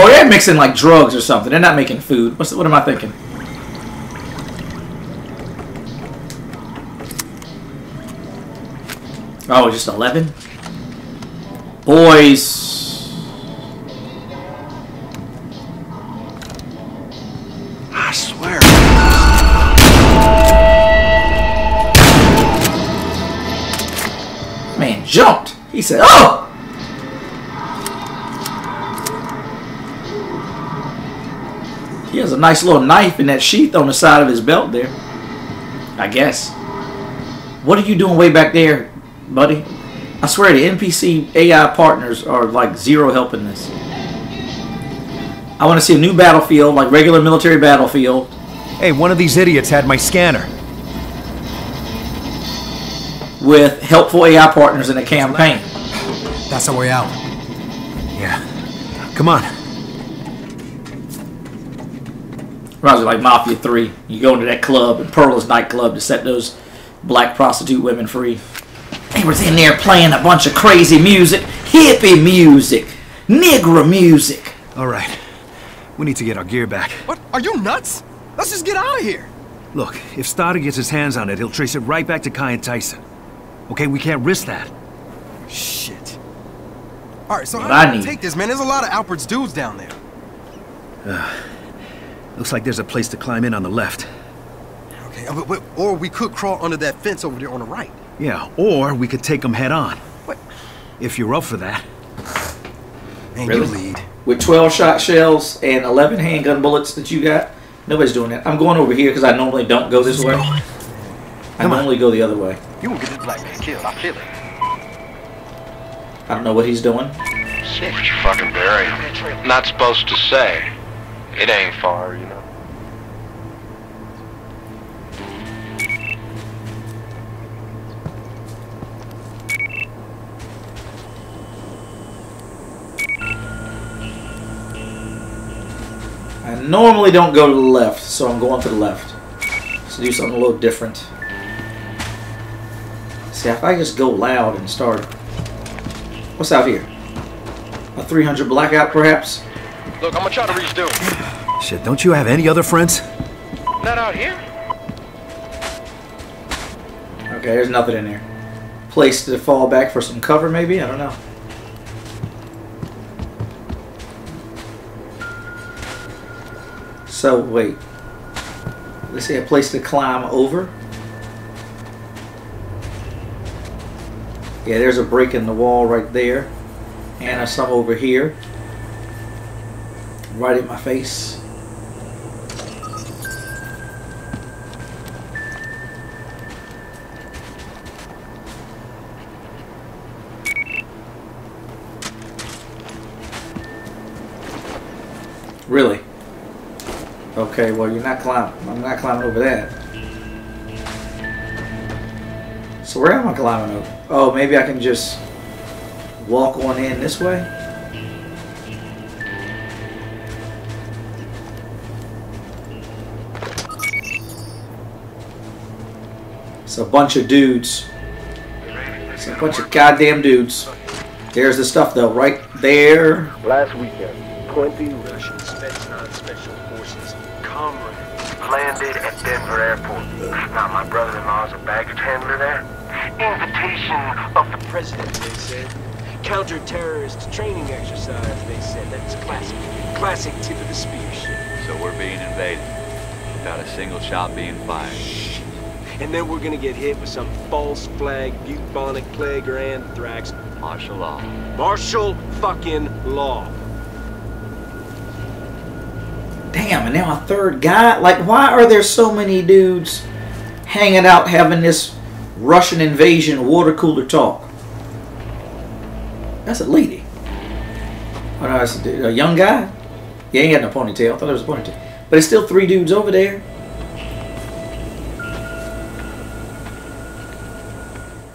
Oh, they're mixing like drugs or something. They're not making food. What's what am I thinking? Oh, just 11? Boys. I swear. Man jumped. He said, oh! Has a nice little knife in that sheath on the side of his belt there. I guess. What are you doing way back there, buddy? I swear the NPC AI partners are like zero help in this. I want to see a new battlefield, like regular military battlefield. Hey, one of these idiots had my scanner. with helpful AI partners in a campaign. That's our way out. Yeah. Come on. Reminds me like Mafia 3. You go into that club, and Pearl's nightclub, to set those black prostitute women free. They was in there playing a bunch of crazy music, hippie music, nigger music. All right. We need to get our gear back. What? Are you nuts? Let's just get out of here. Look, if Stoddard gets his hands on it, he'll trace it right back to Khai and Tyson. Okay, we can't risk that. Shit. All right, so What how I do we need- take this, man? There's a lot of Alpert's dudes down there. Uh, looks like there's a place to climb in on the left. Okay, uh, but, but, or we could crawl under that fence over there on the right. Yeah, or we could take them head on. What? If you're up for that. Man, Really? you lead. With 12 shot shells and 11 handgun bullets that you got, nobody's doing that. I'm going over here because I normally don't go this way. I normally go the other way. You will get this black man killed. I feel it. I don't know what he's doing. Shit. What you fucking Barry? Not supposed to say. It ain't far, you know. I normally don't go to the left, so I'm going to the left. Let's do something a little different. See, if I just go loud and start... What's out here? A 300 blackout, perhaps? Look, I'm gonna try to reach Dune. Shit, don't you have any other friends? Not out here. Okay, there's nothing in there. Place to fall back for some cover, maybe? I don't know. So, wait. Let's see, a place to climb over. Yeah, there's a break in the wall right there. And some over here. Right in my face. Really? Okay, well you're not climbing. I'm not climbing over that. So where am I climbing over? Oh, maybe I can just walk on in this way? It's a bunch of dudes. It's a bunch of goddamn dudes. There's the stuff though, right there. Last weekend, 20 Russian Spetsnaz special forces comrades landed at Denver Airport. Now, my brother-in-law's a baggage handler there. Invitation of the president, they said. Counter-terrorist training exercise, they said. That's classic. Classic tip of the spear shit. So we're being invaded without a single shot being fired. And then we're gonna get hit with some false flag, bubonic plague, or anthrax. Martial law. Martial fucking law. Damn, and now a third guy? Like, why are there so many dudes hanging out having this Russian invasion water cooler talk? That's a lady. Oh, no, it's a, a young guy. He ain't got no ponytail. I thought it was a ponytail. But it's still three dudes over there.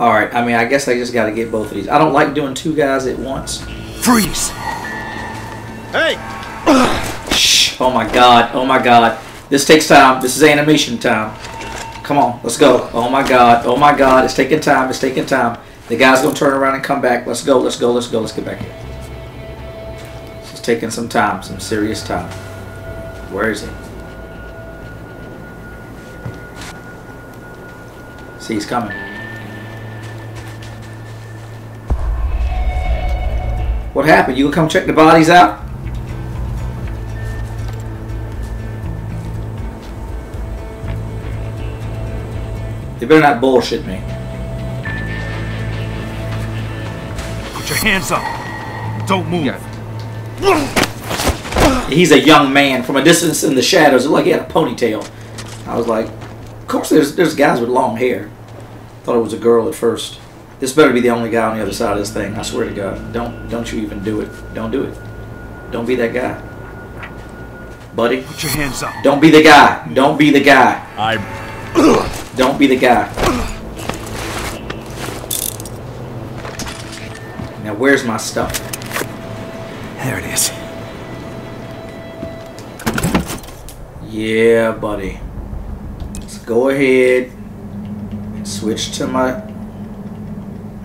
All right. I mean, I guess I just got to get both of these. I don't like doing two guys at once. Freeze! Hey! Shh. Oh my god. Oh my god. This takes time. This is animation time. Come on. Let's go. Oh my god. Oh my god. It's taking time. It's taking time. The guy's going to turn around and come back. Let's go. Let's go. Let's go. Let's get back here. It's taking some time. Some serious time. Where is he? See, he's coming. What happened? You gonna come check the bodies out? You better not bullshit me. Put your hands up. Don't move. He's a young man from a distance in the shadows. It looked like he had a ponytail. I was like, of course, there's there's guys with long hair. Thought it was a girl at first. This better be the only guy on the other side of this thing. I swear to God. Don't don't you even do it. Don't do it. Don't be that guy, buddy. Put your hands up. Don't be the guy. Don't be the guy. I. Don't be the guy. Now where's my stuff? There it is. Yeah, buddy. Let's go ahead and switch to my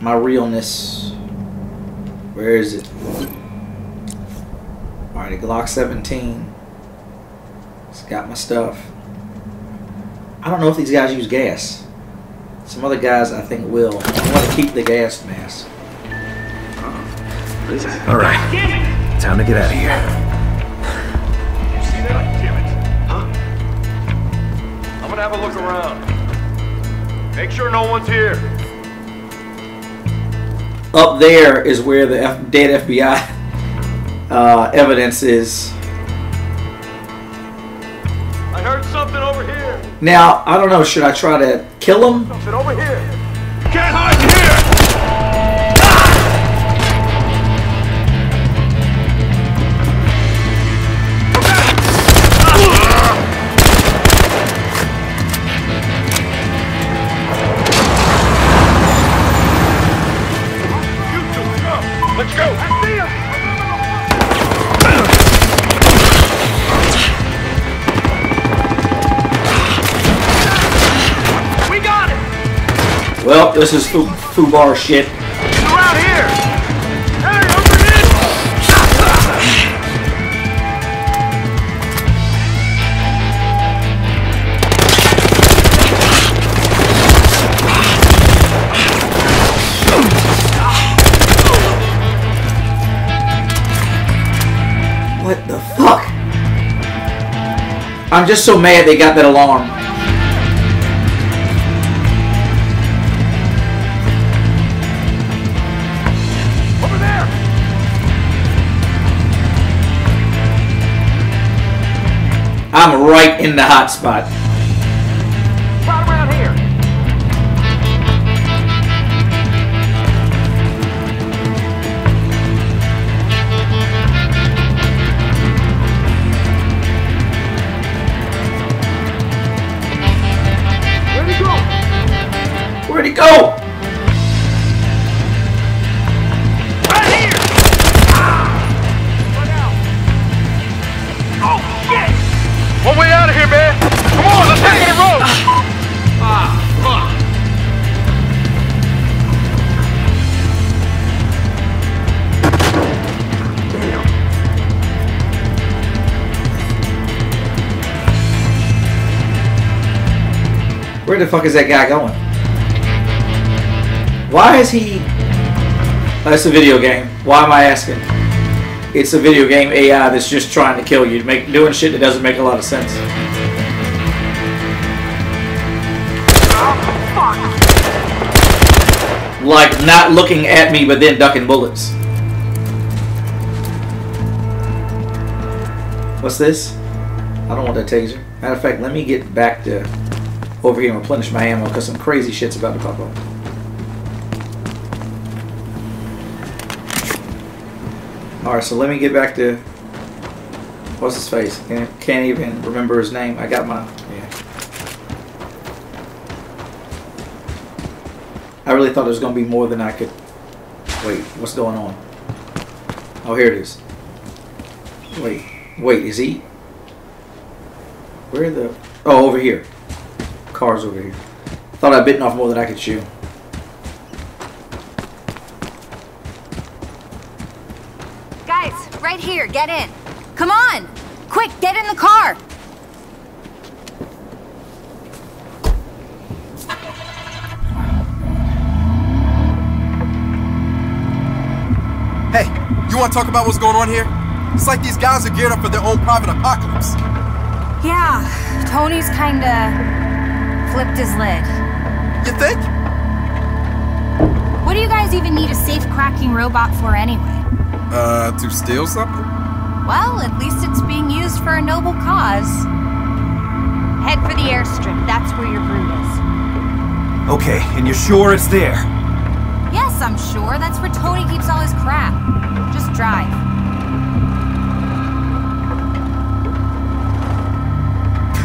my realness. Where is it? Alright, a Glock 17. It's got my stuff. I don't know if these guys use gas. Some other guys I think will. I want to keep the gas mask. All right. Time to get out of here. You see that? Damn it. Huh? I'm gonna have a look around. Make sure no one's here. Up there is where the F- dead FBI uh, evidence is. I heard something over here. Now, I don't know, should I try to kill him? Something over here. Can't hide this is foo- foobar shit. Here. Hey, over. What the fuck? I'm just so mad they got that alarm. I'm right in the hot spot. The fuck is that guy going? Why is he... Oh, it's a video game. Why am I asking? It's a video game AI that's just trying to kill you, make doing shit that doesn't make a lot of sense. Like not looking at me but then ducking bullets. What's this? I don't want that taser. Matter of fact, let me get back to over here and replenish my ammo because some crazy shit's about to pop up. Alright, so let me get back to what's his face? Can't, can't even remember his name. I got my yeah. I really thought there was gonna be more than I could wait, what's going on? Oh here it is. Wait, wait, is he where the oh over here. Car's over here. Thought I'd bitten off more than I could chew. Guys, right here, get in. Come on! Quick, get in the car! Hey, you want to talk about what's going on here? It's like these guys are geared up for their own private apocalypse. Yeah, Tony's kinda flipped his lid. You think? What do you guys even need a safe cracking robot for anyway? Uh, to steal something? Well, at least it's being used for a noble cause. Head for the airstrip, that's where your brood is. Okay, and you're sure it's there? Yes, I'm sure. That's where Tony keeps all his crap. Just drive.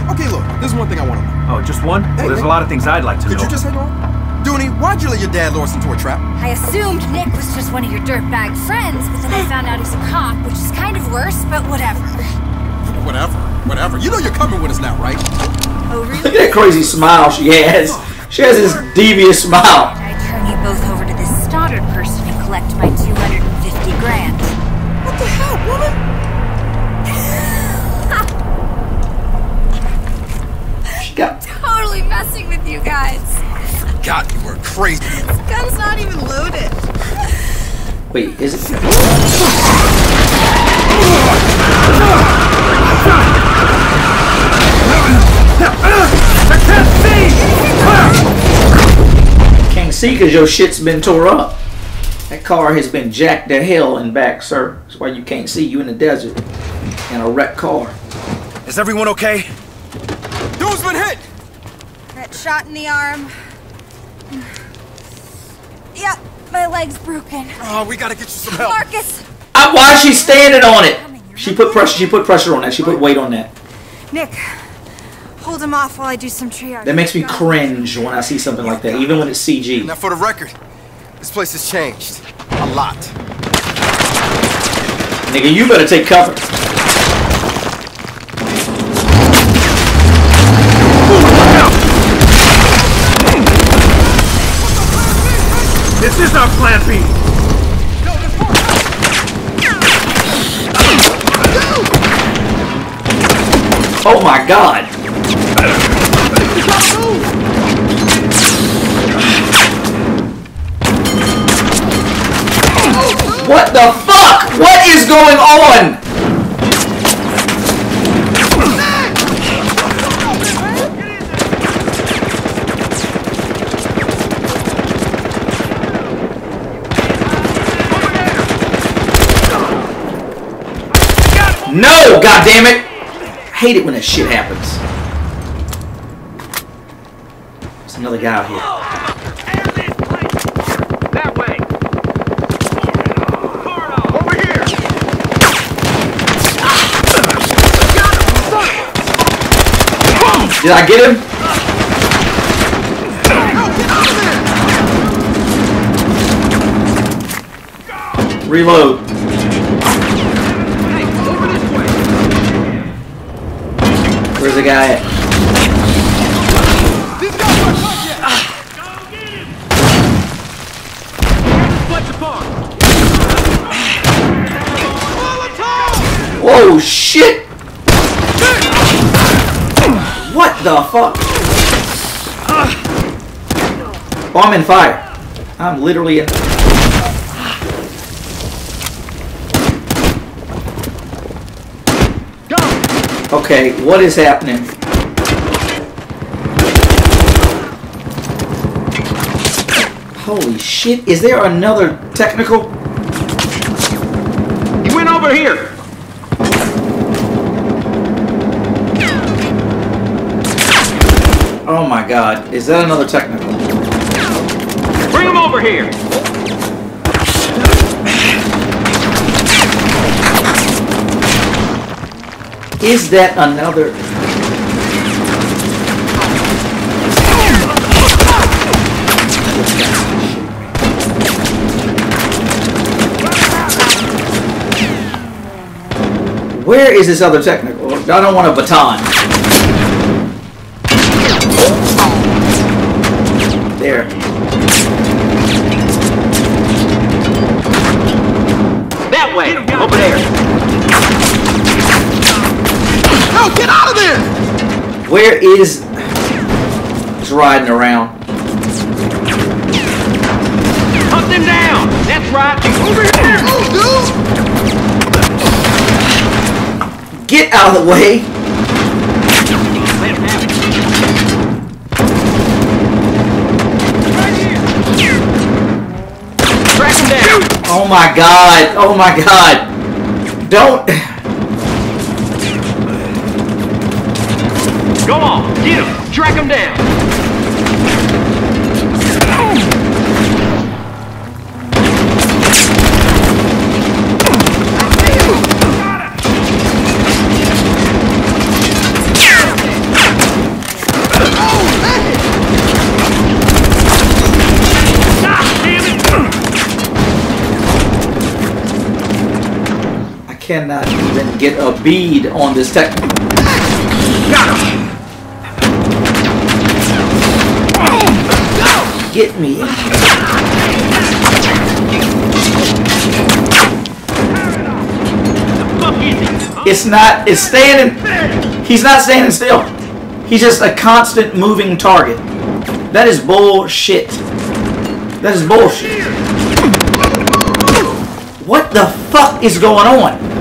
Okay, look, there's one thing I want to know. Oh, just one? Hey, well, there's hey. a lot of things I'd like to Could know. you just hang on? Dooney, why'd you let your dad lure us into a trap? I assumed Nick was just one of your dirtbag friends, but then I found out he's a cop, which is kind of worse, but whatever. Whatever, whatever. You know you're coming with us now, right? Oh, really? Look at that crazy smile she has. She has this devious smile. I turn you both over to this Stoddard person and collect my guys. God, you were crazy. This gun's not even loaded. wait, is it I Can't see because your shit's been tore up. That car has been jacked to hell and back, sir. That's why you can't see you in the desert in a wrecked car. Is everyone okay? Dude's been hit! Got shot in the arm. Yep, my leg's broken. Oh, we gotta get you some help. Marcus! Uh, why is she standing on it? She put pressure. She put pressure on that. She put weight on that. Nick, hold him off while I do some triage. That makes me cringe when I see something like that, even when it's CG. Now, for the record, this place has changed. A lot. Nigga, you better take cover. This is our plan B. Oh my god. What the fuck? What is going on? No, god damn it! I hate it when that shit happens. There's another guy out here. Did I get him? Reload. The guy? Whoa, shit! What the fuck? I'm in fire. I'm literally in. Okay, what is happening? Holy shit, is there another technical? He went over here. Oh my god, is that another technical? Bring him over here. Is that another? Where is this other technical? I don't want a baton. There. That way, over there. No, get out of there! Where is? Just riding around. Hunt them down. That's right. Over here. Get out of the way! Track him down. Oh my god! Oh my god! Don't. Get him. Track him down. I cannot even get a bead on this tech. Get me. It's not, it's standing, he's not standing still. He's just a constant moving target. That is bullshit. That is bullshit. What the fuck is going on?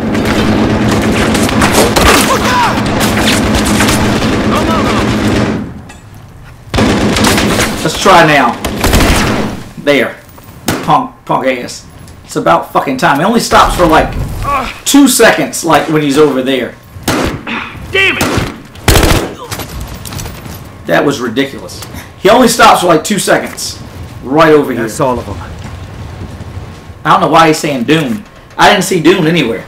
Try now. There. Punk, punk ass. It's about fucking time. It only stops for like two seconds, like when he's over there. Damn it! That was ridiculous. He only stops for like two seconds. Right over here. That's all of them. I don't know why he's saying Dune. I didn't see Dune anywhere.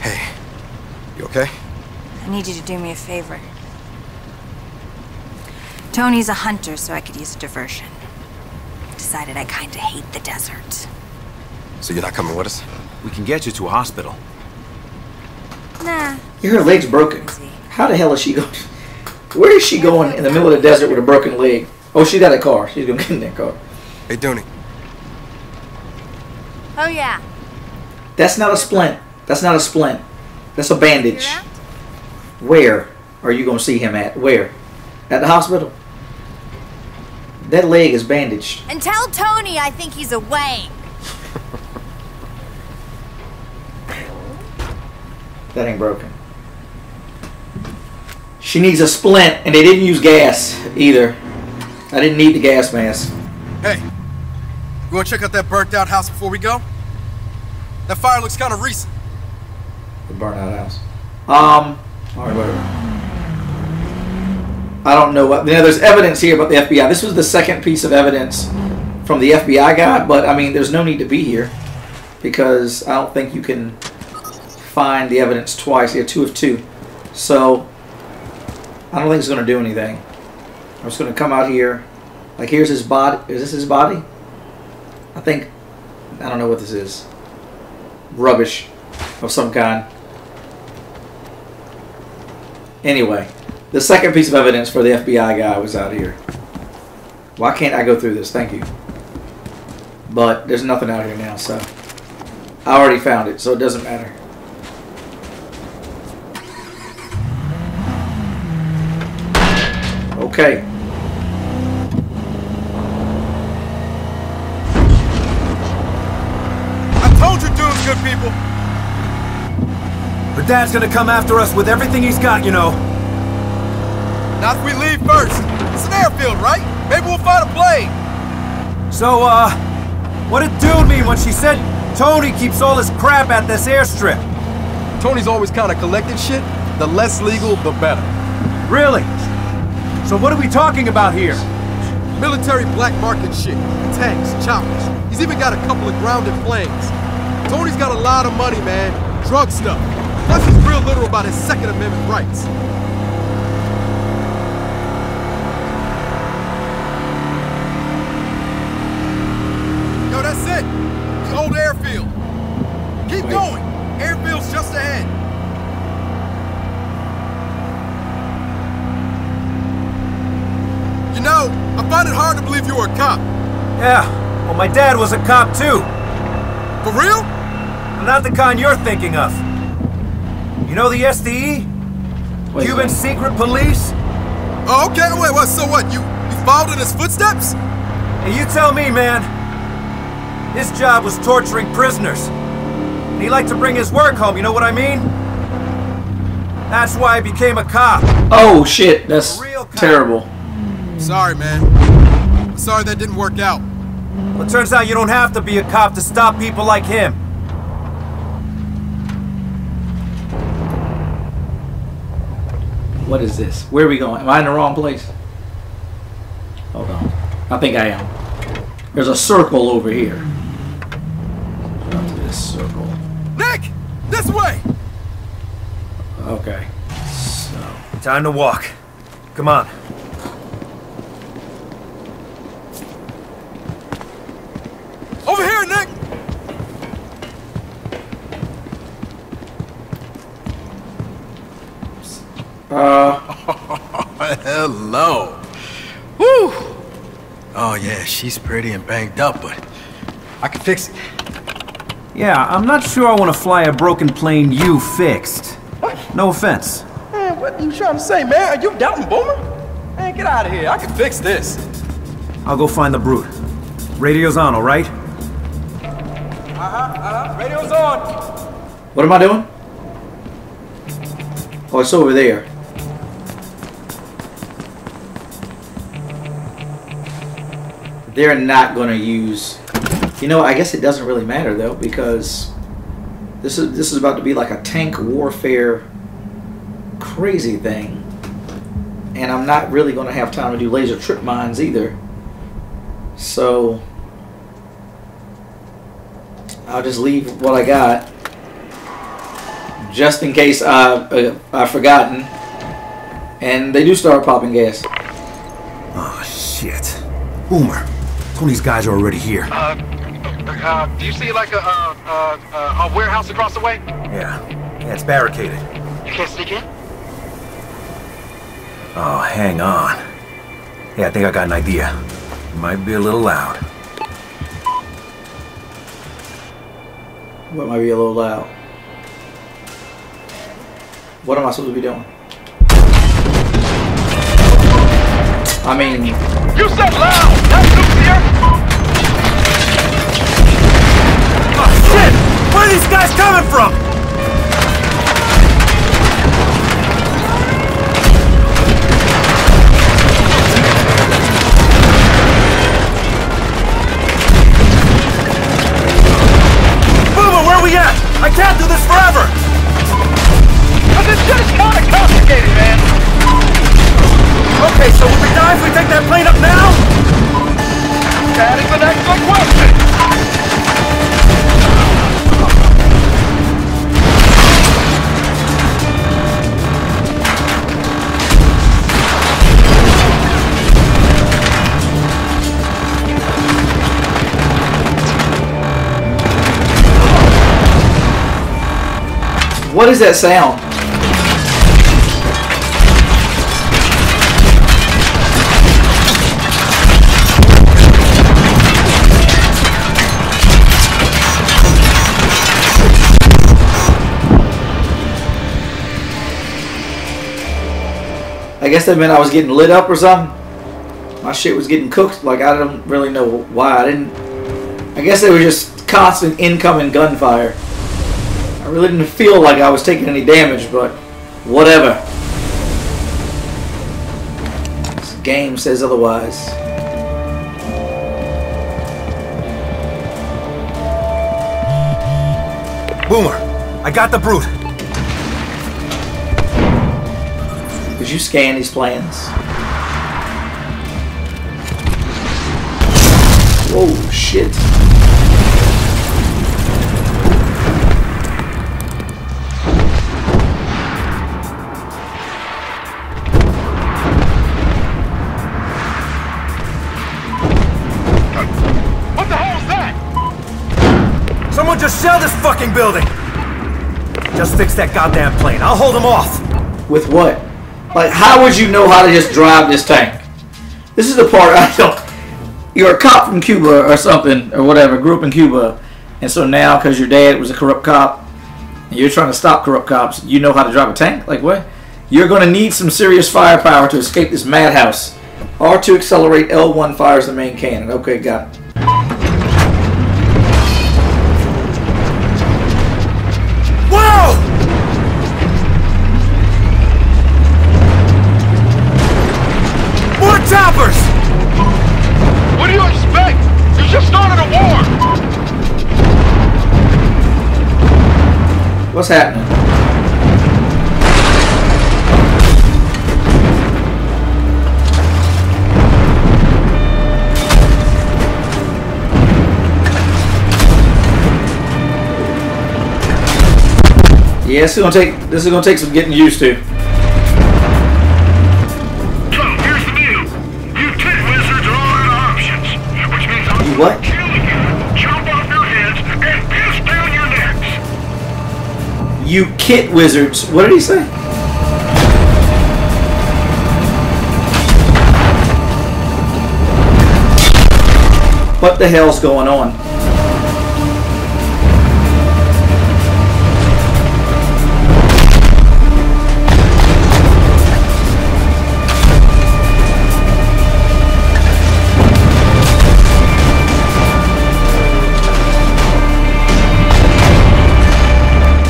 Hey, you okay? I need you to do me a favor. Tony's a hunter, so I could use a diversion. Decided I kinda hate the desert. So you're not coming with us? We can get you to a hospital. Nah. Her leg's broken. How the hell is she going? Where is she going in the middle of the desert with a broken leg? Oh, she got a car. She's gonna get in that car. Hey, Dooney. Oh yeah. That's not a splint. That's not a splint. That's a bandage. Where are you gonna see him at? Where? At the hospital? That leg is bandaged. And tell Tony I think he's away. That ain't broken. She needs a splint, and they didn't use gas either. I didn't need the gas mask. Hey, you want to check out that burnt out house before we go? That fire looks kind of recent. The burnt out house. Um, right, whatever. I don't know what. Yeah, there's evidence here about the FBI. This was the second piece of evidence from the FBI guy, but I mean, there's no need to be here because I don't think you can find the evidence twice. Yeah, two of two. So I don't think it's going to do anything. I'm just going to come out here. Like, here's his body. Is this his body? I think. I don't know what this is. Rubbish of some kind. Anyway, the second piece of evidence for the FBI guy was out here. Why can't I go through this? Thank you. But there's nothing out here now, so. I already found it, so it doesn't matter. Okay. I told you Dune's good people. But Dad's gonna come after us with everything he's got, you know. Not if we leave first. It's an airfield, right? Maybe we'll find a plane. So, uh, what did Dune mean when she said Tony keeps all his crap at this airstrip? Tony's always kind of collected shit. The less legal, the better. Really? So what are we talking about here? Military black market shit. Tanks, choppers. He's even got a couple of grounded planes. Tony's got a lot of money, man. Drug stuff. Plus, he's real literal about his Second Amendment rights. Yo, that's it. The old airfield. Keep going. Airfield's just ahead. You know, I find it hard to believe you were a cop. Yeah, well, my dad was a cop too. For real? Not the kind you're thinking of. You know the SDE? Cuban Secret Police? Oh, okay. Wait, what? So what? You you followed in his footsteps? Hey, you tell me, man. His job was torturing prisoners. And he liked to bring his work home, you know what I mean? That's why I became a cop. Oh shit, that's terrible. Sorry, man. Sorry that didn't work out. Well, it turns out you don't have to be a cop to stop people like him. What is this? Where are we going? Am I in the wrong place? Hold on. I think I am. There's a circle over here. Up to this circle. Nick! This way! Okay. So. Time to walk. Come on. Uh. Hello. Woo! Oh, yeah, she's pretty and banged up, but I can fix it. Yeah, I'm not sure I want to fly a broken plane you fixed. No offense. Man, what are you trying to say, man? Are you doubting Boomer? Man, get out of here. I can fix this. I'll go find the brute. Radio's on, all right? Uh-huh, uh-huh. Radio's on. What am I doing? Oh, it's over there. They're not going to use. You know, I guess it doesn't really matter though because this is this is about to be like a tank warfare crazy thing, and I'm not really going to have time to do laser trip mines either. So I'll just leave what I got just in case I, uh, I've forgotten. And they do start popping gas. Oh, shit. Boomer, Tony's guys are already here. Uh, uh, do you see like a, uh, uh, uh, a warehouse across the way? Yeah. Yeah, it's barricaded. You can't sneak in? Oh, hang on. Yeah, I think I got an idea. It Might be a little loud. What might be a little loud? What am I supposed to be doing? I mean, You said loud! Here! Oh, shit! Where are these guys coming from? Boomer, where are we at? I can't do this forever! But this shit is kinda complicated, man! Okay, so will we die if we take that plane up now? That is an excellent question! what is that sound? I guess that meant I was getting lit up or something. My shit was getting cooked. Like I don't really know why. I didn't. I guess it was just constant incoming gunfire. I really didn't feel like I was taking any damage, but whatever. This game says otherwise. Boomer, I got the brute. Did you scan these plans? Whoa, shit. What the hell is that? Someone just shell this fucking building! Just fix that goddamn plane. I'll hold them off. With what? Like, how would you know how to just drive this tank? This is the part I don't. You're a cop from Cuba or something or whatever, grew up in Cuba, and so now because your dad was a corrupt cop, and you're trying to stop corrupt cops, you know how to drive a tank. Like what? You're going to need some serious firepower to escape this madhouse. R2 accelerate, L1 fires the main cannon. Okay, got it. What's happening? Yeah, this is gonna take this is gonna take some getting used to. Kit wizards. What did he say? What the hell's going on?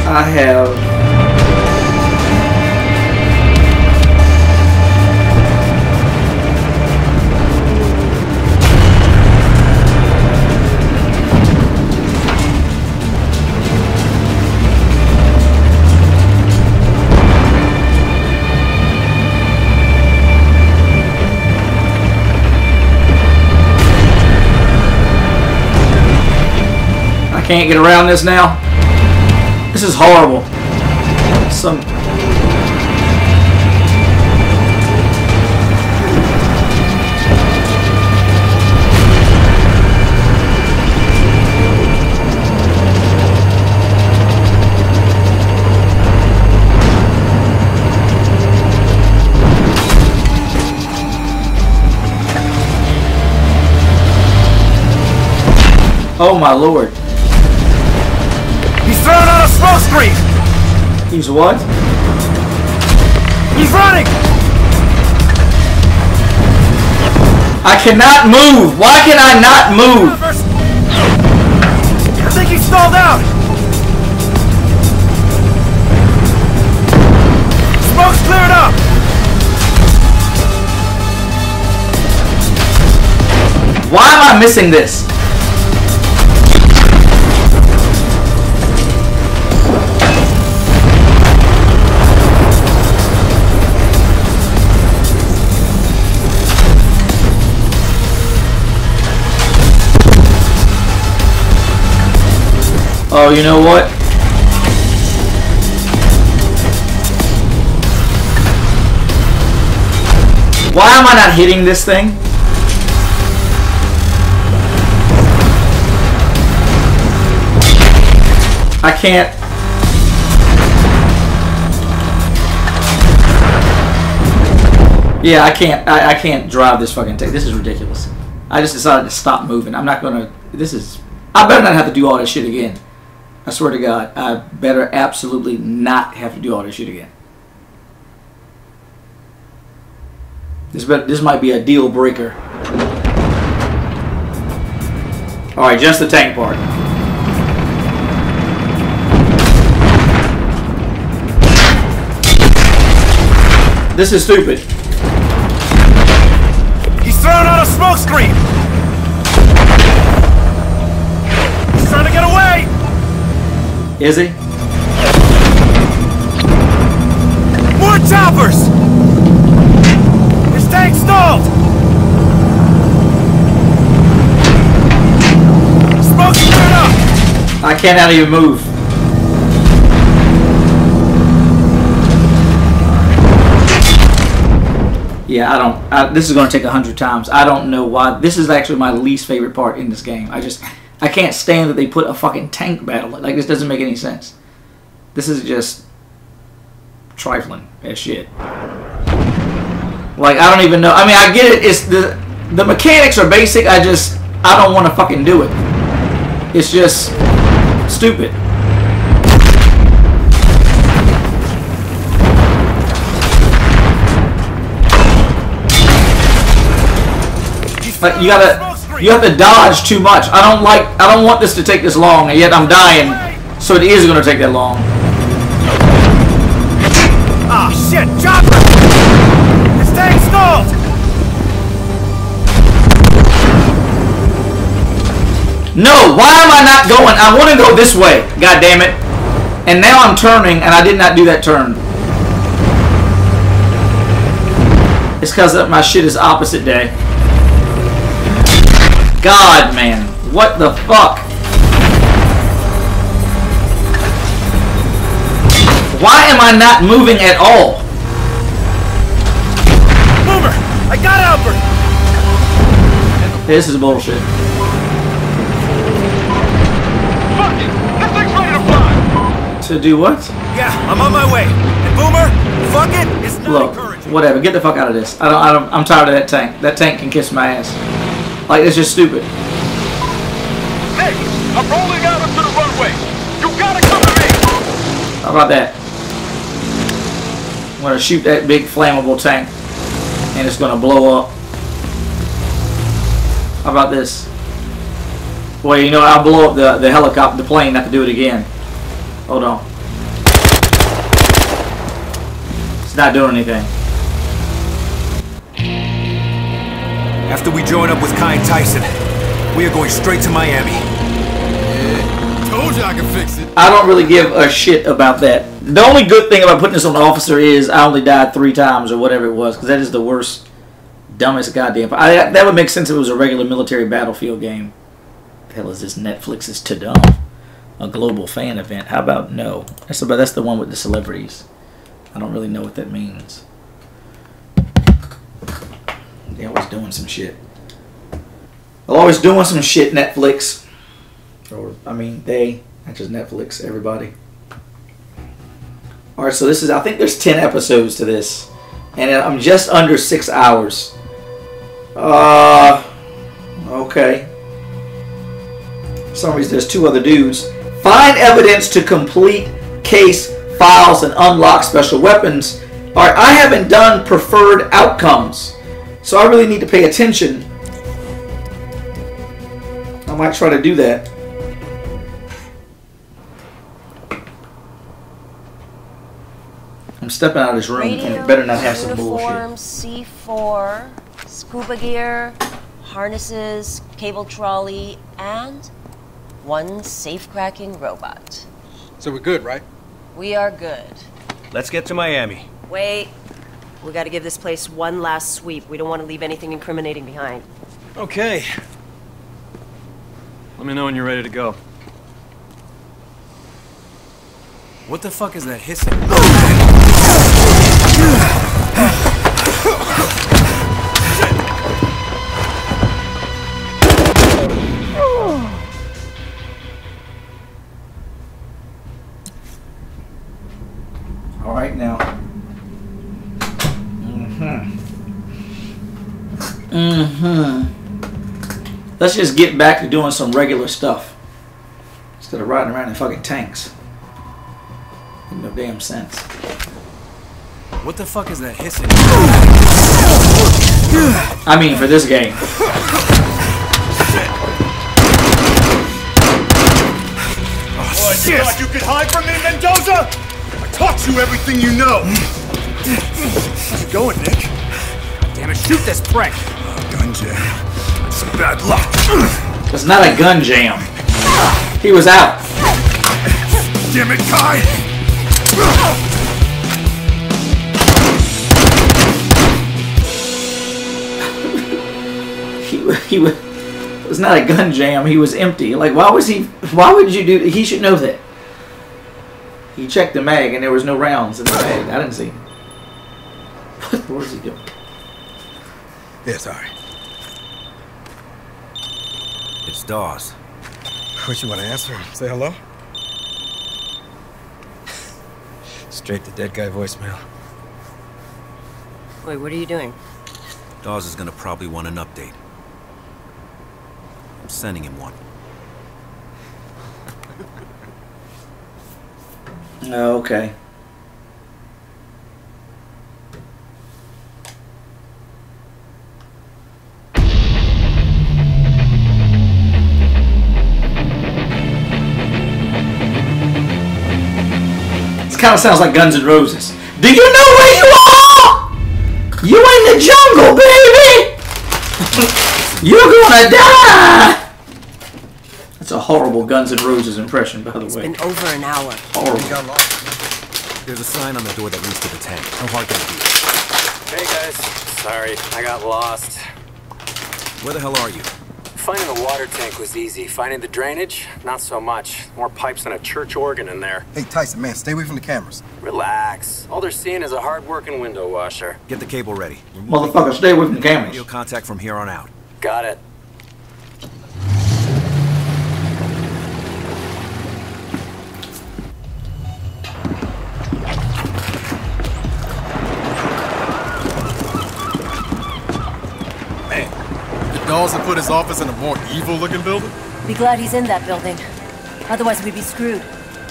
I have can't get around this now. This is horrible. Some Oh my lord. He's throwing out a smoke screen! He's what? He's running! I cannot move. Why can I not move? I think he stalled out! Smoke's cleared up! Why am I missing this? Oh, you know what? Why am I not hitting this thing? I can't. Yeah, I can't. I, I can't drive this fucking tank. This is ridiculous. I just decided to stop moving. I'm not gonna. This is. I better not have to do all this shit again. I swear to God, I better absolutely not have to do all this shit again. This bet this might be a deal breaker. All right, just the tank part. This is stupid. He's throwing out a smoke screen! Is he? More choppers! His tank stalled! Smoke's cleared up! I cannot even move. Yeah, I don't. I, this is going to take a hundred times. I don't know why. This is actually my least favorite part in this game. I just, I can't stand that they put a fucking tank battle. Like this doesn't make any sense. This is just trifling as shit. Like I don't even know. I mean, I get it. It's the the mechanics are basic. I just I don't want to fucking do it. It's just stupid. Like you gotta you have to dodge too much. I don't like I don't want this to take this long, and yet I'm dying, so it is gonna take that long. Ah, shit! Chopper! This tank stalled! No, why am I not going? I want to go this way. God damn it. And now I'm turning, and I did not do that turn. It's because my shit is opposite day. God, man. What the fuck? Why am I not moving at all? Boomer! I got Alpert! This is bullshit. Fuck it, this thing's ready To do what? Yeah, I'm on my way. And Boomer, fuck it, it's not Look, whatever. Get the fuck out of this. I don't. I don't. I'm tired of that tank. That tank can kiss my ass. Like it's just stupid. Nick, I'm rolling out onto the runway. You gotta come to me. How about that? I'm gonna shoot that big flammable tank, and it's gonna blow up. How about this? Well, you know? I'll blow up the the helicopter, the plane, not to do it again. Hold on. It's not doing anything. After we join up with Khai and Tyson, we are going straight to Miami. Told you I could fix it. I don't really give a shit about that. The only good thing about putting this on the officer is I only died three times or whatever it was, because that is the worst, dumbest goddamn. I, that would make sense if it was a regular military battlefield game. The hell is this Netflix is to dumb? A global fan event. How about no? That's about that's the one with the celebrities. I don't really know what that means. They're always doing some shit. They're always doing some shit, Netflix. Or, I mean, they, not just Netflix, everybody. Alright, so this is, I think there's 10 episodes to this. And I'm just under six hours. Uh, okay. For some reason, there's two other dudes. Find evidence to complete case files and unlock special weapons. Alright, I haven't done preferred outcomes. So I really need to pay attention. I might try to do that. I'm stepping out of this room and better not have some bullshit. uniform, C4, scuba gear, harnesses, cable trolley, and one safe-cracking robot. So we're good, right? We are good. Let's get to Miami. Wait. We gotta give this place one last sweep. We don't want to leave anything incriminating behind. Okay. Let me know when you're ready to go. What the fuck is that hissing? All right now. Mm-hmm. Mm-hmm. Let's just get back to doing some regular stuff instead of riding around in fucking tanks. Make no damn sense. What the fuck is that hissing? I mean, for this game. Oh, shit! You thought you could hide from me, Mendoza? I taught you everything you know. How's it going, Nick? Damn it, shoot this prick! Gun jam. Some bad luck. It's not a gun jam. He was out. Damn it, Khai! He, he was It was not a gun jam. He was empty. Like, why was he? Why would you do? He should know that. He checked the mag, and there was no rounds in the mag. I didn't see. Him. What, was he doing? Yeah, sorry. It's Dawes. What you want to answer? Say hello? Straight to dead guy voicemail. Wait, what are you doing? Dawes is gonna probably want an update. I'm sending him one. Okay. This kind of sounds like Guns N' Roses. Do you know where you are? You in the jungle, baby. You're gonna die. That's a horrible Guns N' Roses impression, by the It's way. been over an hour. Horrible. We got There's a sign on the door that leads to the tank. How hard can it be? Hey guys, sorry, I got lost. Where the hell are you? Finding the water tank was easy. Finding the drainage, not so much. More pipes than a church organ in there. Hey, Tyson, man, stay away from the cameras. Relax. All they're seeing is a hard-working window washer. Get the cable ready. Motherfucker, stay away from the cameras. Radio contact from here on out. Got it. Dawson put his office in a more evil-looking building? Be glad he's in that building. Otherwise, we'd be screwed.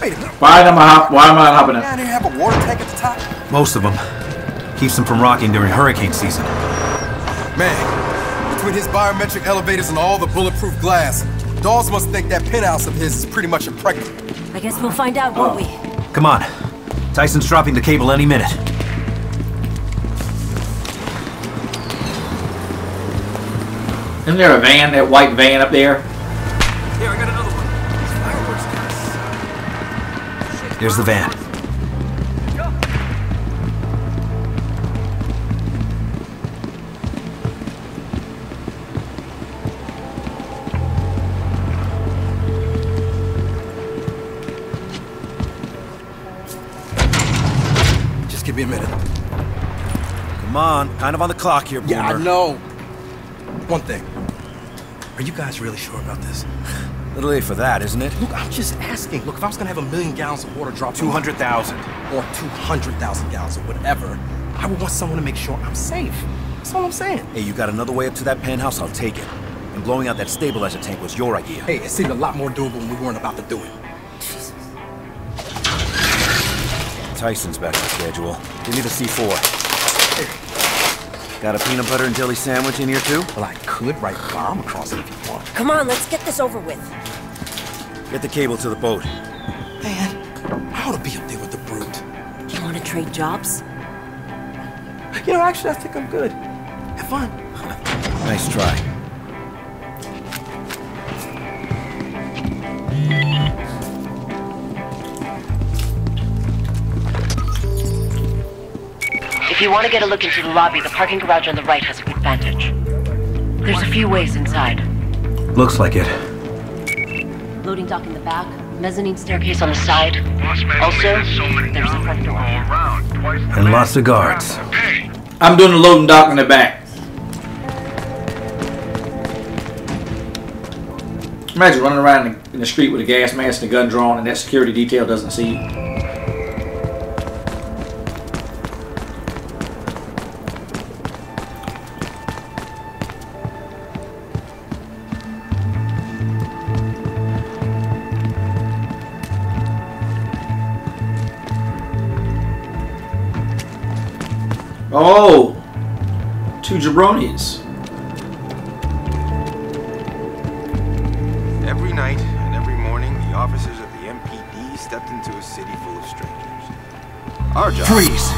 Wait a minute. Why am I hop? Why am I hopping Down up? here have a water tank at the top? Most of them. Keeps them from rocking during hurricane season. Man, between his biometric elevators and all the bulletproof glass, Dawes must think that penthouse of his is pretty much impregnable. I guess we'll find out, won't oh. we? Come on. Tyson's dropping the cable any minute. Isn't there a van? That white van up there? Here, I got another one. Fireworks Here's the van. Just give me a minute. Come on. Kind of on the clock here, Yeah, I Boomer. know. One thing. Are you guys really sure about this? Little late for that, isn't it? Look, I'm just asking. Look, if I was gonna have a million gallons of water drop 200,000. or 200,000 gallons or whatever, I would want someone to make sure I'm safe. That's all I'm saying. Hey, you got another way up to that penthouse? I'll take it. And blowing out that stabilizer tank was your idea. Hey, it seemed a lot more doable when we weren't about to do it. Jesus. Tyson's back on schedule. Give me the C4. Got a peanut butter and jelly sandwich in here too? Well, I could write bomb across it if you want. Come on, let's get this over with. Get the cable to the boat. Man, I ought to be up there with the brute. You want to trade jobs? You know, actually, I think I'm good. Have fun. Nice try. You want to get a look into the lobby, the parking garage on the right has a good vantage. There's a few ways inside. Looks like it. Loading dock in the back, mezzanine staircase on the side. Also, there's a front door. And lots of guards. I'm doing the loading dock in the back. Imagine running around in- in the street with a gas mask and a gun drawn, and that security detail doesn't see you. Jabronis. Every night and every morning, the officers of the MPD stepped into a city full of strangers. Our job. Freeze!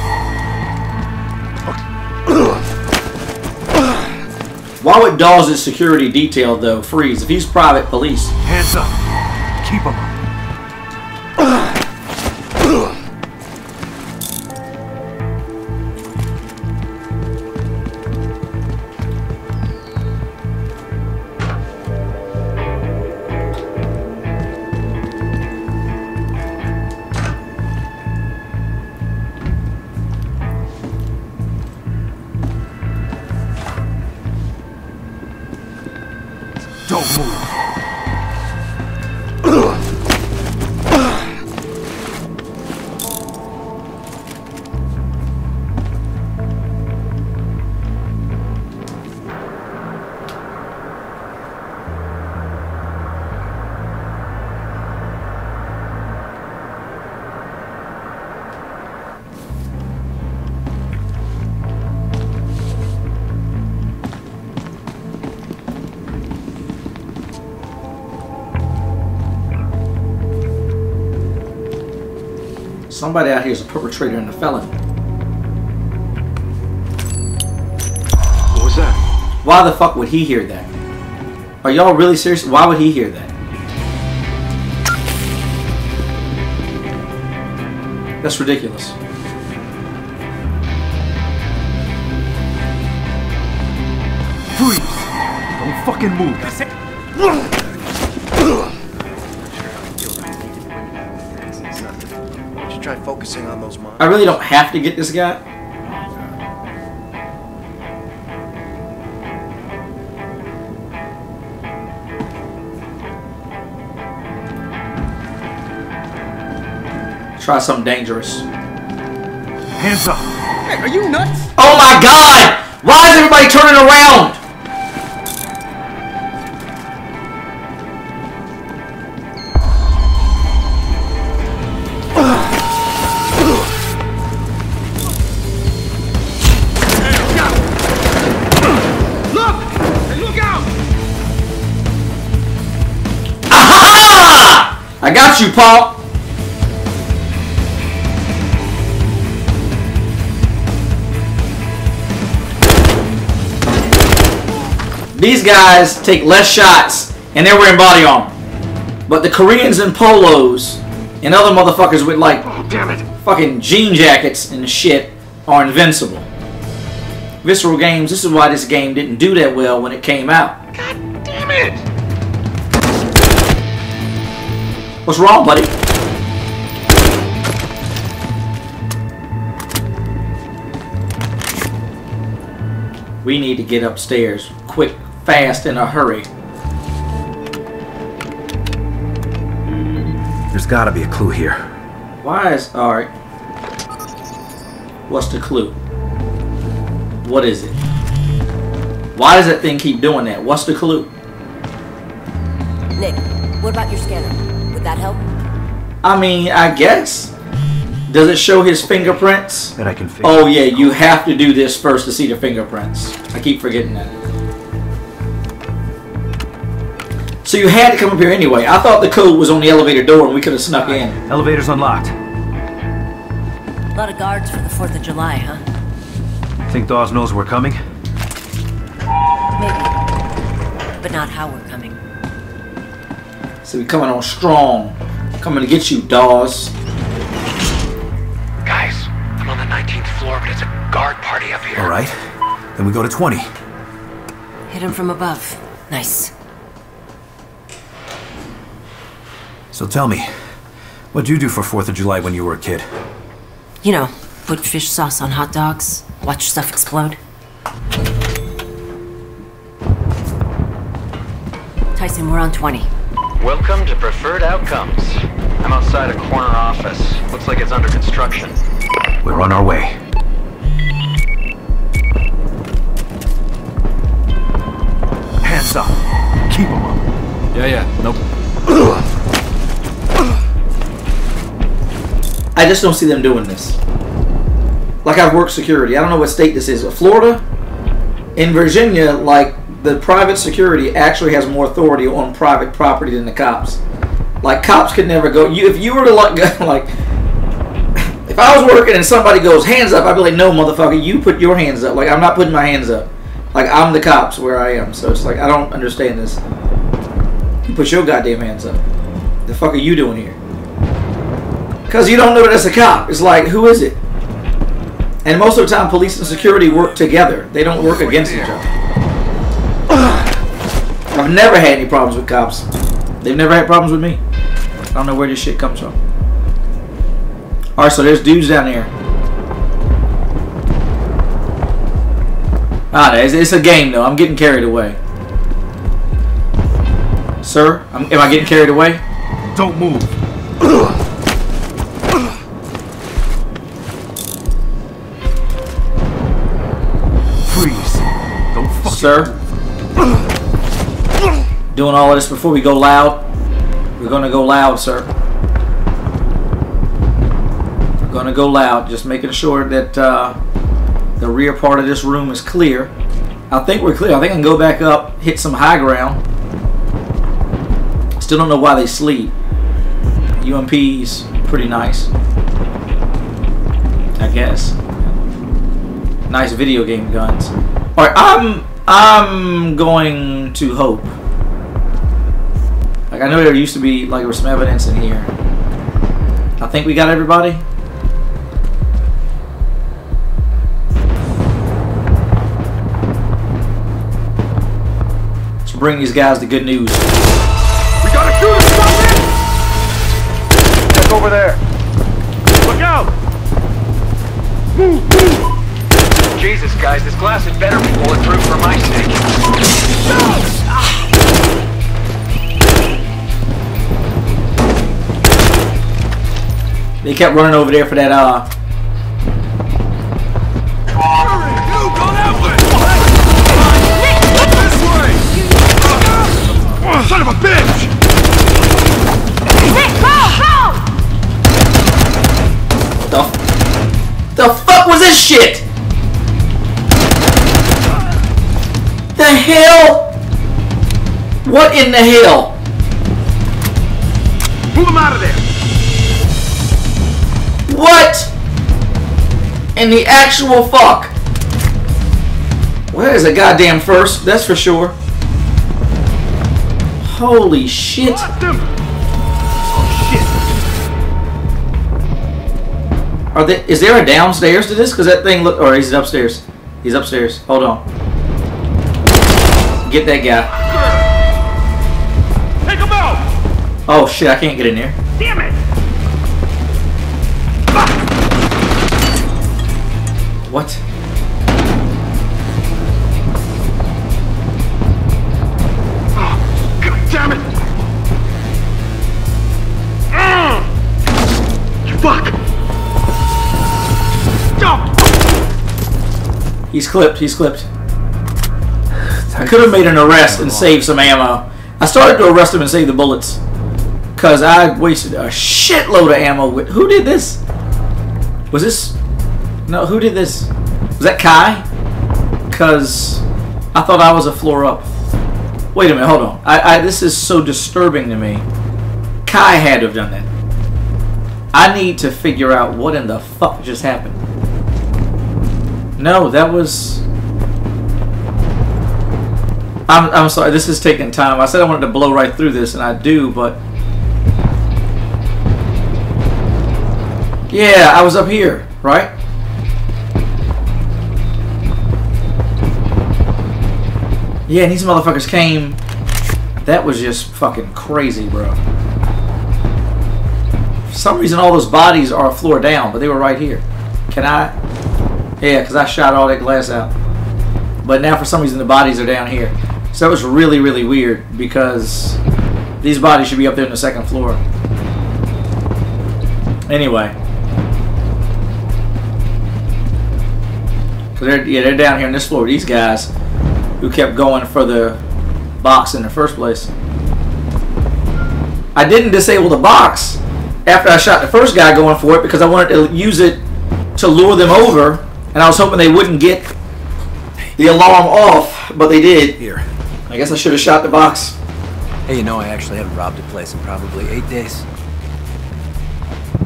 Why would Dawes' security detail though freeze if he's private police? Hands up. Keep them Somebody out here is a perpetrator and a felon. What was that? Why the fuck would he hear that? Are y'all really serious? Why would he hear that? That's ridiculous. Freeze! Don't fucking move. I really don't have to get this guy. Try something dangerous. Hands up. Hey, are you nuts? Oh my god! Why is everybody turning around? I got you, Paul. These guys take less shots and they're wearing body armor. But the Koreans in polos and other motherfuckers with like oh, damn it. fucking jean jackets and shit are invincible. Visceral Games, this is why this game didn't do that well when it came out. God Damn it! What's wrong, buddy? We need to get upstairs. Quick, fast, in a hurry. There's gotta be a clue here. Why is... Alright. What's the clue? What is it? Why does that thing keep doing that? What's the clue? Nick, what about your scanner? Would that help? I mean, I guess. Does it show his fingerprints? That I can figure. Oh yeah, you have to do this first to see the fingerprints. I keep forgetting that. So you had to come up here anyway. I thought the code was on the elevator door and we could have snuck in. Elevator's unlocked. A lot of guards for the 4th of July, huh? Think Dawes knows we're coming? Maybe. But not how we're coming. So we coming on strong. Coming to get you, Dawes. Guys, I'm on the 19th floor, but it's a guard party up here. All right. Then we go to 20. Hit him from above. Nice. So tell me, what'd you do for 4th of July when you were a kid? You know, put fish sauce on hot dogs, watch stuff explode. Tyson, we're on 20. Welcome to Preferred Outcomes. I'm outside a corner office. Looks like it's under construction. We're on our way. Hands up. Keep them up. Yeah, yeah. Nope. I just don't see them doing this. Like I've worked security. I don't know what state this is. Florida? In Virginia, like the private security actually has more authority on private property than the cops. Like cops could never go. You if you were to like go like if I was working and somebody goes hands up, I'd be like, no, motherfucker, you put your hands up. Like I'm not putting my hands up. Like I'm the cops where I am. So it's like I don't understand this. You put your goddamn hands up. The fuck are you doing here? Because you don't know that it's a cop. It's like, who is it? And most of the time, police and security work together. They don't work against each other. I've never had any problems with cops. They've never had problems with me. I don't know where this shit comes from. Alright, so there's dudes down there. Ah, it's, it's a game though. I'm getting carried away. Sir, I'm, am I getting carried away? Don't move. Freeze. Don't fuck Sir? Doing all of this before we go loud? We're gonna go loud, sir. We're gonna go loud, just making sure that uh, the rear part of this room is clear. I think we're clear. I think I can go back up, hit some high ground. Still don't know why they sleep. UMP's pretty nice. I guess. Nice video game guns. Alright, I'm I'm going to hope. Like I know there used to be like there was some evidence in here. I think we got everybody. Let's bring these guys the good news. We gotta shoot him, something! Check over there. Look out! Move, move! Jesus, guys, this glass had better be bulletproof for my sake. They kept running over there for that uh Son of a bitch! the the fuck was this shit? The hell? What in the hell? Move him out of there! What? In the actual fuck? Well, there's a goddamn first, that's for sure. Holy shit. Oh shit! Are they, is there a downstairs to this? Because that thing look, or he's upstairs. He's upstairs. Hold on. Get that guy. Take him out! Oh shit, I can't get in there. He's clipped, he's clipped. I could have made an arrest and saved some ammo. I started to arrest him and save the bullets. Because I wasted a shitload of ammo. With, who did this? Was this... No, who did this? Was that Khai? Because I thought I was a floor up. Wait a minute, hold on. I, I This is so disturbing to me. Khai had to have done that. I need to figure out what in the fuck just happened. No, that was... I'm, I'm sorry, this is taking time. I said I wanted to blow right through this, and I do, but... Yeah, I was up here, right? Yeah, and these motherfuckers came... That was just fucking crazy, bro. For some reason, all those bodies are a floor down, but they were right here. Can I... Yeah, because I shot all that glass out. But now, for some reason, the bodies are down here. So that was really, really weird, because these bodies should be up there in the second floor. Anyway. They're, yeah, they're down here on this floor. These guys who kept going for the box in the first place. I didn't disable the box after I shot the first guy going for it because I wanted to use it to lure them over, and I was hoping they wouldn't get the alarm off, but they did. Here. I guess I should have shot the box. Hey, you know, I actually haven't robbed a place in probably eight days.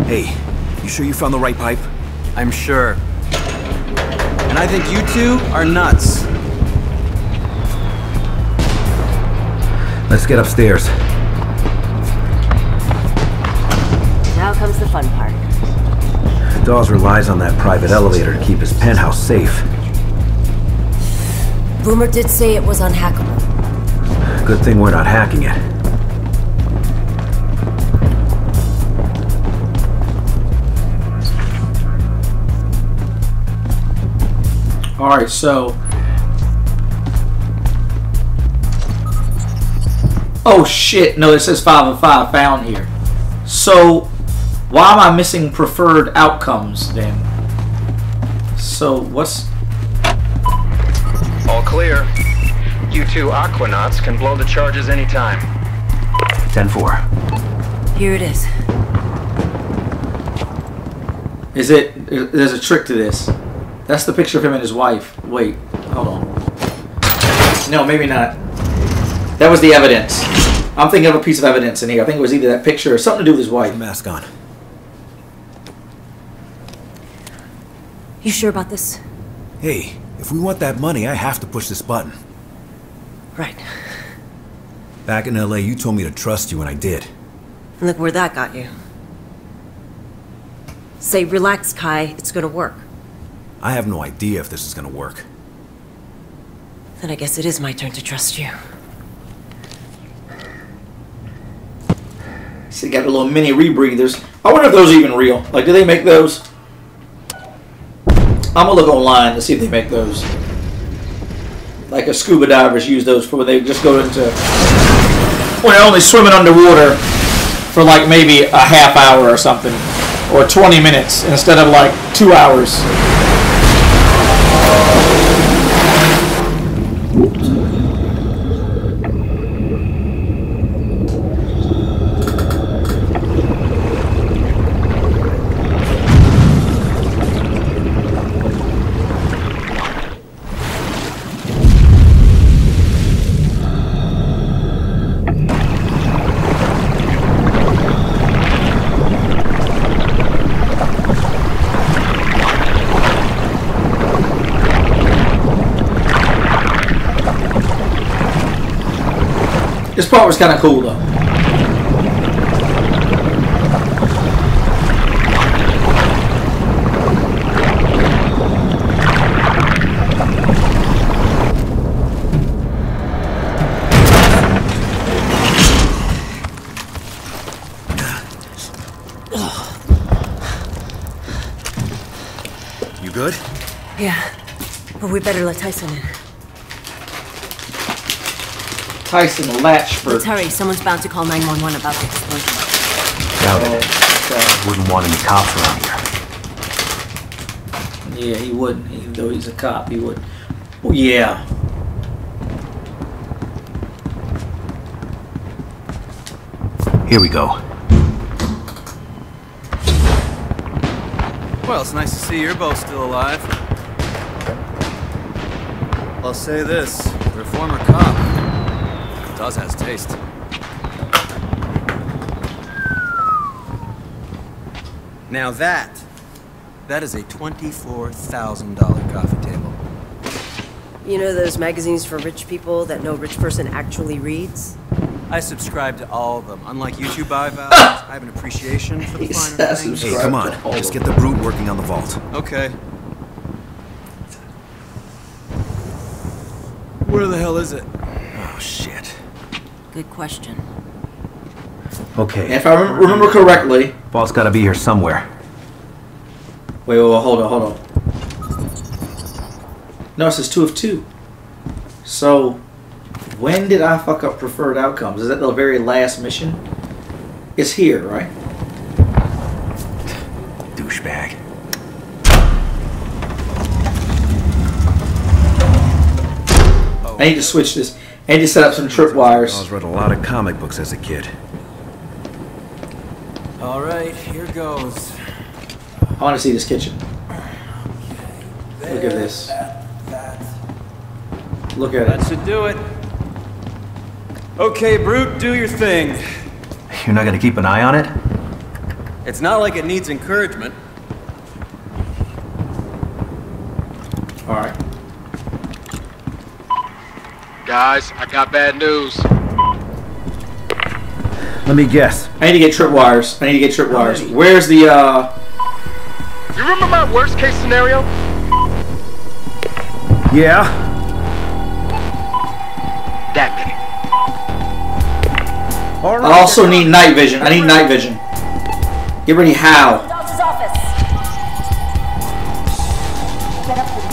Hey, you sure you found the right pipe? I'm sure. And I think you two are nuts. Let's get upstairs. Now comes the fun part. Dawes relies on that private elevator to keep his penthouse safe. Boomer did say it was unhackable. Good thing we're not hacking it. Alright, so Oh shit! No, it says five of five found here. So, why am I missing preferred outcomes then? So what's? All clear. You two Aquanauts can blow the charges anytime. 10-4. Here it is. Is it? There's a trick to this. That's the picture of him and his wife. Wait, hold on. No, maybe not. That was the evidence. I'm thinking of a piece of evidence in here. I think it was either that picture or something to do with his wife. Mask on. You sure about this? Hey, if we want that money, I have to push this button. Right. Back in LA, you told me to trust you, and I did. And look where that got you. Say, relax, Khai. It's gonna work. I have no idea if this is gonna work. Then I guess it is my turn to trust you. See, got a little mini rebreathers. I wonder if those are even real. Like, do they make those? I'm gonna look online to see if they make those. Like a scuba divers use those for when they just go into when they're only swimming underwater for like maybe a half hour or something, or 20 minutes instead of like two hours. Was kind of cool though. You good? Yeah. But we better let Tyson in. Tyson Latchford. Let's hurry. Someone's bound to call 911 about the explosion. Doubt it. Wouldn't want any cops around here. Yeah, he wouldn't. Even though he's a cop, he would. Well, yeah. Here we go. Well, it's nice to see you're both still alive. I'll say this, you're a former cop. Does has taste. Now that, that is a $24,000 coffee table. You know those magazines for rich people that no rich person actually reads? I subscribe to all of them. Unlike you two buy vows, I have an appreciation for the finer things. Hey, come on. Let's get the brute working on the vault. Okay. Where the hell is it? Shit. Good question. Okay. If I rem- remember correctly. Vault's gotta be here somewhere. Wait, wait, wait, hold on, hold on. No, it says two of two. So, when did I fuck up preferred outcomes? Is that the very last mission? It's here, right? Douchebag. I need to switch this. I you set up some tripwires. I was read a lot of comic books as a kid. All right, here goes. I want to see this kitchen. Look at this. Look at That it. That should do it. Okay, Brute, do your thing. You're not gonna keep an eye on it? It's not like it needs encouragement. All right. Guys, I got bad news. Let me guess. I need to get tripwires. I need to get tripwires. Where's the uh? You remember my worst case scenario? Yeah? That many. I also need night vision. I need night vision. Get ready, how? Dawes' office. Set up for the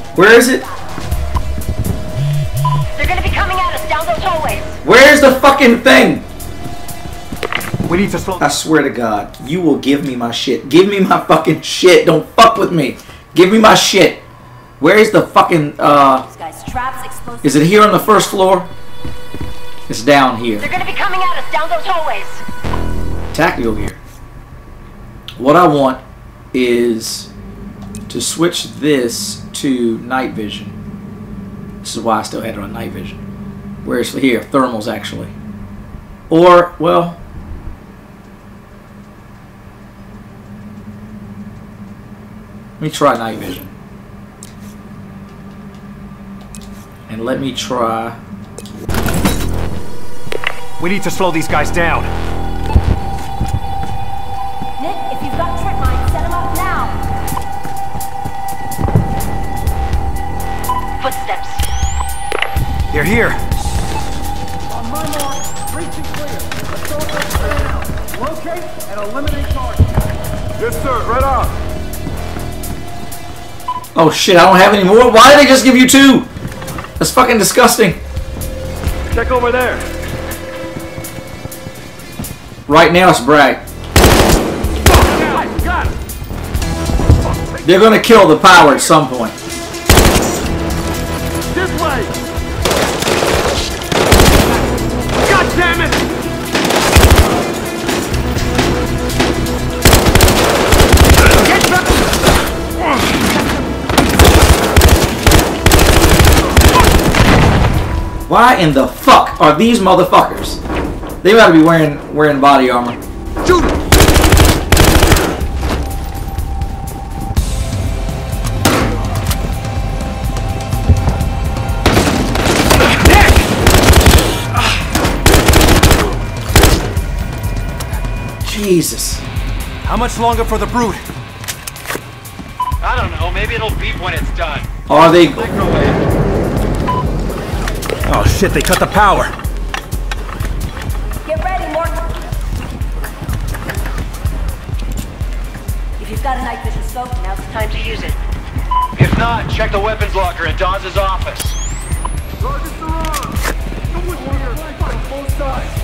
day. Where is it? Where's the fucking thing? We need to slow. I swear to God, you will give me my shit. Give me my fucking shit. Don't fuck with me. Give me my shit. Where's the fucking uh? These guys, traps, explosives. Is it here on the first floor? It's down here. They're gonna be coming at us down those hallways. Tactical gear. What I want is to switch this to night vision. This is why I still had it on night vision. Whereas here, thermals actually. Or, well, let me try night vision. And let me try. We need to slow these guys down. Nick, if you've got trip mines, set them up now. Footsteps. They're here. And eliminate targets. Yes, sir. Right on. Oh shit, I don't have any more? Why did they just give you two? That's fucking disgusting. Check over there. Right now it's Bragg. They're gonna kill the power at some point. Why in the fuck are these motherfuckers? They gotta be wearing wearing body armor. Shoot Jesus. How much longer for the brute? I don't know. Maybe it'll beep when it's done. Are they Oh shit, they cut the power. Get ready, Morton. If you've got a night vision scope, now's the time to use it. If not, check the weapons locker in Dawes' office. Targets are on. Someone's here. Fight both sides.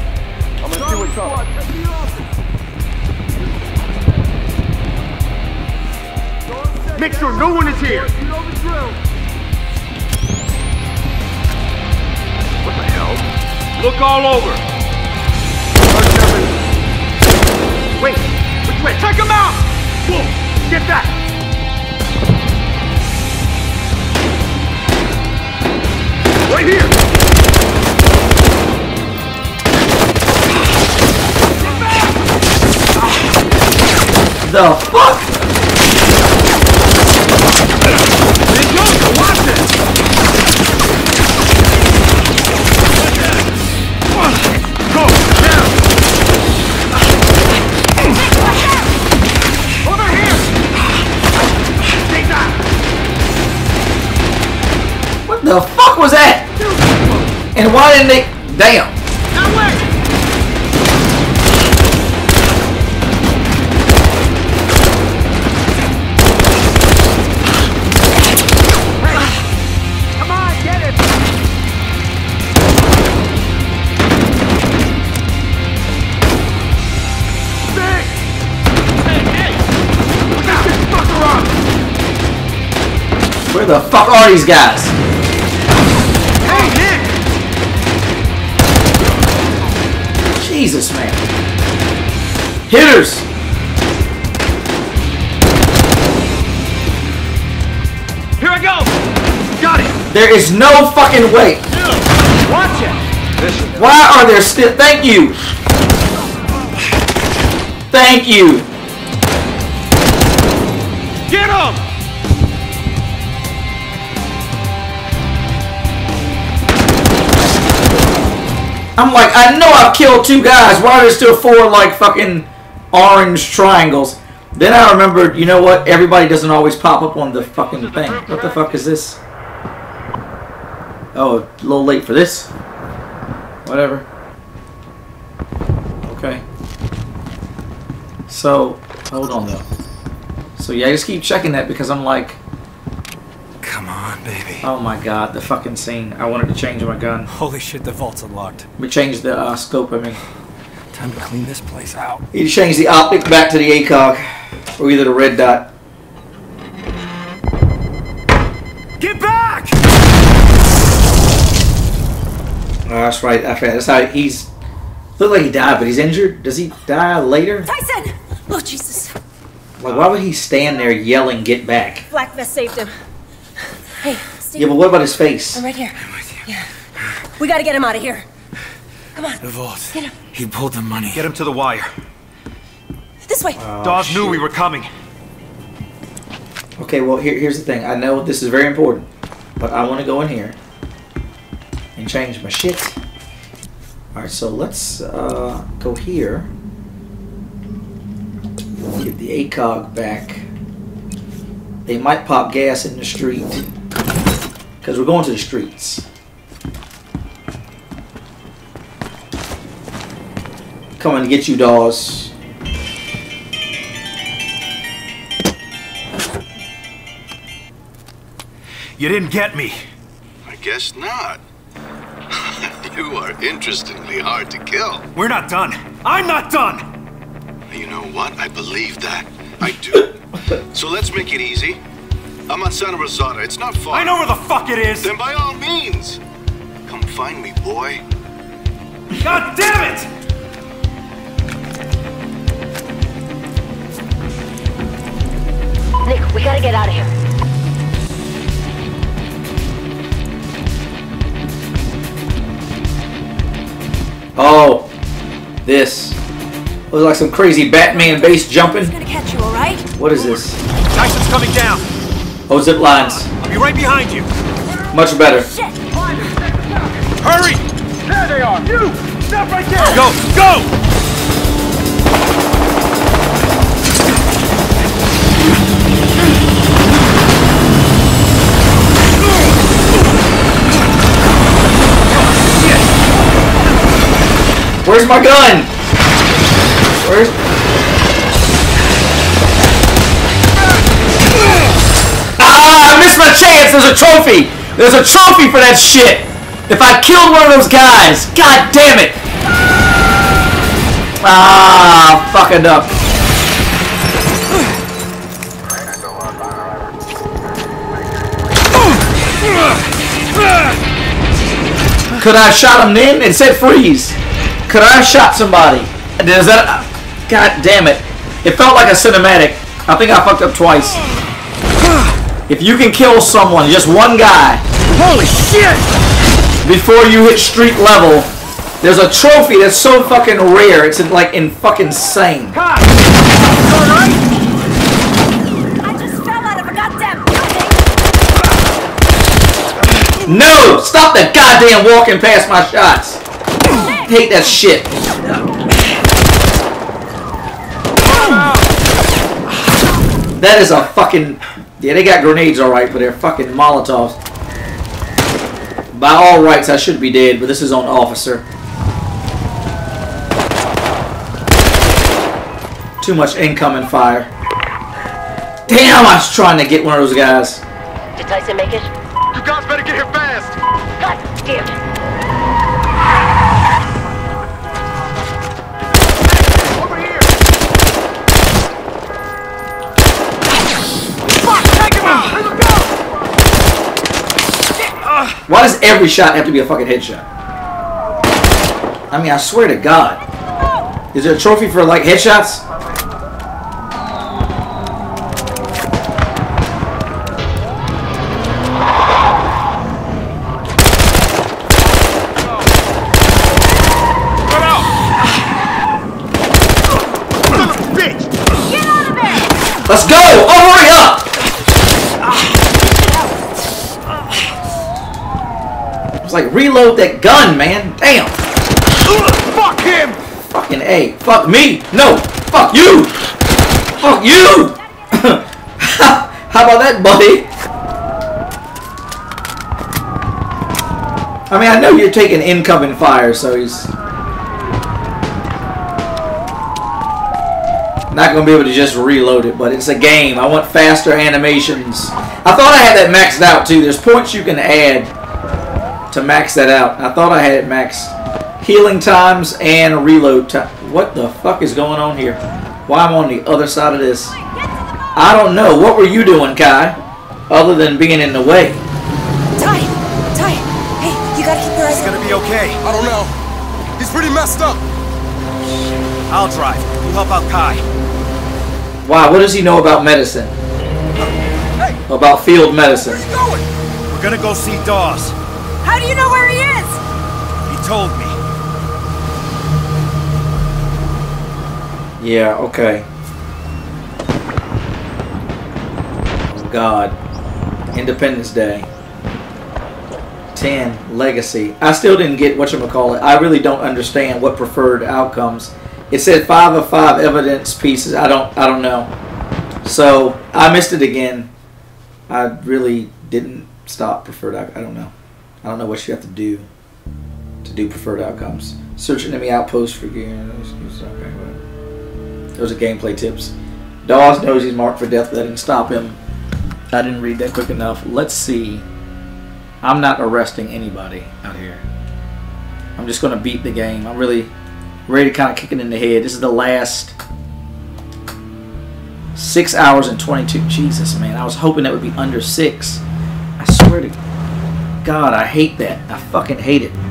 I'm gonna see what's up. Check the office. Make sure no one is here. You know the drill. What the hell? Look all over. Wait, which way? Check him out! Whoa, get that! Right here! the fuck? Fuck was that? And why didn't they damn. Where the fuck are these guys? Hitters! Here I go! Got it! There is no fucking way. Watch it! Why are there still thank you? Thank you. Get him! I'm like, I know I've killed two guys. Why are there still four like fucking orange triangles? Then I remembered, you know what? Everybody doesn't always pop up on the fucking thing. What the fuck is this? Oh, a little late for this. Whatever. Okay. So, hold on though. So yeah, I just keep checking that because I'm like, Come on, baby. Oh my god, the fucking scene. I wanted to change my gun. Holy shit, the vault's unlocked. We changed the uh, scope, I mean. Time to clean this place out. You changed the optic back to the ACOG. Or either the red dot. Get back! Oh, that's right. I forgot. That's how he's. Looked like he died, but he's injured. Does he die later? Tyson! Oh, Jesus. Like, why would he stand there yelling, "Get back"? Black vest saved him. Hey, Steve. Yeah, but what about his face? I'm right here. I'm with you. Yeah. We gotta get him out of here. Come on. The vault. Get him. He pulled the money. Get him to the wire. This way. Dawes knew we were coming. Okay, well, here, here's the thing. I know this is very important, but I want to go in here and change my shit. All right, so let's uh, go here. Get the ACOG back. They might pop gas in the street because we're going to the streets. Coming to get you, Dawes. You didn't get me. I guess not. you are interestingly hard to kill. We're not done. I'm not done! You know what? I believe that. I do. so let's make it easy. I'm on Santa Rosada. It's not far. I know where the fuck it is! Then by all means, come find me, boy. God damn it! We gotta get out of here. Oh, this. Looks like some crazy Batman base jumping. gonna catch you, all right? What is this? Tyson's coming down. Oh, zip lines. I'll be right behind you. Much better. Hurry! There they are! You! Stop right there! Go! Go! Where's my gun? Where's... Ah, I missed my chance. There's a trophy. There's a trophy for that shit. If I killed one of those guys. God damn it. Ah, fucking up. Could I have shot him then? It said freeze. Could I have shot somebody? Does that? God damn it! It felt like a cinematic. I think I fucked up twice. If you can kill someone, just one guy. Holy shit! Before you hit street level, there's a trophy that's so fucking rare. It's like in fucking insane. I just fell out of a goddamn building. No! Stop that goddamn walking past my shots. Hate that shit. That is a fucking. Yeah, they got grenades alright, but they're fucking Molotovs. By all rights, I should be dead, but this is on officer. Too much incoming fire. Damn, I was trying to get one of those guys. Did Tyson make it? You guys better get here fast! God damn it! Fuck! Take him out! Let him go! Why does every shot have to be a fucking headshot? I mean, I swear to God. Is there a trophy for, like, headshots? Reload that gun, man. Damn. Fuck him! Fucking A. Fuck me. No. Fuck you. Fuck you. How about that, buddy? I mean, I know you're taking incoming fire, so he's Not gonna be able to just reload it, but it's a game. I want faster animations. I thought I had that maxed out too. There's points you can add to max that out. I thought I had it maxed. Healing times and reload time. What the fuck is going on here? Why am I'm on the other side of this? I don't know. What were you doing, Khai? Other than being in the way. Ty! Ty! Hey, you gotta keep your eyes It's gonna be okay. I don't know. He's pretty messed up. I'll drive. You help out Khai. Wow, what does he know about medicine? About field medicine. Where are you going? We're gonna go see Dawes. How do you know where he is? He told me. Yeah, okay. Oh God. Independence Day. 10. Legacy. I still didn't get what you call it. I really don't understand what preferred outcomes. It said 5 of 5 evidence pieces. I don't I don't know. So, I missed it again. I really didn't stop preferred out- I don't know. I don't know what you have to do to do preferred outcomes. Search enemy outpost for gears. Okay. Those are gameplay tips. Dawes knows he's marked for death. Let him stop him. I didn't read that quick enough. Let's see. I'm not arresting anybody out here. I'm just going to beat the game. I'm really ready to kind of kick it in the head. This is the last six hours and 22. Jesus, man. I was hoping that would be under six. I swear to God, I hate that. I fucking hate it.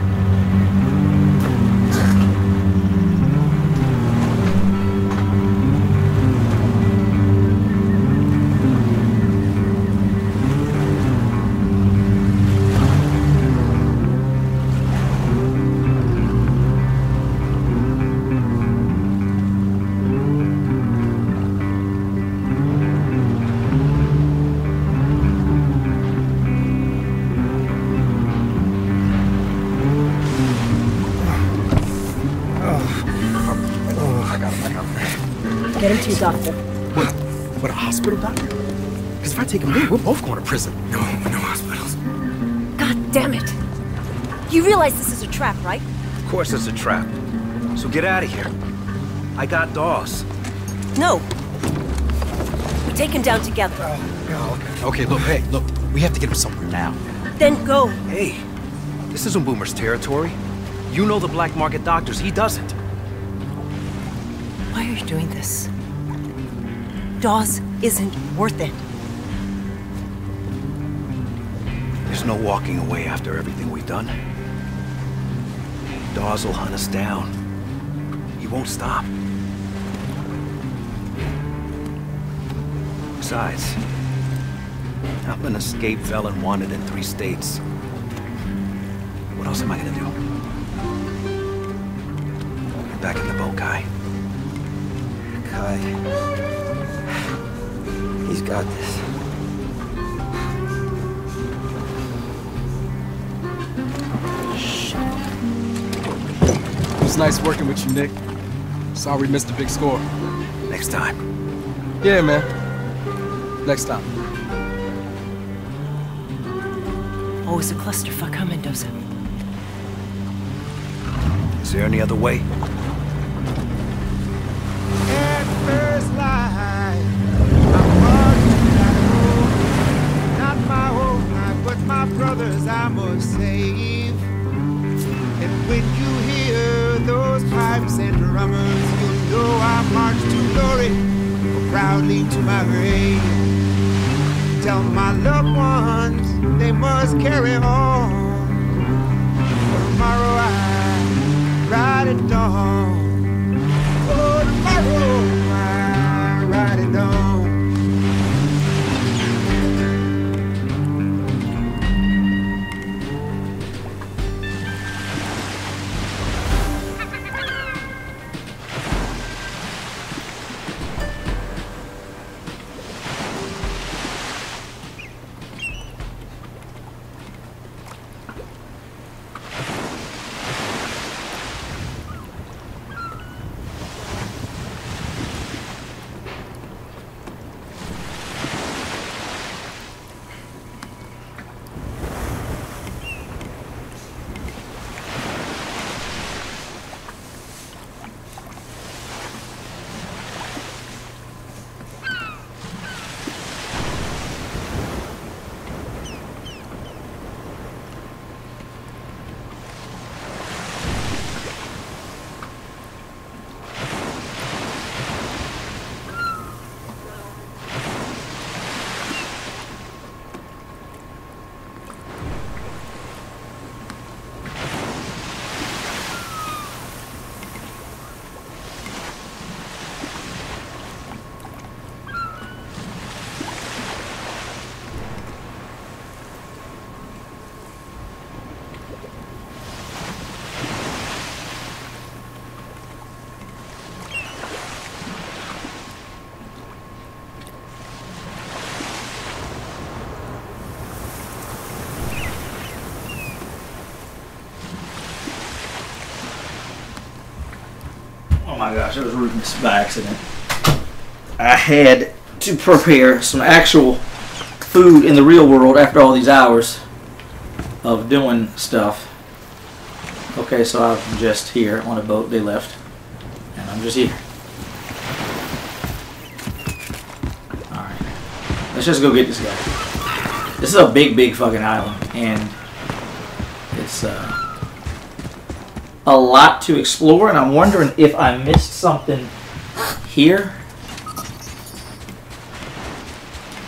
Doctor. What? What, a hospital doctor? Because if I take him there, we're both going to prison. No, no hospitals. God damn it. You realize this is a trap, right? Of course it's a trap. So get out of here. I got Dawes. No. We take him down together. oh Okay, look, hey, look, we have to get him somewhere now. Then go. Hey, this isn't Boomer's territory. You know the black market doctors, he doesn't. Why are you doing this? Dawes isn't worth it. There's no walking away after everything we've done. Dawes will hunt us down. He won't stop. Besides, I'm an escaped felon wanted in three states. What else am I gonna do? Get back in the boat, Khai. Khai. He's got this. It was nice working with you, Nick. Sorry we missed a big score. Next time. Yeah, man. Next time. Always a clusterfuck, huh, Mendoza? Is there any other way? first light. I'm marching down the road. Not my own life, but my brother's I must save. And when you hear those pipes and drummers, you'll know I march to glory, proudly to my grave. Tell my loved ones they must carry on. For tomorrow I ride at dawn. Oh, tomorrow I ride it on. My gosh, it was rudeness by accident. I had to prepare some actual food in the real world after all these hours of doing stuff. Okay, so I'm just here on a boat. They left. And I'm just here. Alright. Let's just go get this guy. This is a big, big fucking island. And it's uh, a lot to explore. And I'm wondering if I missed something here.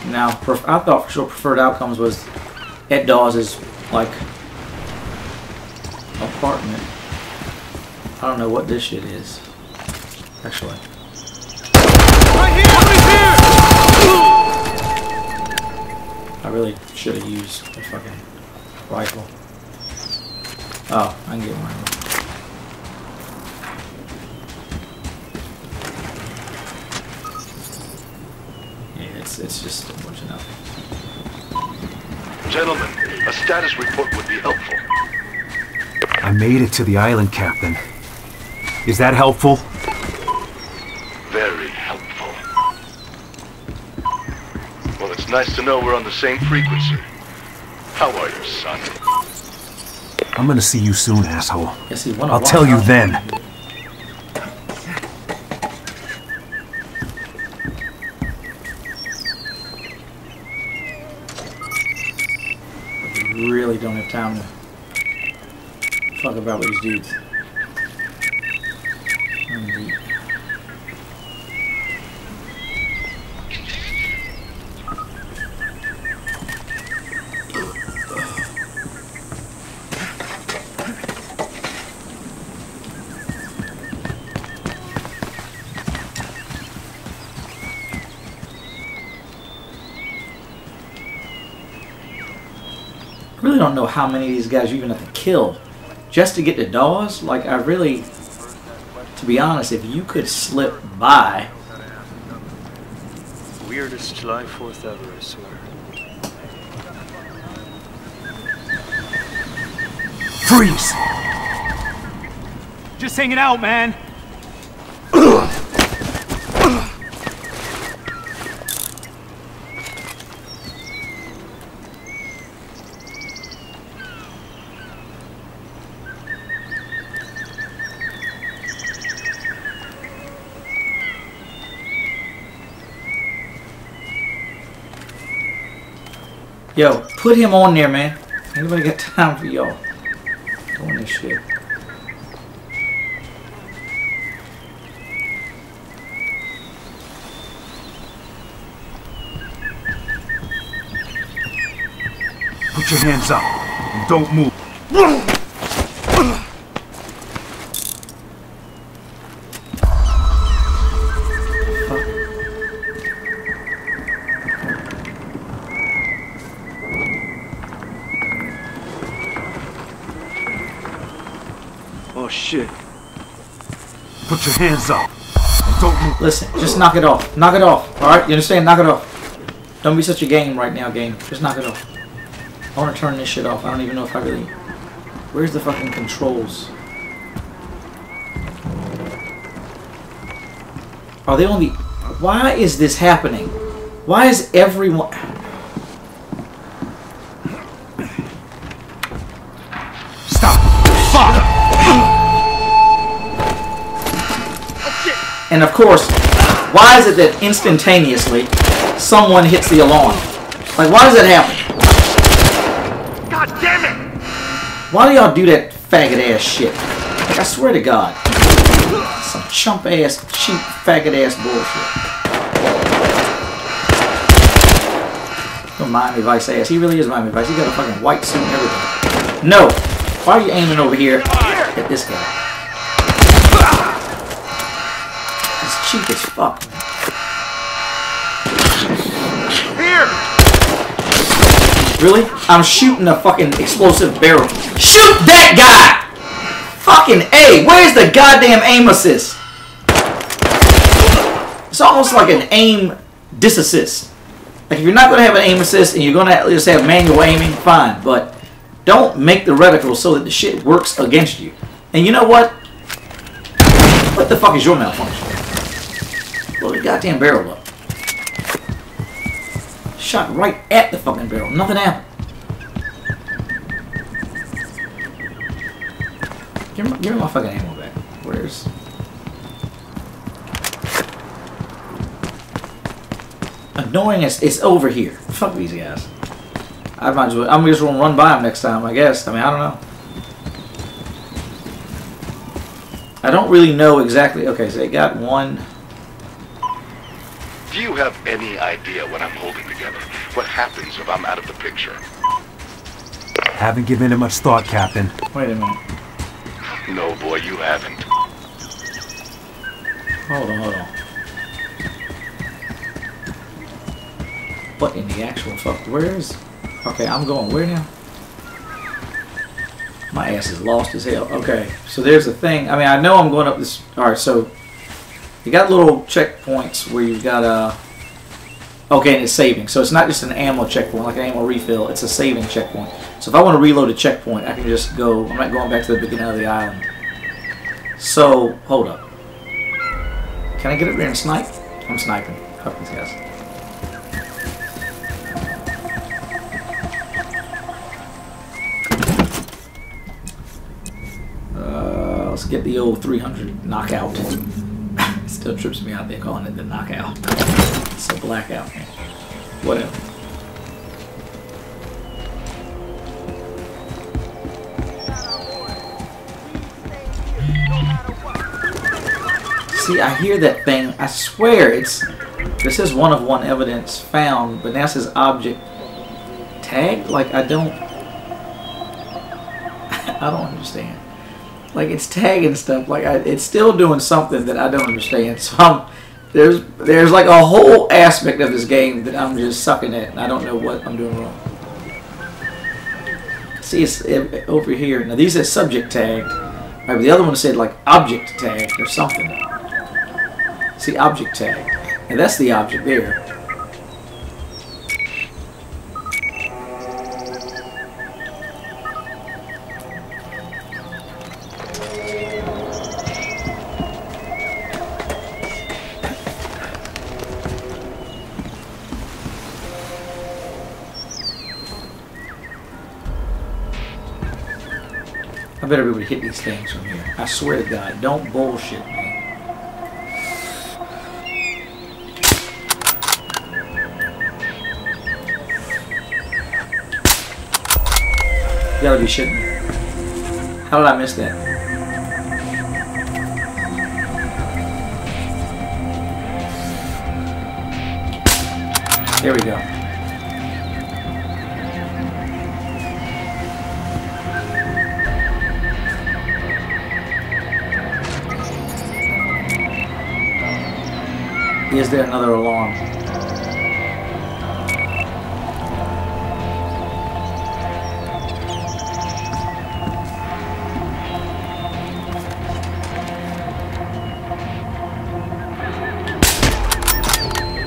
Now, I thought for sure preferred outcomes was at Dawes' like apartment. I don't know what this shit is. Actually. I really should have used a fucking rifle. Oh, I can get one. Yeah, it's, it's just a bunch of nothing. Gentlemen, a status report would be helpful. I made it to the island, Captain. Is that helpful? Very helpful. Well, it's nice to know we're on the same frequency. How are you, son? I'm gonna see you soon, asshole. Yes, he I'll tell you out. then. We really don't have time to fuck dudes. Indeed. I really don't know how many of these guys you even have to kill just to get to Dawes. Like, I really, to be honest, if you could slip by, Weirdest July 4th ever, I swear. Freeze! Just hanging out, man. Yo, put him on there, man. Anybody got time for y'all doing this shit? Put your hands up and don't move. Hands up. Listen, just knock it off. Knock it off. All right, you understand? Knock it off. Don't be such a game right now, game. Just knock it off. I want to turn this shit off. I don't even know if I really. Where's the fucking controls? Are they only... Why is this happening? Why is everyone? And of course, why is it that instantaneously someone hits the alarm? Like, why does that happen? God damn it! Why do y'all do that faggot ass shit? Like, I swear to God. Some chump ass, cheap, faggot ass bullshit. Don't mind me, Vice ass. He really is Miami Vice. He got a fucking white suit and everything. No! Why are you aiming over here at this guy? Really? I'm shooting a fucking explosive barrel. Shoot that guy! Fucking A! Where's the goddamn aim assist? It's almost like an aim disassist. Like if you're not gonna have an aim assist and you're gonna just have manual aiming, fine. But don't make the reticle so that the shit works against you. And you know what? What What the fuck is your malfunction? Blow the goddamn barrel up. Shot right at the fucking barrel. Nothing happened. Give me, give me my fucking ammo back. Where's... Annoying as it's over here. Fuck these guys. I might as well. I'm just gonna run by them next time, I guess. I mean, I don't know. I don't really know exactly. Okay, so they got one. Do you have any idea what I'm holding together? What happens if I'm out of the picture? Haven't given it much thought, Captain. Wait a minute. No, boy, you haven't. Hold on, hold on. What in the actual fuck? Where is? Okay, I'm going where now? My ass is lost as hell. Okay, so there's the thing. I mean, I know I'm going up this. All right, so you got little checkpoints where you've got a. Okay, and it's saving. So it's not just an ammo checkpoint, like an ammo refill. It's a saving checkpoint. So if I want to reload a checkpoint, I can just go. I'm not going back to the beginning of the island. So hold up. Can I get up there and snipe? I'm sniping. These guys. Uh, let's get the old 300 knockout. Still trips me out. They're calling it the knockout. It's a blackout. Whatever. See, I hear that thing. I swear it's. This is one of one evidence found, but now says object tag. Like I don't. I don't understand. Like it's tagging stuff. Like I, it's still doing something that I don't understand. So I'm, there's there's like a whole aspect of this game that I'm just sucking at, and I don't know what I'm doing wrong. See, it's it, over here. Now these are subject tagged. Right, but the other one said like object tagged or something. See, object tag. And that's the object there. I swear to God, don't bullshit me. You gotta be shitting me. How did I miss that? There we go. Is there another alarm?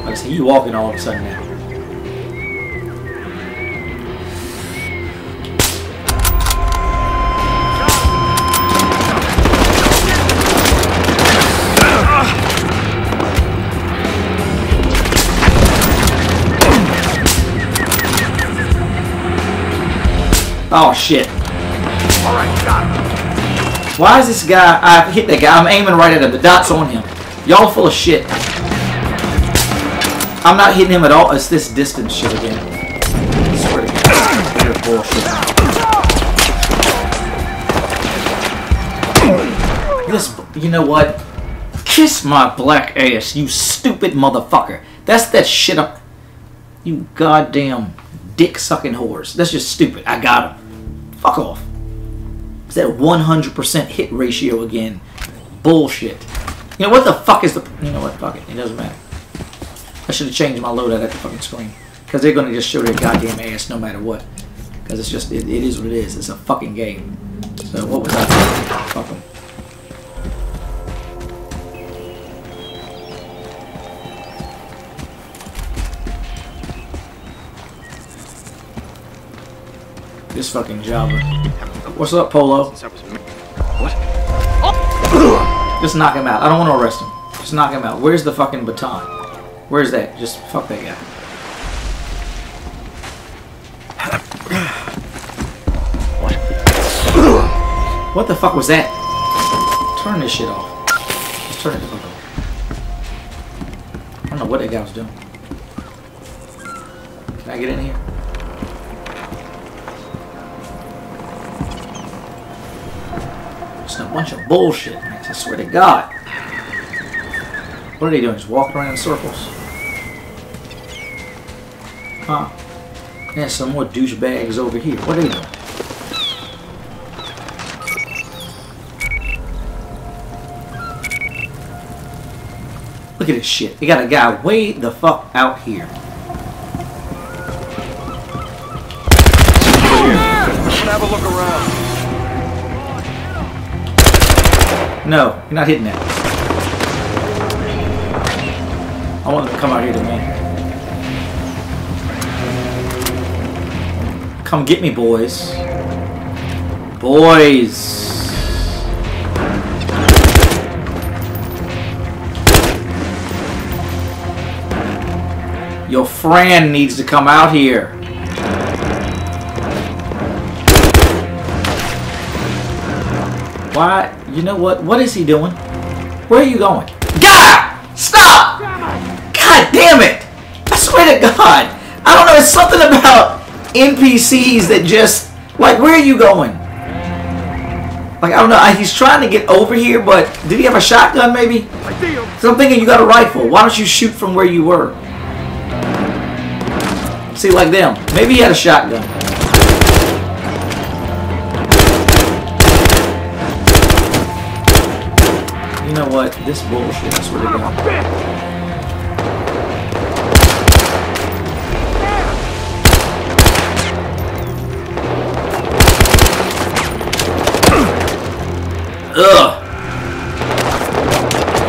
I see you walking all of a sudden now. Oh shit. Why is this guy? I hit that guy. I'm aiming right at him. The dot's on him. Y'all full of shit. I'm not hitting him at all. It's this distance shit again. Swear to God. Bullshit. This, you know what? Kiss my black ass, you stupid motherfucker. That's that shit up. You goddamn dick sucking whores. That's just stupid. I got him. Fuck off. It's that 100% hit ratio again. Bullshit. You know what the fuck is the. You know what? Fuck it. It doesn't matter. I should have changed my loadout at the fucking screen. Because they're going to just show their goddamn ass no matter what. Because it's just. It, it is what it is. It's a fucking game. So what was that? Fuck 'em. This fucking Java. What's up, Polo? What? Just knock him out. I don't want to arrest him. Just knock him out. Where's the fucking baton? Where's that? Just fuck that guy. What the fuck was that? Turn this shit off. Just turn it the fuck off. I don't know what that guy was doing. Can I get in here? Bunch of bullshit, man. I swear to God. What are they doing? Just walking around in circles? Huh? There's some more douchebags over here. What are they doing? Look at this shit. They got a guy way the fuck out here. have a look around. No, you're not hitting that. I want them to come out here to me. Come get me, boys. Boys. Your friend needs to come out here. Why? You know what? What is he doing? Where are you going? God! Stop! God damn it! I swear to God. I don't know, it's something about NPCs that just... Like, where are you going? Like, I don't know. He's trying to get over here, but... Did he have a shotgun, maybe? So I'm thinking you got a rifle. Why don't you shoot from where you were? See, like them. Maybe he had a shotgun. You know what? This bullshit, I swear to God. Ugh.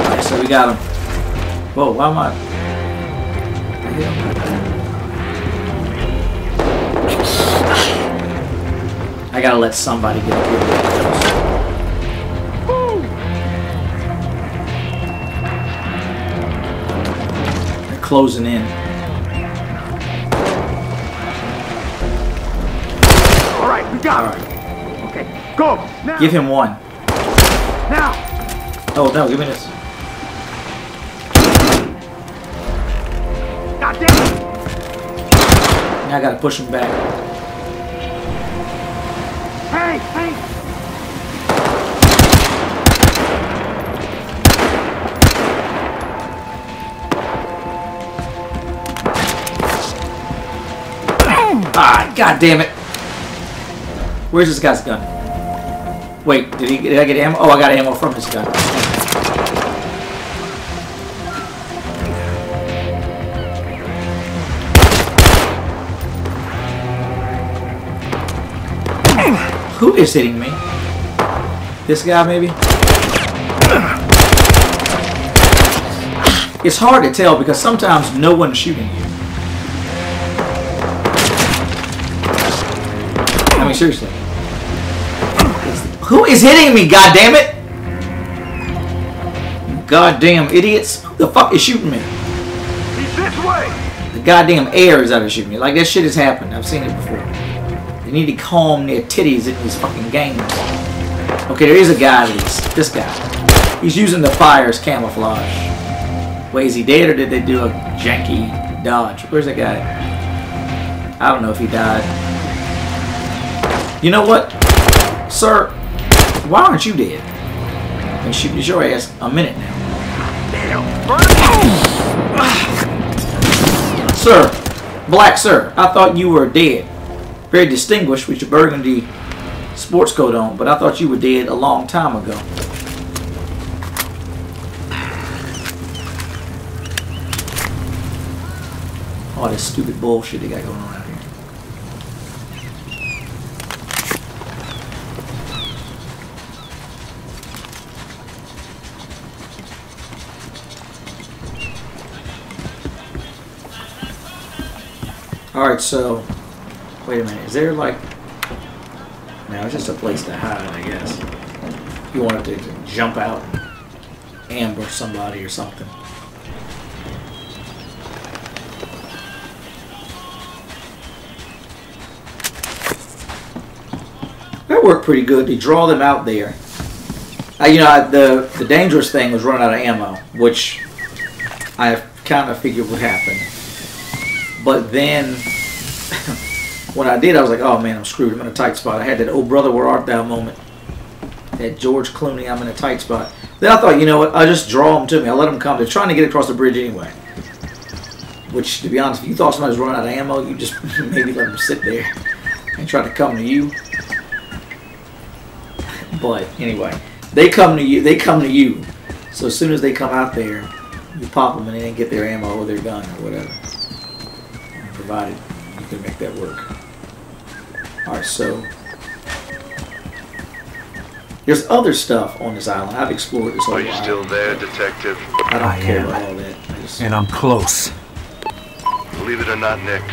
Alright, so we got him. Whoa, why am I? I gotta let somebody get up here. Closing in. All right, we got him. Okay, go. Now. Give him one. Now. Oh no, give me this. God damn it. Now I gotta push him back. God damn it. Where's this guy's gun? Wait, did he did I get ammo? Oh, I got ammo from his gun. Who is hitting me? This guy, maybe? It's hard to tell because sometimes no one's shooting you. I mean, seriously. Who is hitting me, God damn it! Goddamn idiots. Who the fuck is shooting me? He's this way. The goddamn air is out of shooting me. Like, that shit has happened. I've seen it before. They need to calm their titties in these fucking games. Okay, there is a guy at least. This guy. He's using the fire as camouflage. Wait, is he dead or did they do a janky dodge? Where's that guy? I don't know if he died. You know what? Sir, why aren't you dead? I've been shooting your ass a minute now. Sir, black sir, I thought you were dead. Very distinguished with your burgundy sports coat on, but I thought you were dead a long time ago. All this stupid bullshit they got going on Alright, so wait a minute. Is there like no, it's just a place to hide, I guess. You want it to jump out. And ambush somebody or something. That worked pretty good. to draw them out there. Uh, you know, I, the the dangerous thing was running out of ammo, which I kind of figured would happen. But then, when I did, I was like, oh man, I'm screwed. I'm in a tight spot. I had that "Oh brother, where art thou" moment. That George Clooney, I'm in a tight spot. Then I thought, you know what? I'll just draw them to me. I'll let them come. They're trying to get across the bridge anyway. Which, to be honest, if you thought somebody was running out of ammo, you just maybe let them sit there and try to come to you. But anyway, they come to you. They come to you. So as soon as they come out there, you pop them and they didn't get their ammo or their gun or whatever. Provided you can make that work. All right, so there's other stuff on this island. I've explored this whole Are you island. still there, detective? I don't I care am. about all that. Just, And I'm close. Believe it or not, Nick,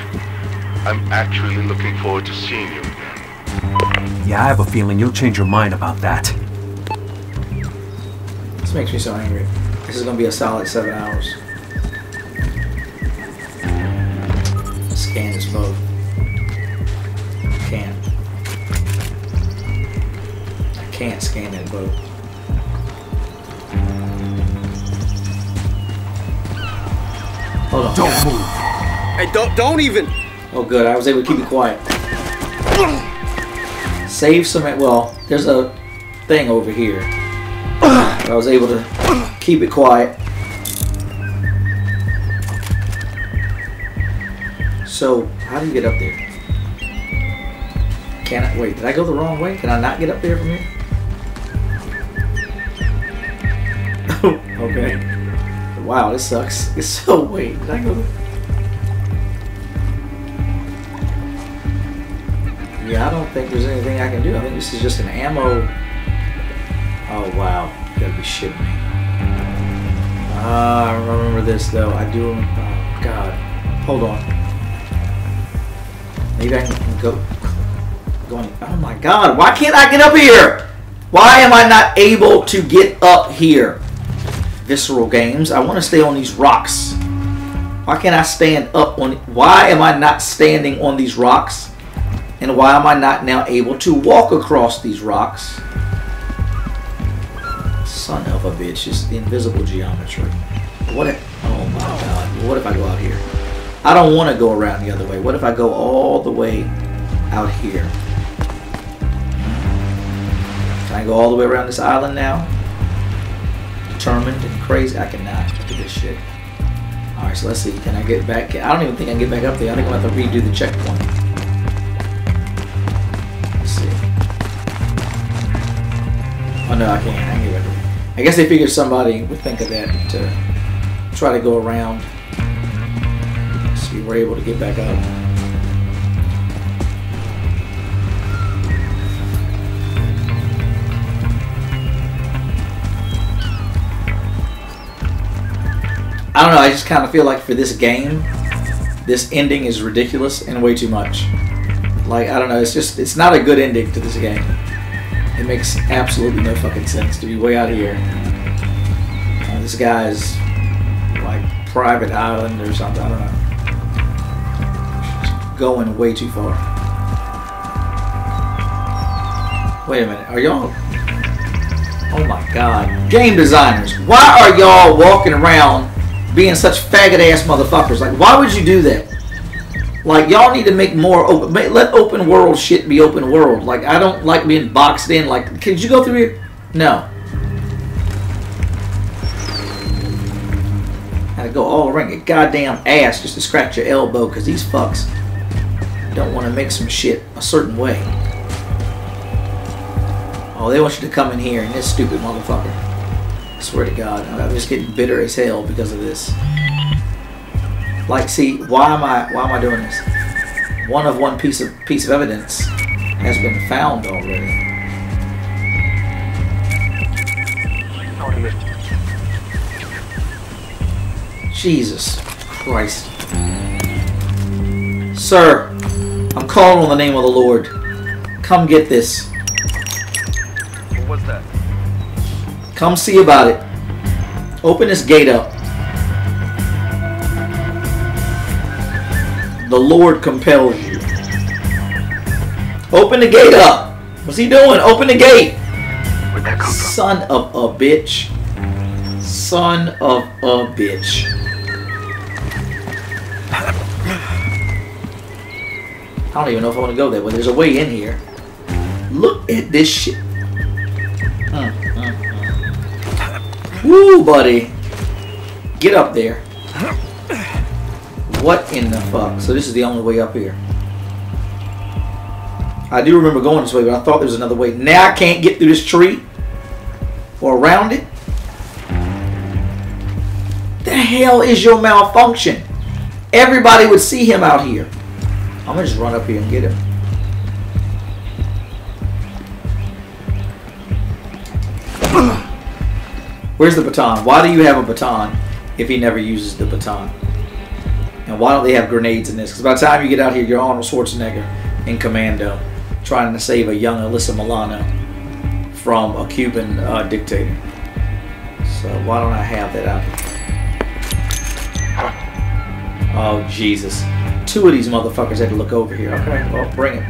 I'm actually looking forward to seeing you again. Yeah, I have a feeling you'll change your mind about that. this makes me so angry. This is gonna be a solid seven hours. Scan this boat. Can't. I can't scan that boat. Hold on. Don't move. Hey, don't don't even. Oh, good. I was able to keep it quiet. Save some. Well, there's a thing over here. I was able to keep it quiet. So, how do you get up there? Can I wait? Did I go the wrong way? Can I not get up there from here? okay. Wow, this sucks. It's so wait. Did I go? Yeah, I don't think there's anything I can do. I think this is just an ammo. Oh wow, you gotta be shitting me. Ah, I remember this though. I do. Oh god, hold on. Maybe I can go. Going. Oh my god, why can't I get up here? Why am I not able to get up here? Visceral games. I want to stay on these rocks. Why can't I stand up on? Why am I not standing on these rocks? And why am I not now able to walk across these rocks? Son of a bitch, it's the invisible geometry. What if, oh my god, what if I go out here? I don't want to go around the other way. What if I go all the way out here? Can I go all the way around this island now? Determined and crazy? I cannot. At this shit. Alright, so let's see. Can I get back? I don't even think I can get back up there. I think I'm going to have to redo the checkpoint. Let's see. Oh no, I can't. I can get back. I guess they figured somebody would think of that to try to go around. So we were able to get back up. I don't know. I just kind of feel like for this game, this ending is ridiculous and way too much. Like I don't know. It's just it's not a good ending to this game. It makes absolutely no fucking sense to be way out here. Uh, this guy's like private island or something. I don't know. Going way too far. Wait a minute. Are y'all? Oh my god. Game designers, why are y'all walking around being such faggot ass motherfuckers? Like, why would you do that? Like, y'all need to make more open. Let open world shit be open world. Like, I don't like being boxed in. Like, could you go through here? No. To go all around your goddamn ass just to scratch your elbow because these fucks don't want to make some shit a certain way. Oh, they want you to come in here and this stupid motherfucker. I swear to God, I'm just getting bitter as hell because of this. Like, see, why am I why am I doing this? One of one piece of piece of evidence has been found already. Jesus Christ. Sir, I'm calling on the name of the Lord. Come get this. What was that? Come see about it. Open this gate up. The Lord compels you. Open the gate up. What's he doing? Open the gate. Son of a bitch. Son of a bitch. I don't even know if I want to go there, but there's a way in here. Look at this shit. Mm, mm, mm. Woo, buddy. Get up there. What in the fuck? So this is the only way up here. I do remember going this way, but I thought there was another way. Now I can't get through this tree or around it. The hell is your malfunction? Everybody would see him out here. I'm gonna just run up here and get him. Where's the baton? Why do you have a baton if he never uses the baton? And why don't they have grenades in this? Because by the time you get out here, you're Arnold Schwarzenegger in Commando, trying to save a young Alyssa Milano from a Cuban uh, dictator. So why don't I have that out here? Oh, Jesus. Two of these motherfuckers had to look over here. Okay, well, bring it.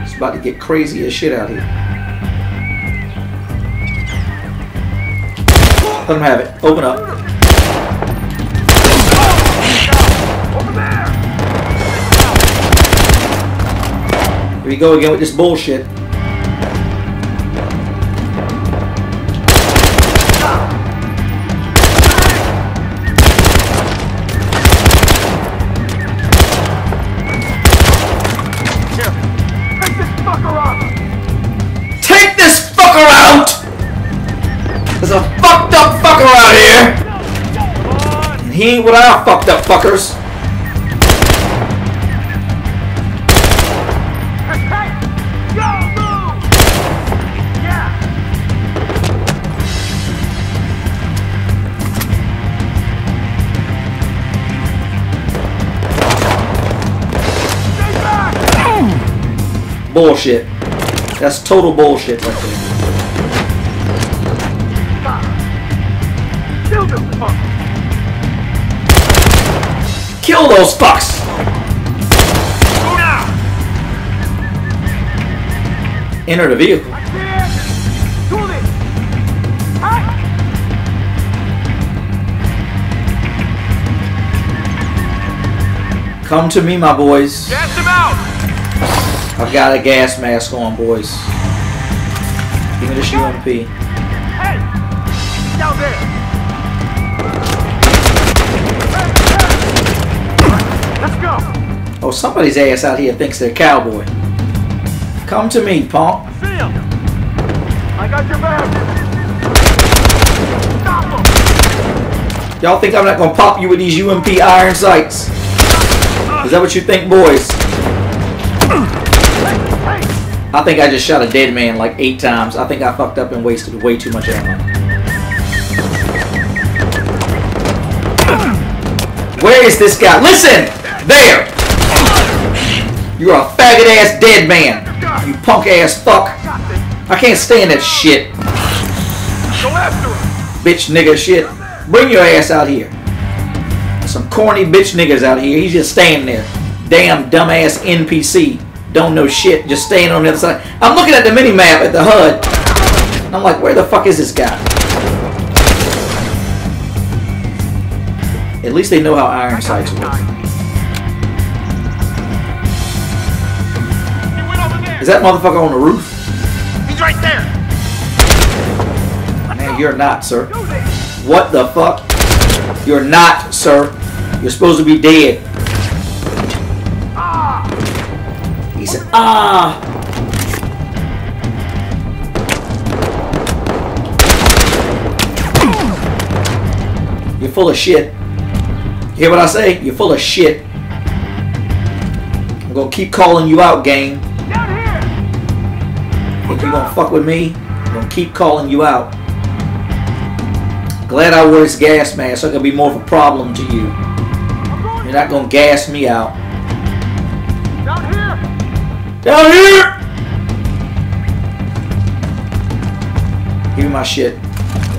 It's about to get crazy as shit out here. Let them have it. Open up. Here we go again with this bullshit. He ain't what our fucked up fuckers. Bullshit. That's total bullshit right there. Kill those fucks! Enter the vehicle. Come to me, my boys. Gas out! I've got a gas mask on, boys. Give me this UMP. Oh, somebody's ass out here thinks they're a cowboy. Come to me, punk. See him! I got your back! Y'all think I'm not gonna pop you with these UMP iron sights? Is that what you think, boys? I think I just shot a dead man like eight times. I think I fucked up and wasted way too much ammo. Where is this guy? Listen! There! You're a faggot ass dead man. You punk ass fuck. I can't stand that shit. Bitch nigga shit. Bring your ass out here. Some corny bitch niggas out here. He's just standing there. Damn dumbass NPC. Don't know shit. Just standing on the other side. I'm looking at the mini map at the HUD. and I'm like, where the fuck is this guy? At least they know how iron sights work. That motherfucker on the roof? He's right there! Man, you're not, sir. What the fuck? You're not, sir. You're supposed to be dead. He said, ah. You're full of shit. You hear what I say? You're full of shit. I'm gonna keep calling you out, game. If you gonna fuck with me, I'm gonna keep calling you out. Glad I wore this gas mask so I can be more of a problem to you. You're not gonna gas me out. Down here! Down here! Give me my shit.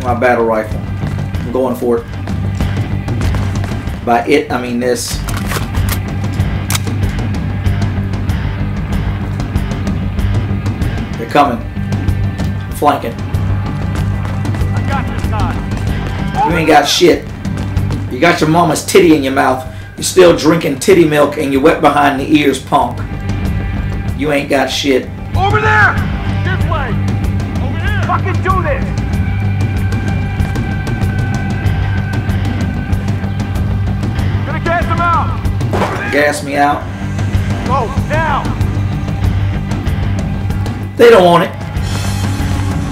My battle rifle. I'm going for it. By it, I mean this. They're coming. Flanking. I got this guy. You ain't got shit. You got your mama's titty in your mouth. You're still drinking titty milk and you're wet behind the ears, punk. You ain't got shit. Over there! This way! Over here! Fucking do this! Gonna gas him out! Gas me out. Go, now! They don't want it.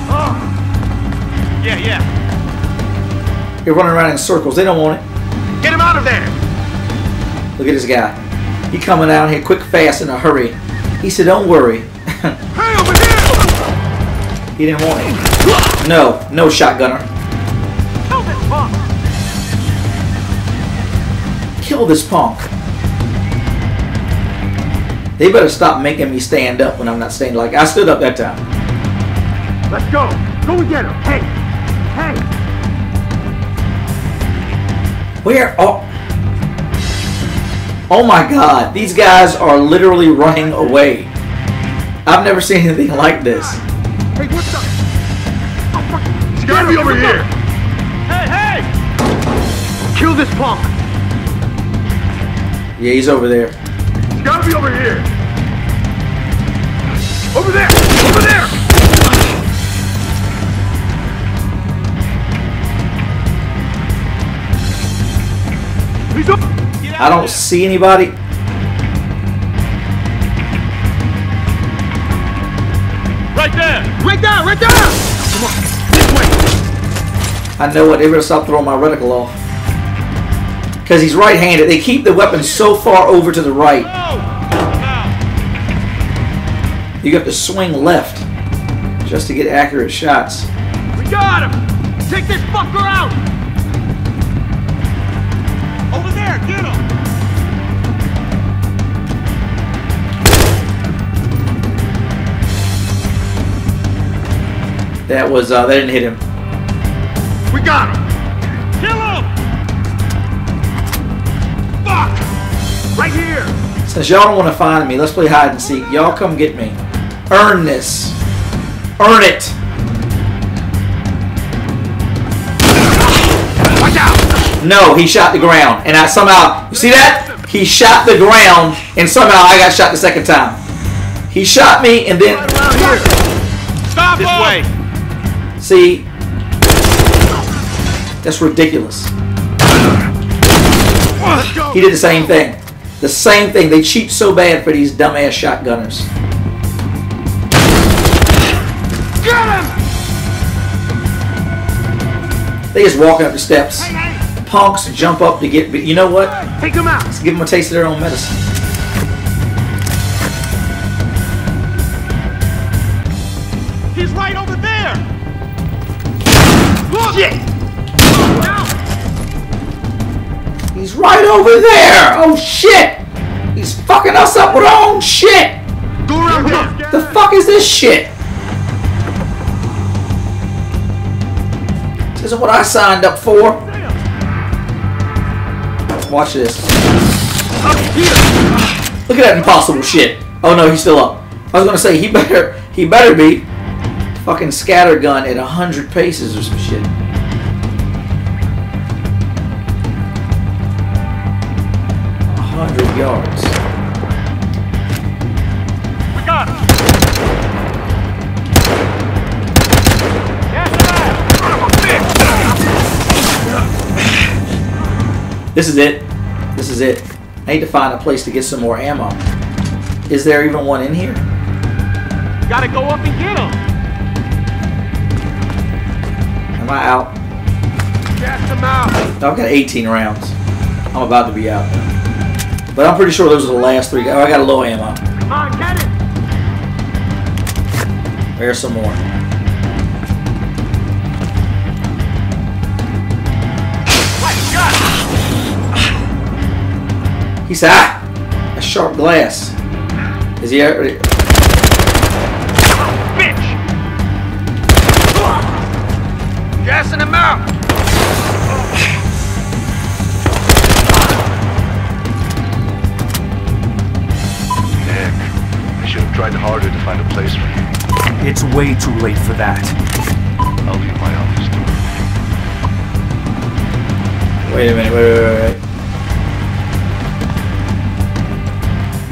Uh. Yeah, yeah. They're running around in circles. They don't want it. Get him out of there! Look at this guy. He coming out here quick, fast, in a hurry. He said, don't worry. Hey, over here! He didn't want it. No, no shotgunner. Kill this punk! Kill this punk. They better stop making me stand up when I'm not standing. Like, I stood up that time. Let's go! Go and get him! Hey! Hey! Where? Oh. Oh my god. These guys are literally running away. I've never seen anything like this. Hey, what's up? Oh, he's gotta be over here! Hey, hey! Kill this punk! Yeah, he's over there. He's gotta be over here! I don't see anybody. Right there! Right there! Right there! Come on, this way! I know what. They better stop throwing my reticle off. Because he's right-handed. They keep the weapon so far over to the right. You have to swing left just to get accurate shots. We got him! Take this fucker out! That was, uh, that didn't hit him. We got him! Kill him! Fuck! Right here! Since y'all don't want to find me, let's play hide and seek. Y'all come get me. Earn this. Earn it. Watch out! No, he shot the ground. And I somehow, you see that? He shot the ground and somehow I got shot the second time. He shot me and then, Stop this way! See, that's ridiculous. He did the same thing. The same thing. They cheat so bad for these dumbass shotgunners. Get him! They just walking up the steps. Punks jump up to get. You know what? Take him out! Let's give them a taste of their own medicine. Over there. Oh shit! He's fucking us up with our own shit. Go around! The fuck is this shit? This isn't what I signed up for. Watch this. Look at that impossible shit. Oh no, he's still up. I was gonna say he better he better be fucking scattergun at a hundred paces or some shit. Yards. We got him! Gas him out! This is it. This is it. I need to find a place to get some more ammo. Is there even one in here? Gotta go up and get him! Am I out? Him out! I've got 18 rounds. I'm about to be out. But I'm pretty sure those are the last three. Oh, I got a low ammo. Come on, get it! There's some more. Right, got He said, ah, a sharp glass. Is he already? Tried harder to find a place for you. It's way too late for that. I'll leave my office door. Wait a minute, wait, wait, wait, wait.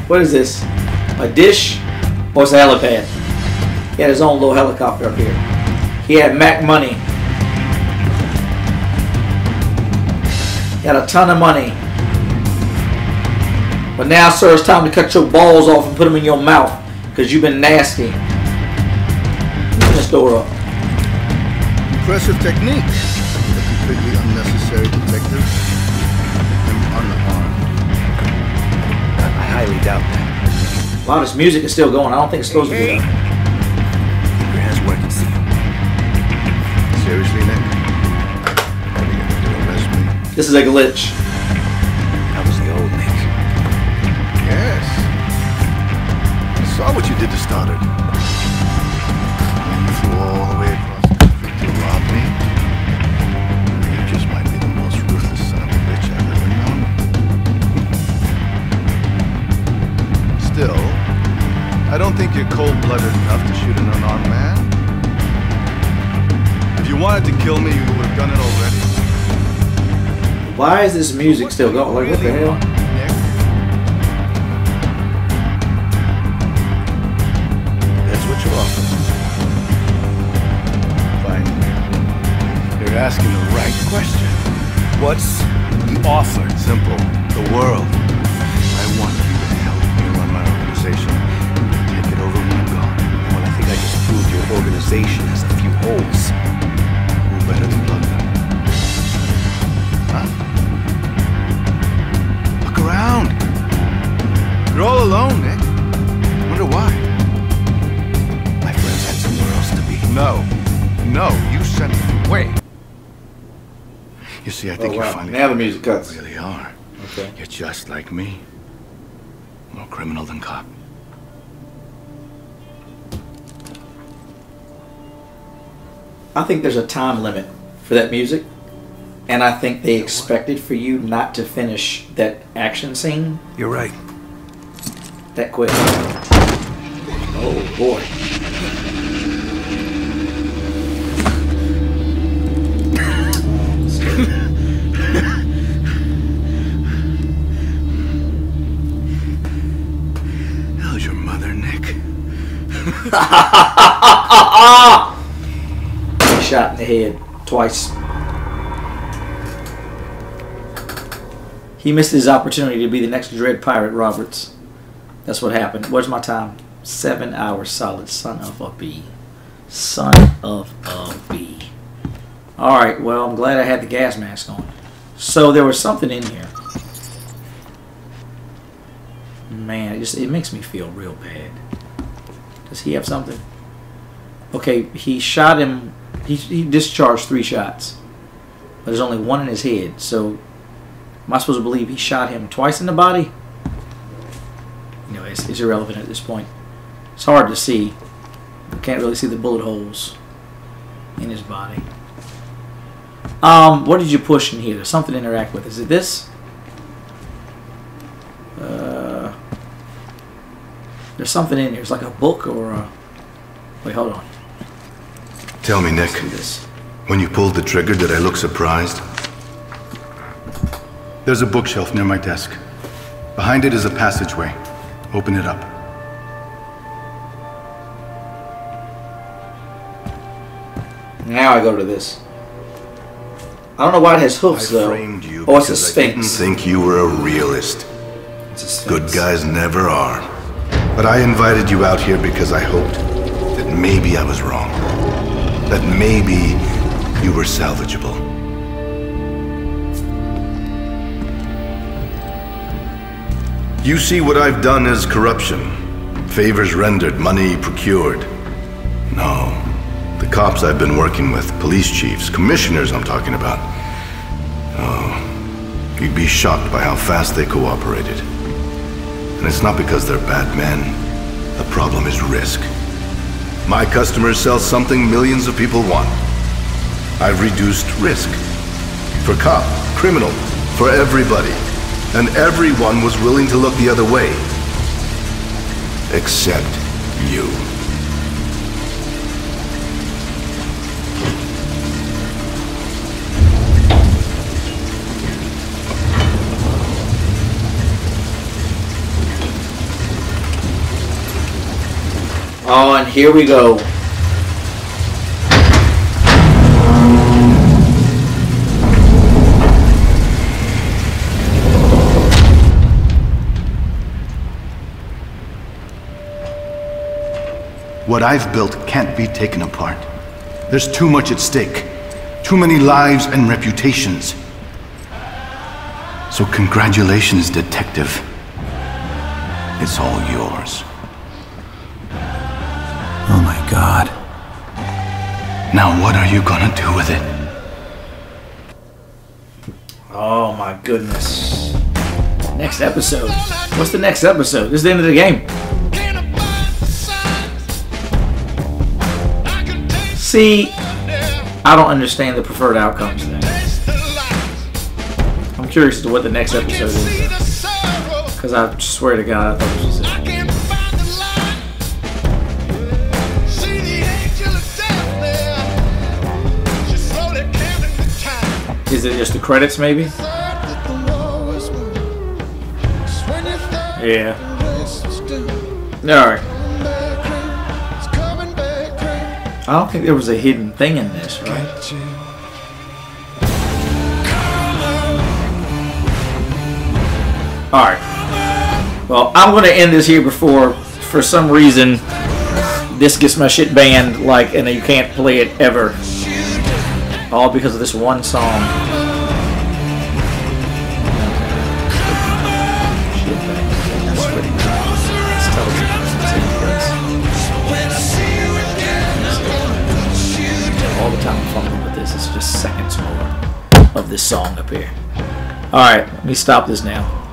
What is this? A dish? Or it's a helipad? He had his own little helicopter up here. He had Mac money. He had a ton of money. But now, sir, it's time to cut your balls off and put them in your mouth. Because you've been nasty. Open this door up. Impressive technique. A completely unnecessary detective. And unarmed. I highly doubt that. A lot of this music is still going. I don't think it's supposed to be done. Your hands where I can see them. Seriously, Nick? Are gonna arrest me? This is like a glitch. Stoddard. When you flew all the way across country to rob me. You just might be the most ruthless son of a bitch I've ever known. Still, I don't think you're cold-blooded enough to shoot an unarmed man. If you wanted to kill me, you would have done it already. Why is this music still going? Like, what the hell? Asking the right question. What's the offer? Simple. The world. I want you to help me run my organization. Take it over when I'm gone. Well, I think I just proved your organization has a few holes. Who better to plug? Huh? Look around. You're all alone, Nick. Wonder why. My friends had somewhere else to be. No. No, you sent them away. You see, I think Oh, you're wow. finally Now the music cuts. You really are. Okay. You're just like me. More criminal than cop. I think there's a time limit for that music. And I think they expected for you not to finish that action scene You're right. that quick. Oh boy. Shot in the head twice. He missed his opportunity to be the next Dread Pirate Roberts. That's what happened. Where's my time? Seven hours solid. Son of a bee. Son of a bee. Alright, well, I'm glad I had the gas mask on. So there was something in here. Man, it just it makes me feel real bad. Does he have something? Okay, he shot him. He, he discharged three shots, but there's only one in his head. So, am I supposed to believe he shot him twice in the body? You know, it's, it's irrelevant at this point. It's hard to see. You can't really see the bullet holes in his body. Um, what did you push in here? There's something to interact with. Is it this? Uh, there's something in here. It's like a book or a. Wait, hold on. Tell me, Nick. When you pulled the trigger, did I look surprised? There's a bookshelf near my desk. Behind it is a passageway. Open it up. Now I go to this. I don't know why it has hoofs I though. framed you oh, it's a because I didn't think you were a realist. It's a sphinx. Good guys never are. But I invited you out here because I hoped that maybe I was wrong. That maybe you were salvageable. You see what I've done as corruption. Favors rendered, money procured. No. The cops I've been working with, police chiefs, commissioners I'm talking about. Oh, you'd be shocked by how fast they cooperated. And it's not because they're bad men. The problem is risk. My customers sell something millions of people want. I've reduced risk. For cop, criminal, for everybody. And everyone was willing to look the other way. Except you. And here we go. What I've built can't be taken apart. There's too much at stake. Too many lives and reputations. So congratulations, detective. It's all yours. Oh my god. Now what are you gonna do with it? Oh my goodness. Next episode. What's the next episode? This is the end of the game. See, I don't understand the preferred outcomes then. I'm curious as to what the next episode is. Because I swear to God, I thought this was it. Is it just the credits, maybe? Yeah. Alright. I don't think there was a hidden thing in this, right? Alright. Well, I'm going to end this here before, for some reason, this gets my shit banned, like, and you can't play it ever. All because of this one song. All the time I'm fumbling with this, it's just seconds more of this song up here. Alright, let me stop this now.